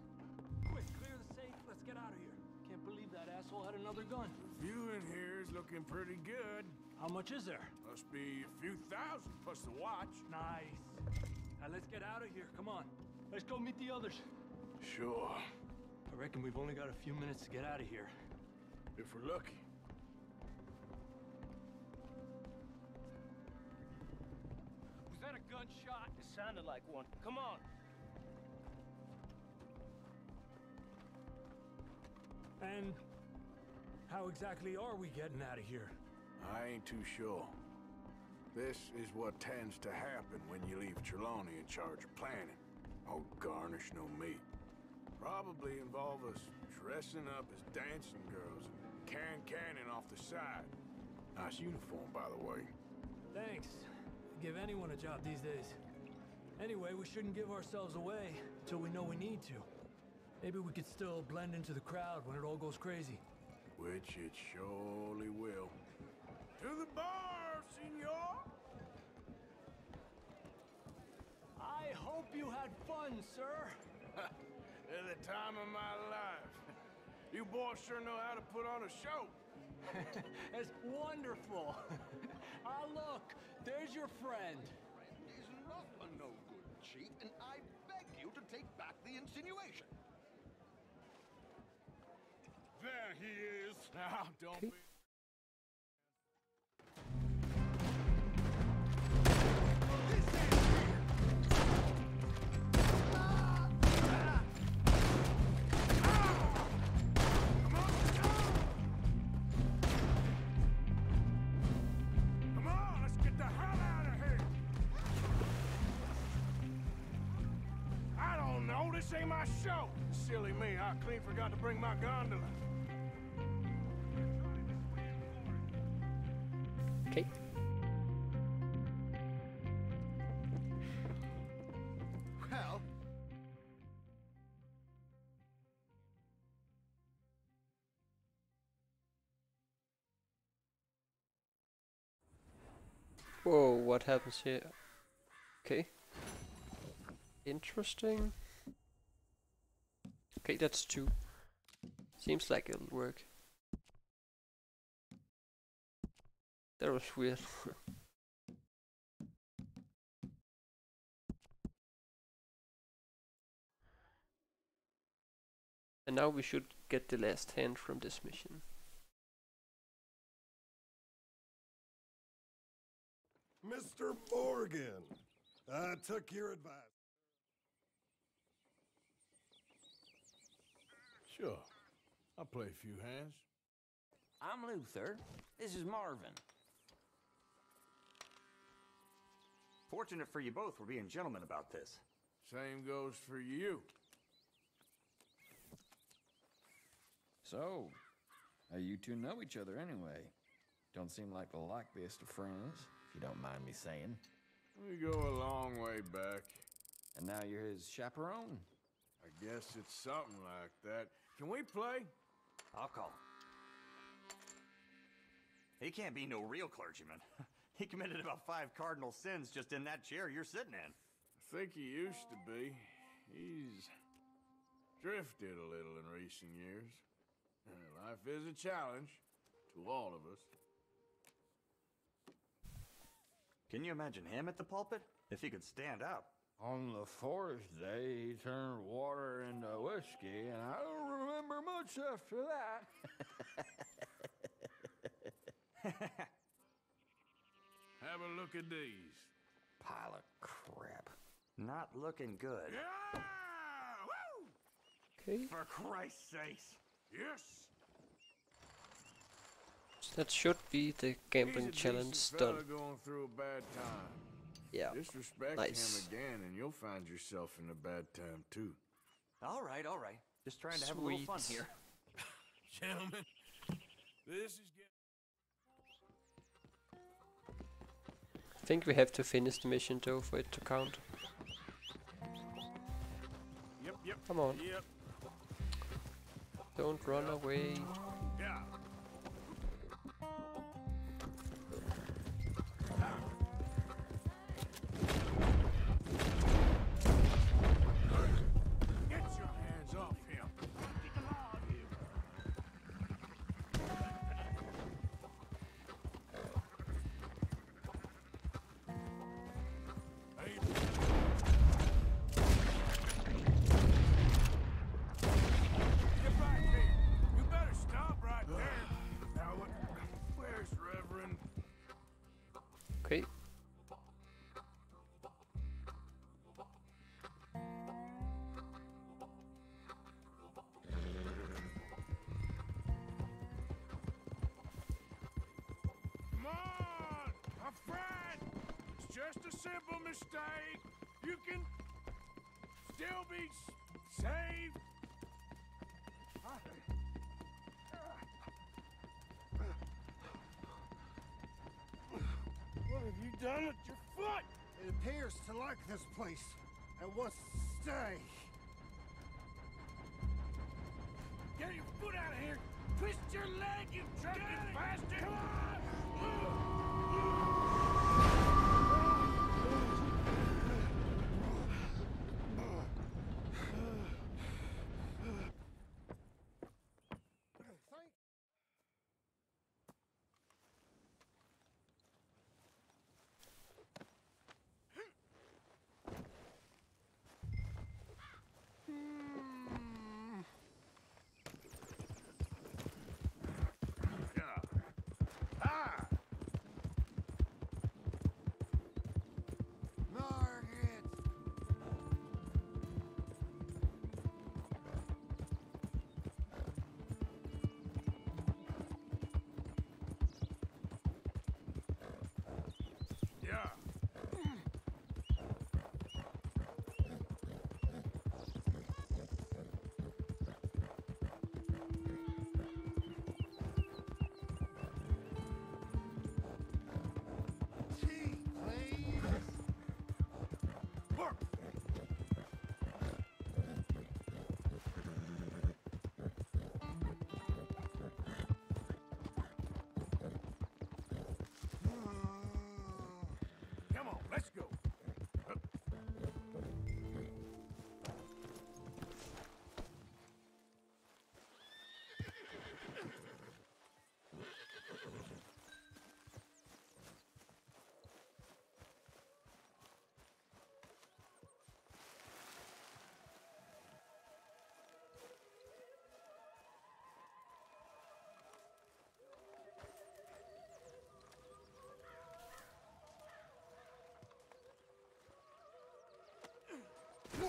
Quick, clear the safe. Let's get out of here. Can't believe that asshole had another gun. View in here is looking pretty good. How much is there? Must be a few thousand plus the watch. Nice. Now let's get out of here. Come on. Let's go meet the others. Sure, I reckon we've only got a few minutes to get out of here. if we're lucky. Was that a gunshot? It sounded like one. Come on. And how exactly are we getting out of here? I ain't too sure. This is what tends to happen when you leave Trelawney in charge of planning. Oh, garnish no meat. Probably involve us dressing up as dancing girls and can cannon off the side. Nice uniform, by the way. Thanks. Give anyone a job these days. Anyway, we shouldn't give ourselves away until we know we need to. Maybe we could still blend into the crowd when it all goes crazy. Which it surely will. To the bar, senor! I hope you had fun, sir. At the time of my life. You boys sure know how to put on a show. That's wonderful. ah, look, there's your friend. Is not a no good cheat, and I beg you to take back the insinuation. There he is. Now, don't be. Don't know. This ain't my show. Silly me. I clean forgot to bring my gondola. Okay. Well, Whoa, what happens here? Okay. Interesting. Okay, that's two. Seems like it'll work. That was weird. and now we should get the last hand from this mission. Mr. Morgan, I took your advice. Sure. I'll play a few hands. I'm Luther. This is Marvin. Fortunate for you both we're being gentlemen about this. Same goes for you. So, how you two know each other anyway? Don't seem like the likeliest of friends, if you don't mind me saying. We go a long way back. And now you're his chaperone? I guess it's something like that. Can we play? I'll call. He can't be no real clergyman. he committed about five cardinal sins just in that chair you're sitting in. I think he used to be. He's drifted a little in recent years. Uh, Life is a challenge to all of us. Can you imagine him at the pulpit? If he could stand up. On the fourth day, he turned water into whiskey, and I don't remember much after that. Have a look at these. Pile of crap. Not looking good. Yeah! Woo! Okay. For Christ's sakes. Yes! That should be the gambling challenge done. going through a bad time. Yeah. Disrespect Nice. him again, and you'll find yourself in a bad time too. All right, all right. Just trying to have a little fun here. Gentlemen, this is getting. I think we have to finish the mission though for it to count. Yep, yep. Come on. Yep. Don't run away. Yeah. Simple mistake. You can still be saved. done with your foot? It appears to like this place and wants to stay. Get your foot out of here! Twist your leg, you drunken bastard! Come Ah!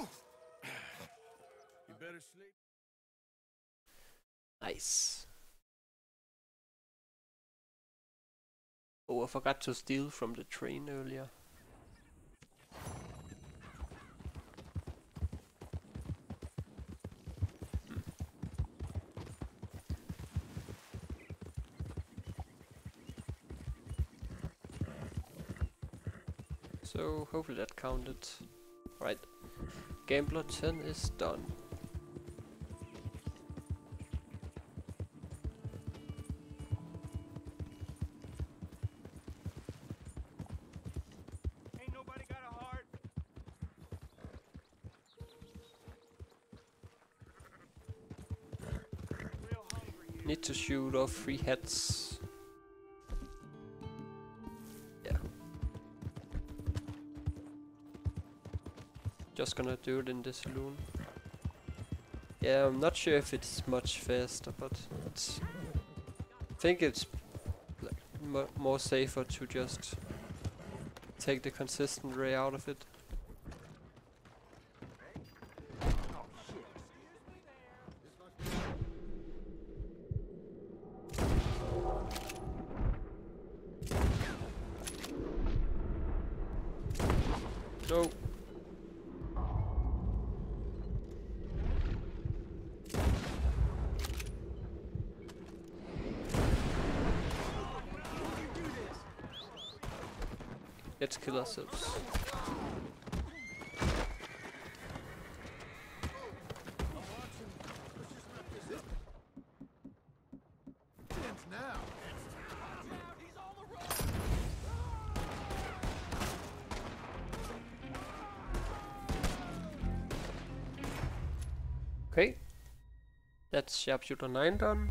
You better sleep. Nice. Oh, I forgot to steal from the train earlier. Hmm. So hopefully that counted. Right. Gambler 10 is done. Ain't nobody got a heart. Need to shoot off three heads. Just gonna do it in the saloon. Yeah, I'm not sure if it's much faster, but it's. I think it's like mo more safer to just take the consistent ray out of it. Sharpshooter 9 done.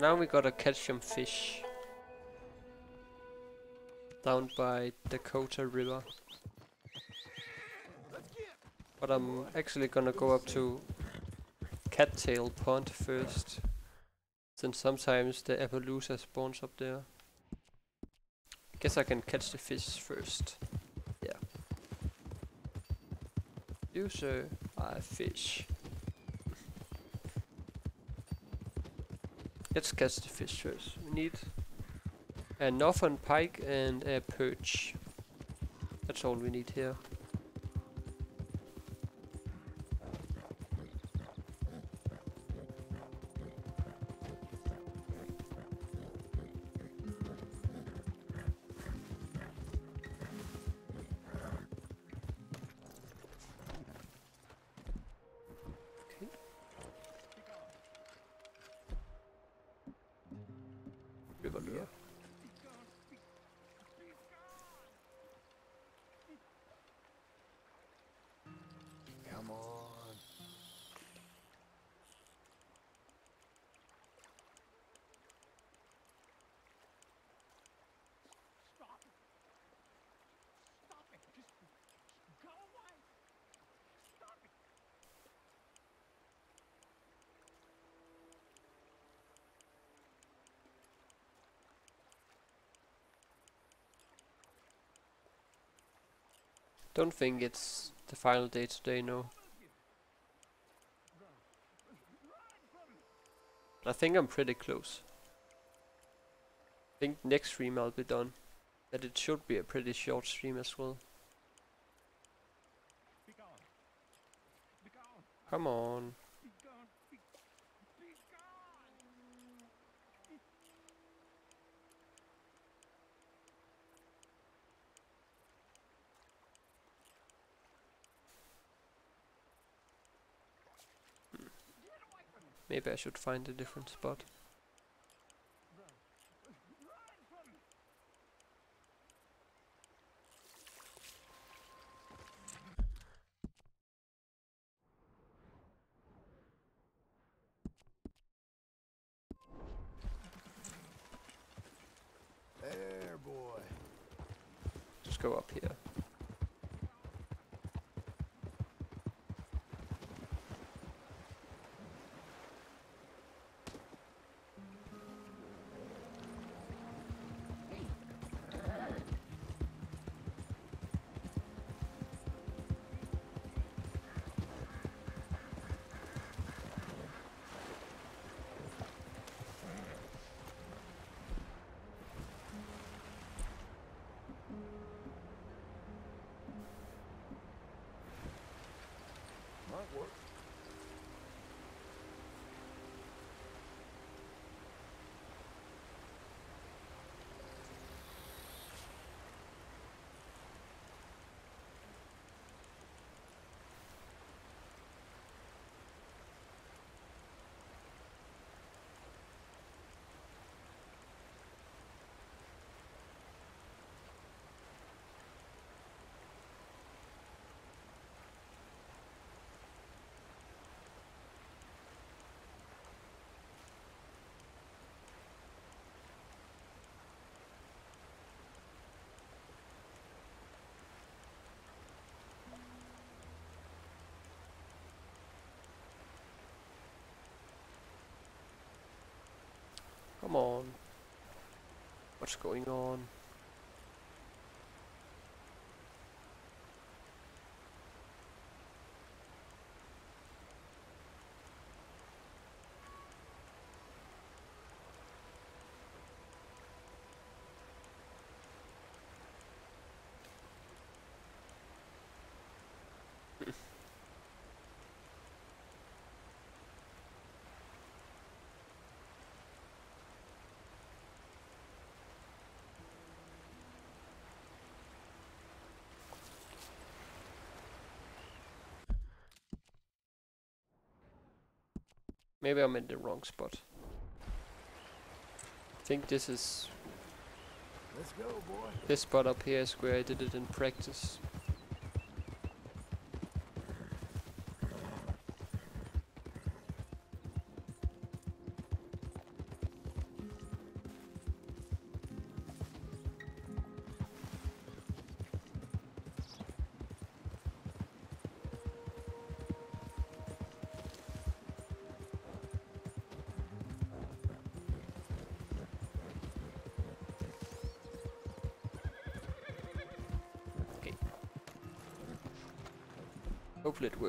Now we gotta catch some fish. Down by Dakota River. But I'm actually gonna go up to Cattail Pond first. Since sometimes the Appaloosa er spawns up there. Guess I can catch the fish first. Yeah. You sir, I fish. Let's catch the fish first. We need a northern pike and a perch. That's all we need here. Don't think it's the final day today, no. I think I'm pretty close. I think next stream I'll be done. But it should be a pretty short stream as well. Come on. Be gone. Be, be gone. Maybe I should find a different spot. Come on. What's going on? Maybe I'm in the wrong spot. I think this is Let's go, boy. this spot up here is where I did it in practice.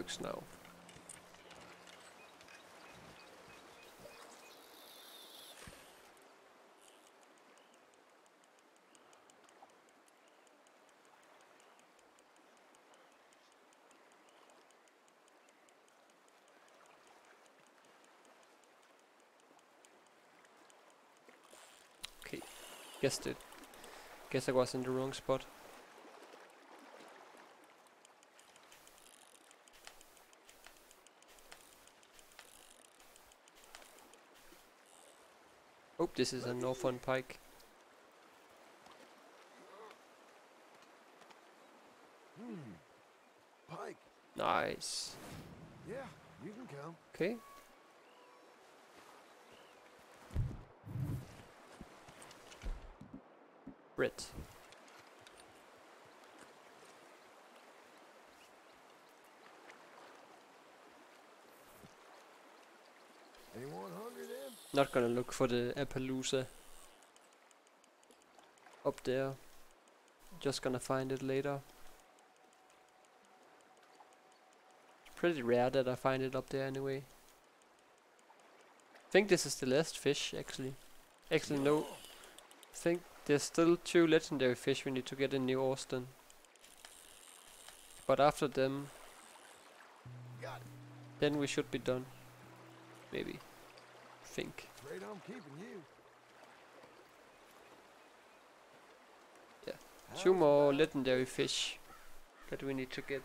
works now. Okay, guessed it. Guess I was in the wrong spot. This is a Northern Pike. Hmm. Pike. Nice. Yeah, you can come. Okay. Brit. Anyone hungry then? Not gonna look for the Appaloosa up there. Just gonna find it later. Pretty rare that I find it up there anyway. think this is the last fish actually. Actually no. think there's still two legendary fish we need to get in New Austin. But after them then we should be done. Maybe. Think. I'm keeping you. Yeah. Two more legendary fish that we need to get.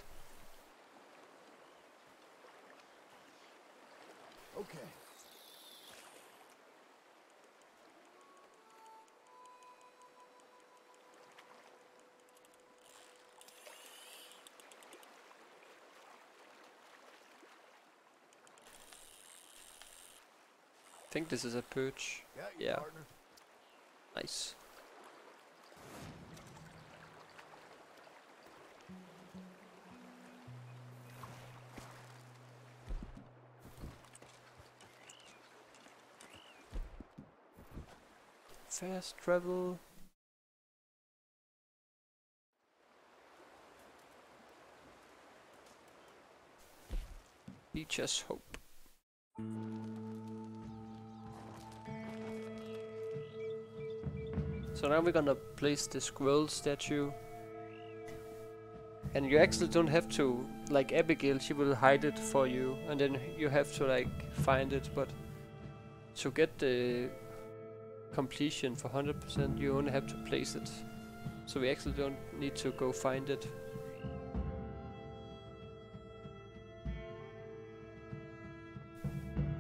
Think this is a perch. You, Yeah. Nice. Fast travel. Beecher's Hope. So now we're gonna place the squirrel statue. And you actually don't have to, like Abigail, she will hide it for you, and then you have to like find it, but to get the completion for 100% you only have to place it. So we actually don't need to go find it.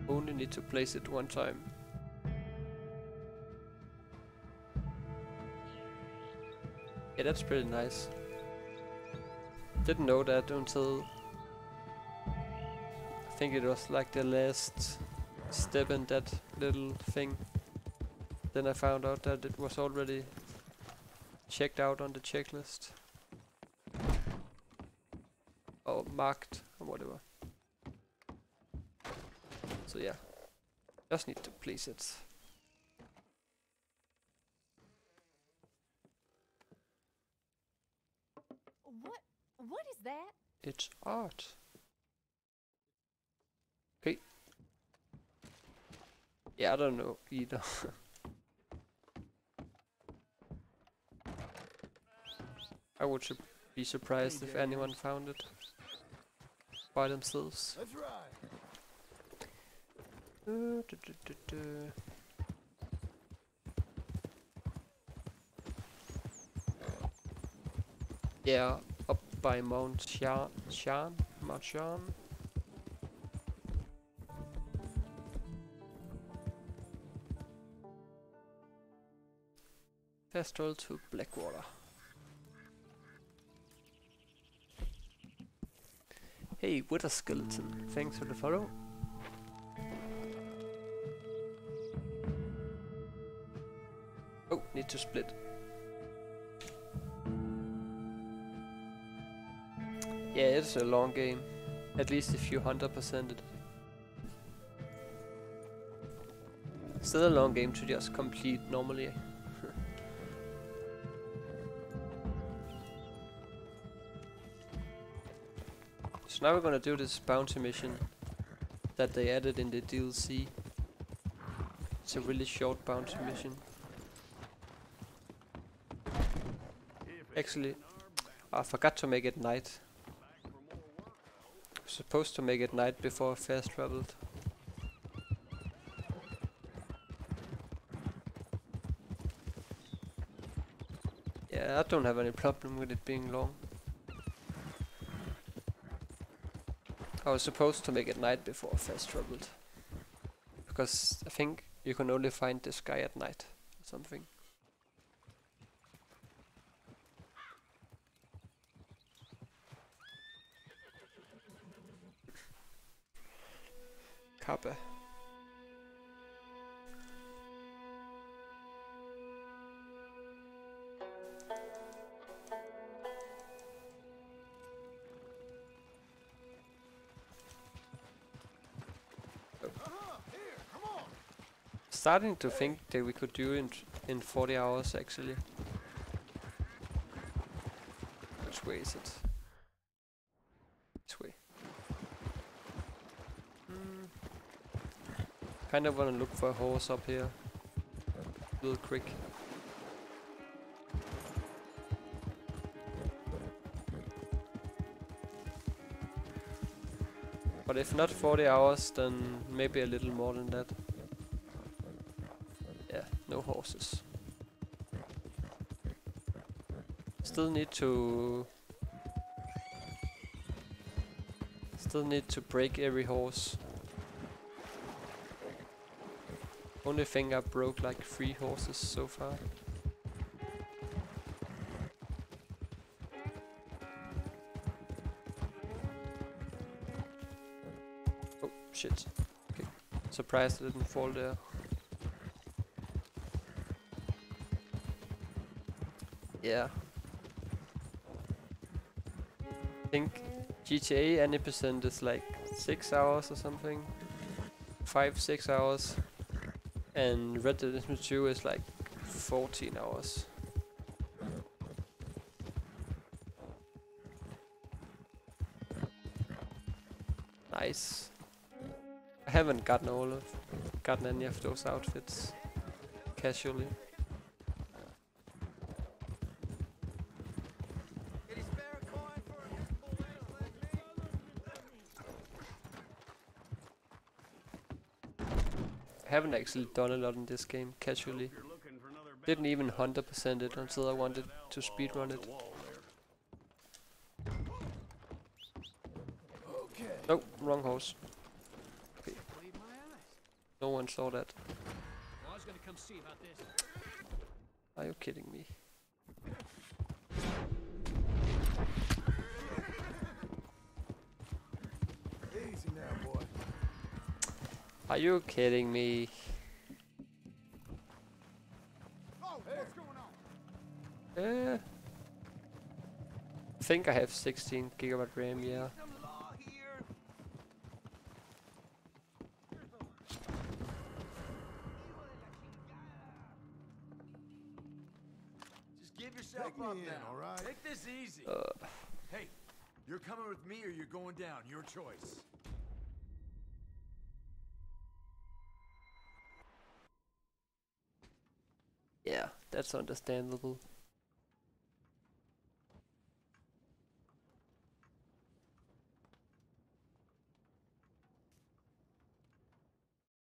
Only need to place it one time. That's pretty er nice. Didn't know that until I think it was like the last step in that little thing. Then I found out that it was already checked out on the checklist. Or marked or whatever. So yeah. Just need to place it. What? What is that? It's art. Okay. Yeah, I don't know either. I would su- be surprised if anyone found it by themselves. Uh, du- du- du- du. Yeah, by Mount Shann, Shann, Mount Shann. Festival to Blackwater. Hey, Wither Skeleton, thanks for the follow. Oh, need to split. Yeah, it's a long game. At least if you 100% it. Still a long game to just complete normally. so now we're gonna do this bounty mission that they added in the DLC. It's a really short bounty mission. Actually, I forgot to make it night. Supposed to make it night before fast traveled. Yeah, I don't have any problem with it being long. I was supposed to make it night before fast traveled. Because I think you can only find this guy at night or something. Starting to think that we could do it in 40 hours actually. Which way is it? This way. Hmm. Kind of want to look for a horse up here. Little quick. But if not 40 hours, then maybe a little more than that. Yeah, no horses. Still need to... Still need to break every horse. Only thing I broke like three horses so far. Oh shit. Okay. Surprised I didn't fall there. Yeah. I think GTA any percent is like 6 hours or something. 5 6 hours. And Red Dead Redemption 2 is like 14 hours. Nice. I haven't gotten all of gotten any of those outfits casually. Haven't actually done a lot in this game casually. Didn't even 100% it until I wanted to speedrun it. Oh, wrong horse. Okay. No one saw that. Are you kidding me? Are you kidding me? Oh, what's going on? Uh, I think I have 16 gigabyte RAM, yeah. Just give yourself Take me in, all right? Take this easy. Uh. Hey, you're coming with me or you're going down. Your choice. That's understandable.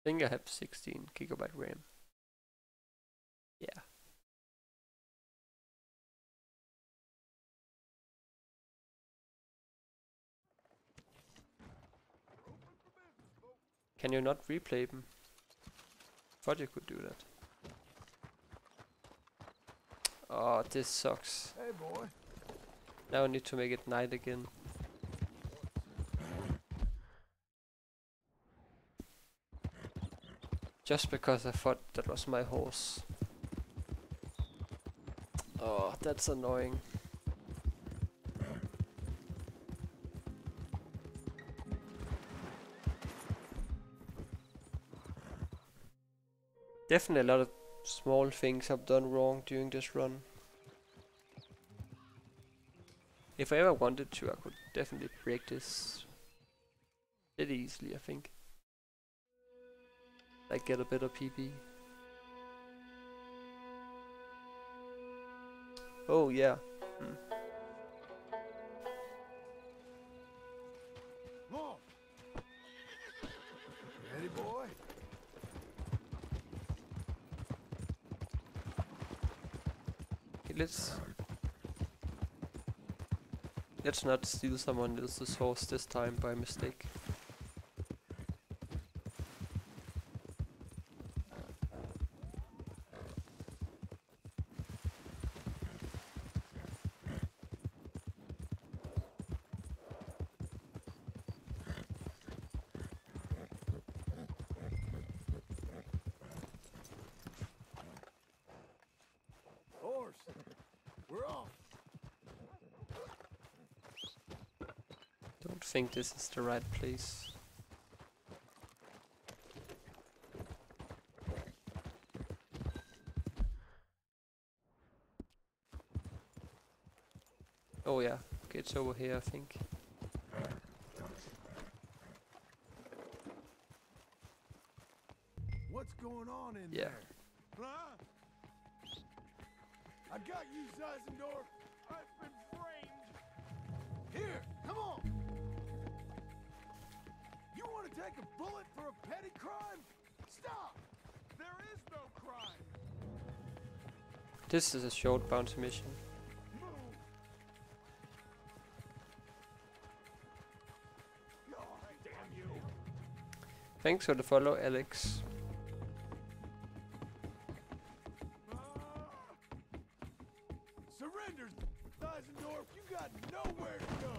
I think I have 16 gigabyte RAM. Yeah. Can you not replay them? Thought you could do that. Oh, this sucks. Hey, boy. Now I need to make it night again. Just because I thought that was my horse. Oh, that's annoying. Definitely a lot of small things I've done wrong during this run. If I ever wanted to, I could definitely break this bit easily, I think. Like get a better PP. Oh yeah. Hmm. Not steal someone else's horse this time by mistake. Horse, we're off. Don't think this is the right place. Oh yeah, okay, it's over here I think. What's going on in Yeah. there? Huh? I got you, Zeisendorf. This is a short bounty mission. Thanks for the follow, Alex. Surrender. You got nowhere to go.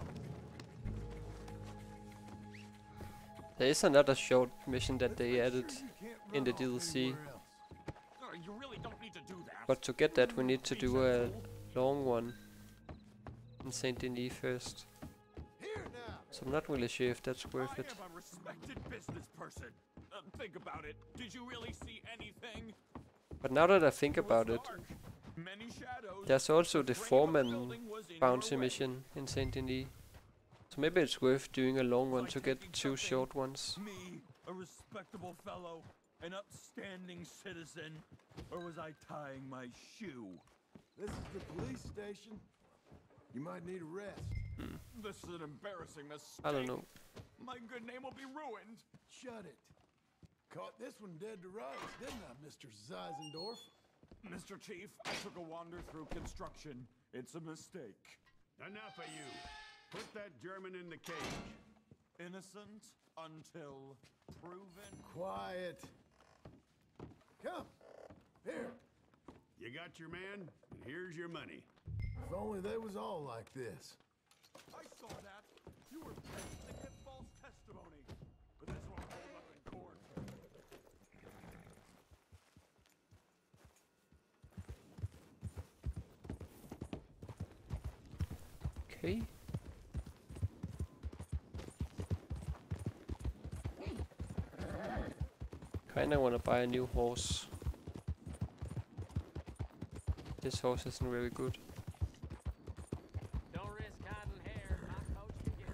There is another short mission that they added in the DLC. But to get that we need to do a long one in Saint Denis first. So I'm not really sure if that's worth it. I am a respected business person. Um, think about it. Did you really see anything? But now that I think about it, there's also the foreman bounty mission in Saint Denis. So maybe it's worth doing a long one to get two short ones. Me, a respectable fellow, an upstanding citizen, or was I tying my shoe? This is the police station. You might need a rest. Hmm. This is an embarrassing mistake. I don't know. My good name will be ruined. Shut it. Caught this one dead to rights, didn't I, Mr. Zeisendorf? Mr. Chief, I took a wander through construction. It's a mistake. Enough of you. Put that German in the cage. Innocent until proven. Quiet. Come. Here. You got your man, and here's your money. If only they was all like this. I saw that. You were paid to give false testimony. But this won't hold up in court. Okay. Kinda wanna buy a new horse. This horse isn't really good. Don't risk cotton hair. My coach can get.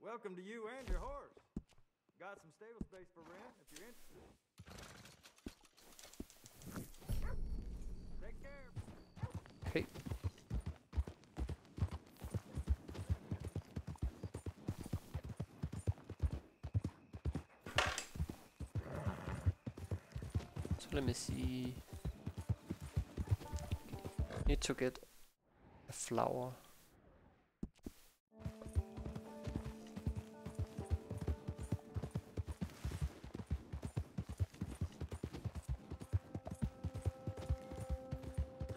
Welcome to you and your horse. Got some stable space for rent if you're interested. Take care. Okay. So let me see. Need to get a flower.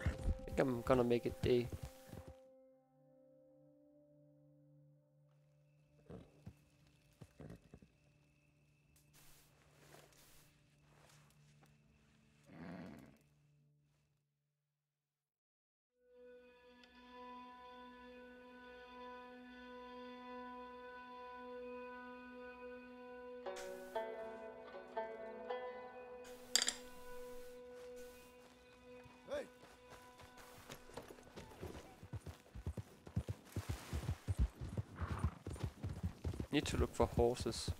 I think I'm gonna make it day. To look for horses.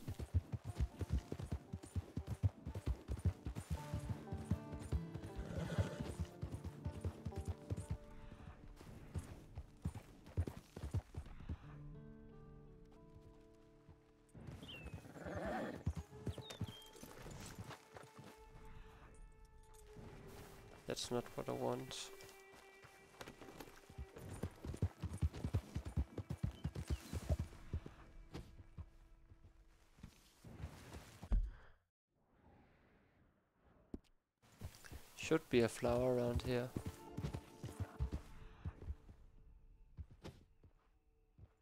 Should be a flower around here.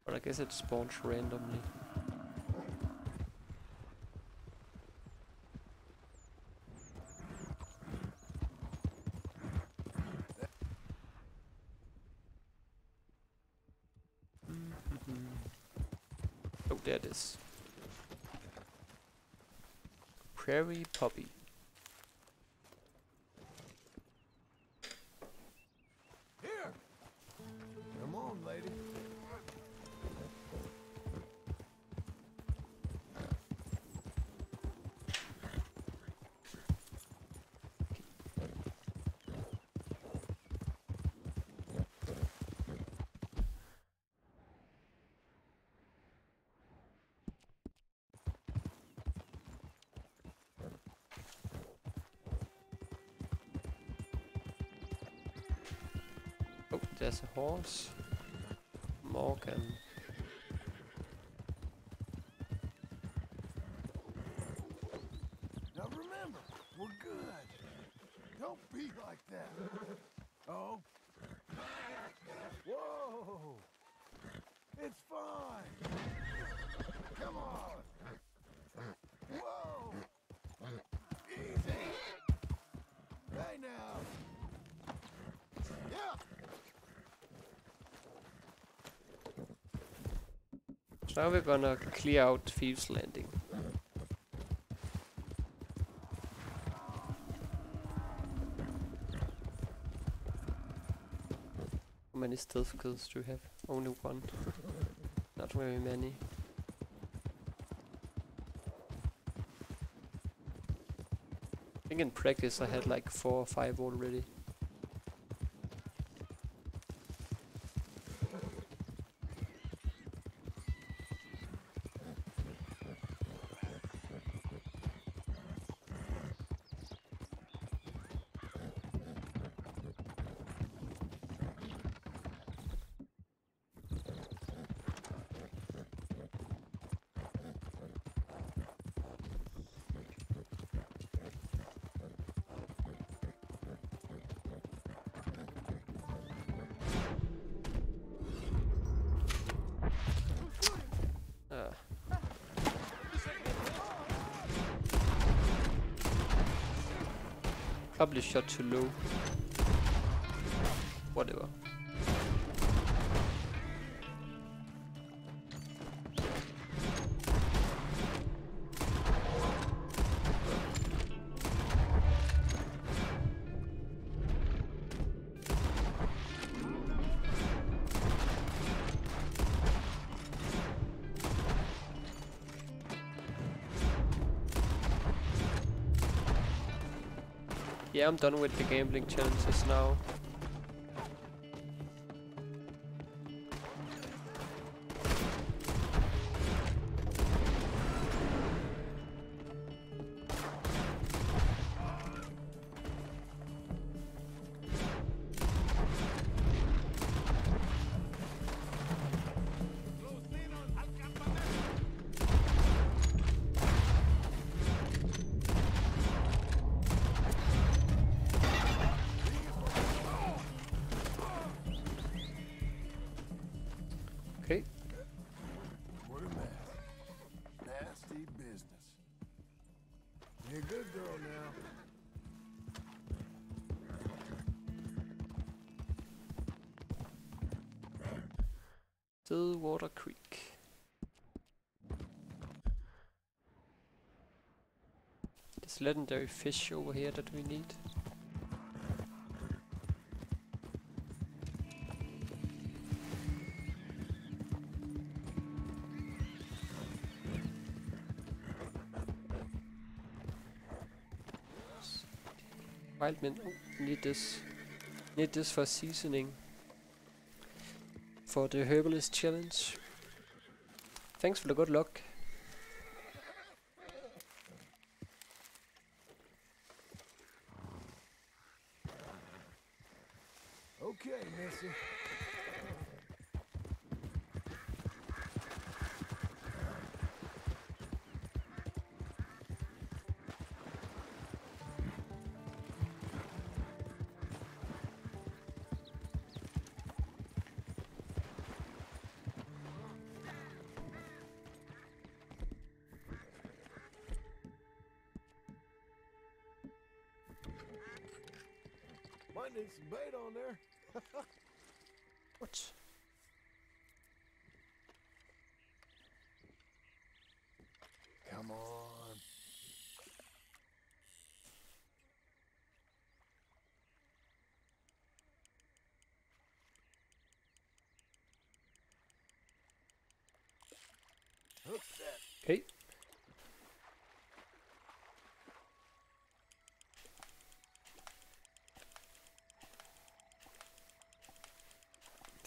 But I guess it spawns randomly. Horse. Morgan. Now remember, we're good. Don't be like that. Oh. Whoa. It's fine. Come on. Whoa. Easy. Hey now. Yeah. So now we're gonna clear out Thieves Landing. How many stealth kills do you have? Only one. Not very many. I think in practice I had like four or five already. Probably shot too low. Yeah, I'm done with the gambling challenges now. Legendary fish over here that we need. Wild mint. Oh, need this. Need this for seasoning. For the herbalist challenge. Thanks for the good luck.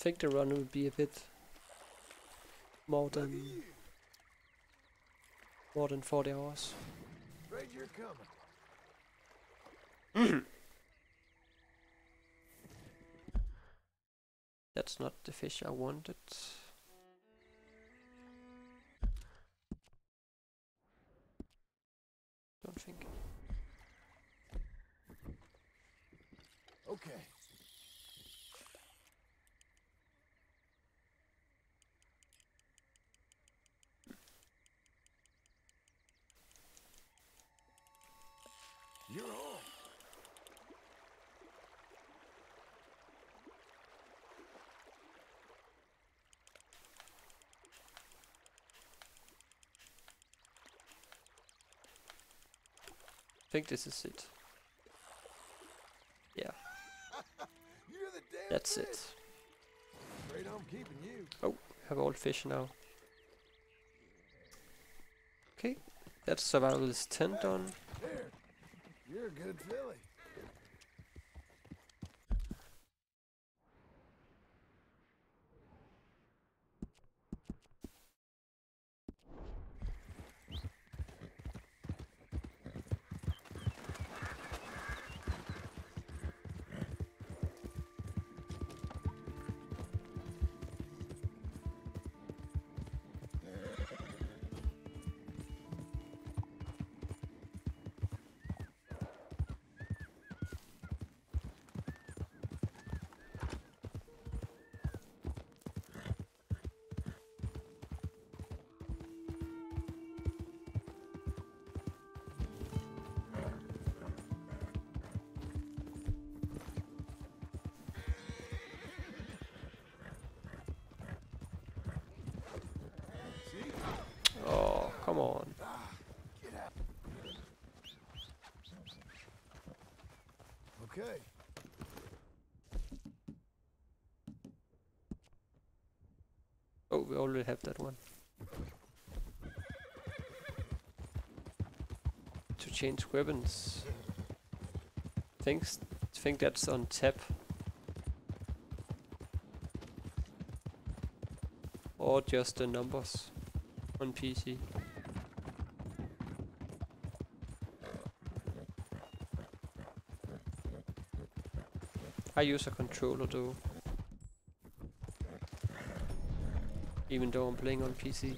Think the run would be a bit more than more than 40 hours. Coming. That's not the fish I wanted. Don't think. Okay. You're on. I think this is it. Yeah, You're the damn that's it. Afraid I'm keeping you. Oh, have all fish now. Okay, that's survivalist 10 done. You're a good filly. Already have that one. To change weapons. Thinks think that's on tap. Or just the numbers on PC. I use a controller though. Even though I'm playing on PC.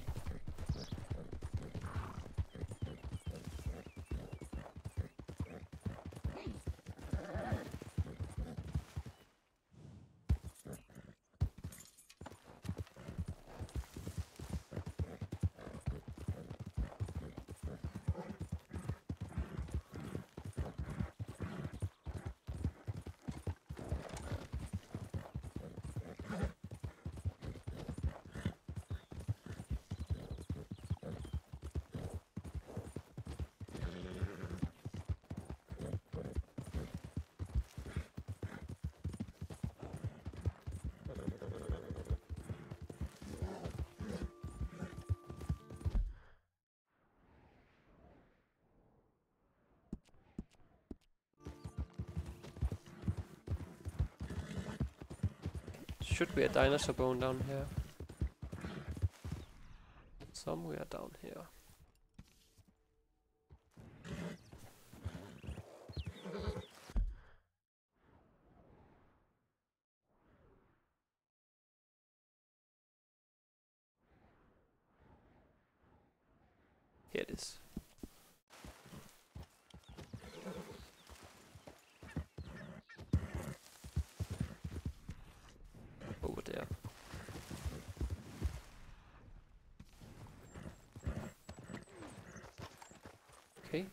Be a dinosaur bone down here. Somewhere down here. Here it is. Over there. Okay.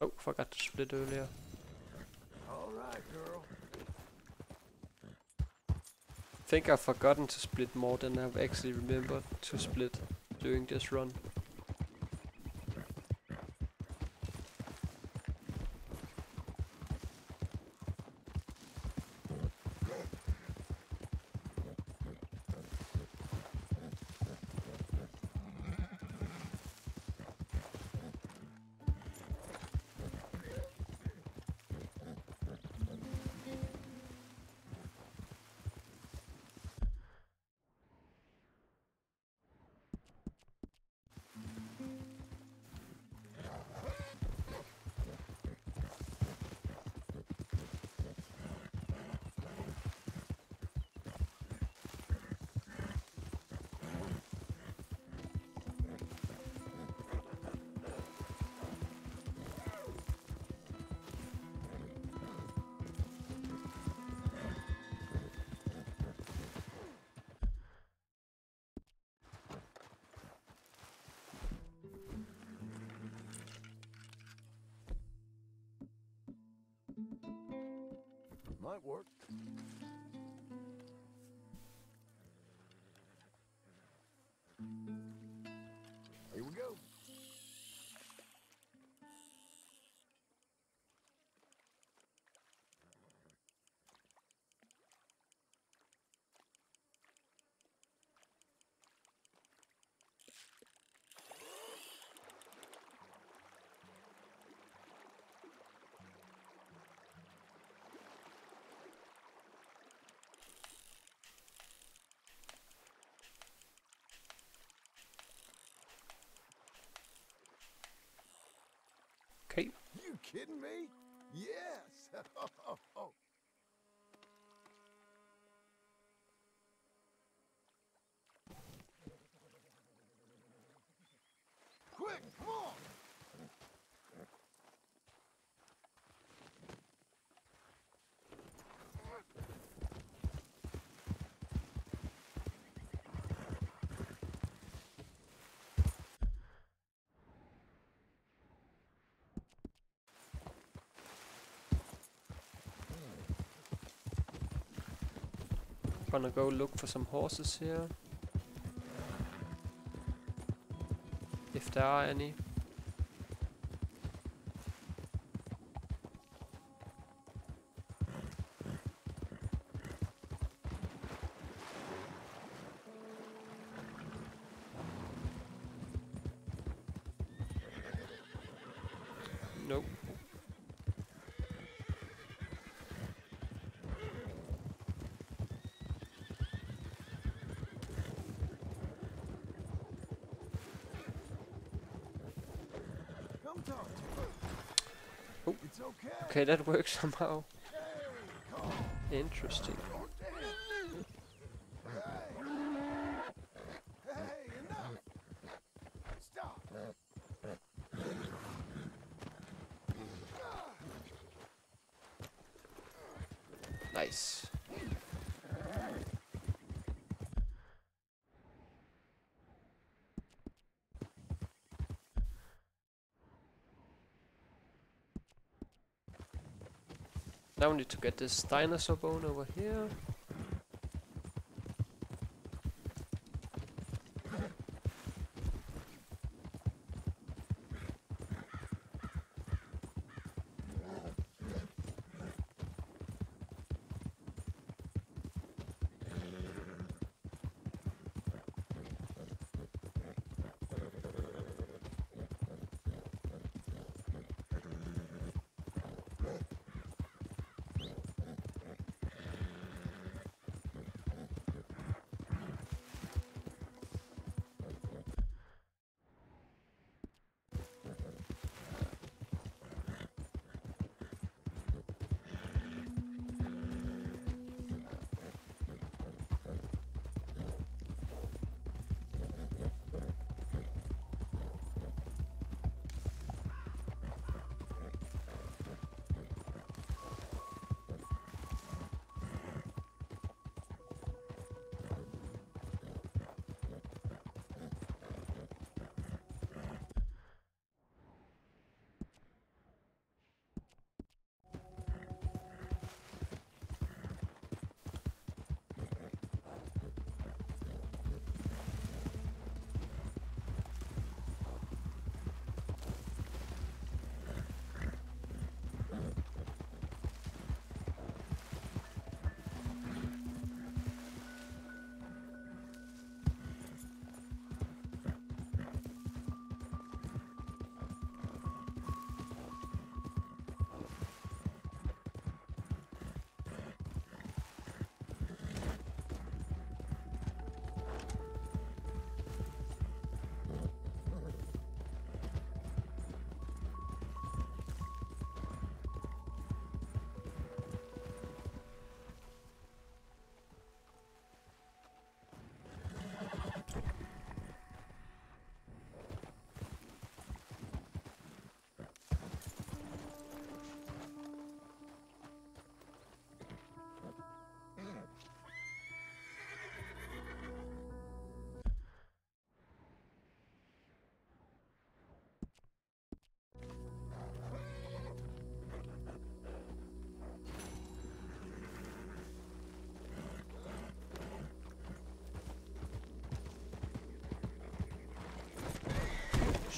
Oh, forgot to split earlier. All right, girl. think I've forgotten to split more than I've actually remembered to split during this run. You kidding me? Yes. Quick, come on. Gonna go look for some horses here. If there are any. Okay. That works somehow. Interesting. Hey, enough. Stop. Nice. Now we need to get this dinosaur bone over here.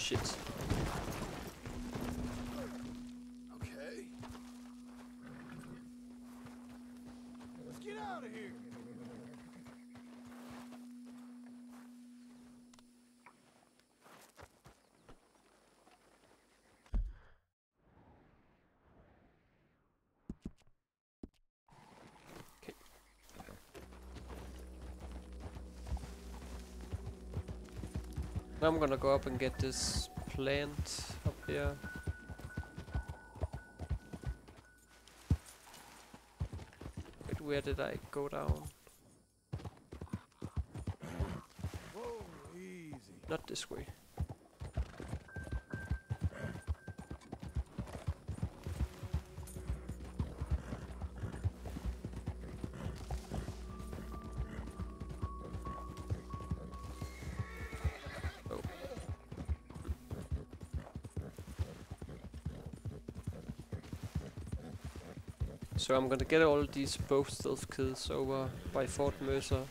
Shit. I'm gonna go up and get this plant up here. Wait, where did I go down? Whoa, easy. Not this way. So I'm gonna get all these both stealth kills over by Fort Mercer.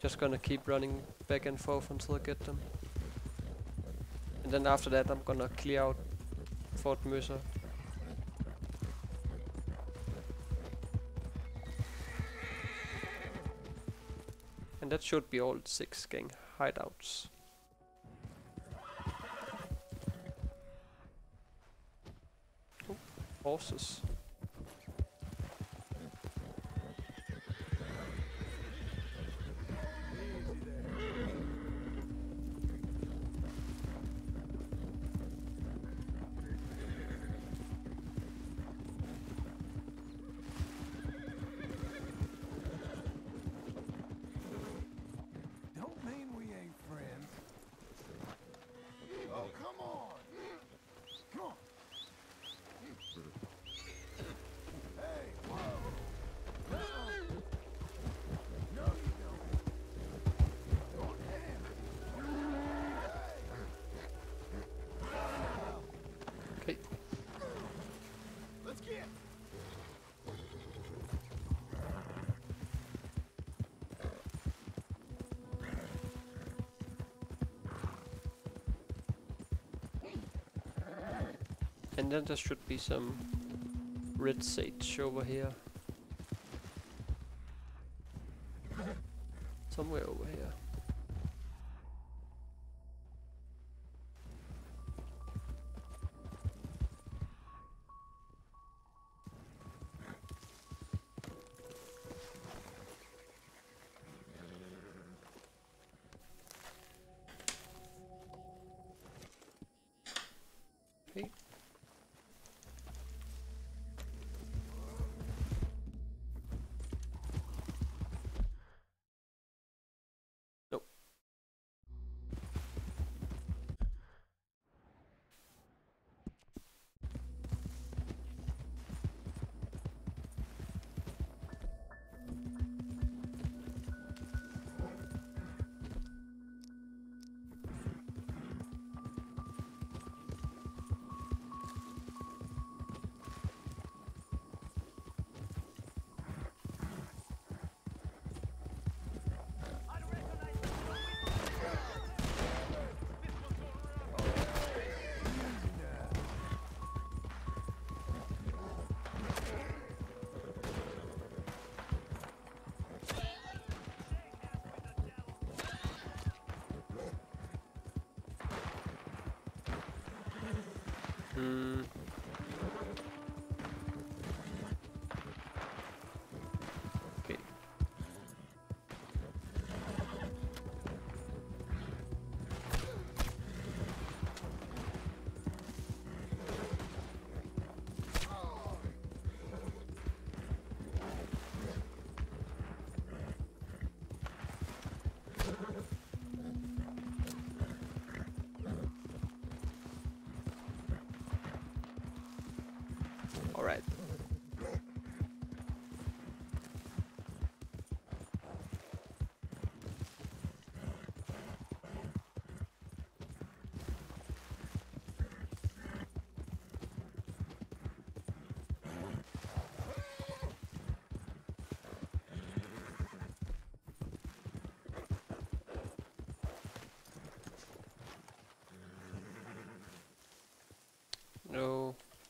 Just gonna keep running back and forth until I get them. And then after that I'm gonna clear out Fort Mercer. And that should be all six gang hideouts. Horses. And then there should be some red sage over here. Somewhere over here.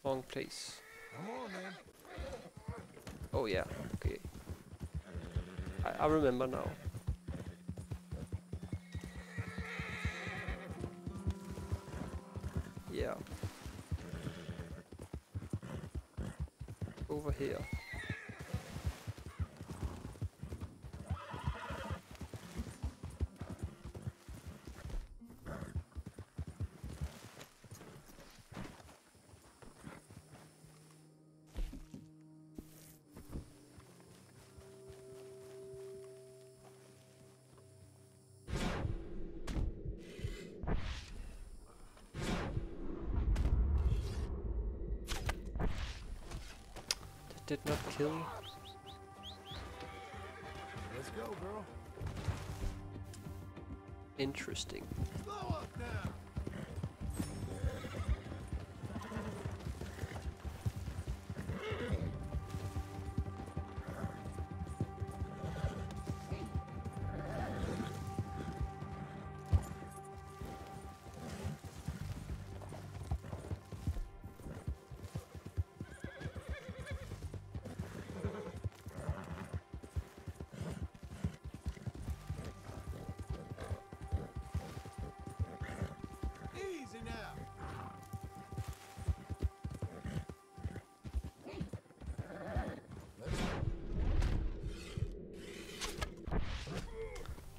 Wrong place. On. Oh yeah, okay. I, I remember now. Yeah. Over here. Did not kill. Let's go, girl. Interesting.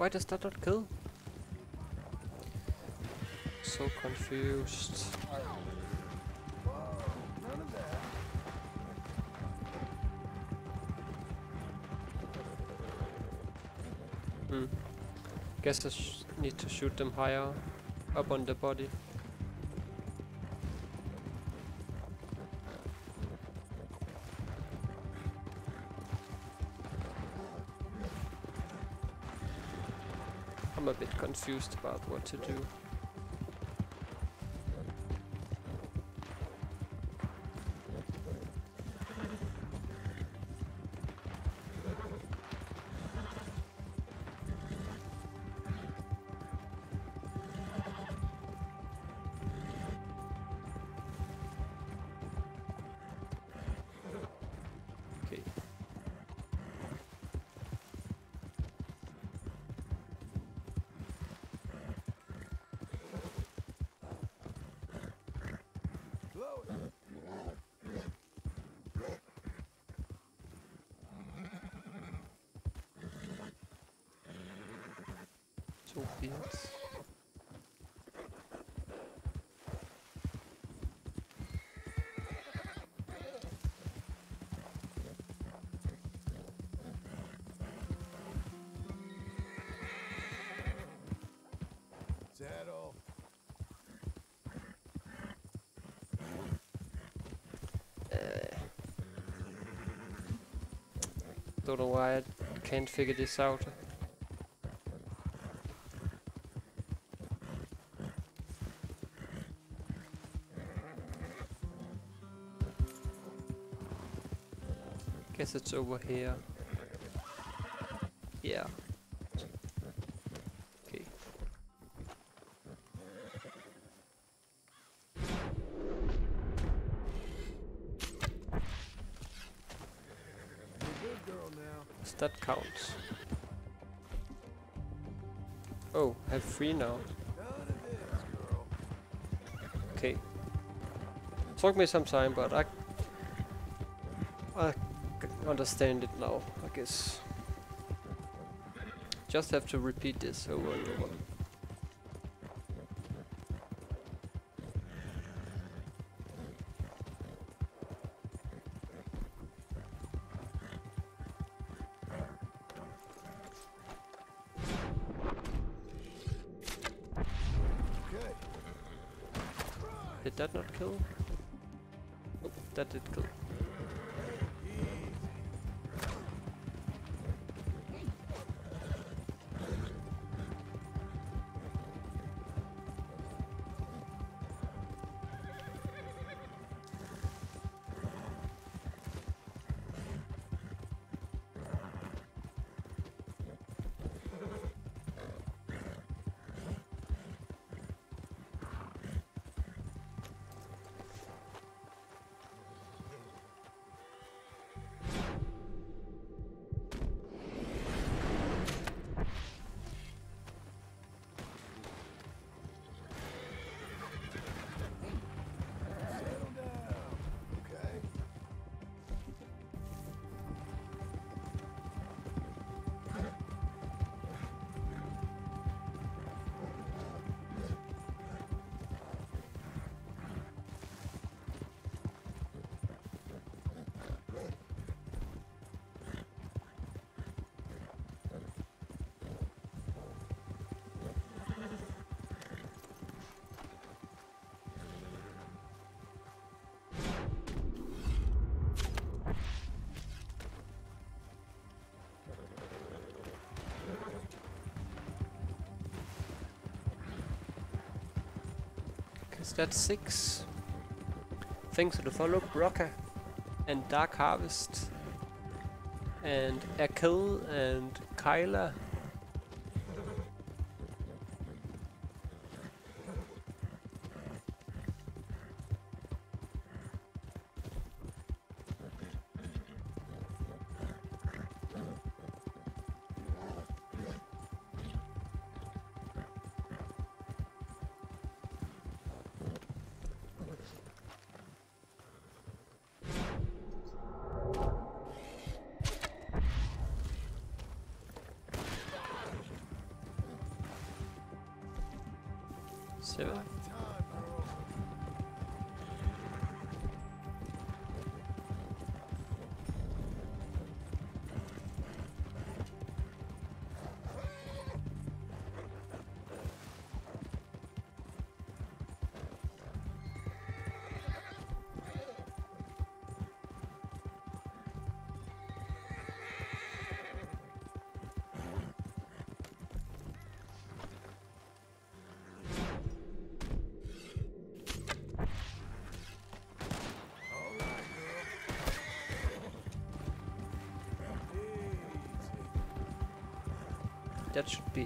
Why does that not kill? So confused. Hmm. Guess I need to shoot them higher up on the body. Confused about what to do. Don't know why I can't figure this out. Guess it's over here. Yeah. Counts. Oh, I have three now. Okay. Took me some time, but I I understand it now, I guess. Just have to repeat this over and over. Is that six? Thanks to the follow, Brocka and Dark Harvest and Akil and Kyla.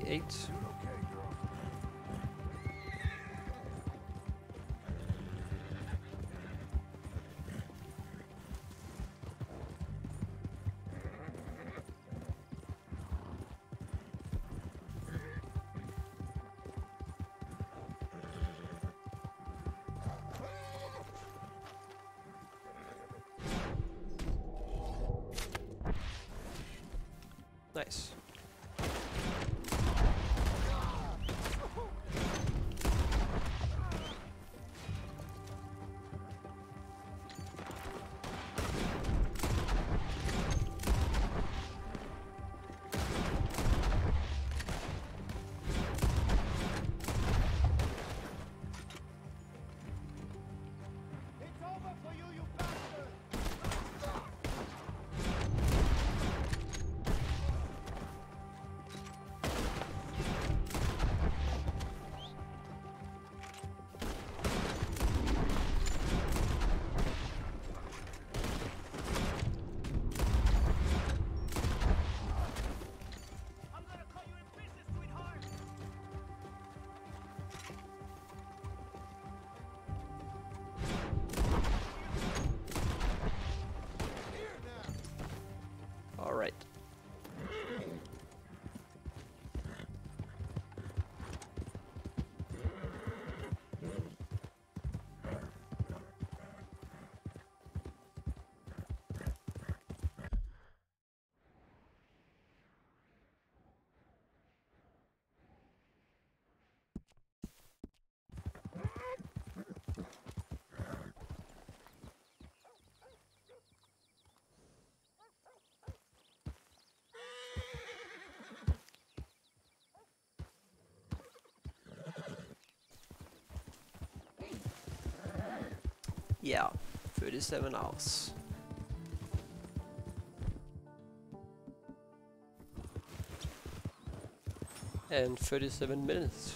Eight. Yeah, 37 hours. And 37 minutes.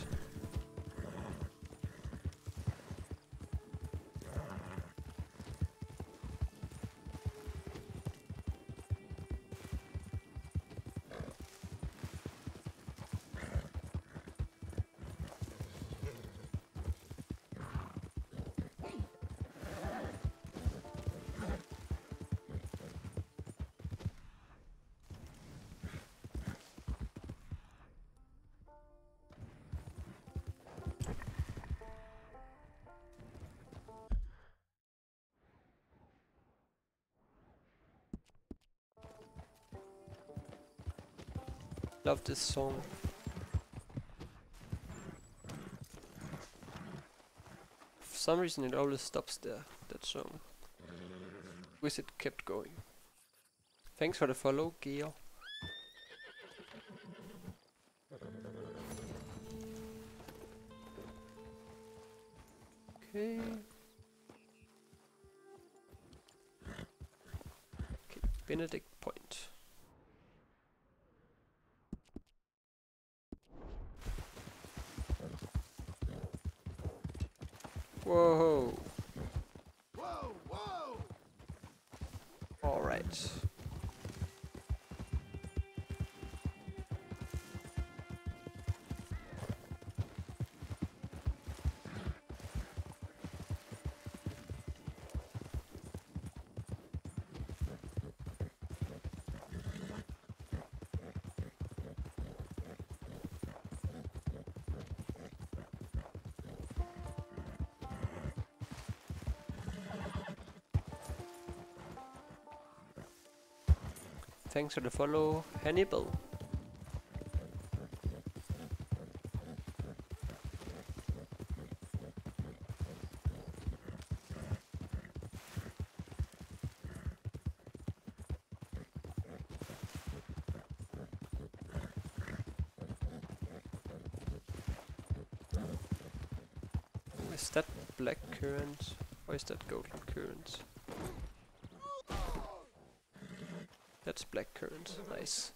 Love this song. For some reason it always stops there, that song. Wish it kept going. Thanks for the follow, Geo. Thanks for the follow, Hannibal. Is that black currant or is that golden currant? That's black currant. Nice.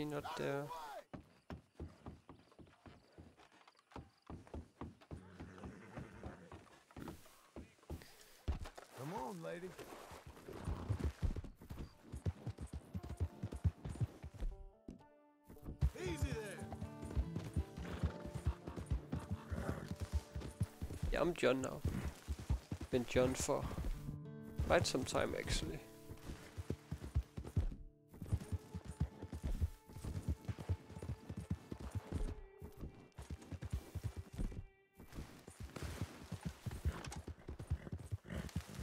He not there? Come on, lady. Easy there. Yeah, I'm John now. Been John for quite some time actually.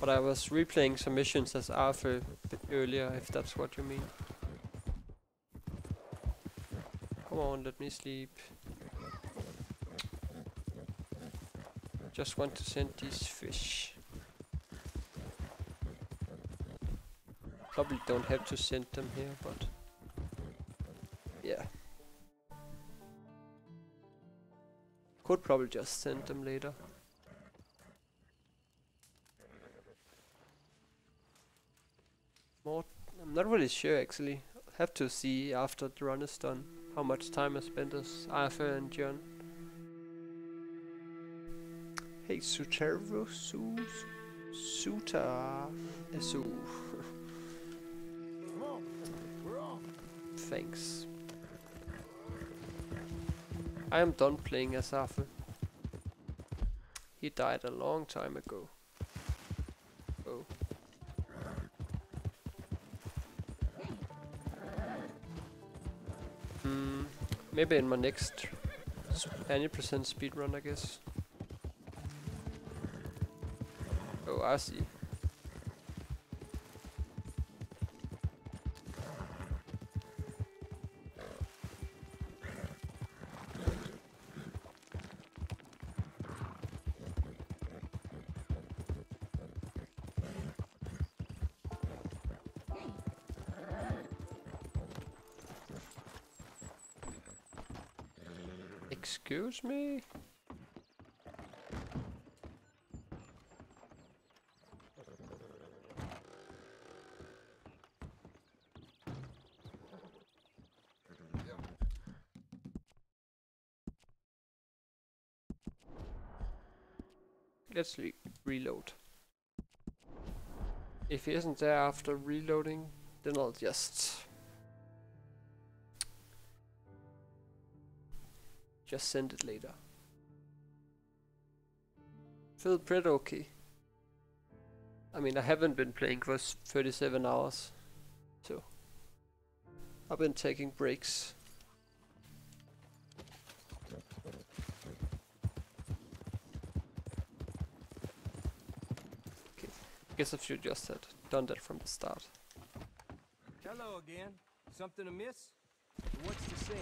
But I was replaying some missions as Arthur a bit earlier, if that's what you mean. Come on, let me sleep. Just want to send these fish. Probably don't have to send them here, but yeah. Could probably just send them later. More, I'm not really sure actually. Have to see after the run is done how much time I spent as Arthur and John. Hey, Sutervo Su Suta Su. Come on. We're off. Thanks. I am done playing as Arthur. He died a long time ago. Maybe in my next any percent speed run, I guess. Oh, I see. Let's re reload. If he isn't there after reloading, then I'll just... Just send it later. Feel pretty okay. I mean, I haven't been playing for 37 hours, so I've been taking breaks. Guess if should just had done that from the start. Hello again. Something amiss? What's the sin?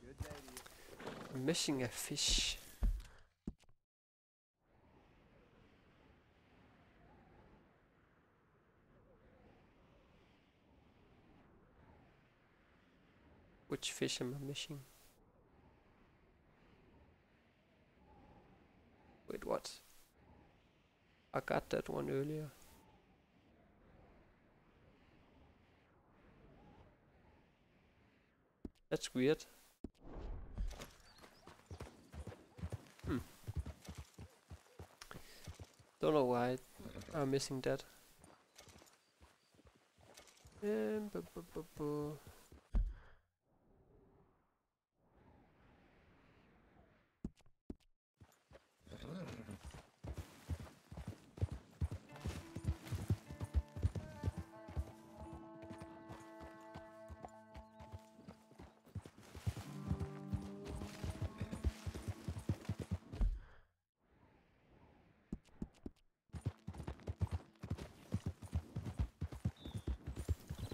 Good day to you. I'm hmm. missing a fish. Which fish am I missing? Wait, what? I got that one earlier. That's weird. Hmm. Don't know why I'm missing that.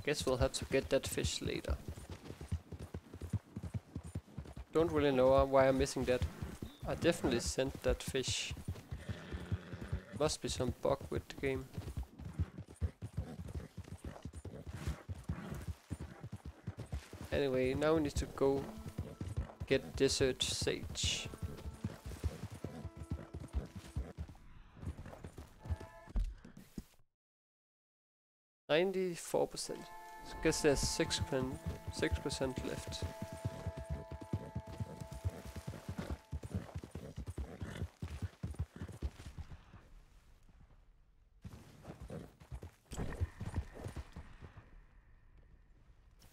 Guess we'll have to get that fish later. Don't really know why I'm missing that. I definitely sent that fish. Must be some bug with the game. Anyway, now we need to go get desert sage. Ninety-four percent. Guess there's six percent, six percent left.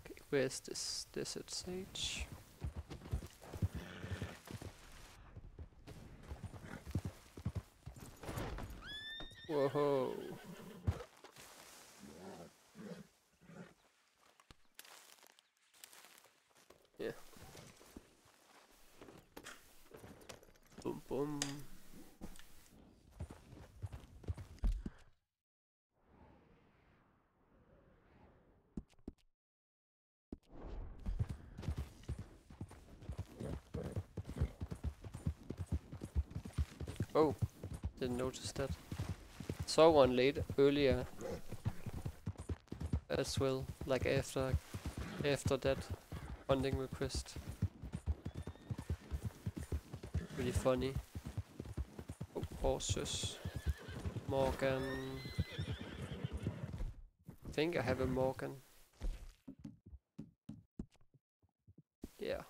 Okay, where's this desert sage? Whoa. Yeah. Boom boom. Oh, didn't that. Saw one late earlier as well, like after after that hunting request. Really funny. Oh, horses. Morgan. think I have a Morgan. Yeah.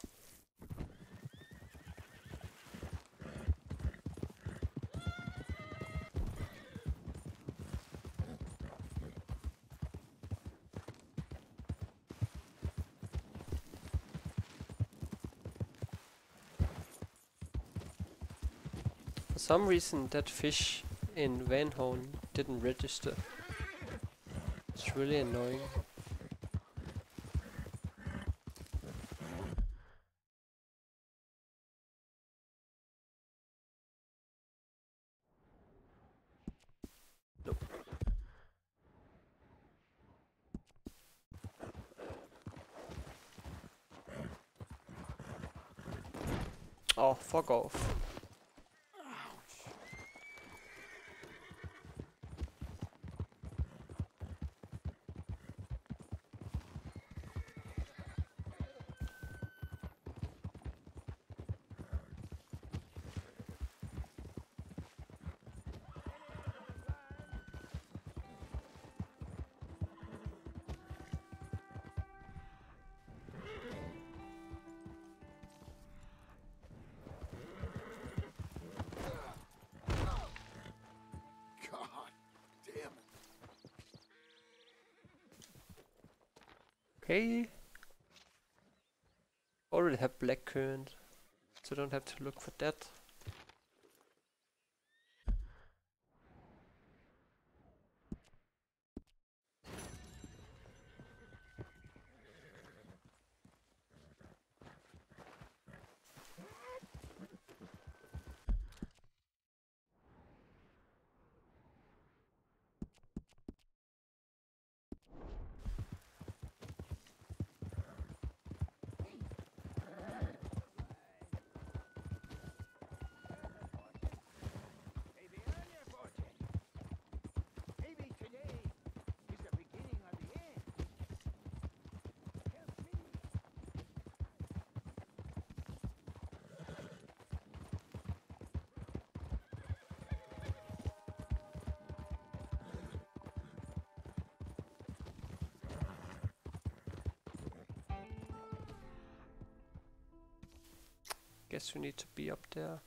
For some reason that fish in Van Horn didn't register. It's really annoying. Oh, fuck off. Okay. Already have black currant, so don't have to look for that. We need to be up there.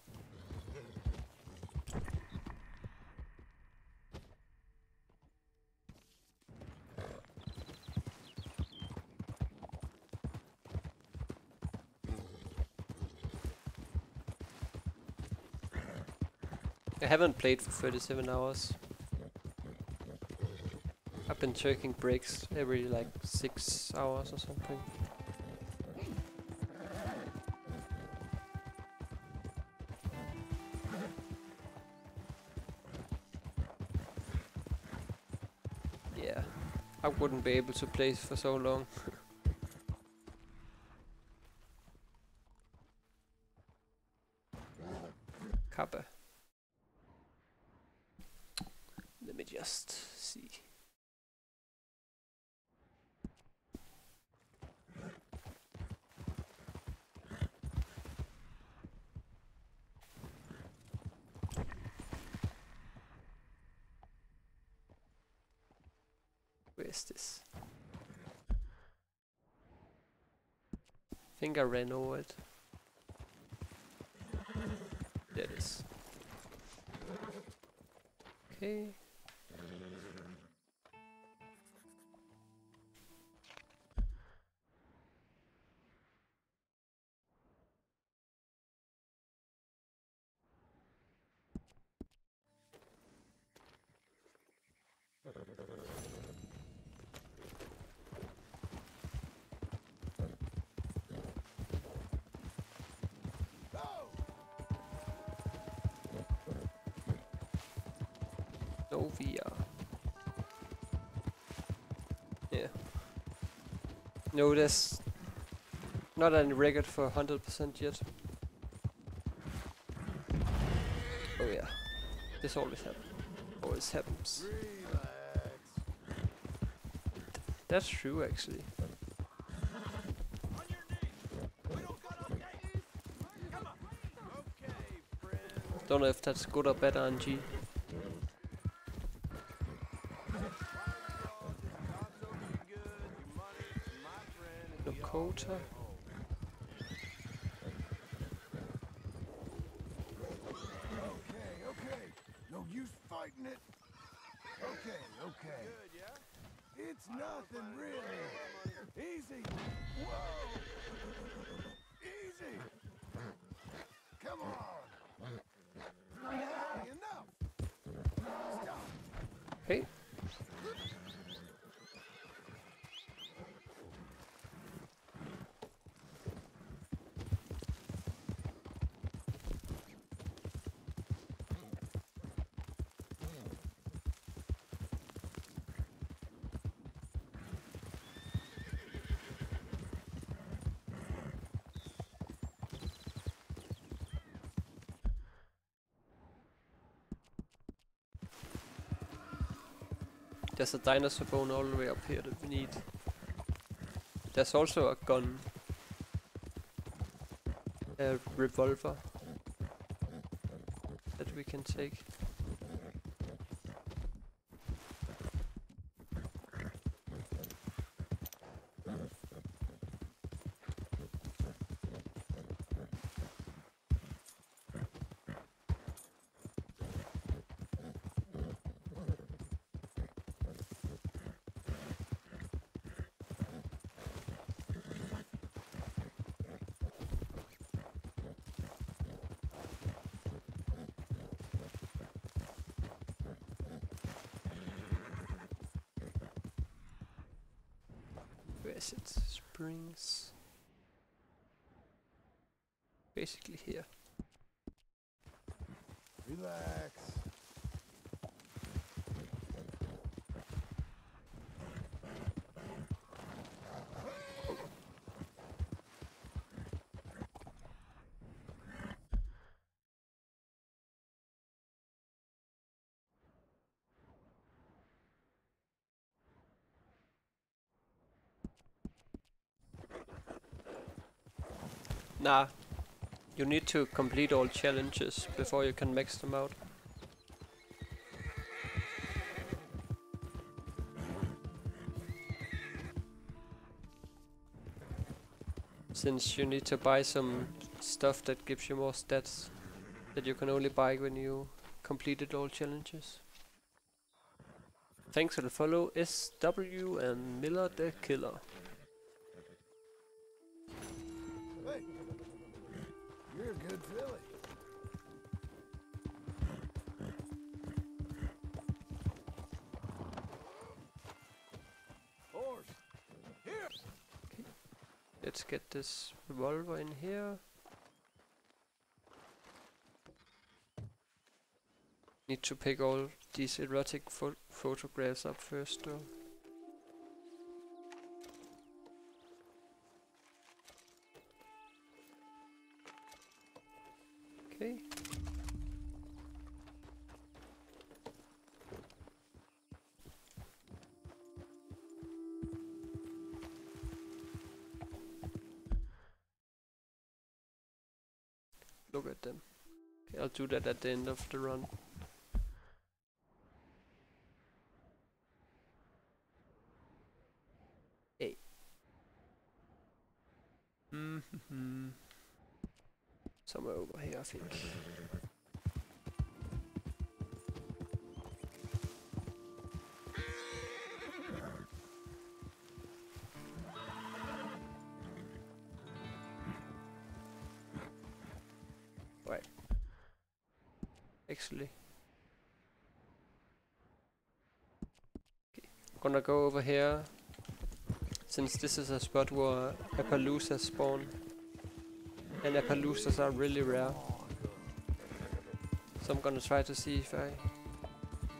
I haven't played for 37 hours. I've been taking breaks every like 6 hours or something. Wouldn't be able to play for so long. Kappa. Let me just see. Where is this? Think I ran over it. There it is. Okay. No, there's not any record for 100% yet. Oh yeah. This always happens. Always happens. That's true actually. Don't know if that's good or bad RNG. Dakota. Okay, okay. No use fighting it. Okay, okay. It's nothing really. Easy. Whoa. Easy. Come on. Hey, enough. Stop. Hey. There's er a dinosaur bone all the way up here that we need. There's er also a gun. A er revolver. That we can take. Nah. You need to complete all challenges before you can max them out. Since you need to buy some stuff that gives you more stats that you can only buy when you completed all challenges. Thanks for the follow SW and Miller the Killer. This revolver in here. Need to pick all these erotic pho photographs up first though. Do that at the end of the run. This is a spot where Appaloosas spawn. And Appaloosas are really rare. So I'm gonna try to see if I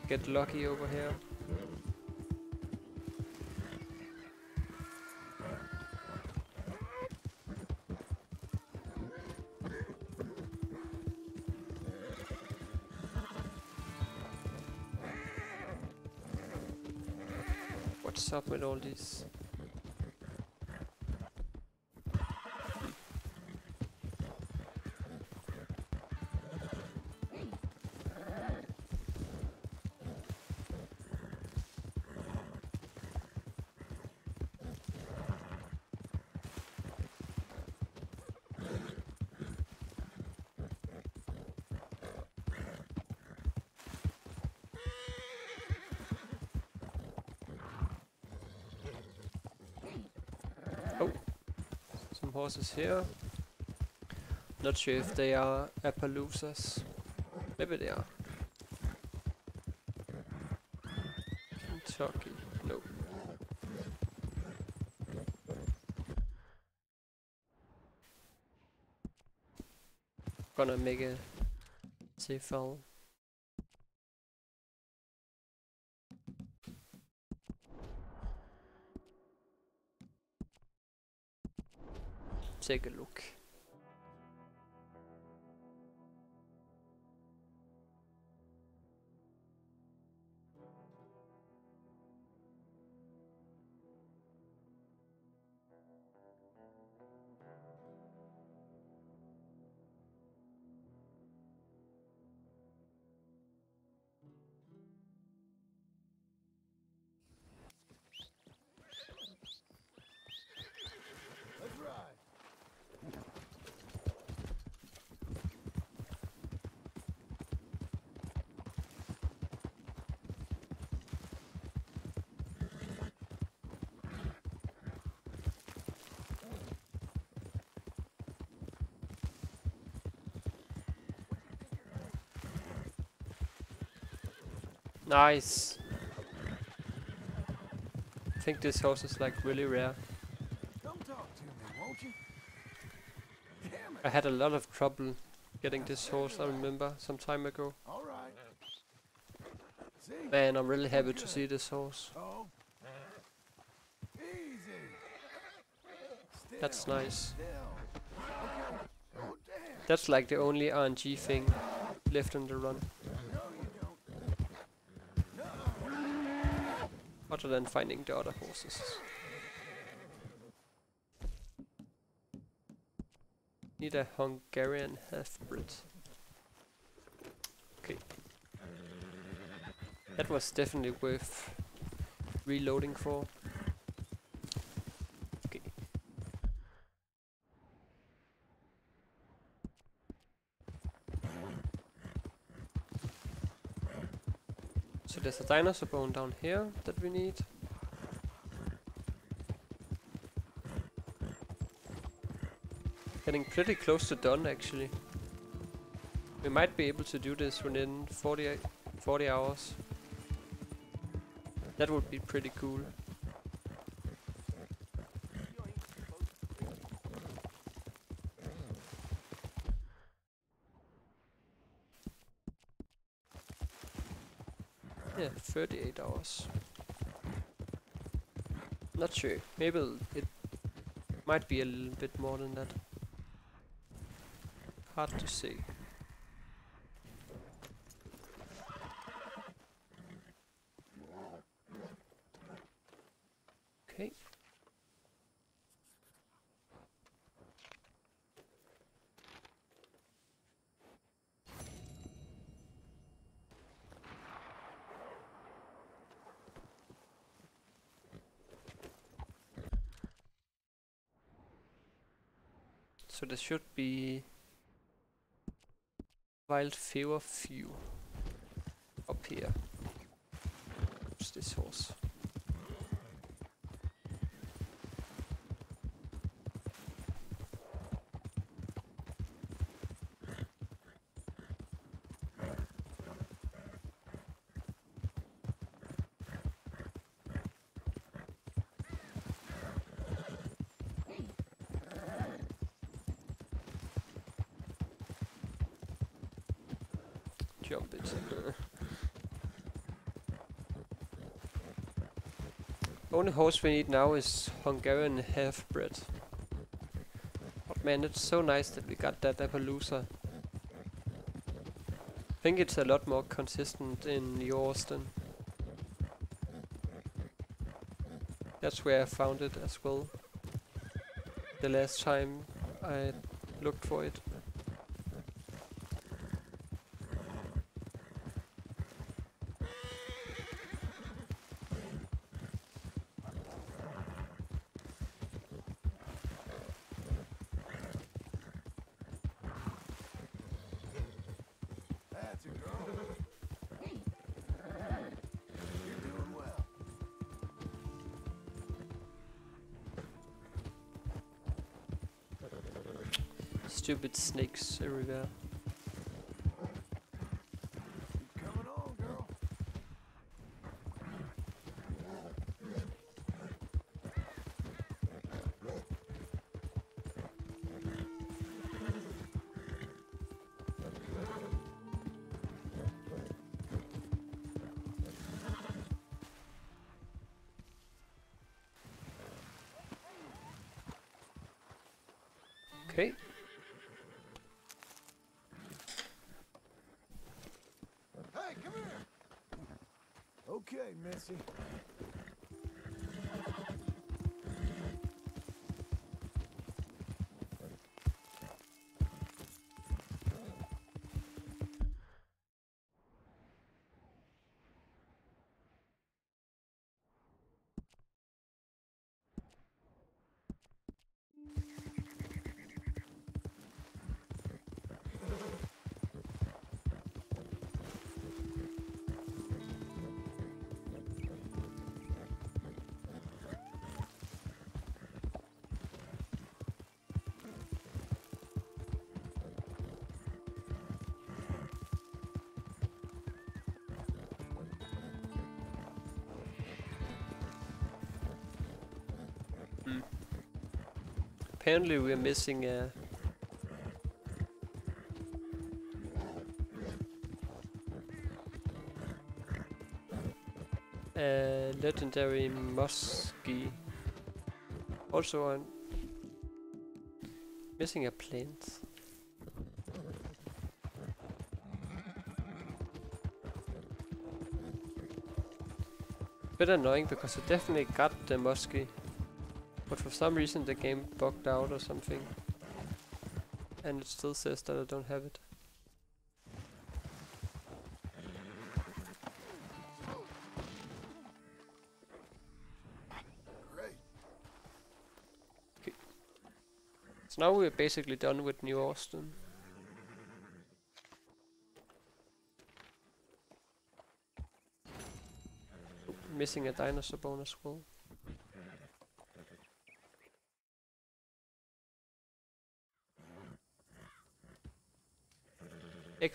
get lucky over here. What's up with all these? Some horses here. Not sure if they are Appaloosas. Maybe they are. Kentucky. No. Gonna make a safe. Take a look. Nice. I think this horse is like really rare. don't you? Damn it. I had a lot of trouble getting this horse, I remember, some time ago. All right. Man, I'm really happy to see this horse. Oh. That's nice. Okay. Oh. That's like the only RNG thing left in the run. Other than finding the other horses. Need a Hungarian half-bred. Okay. That was definitely worth reloading for. There's a dinosaur bone down here that we need. Getting pretty close to done actually. We might be able to do this within 40, 40 hours. That would be pretty cool. Yeah, 38 hours. Not sure. Maybe it might be a little bit more than that. Hard to say. Okay. Should be wild feverfew up here. What's this horse? Jump it. Only horse we need now is Hungarian half-bred. But man, it's so nice that we got that Appaloosa. I think it's a lot more consistent in yours than... That's where I found it as well. The last time I looked for it. Okay, Apparently we're missing a... A legendary muskie. Also on... Missing a plant. Bit annoying because I definitely got the muskie. But for some reason the game bugged out or something. And it still says that I don't have it. So now we're basically done with New Austin. Missing a dinosaur bone as well.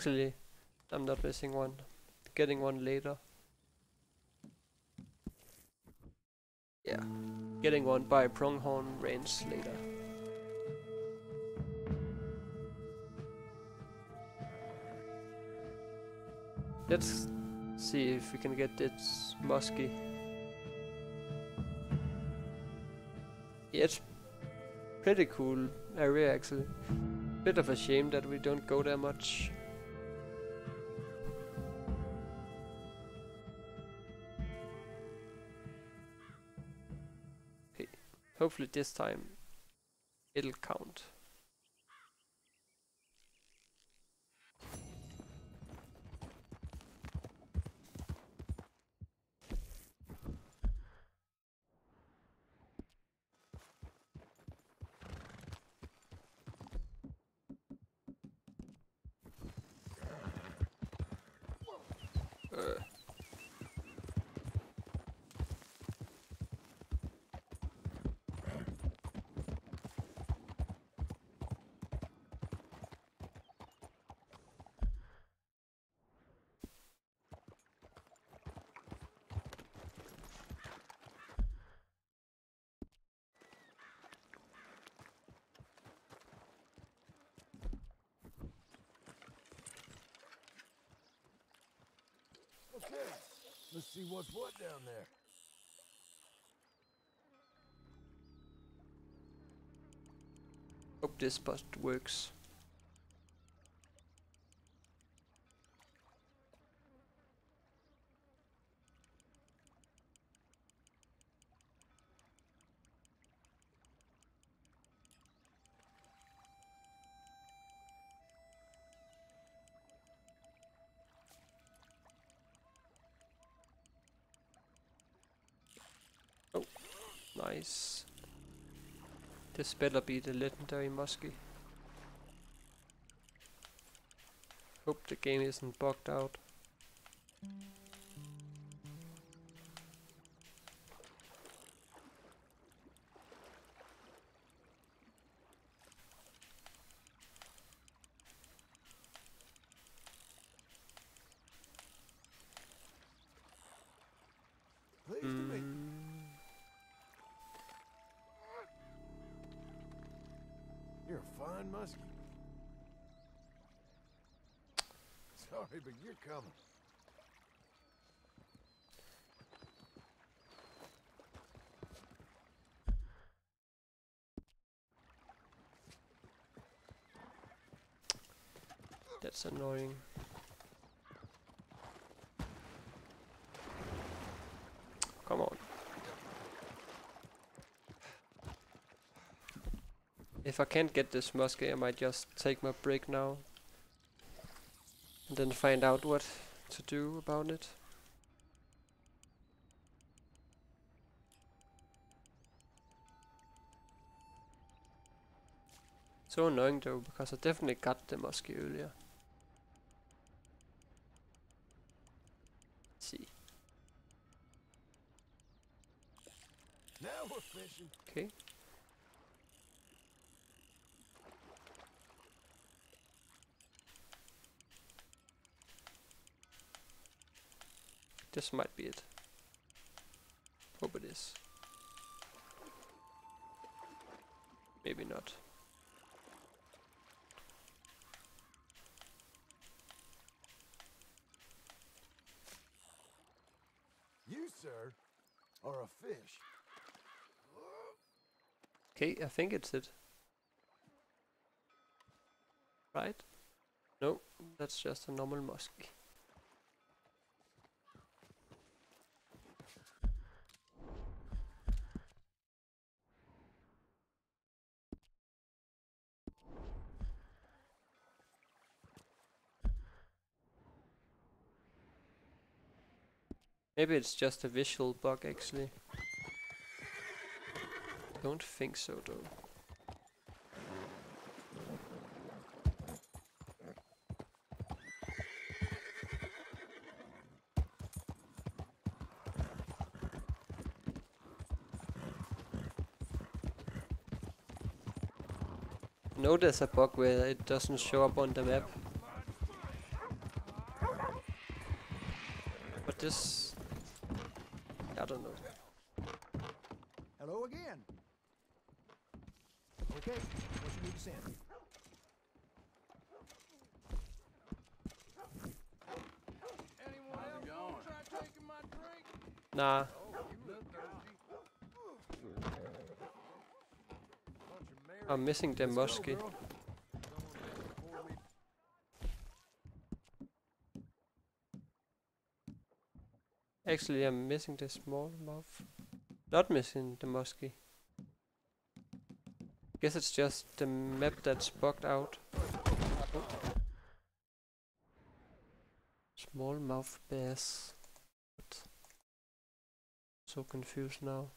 Actually, I'm not missing one. Getting one later. Yeah, getting one by Pronghorn Ranch later. Let's see if we can get this musky. Yeah, it's pretty cool area actually. Bit of a shame that we don't go there much. Hopefully this time it'll count. Uh. Okay, let's see what's what down there. Hope this bust works. Better be the legendary muskie. Hope the game isn't bugged out. That's annoying. Come on. If I can't get this muskie, I might just take my break now. And then find out what to do about it. So annoying though, because I definitely got the muskie earlier. Let's see. Now we're fishing. Okay. This might be it. Hope it is. Maybe. not. You, sir, are a fish. Okay, I think it's it. Right? No, that's just a normal muskie. Maybe it's just a visual bug actually. Don't think so though. know there's a bug where it doesn't show up on the map. But this... I don't know. Hello again. Okay, what you need to send? Nah. I'm missing the muskie. Actually, I'm missing the small mouth. Not missing the muskie. Guess it's just the map that's bugged out. Oh. Small mouth bass. What? So confused now.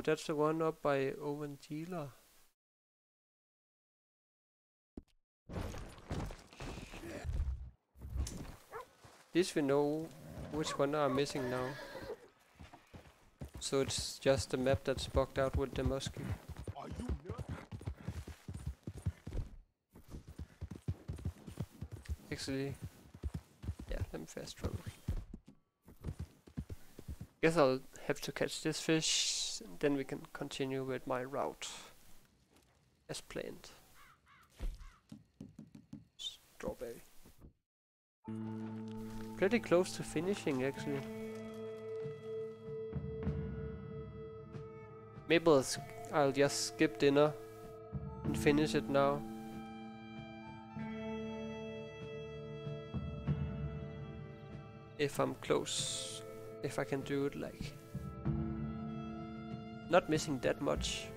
Oh, that's the one up by Owen Dealer. At least we know which one I'm missing now. So it's just the map that's bugged out with the muskie. Actually, yeah, let me fast travel. Guess I'll have to catch this fish, then we can continue with my route as planned. Strawberry. Pretty close to finishing actually. Maybe I'll, I'll just skip dinner and finish it now. If I'm close, if I can do it like not missing that much.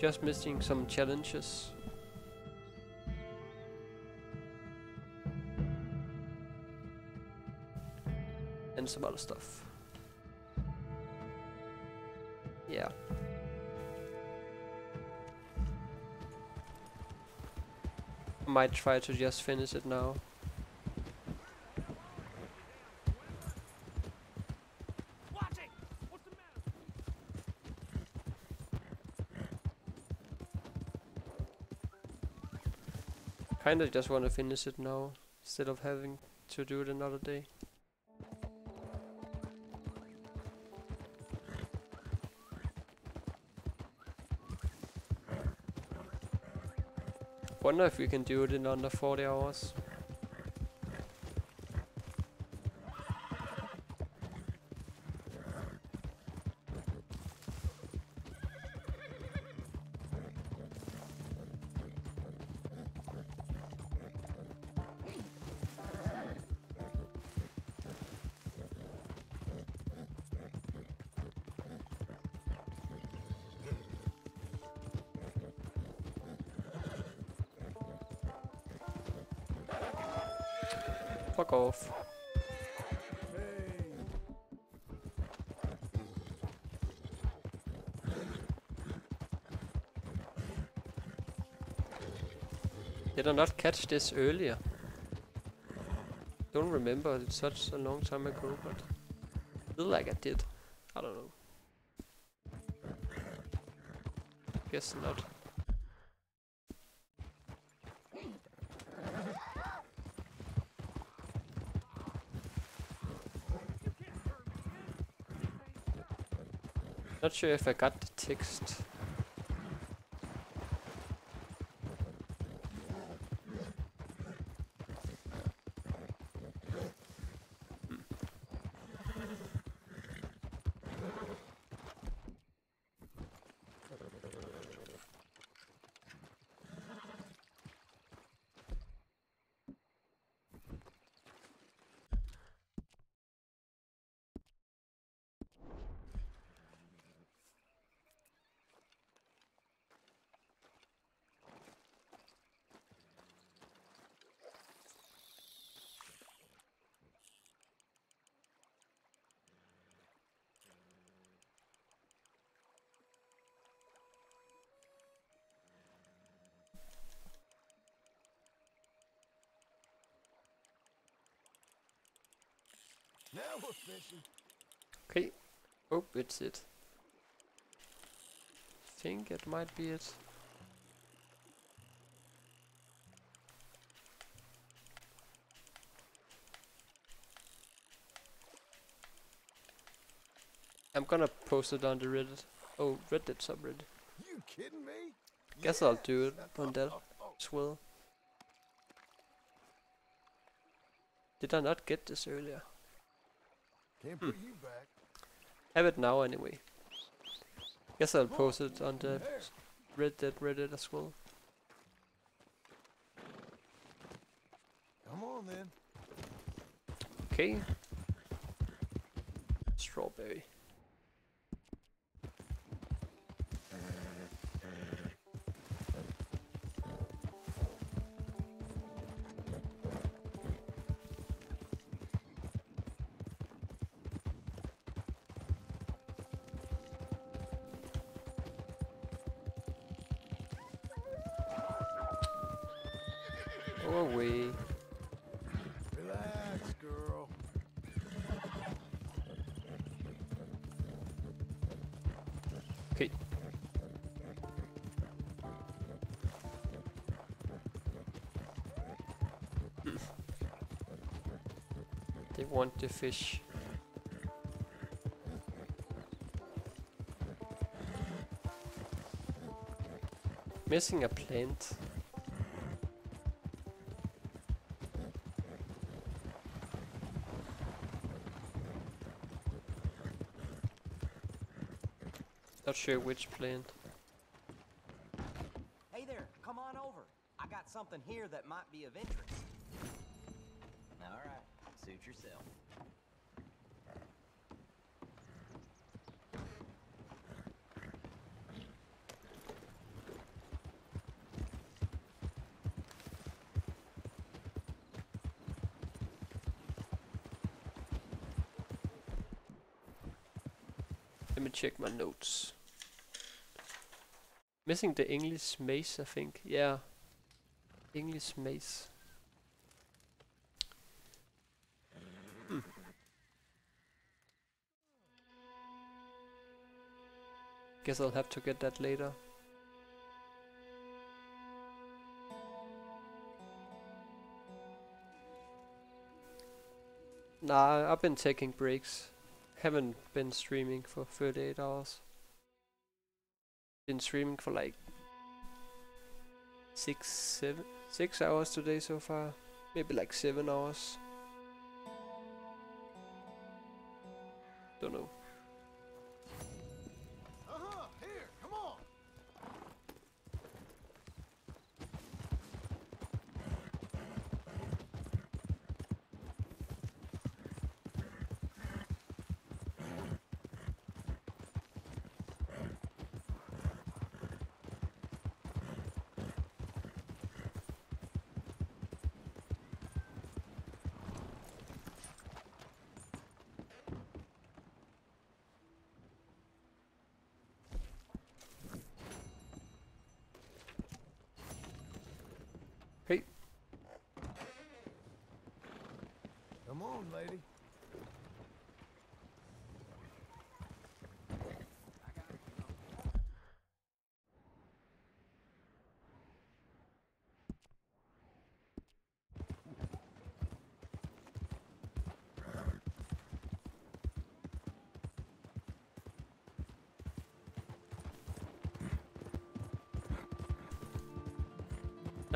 Just missing some challenges. And some other stuff. Yeah. Might try to just finish it now. Kinda just wanna finish it now, instead of having to do it another day. Wonder if we can do it in under 40 hours. Did I not catch this earlier? Don't remember, it's such a long time ago, but I feel like I did. I don't know. Guess not. Not sure if I got the text. It's it. Think it might be it. I'm gonna post it on the Reddit. Oh, Reddit subreddit. You kidding me? Guess I'll do it on that as well. Did I not get this earlier? Can't Hmm. put you back. Have it now anyway. Guess I'll post it on the Red Reddit Reddit as well. Come on then. Okay. Strawberry. Want the fish. Missing a plant. Not sure which plant. Hey there, come on over. I got something here that might be of interest. Let me check my notes. Missing the English mace, I think. Yeah. English mace. Guess I'll have to get that later. Nah, I've been taking breaks. Haven't been streaming for 38 hours. Been streaming for like six, seven, six hours today so far. Maybe like seven hours.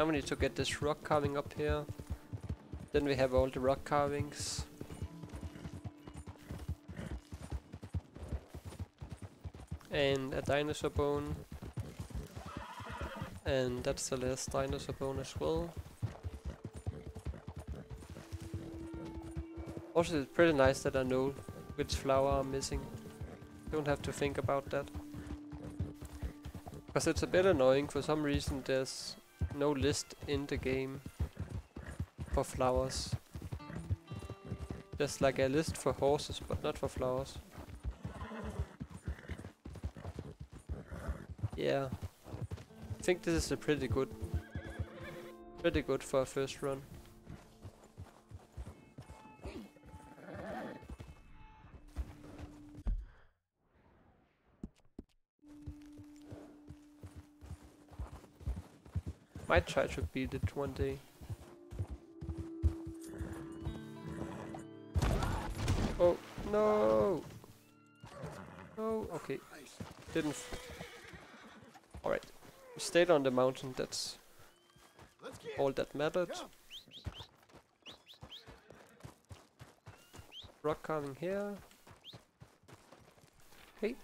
We need to get this rock carving up here. Then we have all the rock carvings. And a dinosaur bone. And that's the last dinosaur bone as well. Also, it's pretty nice that I know which flower I'm missing. Don't have to think about that. Because it's a bit annoying, for some reason there's no list in the game for flowers. There's like a list for horses, but not for flowers. Yeah. I think this is a pretty good pretty good for a first run. Might try to beat it one day. Oh no! No, okay. Didn't. Alright. We stayed on the mountain, that's all that mattered. Rock coming here. Hey.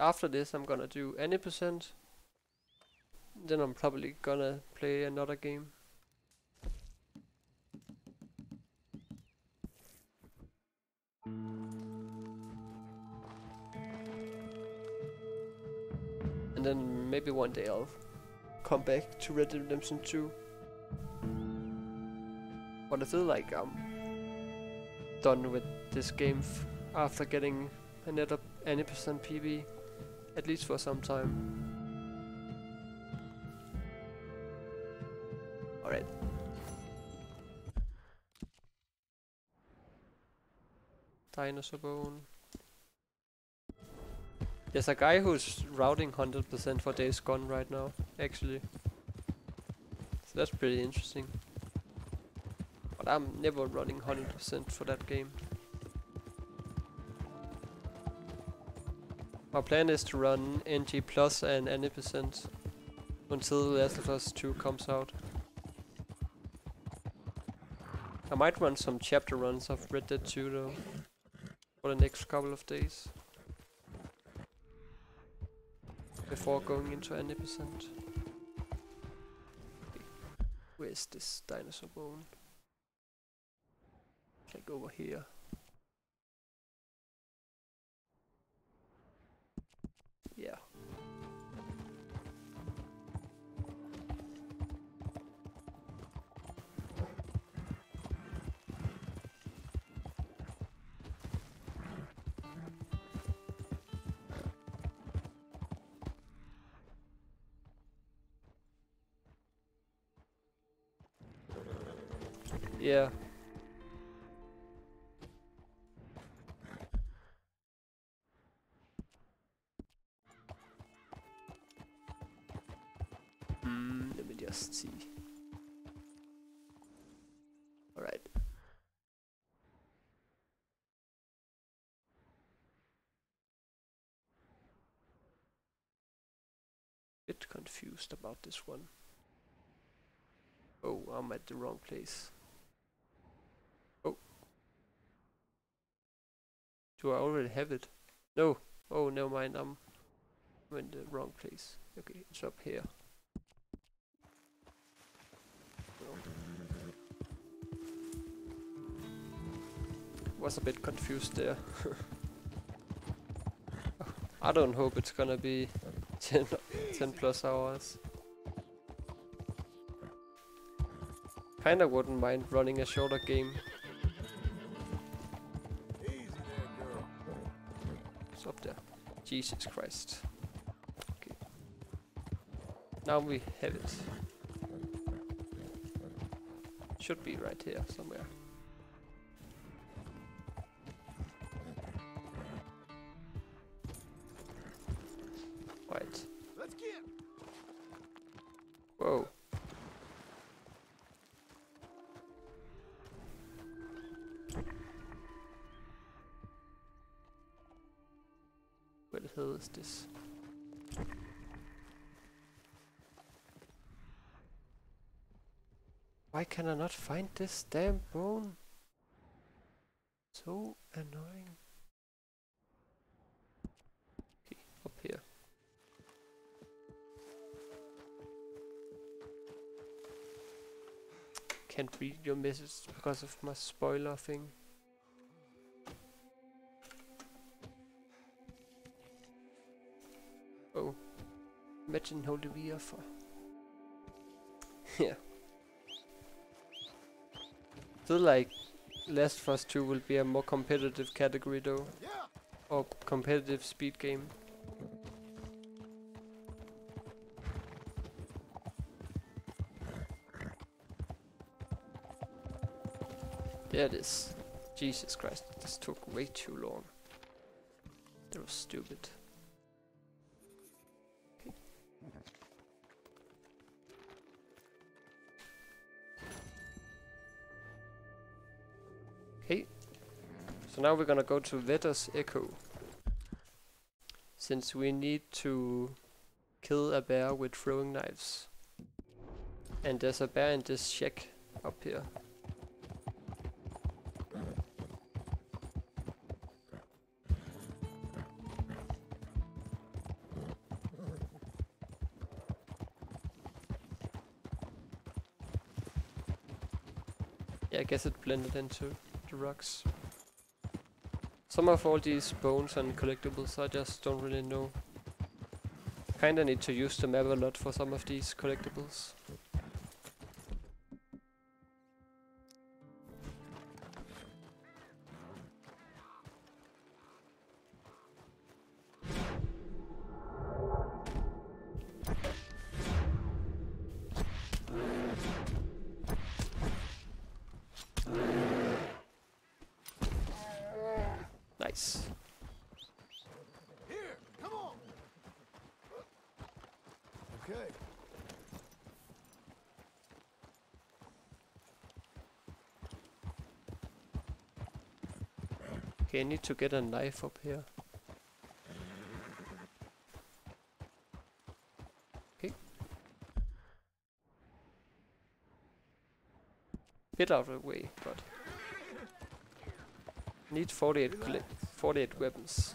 After this I'm gonna do any percent. Then I'm probably gonna play another game. And then maybe one day I'll come back to Red Dead Redemption 2. But I feel like I'm done with this game after getting another any percent PB, at least for some time. Alright. Dinosaur bone. There's a guy who's routing 100% for Days Gone right now, actually. So that's pretty interesting. But I'm never running 100% for that game. My plan is to run NG Plus any percent until Last of Us 2 comes out. I might run some chapter runs of Red Dead 2 though, for the next couple of days. Before going into percent. Where's this dinosaur bone? Like over here. About this one. Oh, I'm at the wrong place. Oh. Do I already have it? No. Oh, never mind. I'm, I'm in the wrong place. Okay, it's up here. Was a bit confused there. I don't hope it's gonna be 10, 10 plus hours. Kinda wouldn't mind running a shorter game. It's up there. Jesus Christ. Okay. Now we have it. Should be right here somewhere. This? Why can I not find this damn bone? So annoying. Okay, up here. Can't read your message because of my spoiler thing. Imagine Holy VR for. yeah. So like Last of Us 2 will be a more competitive category though. Or competitive speed game. There it is. Jesus Christ, this took way too long. That was stupid. Now we're gonna go to Vetter's Echo. Since we need to kill a bear with throwing knives. And there's a bear in this shack up here. Yeah, I guess it blended into the rocks. Some of all these bones and collectibles I just don't really know. Kinda need to use the map a lot for some of these collectibles. Okay, I need to get a knife up here. Okay. Bit out of the way, but need 48 48 weapons.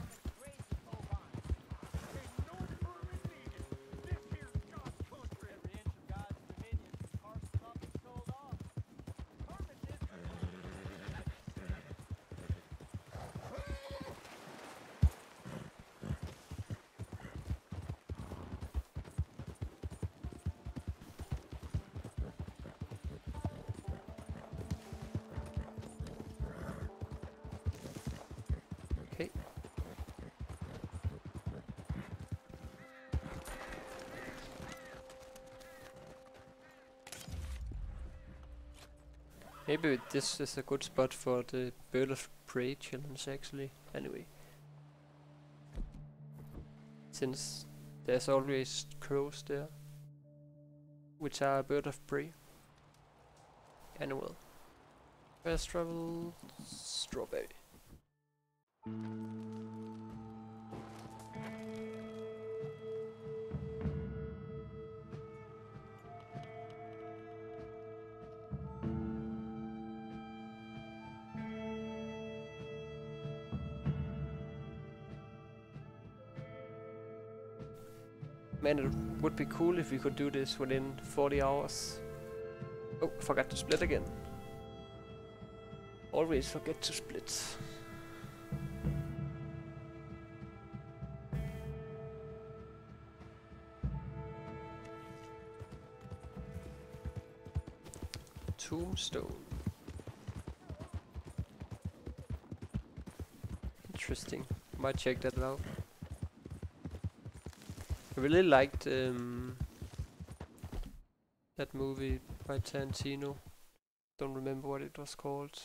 Maybe this is a good spot for the bird of prey challenge actually. Anyway. Since there's always crows there. Which are a bird of prey. Annual. Fast travel strawberry. Be cool if we could do this within 40 hours. Oh, forgot to split again. Always forget to split. Tombstone. Interesting. Might check that out. Really liked um, that movie by Tarantino. Don't remember what it was called.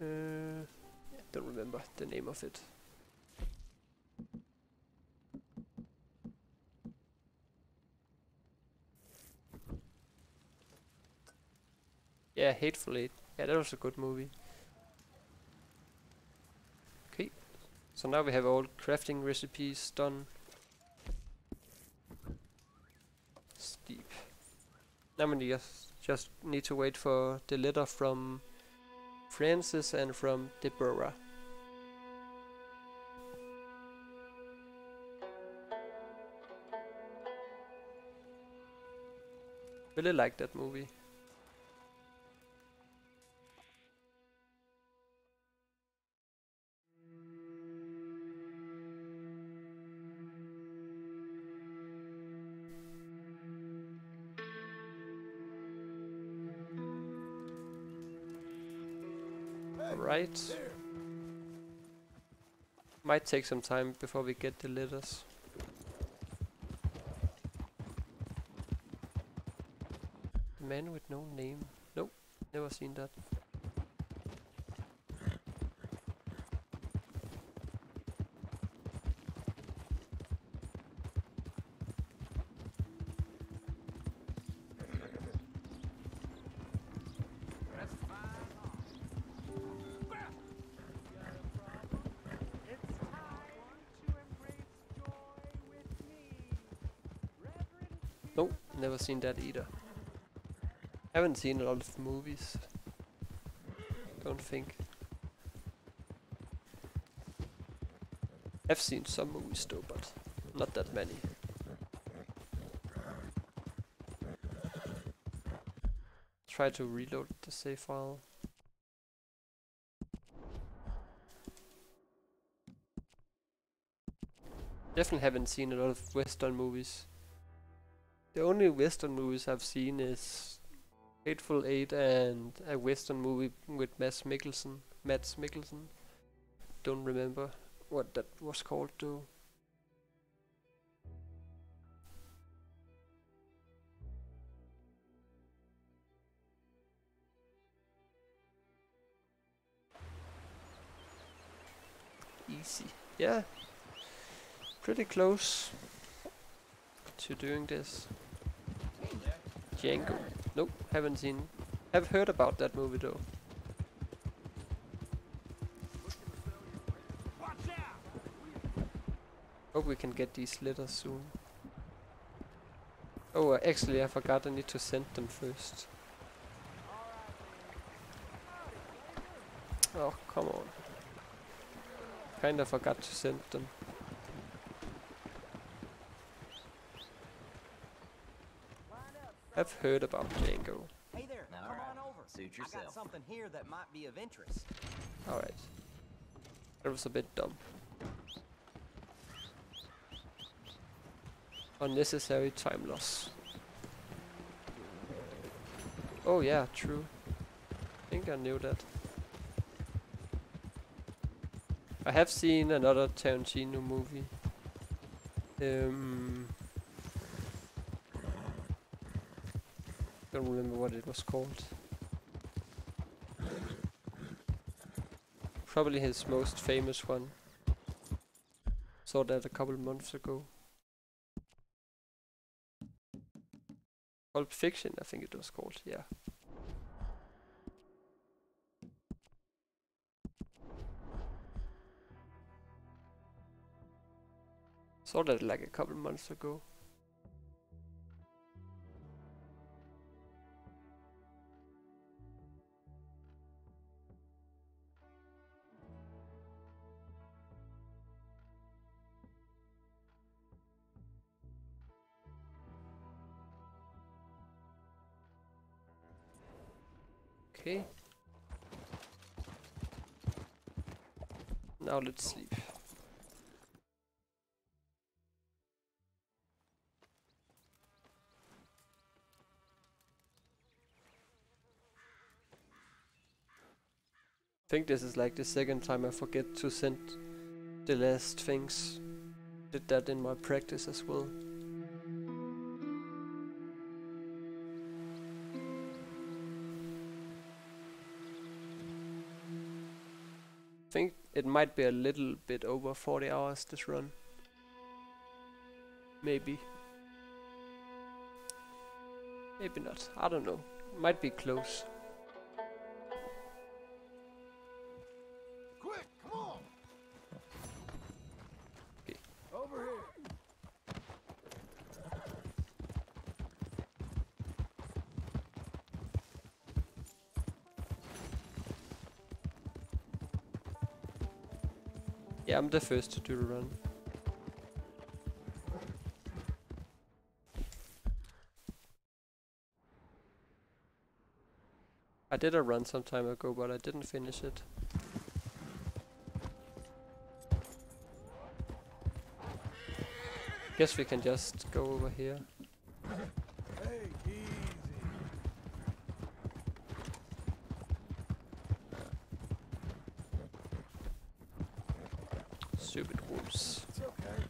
Uh, don't remember the name of it. Yeah, Hateful Eight. Yeah, that was a good movie. So now we have all crafting recipes done. Steep. Now we just, just need to wait for the letter from Francis and from Deborah. Really like that movie. Might take some time before we get the letters. The man with no name. Nope, never seen that. Seen that either. Haven't seen a lot of movies. Don't think. I've seen some movies though, but not that many. Try to reload the save file. Definitely haven't seen a lot of Western movies. The only Western movies I've seen is Hateful Eight and a Western movie with Mads Mikkelsen. Mads Mikkelsen. Don't remember what that was called though. Easy. Yeah. Pretty close to doing this. Django. Nope, haven't seen. Have heard about that movie though. Hope we can get these letters soon. Oh, uh, actually I forgot I need to send them first. Oh, come on. Kinda forgot to send them. I've heard about Django. Hey there, All come right. on over. Suit I got yourself. something here that might be of interest. Alright. That was a bit dumb. Unnecessary time loss. Oh yeah, true. I think I knew that. I have seen another Tarantino movie. Um, don't remember what it was called. Probably his most famous one. Saw that a couple months ago. Pulp Fiction, I think it was called, yeah. Saw that like a couple months ago. Now let's sleep. I think this is like the second time I forget to send the last things. Did that in my practice as well. It might be a little bit over 40 hours this run. Maybe. Maybe not. I don't know. Might be close. I'm the first to run. I did a run some time ago, but I didn't finish it. Guess we can just go over here. Hey, easy. Stupid wolves. It's okay.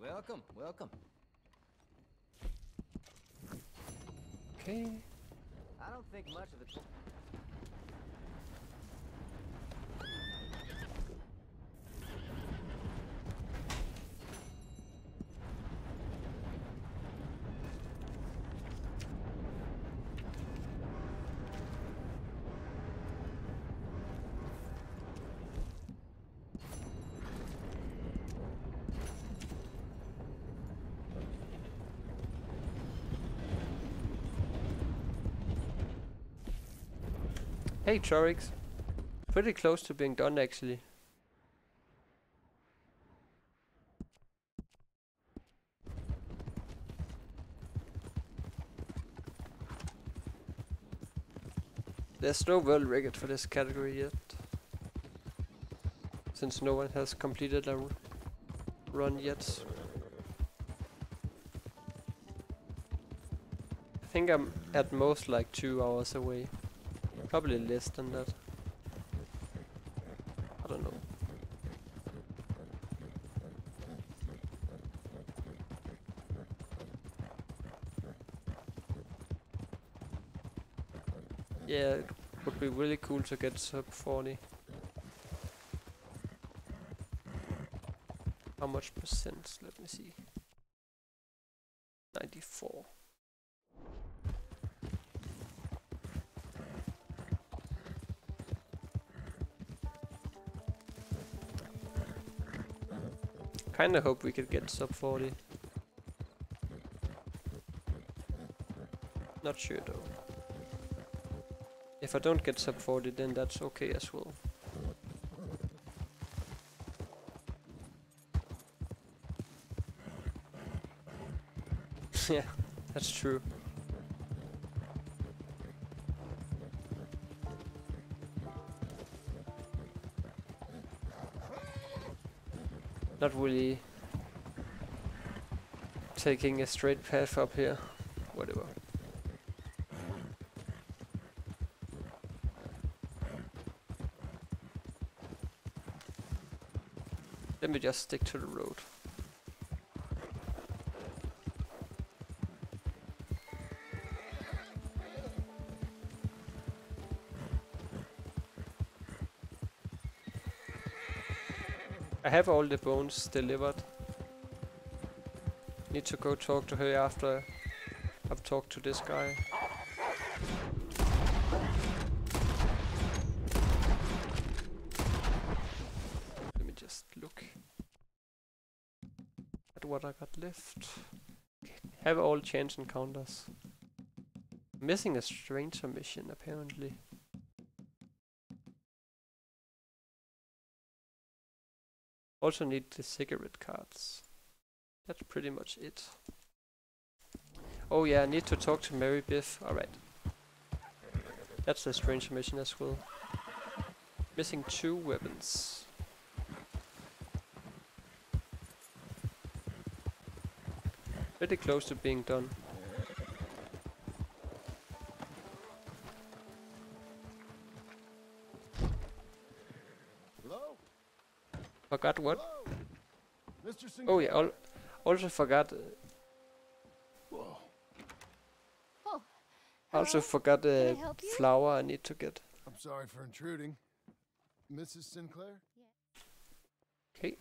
Welcome, welcome. Okay. I don't think much of the. Hey Chorix. Pretty close to being done actually. There's no world record for this category yet. Since no one has completed a run yet. I think I'm at most like two hours away. Probably less than that. I don't know. Yeah, it would be really cool to get sub 40. How much percent? Let me see. 94. Kinda hope we could get sub 40. Not sure though. If I don't get sub 40 then that's okay as well. yeah, that's true. Not really taking a straight path up here. Whatever. Let me just stick to the road. Have all the bones delivered. Need to go talk to her after I've talked to this guy. Let me just look at what I got left. Have all chance encounters. Missing a stranger mission apparently. Also need the cigarette cards. That's pretty much it. Oh yeah, I need to talk to Mary Beth. Alright. That's a strange mission as well. Missing two weapons. Pretty close to being done. Forgot what? Mr. Oh yeah, al also forgot. Uh, Whoa. Oh, also forgot I a help flower I need to get. I'm sorry for intruding. Mrs. Sinclair? Okay.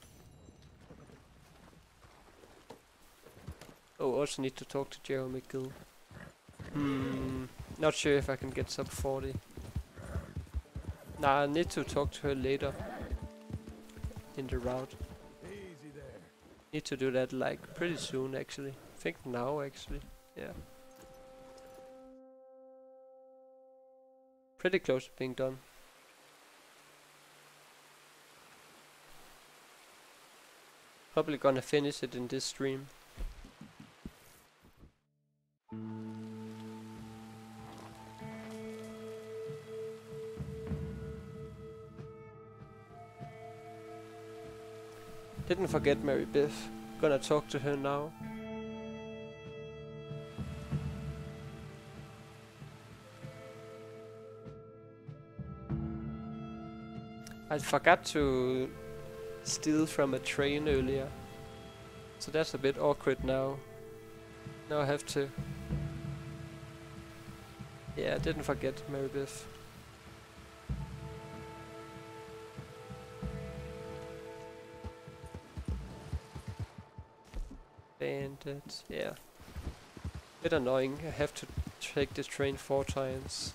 Oh, also need to talk to Jeremy Gill. Hmm, not sure if I can get sub 40. Nah, I need to talk to her later. In the route. Need to do that like pretty soon actually. think now actually. Yeah. Pretty close to being done. Probably gonna finish it in this stream. Didn't forget Mary Beth. Gonna talk to her now. I forgot to steal from a train earlier. So that's a bit awkward now. Now I have to... Yeah, I didn't forget Mary yeah. Bit annoying, I have to take this train four times.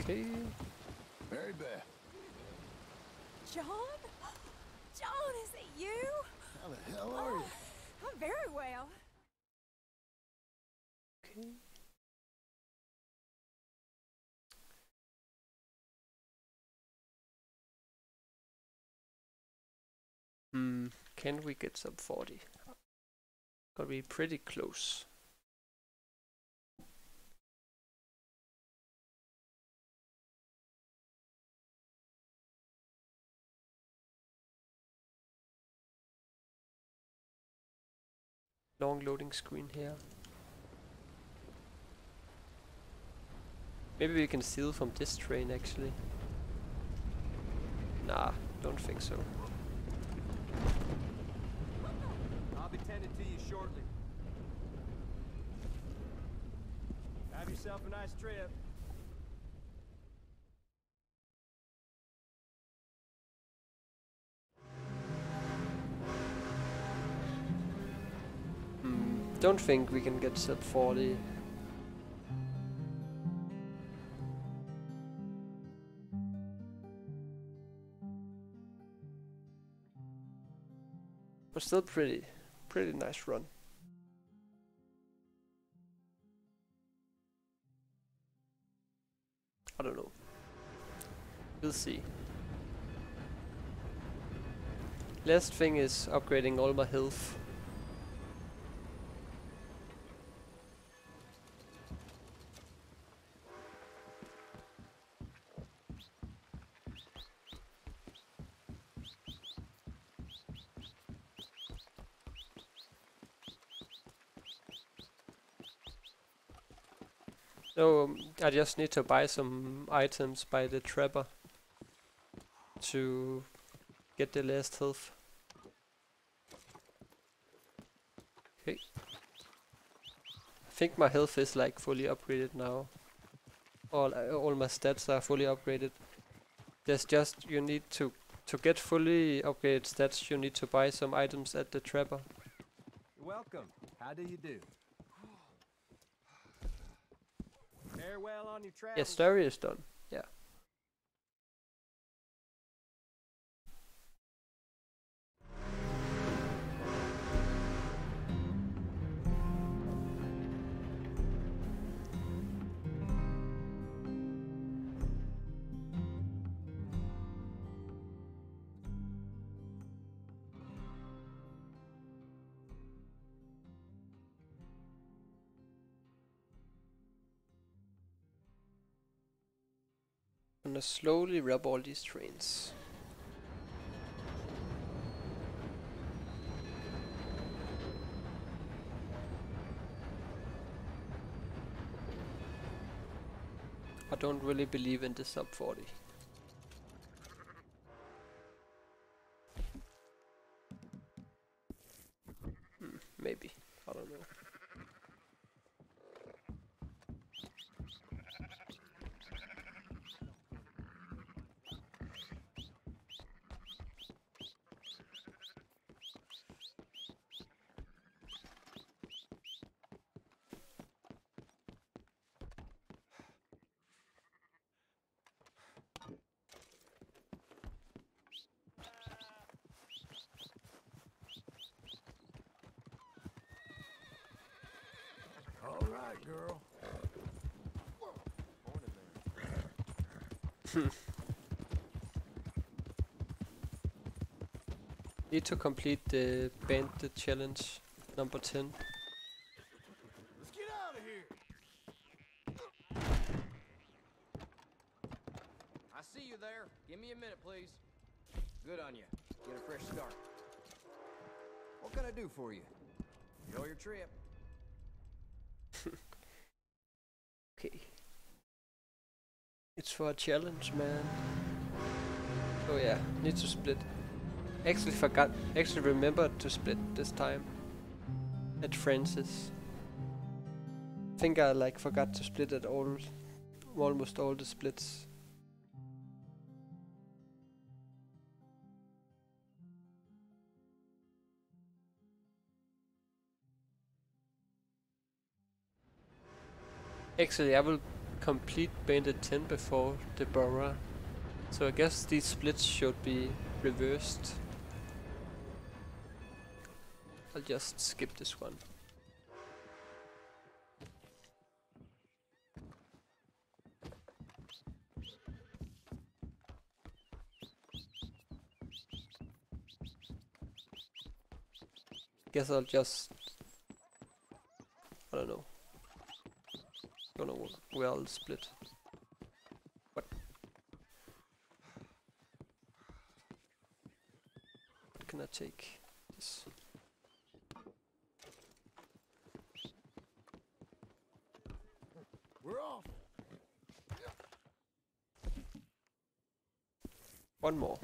Okay. Mary Beth, John? John, is it you? how the hell are you? I'm very well. Okay. Hmm, can we get sub 40? Gotta be pretty close. Long loading screen here. Maybe we can steal from this train actually. Nah, don't think so. I'll be tending to you shortly. Have yourself a nice trip. Hmm, don't think we can get sub 40. But still pretty, pretty nice run. I don't know. We'll see. Last thing is upgrading all my health. So um, I just need to buy some items by the trapper to get the last health. Okay. I think my health is like fully upgraded now. All uh, all my stats are fully upgraded. There's just you need to to get fully upgraded stats. You need to buy some items at the trapper. Welcome. How do you do? Farewell on your travels. Yeah, story is done. Yeah. Gonna slowly rub all these trains. I don't really believe in the sub 40. Hmm, maybe. I don't know. All right, girl. Need to complete the bandit challenge number 10. Let's get out of here. I see you there. Give me a minute, please. Good on you. Get a fresh start. What can I do for you? Enjoy your trip. Okay. It's for a challenge, man. Oh yeah, need to split. Actually forgot, actually remembered to split this time. At Francis. I think I like forgot to split at all, almost all the splits. Actually, I will complete Bandit 10 before the Borough. So I guess these splits should be reversed. I'll just skip this one. Guess I'll just... I don't know. Don't know where I'll split. What? What can I take? This. We're off. One more.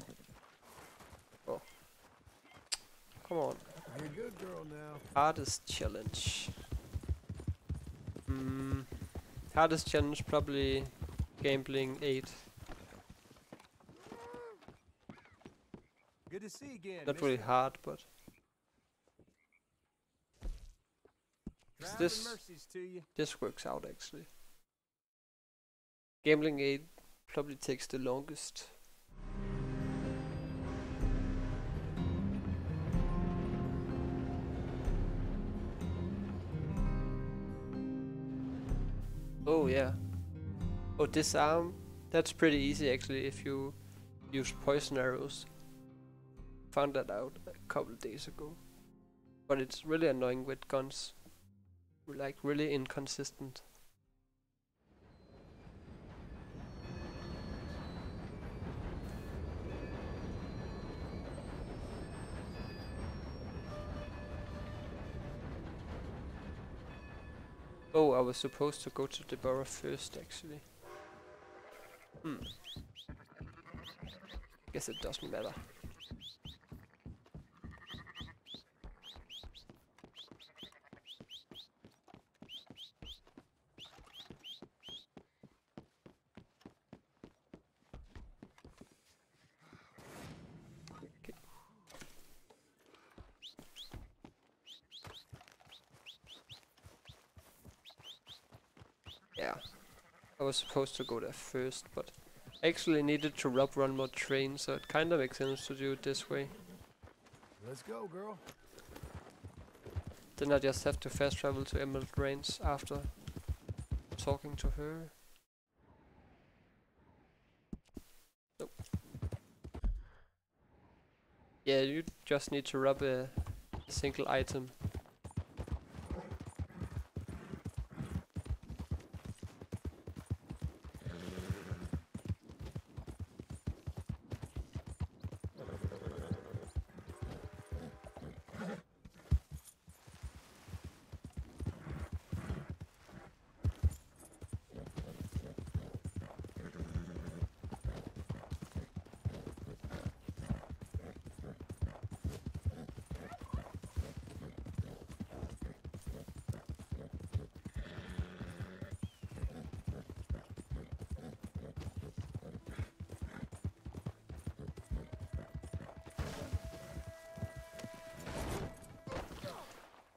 Oh. Come on. You're a good girl now. Hardest challenge. Hmm. Hardest challenge probably gambling 8. Good to see again. Not really hard, but this mercies to you. this works out actually. Gambling aid probably takes the longest. Oh yeah. Oh disarm. That's pretty easy actually if you use poison arrows. Found that out a couple days ago. But it's really annoying with guns. Like really inconsistent. I was supposed to go to the borough first actually. Hmm. Guess it doesn't matter. Okay. Yeah. I was supposed to go there first, but I actually needed to rob one more train, so it kinda makes sense to do it this way. Let's go, girl. Then I just have to fast travel to Emerald Ranch after talking to her. Nope. Yeah, you just need to rob a single item.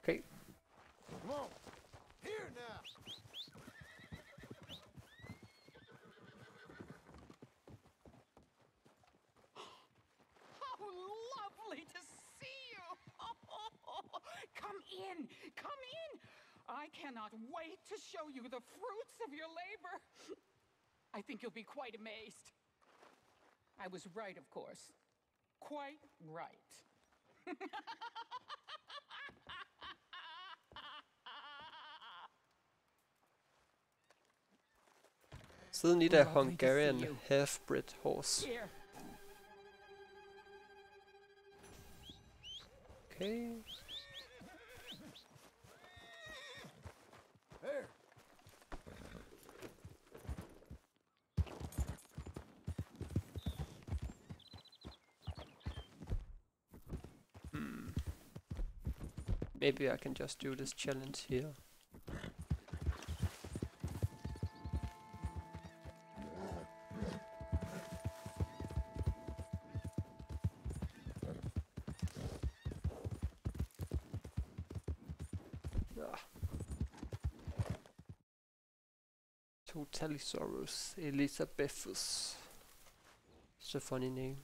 Okay. Come on. Here now. Oh, lovely to see you. come in. Come in. I cannot wait to show you the fruits of your labor. I think you'll be quite amazed. I was right, of course. Quite right. Still need a Lovely to see Hungarian half-bred horse. Here. Okay. There. Hmm. Maybe I can just do this challenge here. Ah. Totalisaurus Elizabethus. It's a funny name.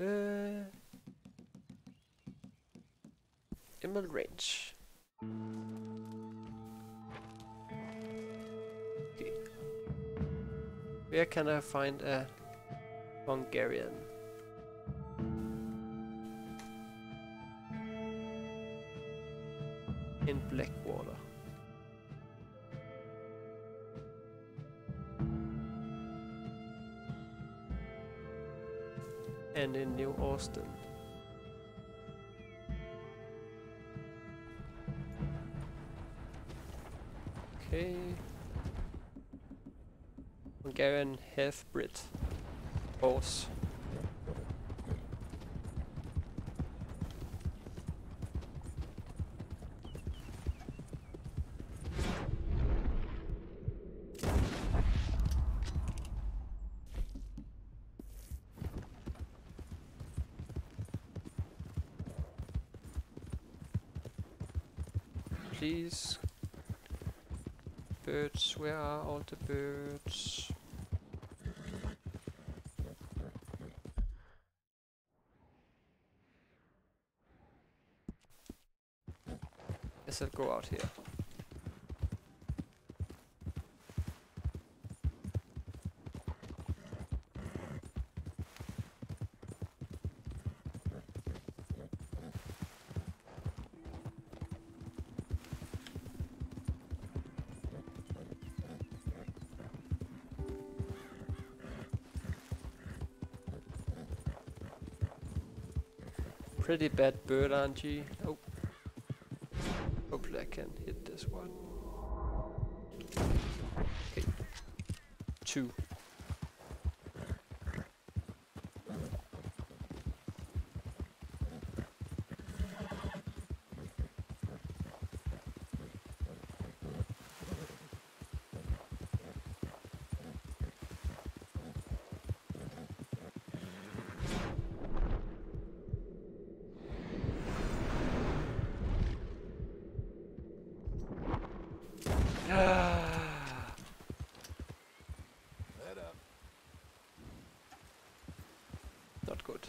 Uh, Ranch. Okay. Where can I find a Hungarian? Horse. Please. Birds, where are all the birds? I'll go out here. Pretty bad bird, aren't you? I can hit this one. Okay. Two. Head up. Not good.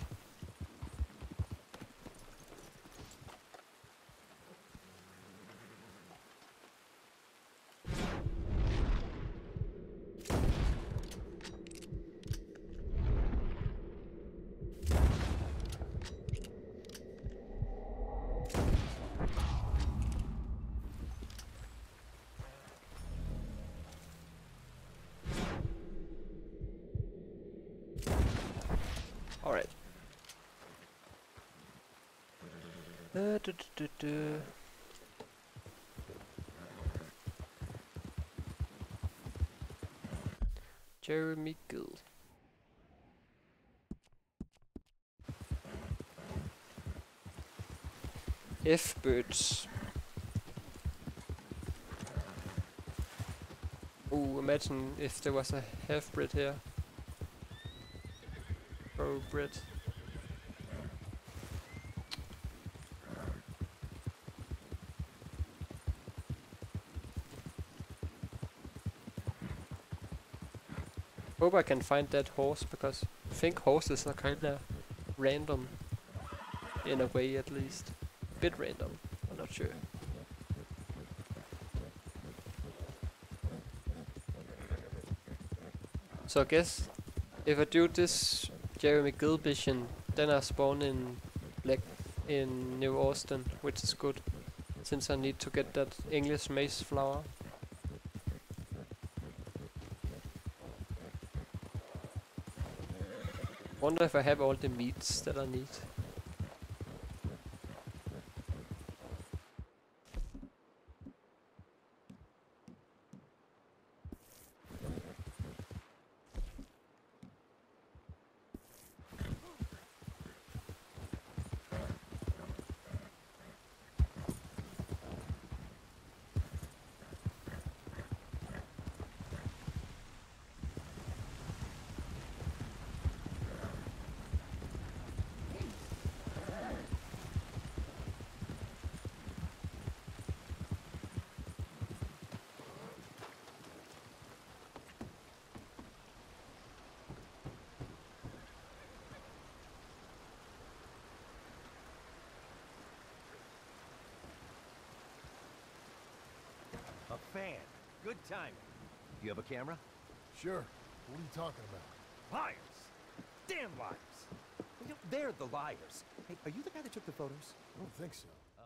Alright. Uh. Jeremy Gill. F birds. Ooh, imagine if there was a half-bred here. Pro-bred. hope I can find that horse, because I think horses are kinda random. In a way, at least. A bit random, I'm not sure. So I guess if I do this Jeremy Gill mission, then I spawn in like in New Austin, which is good, since I need to get that English mace flower. Wonder if I have all the meats that I need. A fan. Good timing. You have a camera? Sure. What are you talking about? Liars! Damn liars! You know, they're the liars. Hey, are you the guy that took the photos? I don't think so. Oh.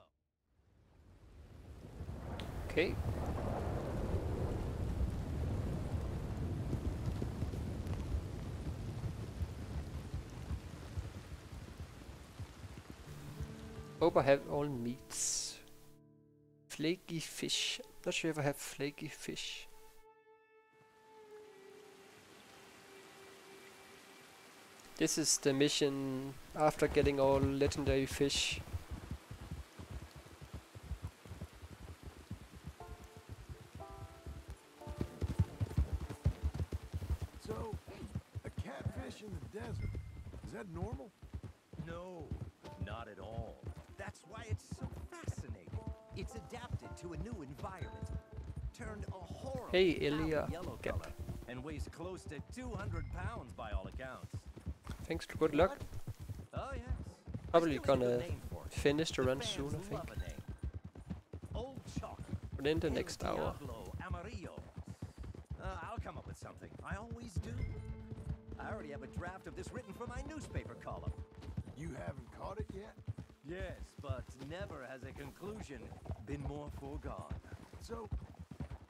Okay. Hope I have all meats. Flaky fish. Not sure if I have flaky fish. This is the mission after getting all legendary fish. So, a catfish in the desert. Is that normal? No, not at all. That's why it's so fascinating. It's adapted to a new environment. Turned a horrible Hey, foul Elia. yellow Gap. color and weighs close to 200 pounds by all accounts. Thanks to good luck. Oh yes. Probably still need a gonna name for it. finish the run soon, I think. love a name. Old Chalk. Within the El next hour. Uh, I'll come up with something. I always do. I already have a draft of this written for my newspaper column. You haven't caught it yet? Yes, but never has a conclusion been more foregone. So,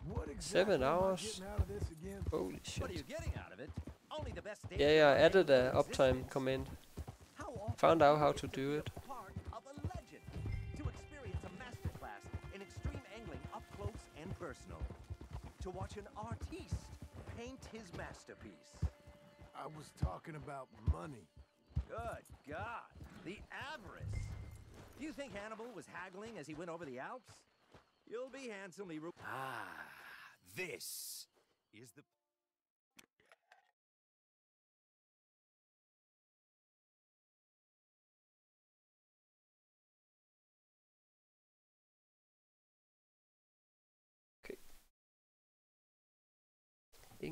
what exactly Seven am I hours. getting out of this again? Holy What are shit. you getting out of it? Only the best Yeah, yeah, I added a uptime existence. command. Found out how to do it. Part of a legend. To experience a masterclass in extreme angling up close and personal. To watch an artiste paint his masterpiece. I was talking about money. Good God, the avarice. Do you think Hannibal was haggling as he went over the Alps? You'll be handsomely re-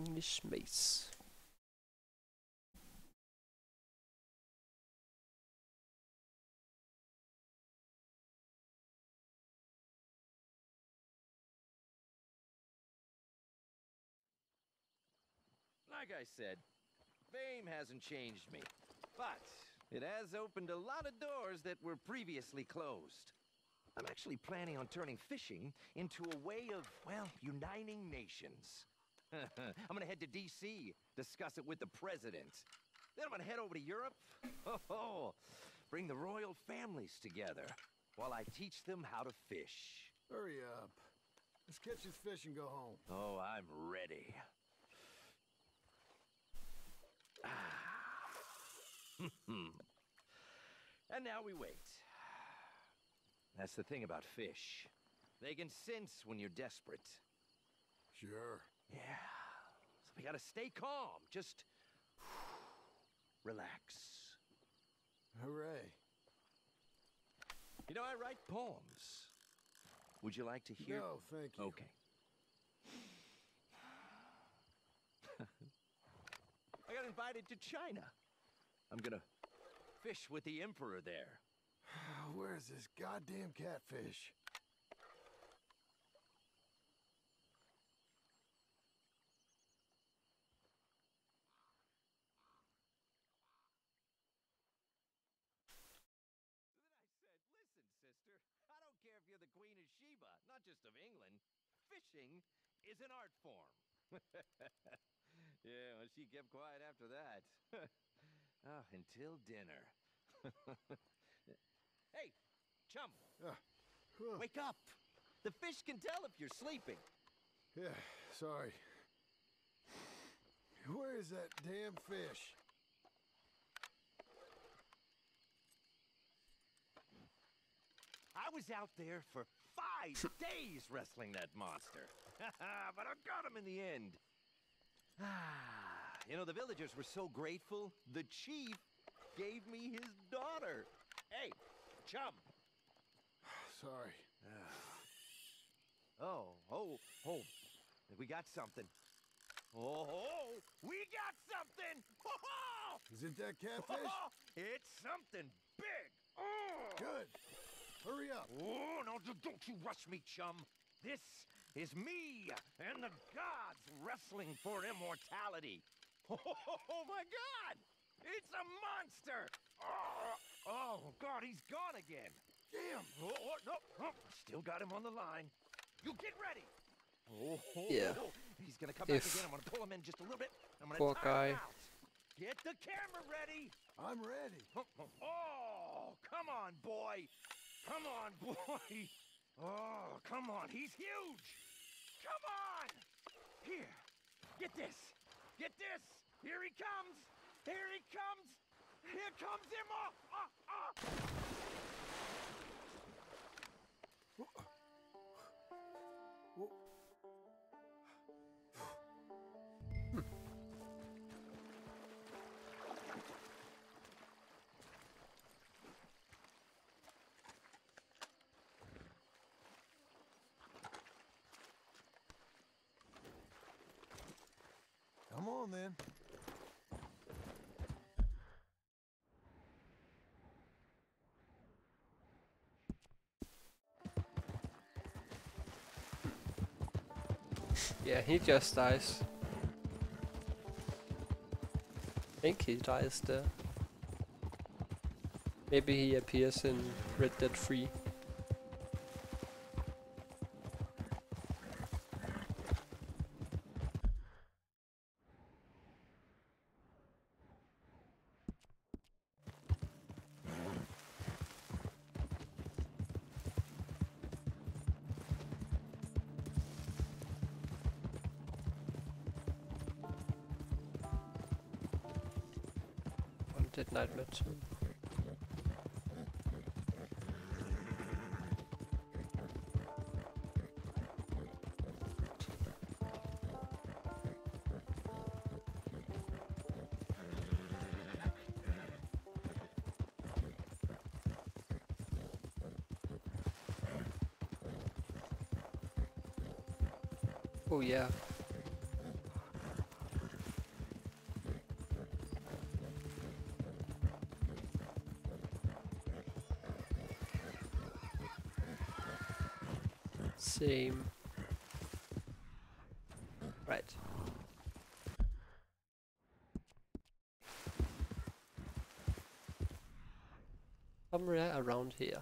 English mace. Like I said, fame hasn't changed me, but it has opened a lot of doors that were previously closed. I'm actually planning on turning fishing into a way of, well, uniting nations. I'm gonna head to D.C., discuss it with the president. Then I'm gonna head over to Europe. Oh, bring the royal families together while I teach them how to fish. Hurry up. Let's catch this fish and go home. Oh, I'm ready. and now we wait. That's the thing about fish. They can sense when you're desperate. Sure. Yeah. So we gotta stay calm. Just relax. Hooray. You know, I write poems. Would you like to hear? No, thank you. Okay. I got invited to China. I'm gonna fish with the emperor there. Where's this goddamn catfish? care if you're the Queen of Sheba, not just of England. Fishing is an art form. yeah, well, she kept quiet after that. Ah, until dinner. hey, chum. Wake up. The fish can tell if you're sleeping. Yeah, sorry. Where is that damn fish? I was out there for five days wrestling that monster. but I got him in the end. you know, the villagers were so grateful, the chief gave me his daughter. Hey, chum. Sorry. Oh, oh, oh. We got something. Oh, we got something! Is it that catfish? it's something big! Oh. Good. Hurry up. Oh, no, don't you rush me, chum. This is me and the gods wrestling for immortality. Oh, my God! It's a monster! Oh, oh, God, he's gone again. Damn! Oh, oh, no, oh, still got him on the line. You get ready. Oh, oh Yeah. Oh, he's gonna come back If- again. I'm gonna pull him in just a little bit. I'm gonna Poor tire him guy. out. Get the camera ready. I'm ready. Oh, oh come on, boy. Come on, boy. Oh, come on. He's huge. Come on. Here. Get this. Get this. Here he comes. Here he comes. Here comes him. Oh, oh, oh. Then. Yeah, he just dies. I think he dies there. Maybe he appears in Red Dead 3. Undead Nightmare 2. Oh yeah. Same. Right. Somewhere around here.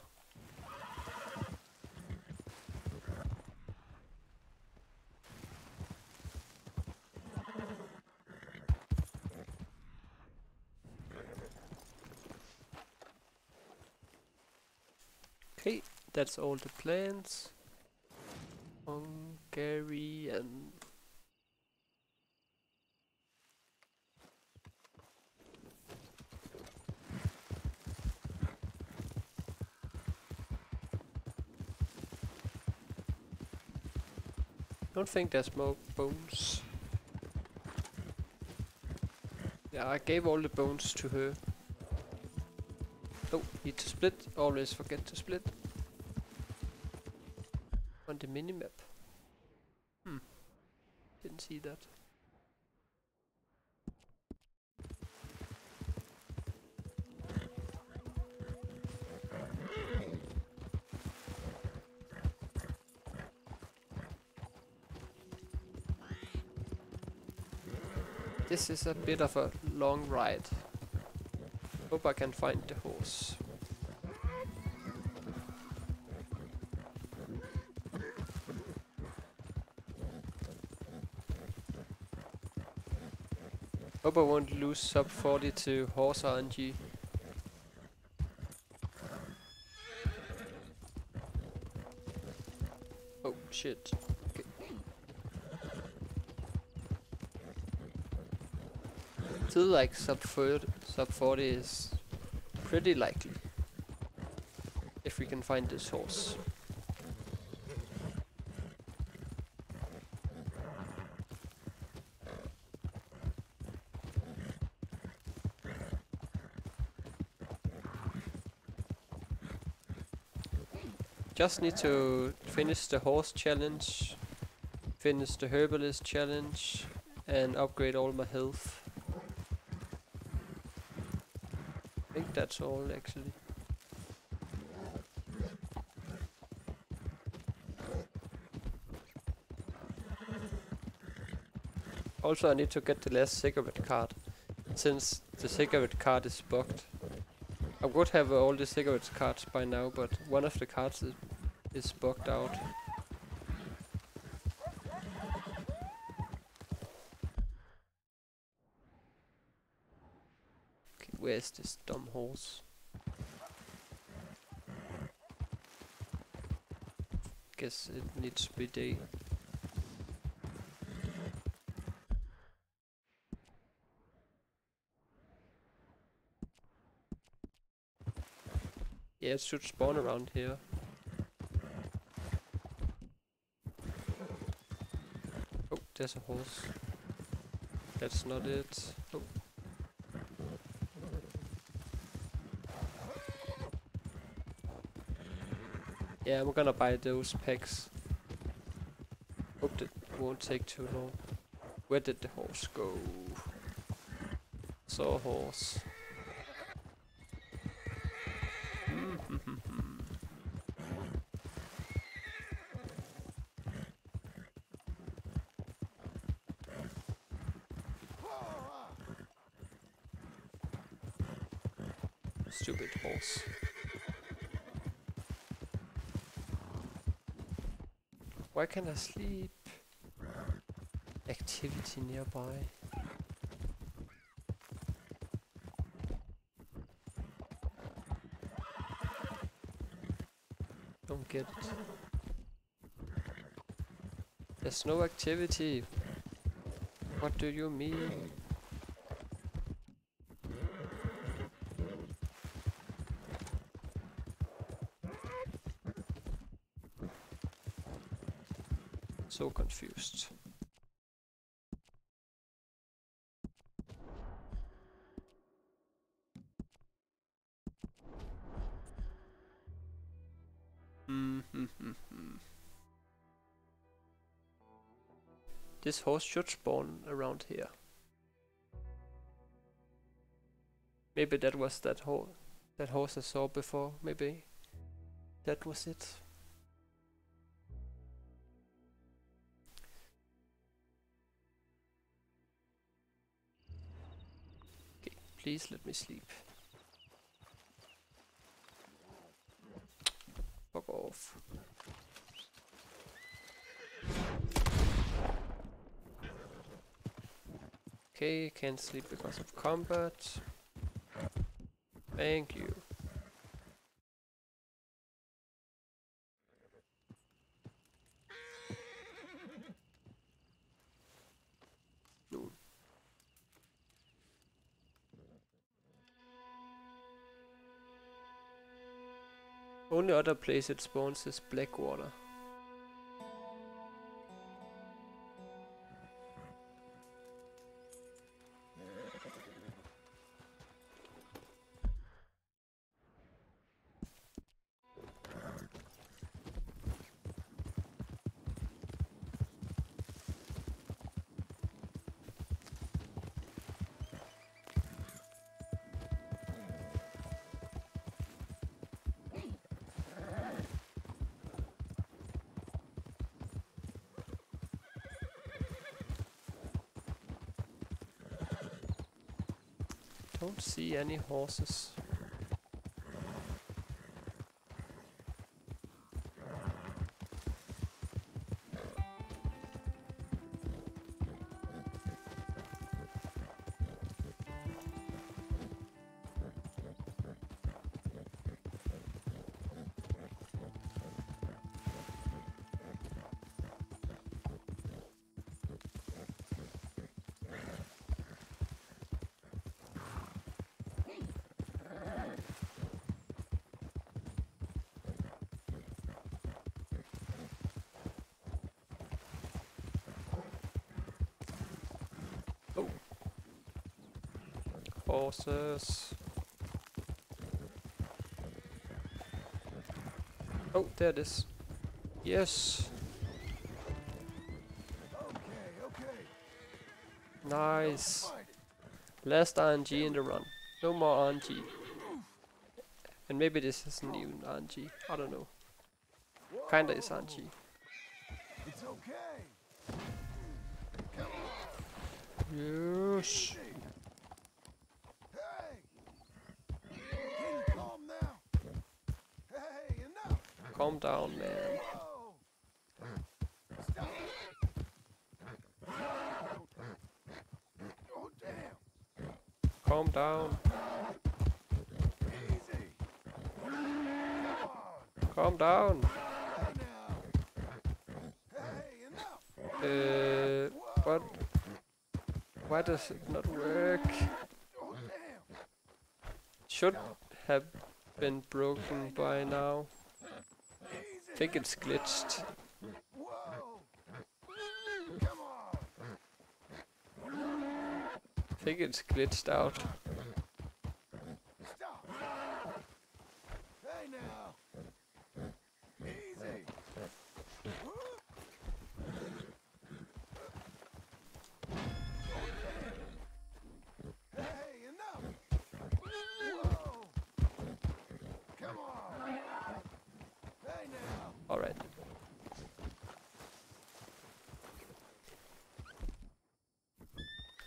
Okay, that's all the plans. Hungarian. Don't think there's more bones. Yeah, I gave all the bones to her. Oh, need to split. Always forget to split. On the minimap. Hmm. Didn't see that. this is a bit of a long ride. Hope I can find the horse. Hope I won't lose sub 40 to horse RNG. Oh shit. Feel like sub 40, sub 40 is pretty likely. If we can find this horse. Just need to finish the horse challenge, finish the herbalist challenge, and upgrade all my health. I think that's all actually. Also I need to get the last cigarette card, since the cigarette card is bugged. I would have uh, all the cigarette cards by now, but one of the cards is, is bugged out. Okay, this dumb horse? Guess it needs to be day. Yeah, it should spawn around here. Oh, there's a horse. That's not it. Oh. Yeah, I'm gonna buy those packs. Hope that won't take too long. Where did the horse go? Saw a horse. Stupid horse. Can't I sleep? Activity nearby. Don't get it. There's no activity. What do you mean? So confused. This horse should spawn around here. Maybe that was that horse that horse I saw before, maybe that was it. Sleep. Fuck off. Okay, can't sleep because of combat. Thank you. Other place it spawns is Blackwater. Any horses. Horses. Oh, there it is. Yes. Nice. Last RNG in the run. No more RNG. And maybe this isn't even RNG. I don't know. Kinda is RNG. It's okay. Yes. Does it not work? Should have been broken by now. think it's glitched. On! think it's glitched out. Stop! Hey, now! Easy! Hey, enough! Whoa! Come on! Hey, now! Alright.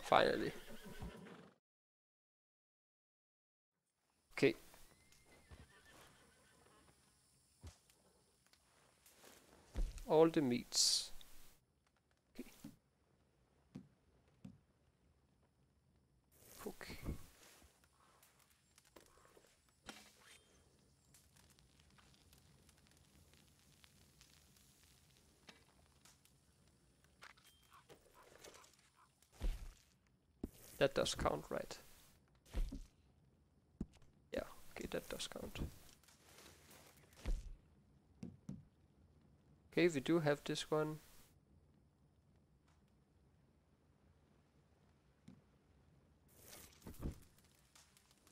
Finally. Okay. All the meats. Okay. Cook. That does count, right? Yeah, okay, that does count. Okay, we do have this one.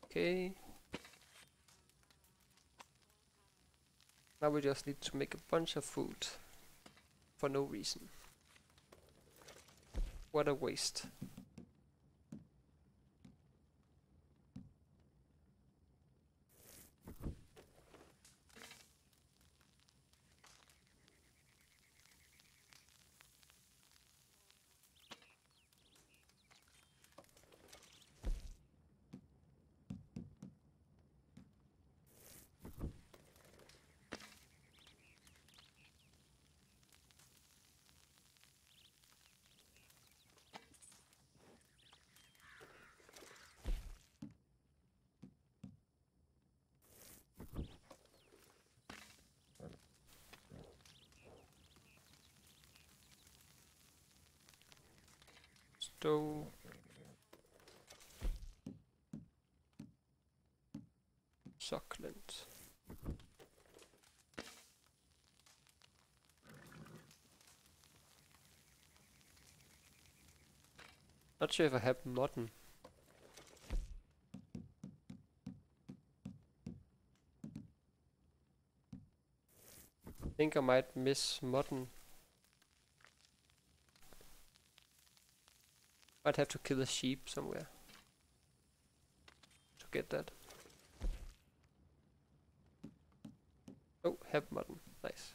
Okay. Now we just need to make a bunch of food. For no reason. What a waste. If I have mutton. think I might miss mutton. Might have to kill a sheep somewhere to get that. Oh, have mutton. Nice.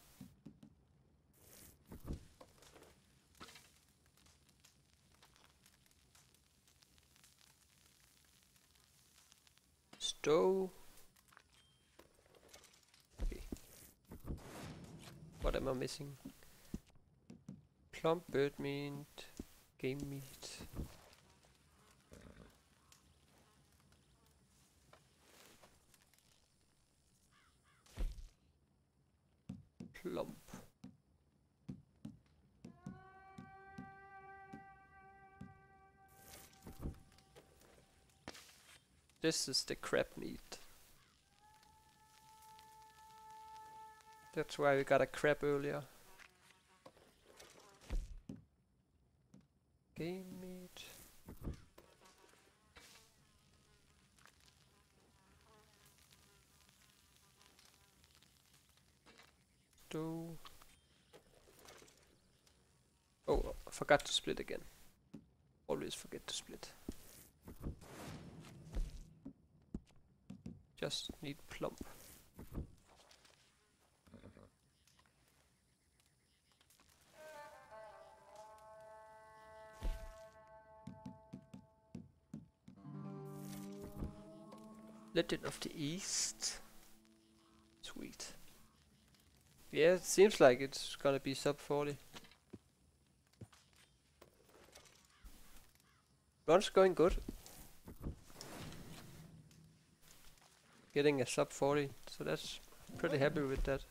Stove. Okay. What am I missing? Plump bird meat, game meat. Plump. This is the crab meat. That's why we got a crab earlier. Game meat. Do. Oh, I forgot to split again. Legend of the East. Sweet. Yeah, it seems like it's gonna be sub 40. Run's going good. Getting a sub 40, so that's pretty happy with that.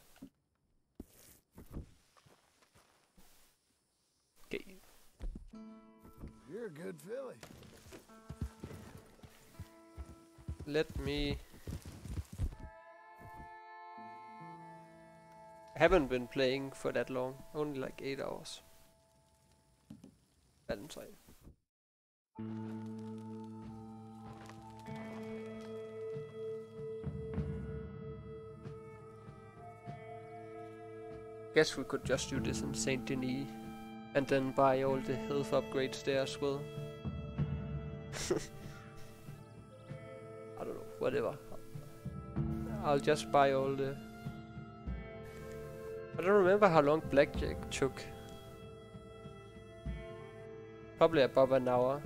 Haven't been playing for that long, only like 8 hours. Valentine. Guess we could just do this in Saint Denis and then buy all the health upgrades there as well. I don't know, whatever. I'll just buy all the... I don't remember how long Blackjack took. Probably above an hour.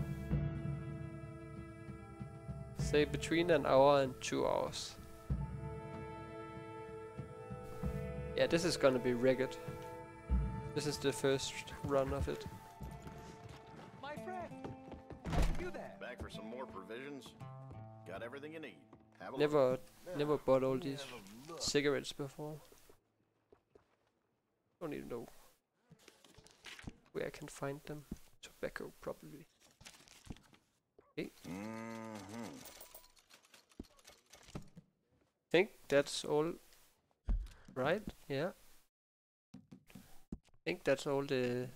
Say between an hour and two hours. Yeah, this is gonna be rigged. This is the first run of it. My friend, you there? Back for some more provisions? Got everything you need. Have a look. Never, never bought all these cigarettes before. Don't even know where I can find them. Tobacco, probably. Okay. Mm-hmm. think that's all right yeah I think that's all the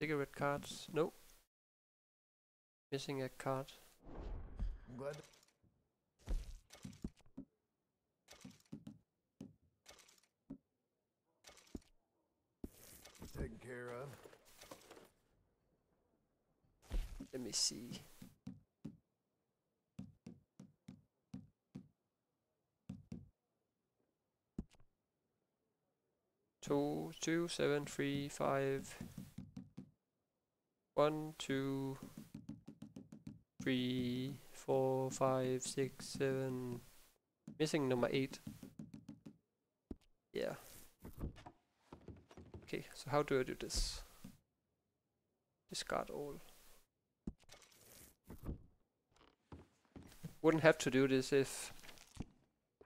cigarette cards no missing a card I'm care of. Uh, let me see. Two two seven three five. One two three four five six seven. Missing number eight. Yeah okay so how do I do this discard all wouldn't have to do this if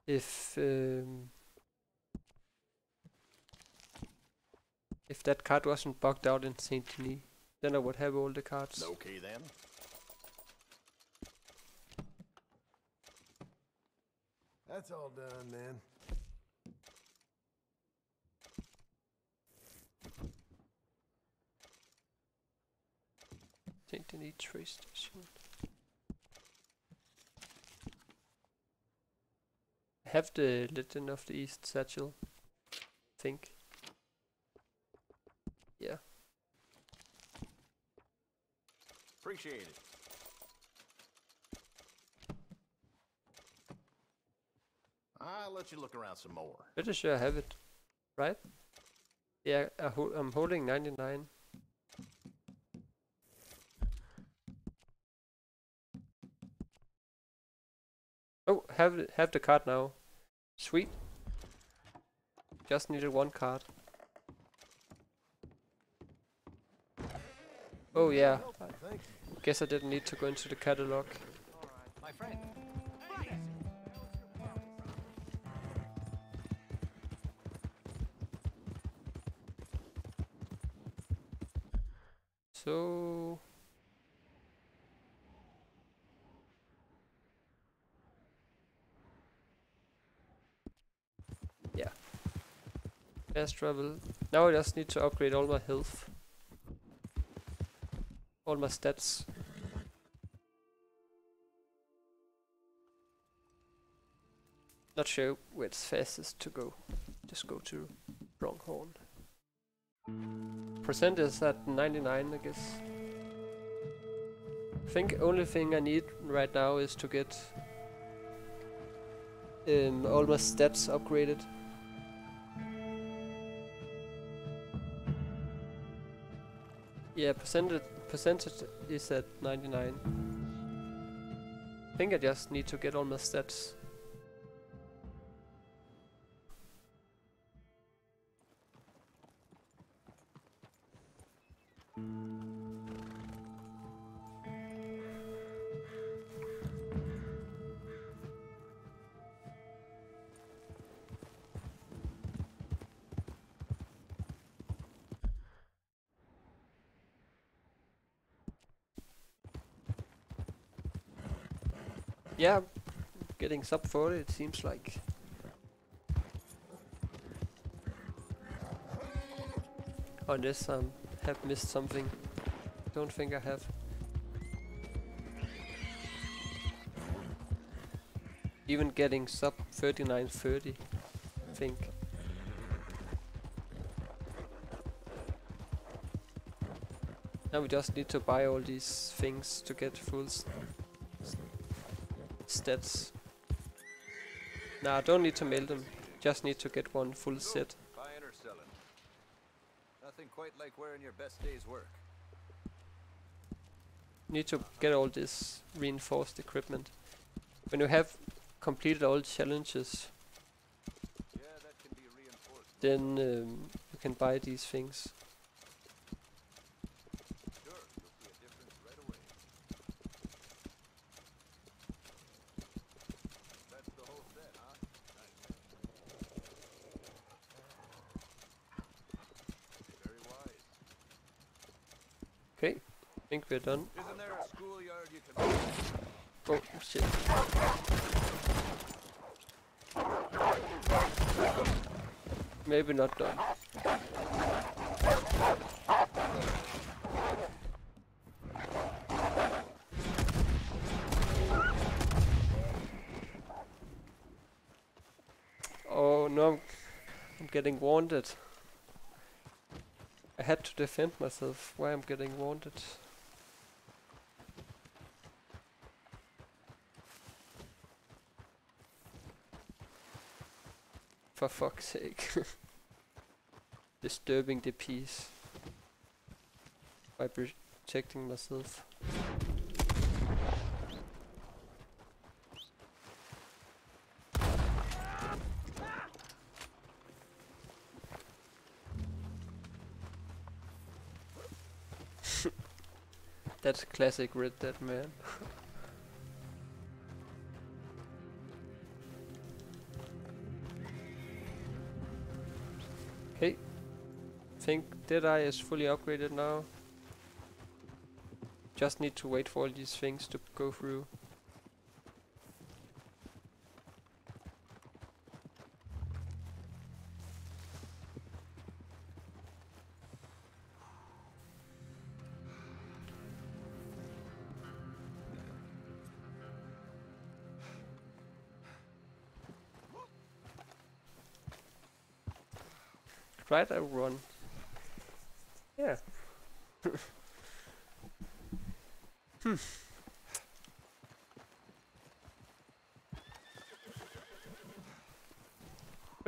if um, if that card wasn't bugged out in Saint Denis, then I would have all the cards. Okay then. That's all done, man. Saint Denis trace station. I have the Legend of the East satchel. think. Yeah. Appreciate it. I'll let you look around some more. Pretty sure I have it. Right? Yeah, er ho I'm holding 99. Oh, have have the card now. Sweet. Just needed one card. Oh yeah. Guess I didn't need to go into the catalog. Fast travel. Now I just need to upgrade all my health. All my stats. Not sure where it's fastest to go. Just go to Bronx. Longhorn. Percent is at 99, I guess. I think only thing I need right now is to get um, all my stats upgraded. Yeah, percentage percentage is at 99. I think I just need to get all my stats. Getting sub 40 it seems like. Unless I um, have missed something. Don't think I have. Even getting sub 3930, I think. Now we just need to buy all these things to get full stats. Nah, don't need to mail them. Just need to get one full set. Buying or selling? Nothing quite like wearing your best day's work. Need to get all this reinforced equipment. When you have completed all challenges, then um, you can buy these things. We're done. Oh shit. Maybe not done. Oh no, I'm, I'm getting wounded. I had to defend myself. Why I'm getting wounded? For fuck's sake. Disturbing the peace. By protecting myself. That's classic Red Dead man. think Deadeye is fully upgraded now. Just need to wait for all these things to go through. Right, I run.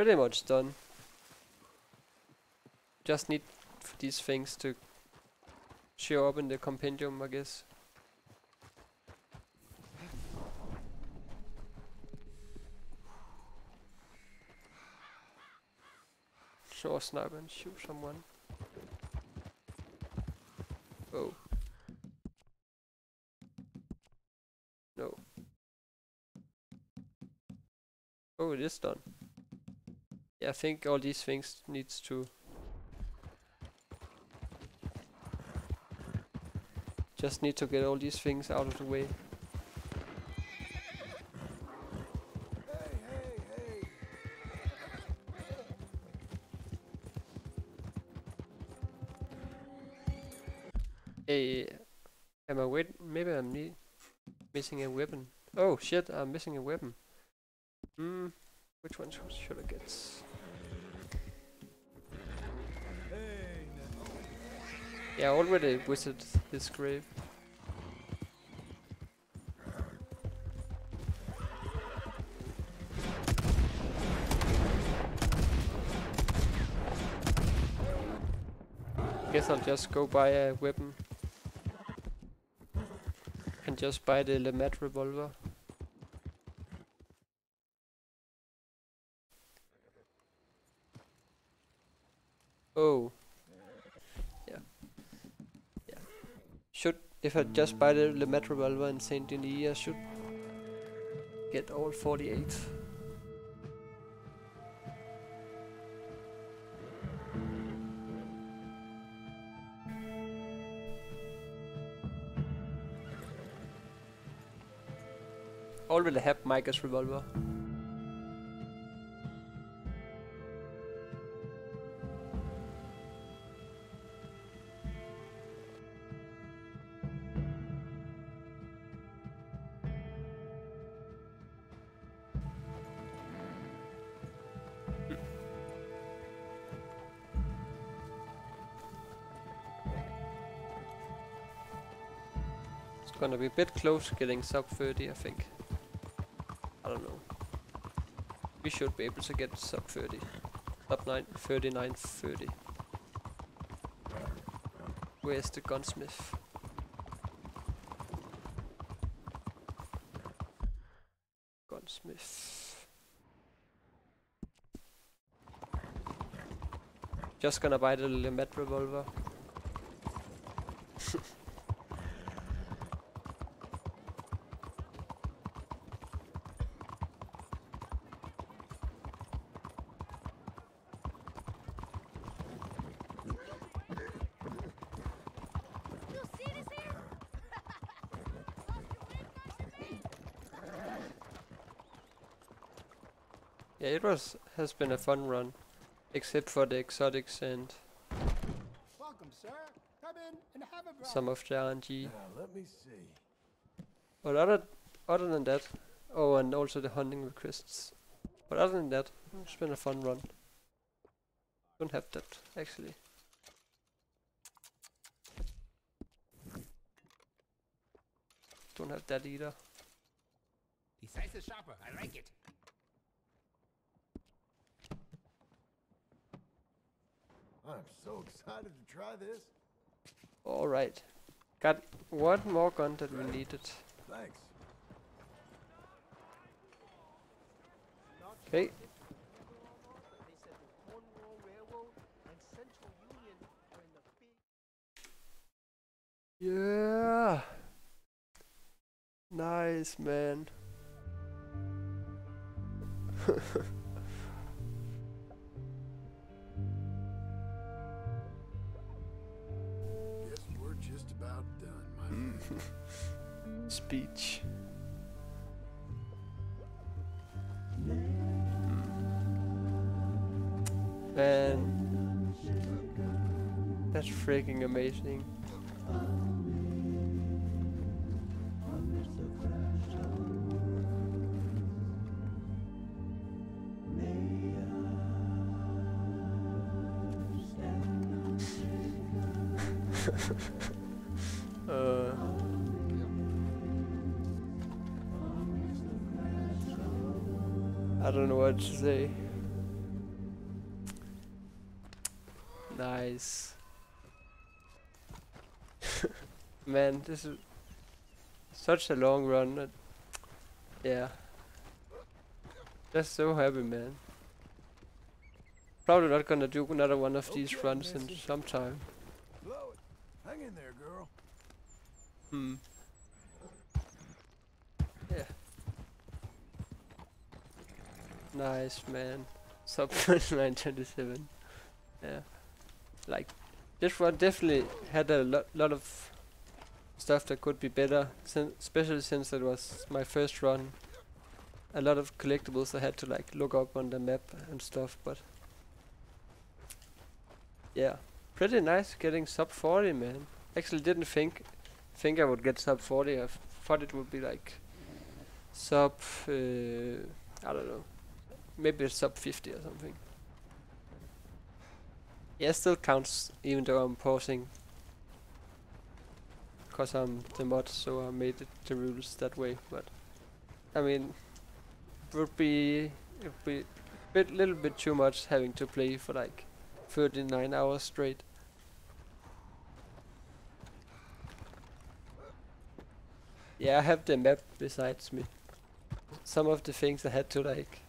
Pretty much done. Just need these things to show up in the compendium, I guess. Show a sniper and shoot someone. Oh. No. Oh, it is done. I think all these things needs to... Just need to get all these things out of the way. Hey, am I wait? Maybe I'm missing a weapon. Oh shit! I'm missing a weapon. Hmm. Which one should I get? Yeah, already visited his grave. Guess I'll just go buy a weapon. And just buy the LeMat revolver. Oh. Yeah. Yeah. Should, if I just buy the LeMat revolver in Saint Denis, I should get all 48. Already have Micah's revolver. Close getting sub 30, I think. I don't know. We should be able to get sub 30. Sub 9, 39, 30. Where's the gunsmith? Gunsmith. Just gonna buy the LeMat revolver. Yeah, has been a fun run, except for the exotics and Welcome, sir. Come in and have a some of the RNG. Now, let me see. But other other than that, oh, and also the hunting requests. But other than that, it's been a fun run. Don't have that actually. Don't have that either. Decisive shopper. I like it. I'm so excited to try this. Alright. Got one more gun that we needed. Thanks. Okay. Nice. Man, this is such a long run. uh, yeah. Just so happy, man. Probably not gonna do another one of these Okay, runs in some time. Blow it. Hang in there, girl. Hmm. Yeah. Nice, man. Sub 927. Yeah. Like, this one definitely had a lot, lot of stuff that could be better, sin especially since it was my first run. A lot of collectibles I had to like look up on the map and stuff, but yeah, pretty nice getting sub 40, man. Actually, didn't think think I would get sub 40. I thought it would be like sub, uh, I don't know, maybe sub 50 or something. Yeah, still counts even though I'm pausing cause I'm the mod, so I made it the rules that way. But I mean, it would be it would be a bit little bit too much having to play for like 39 hours straight. Yeah, I have the map besides me. Some of the things I had to like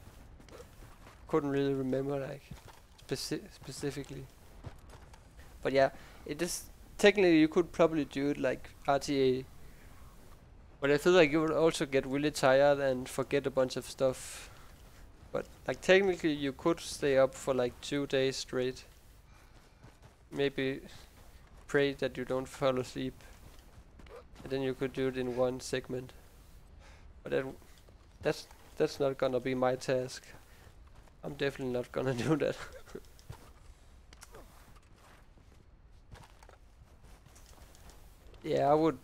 couldn't really remember like speci specifically. But yeah, it is technically you could probably do it like RTA. But I feel like you would also get really tired and forget a bunch of stuff. But like technically you could stay up for like two days straight. Maybe pray that you don't fall asleep. And then you could do it in one segment. But that that's that's not gonna be my task. I'm definitely not gonna do that. yeah, I would,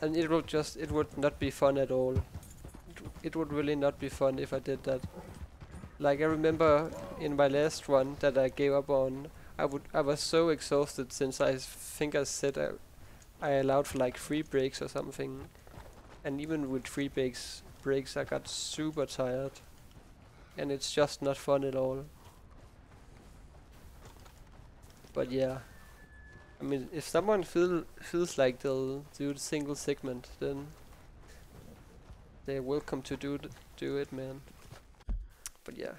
and it would just, it would not be fun at all. It, it would really not be fun if I did that. Like I remember in my last one that I gave up on, I would, I was so exhausted since I think I said I, I allowed for like three breaks or something, and even with three breaks, breaks I got super tired and it's just not fun at all. But yeah, I mean, if someone feel feels like they'll do the single segment, then they're welcome to do do it, man. But yeah,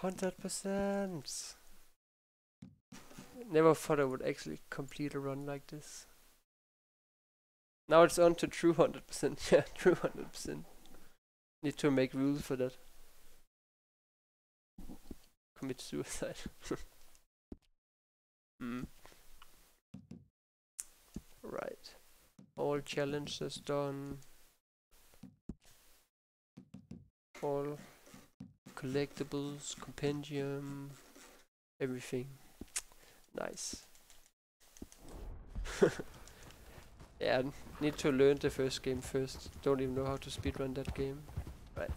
hundred percent. Never thought I would actually complete a run like this. Now it's on to true hundred percent. Yeah, true hundred percent. Need to make rules for that. Commit suicide. mm. Right. All challenges done. All collectibles, compendium, everything. Nice. yeah, need to learn the first game first. Don't even know how to speedrun that game but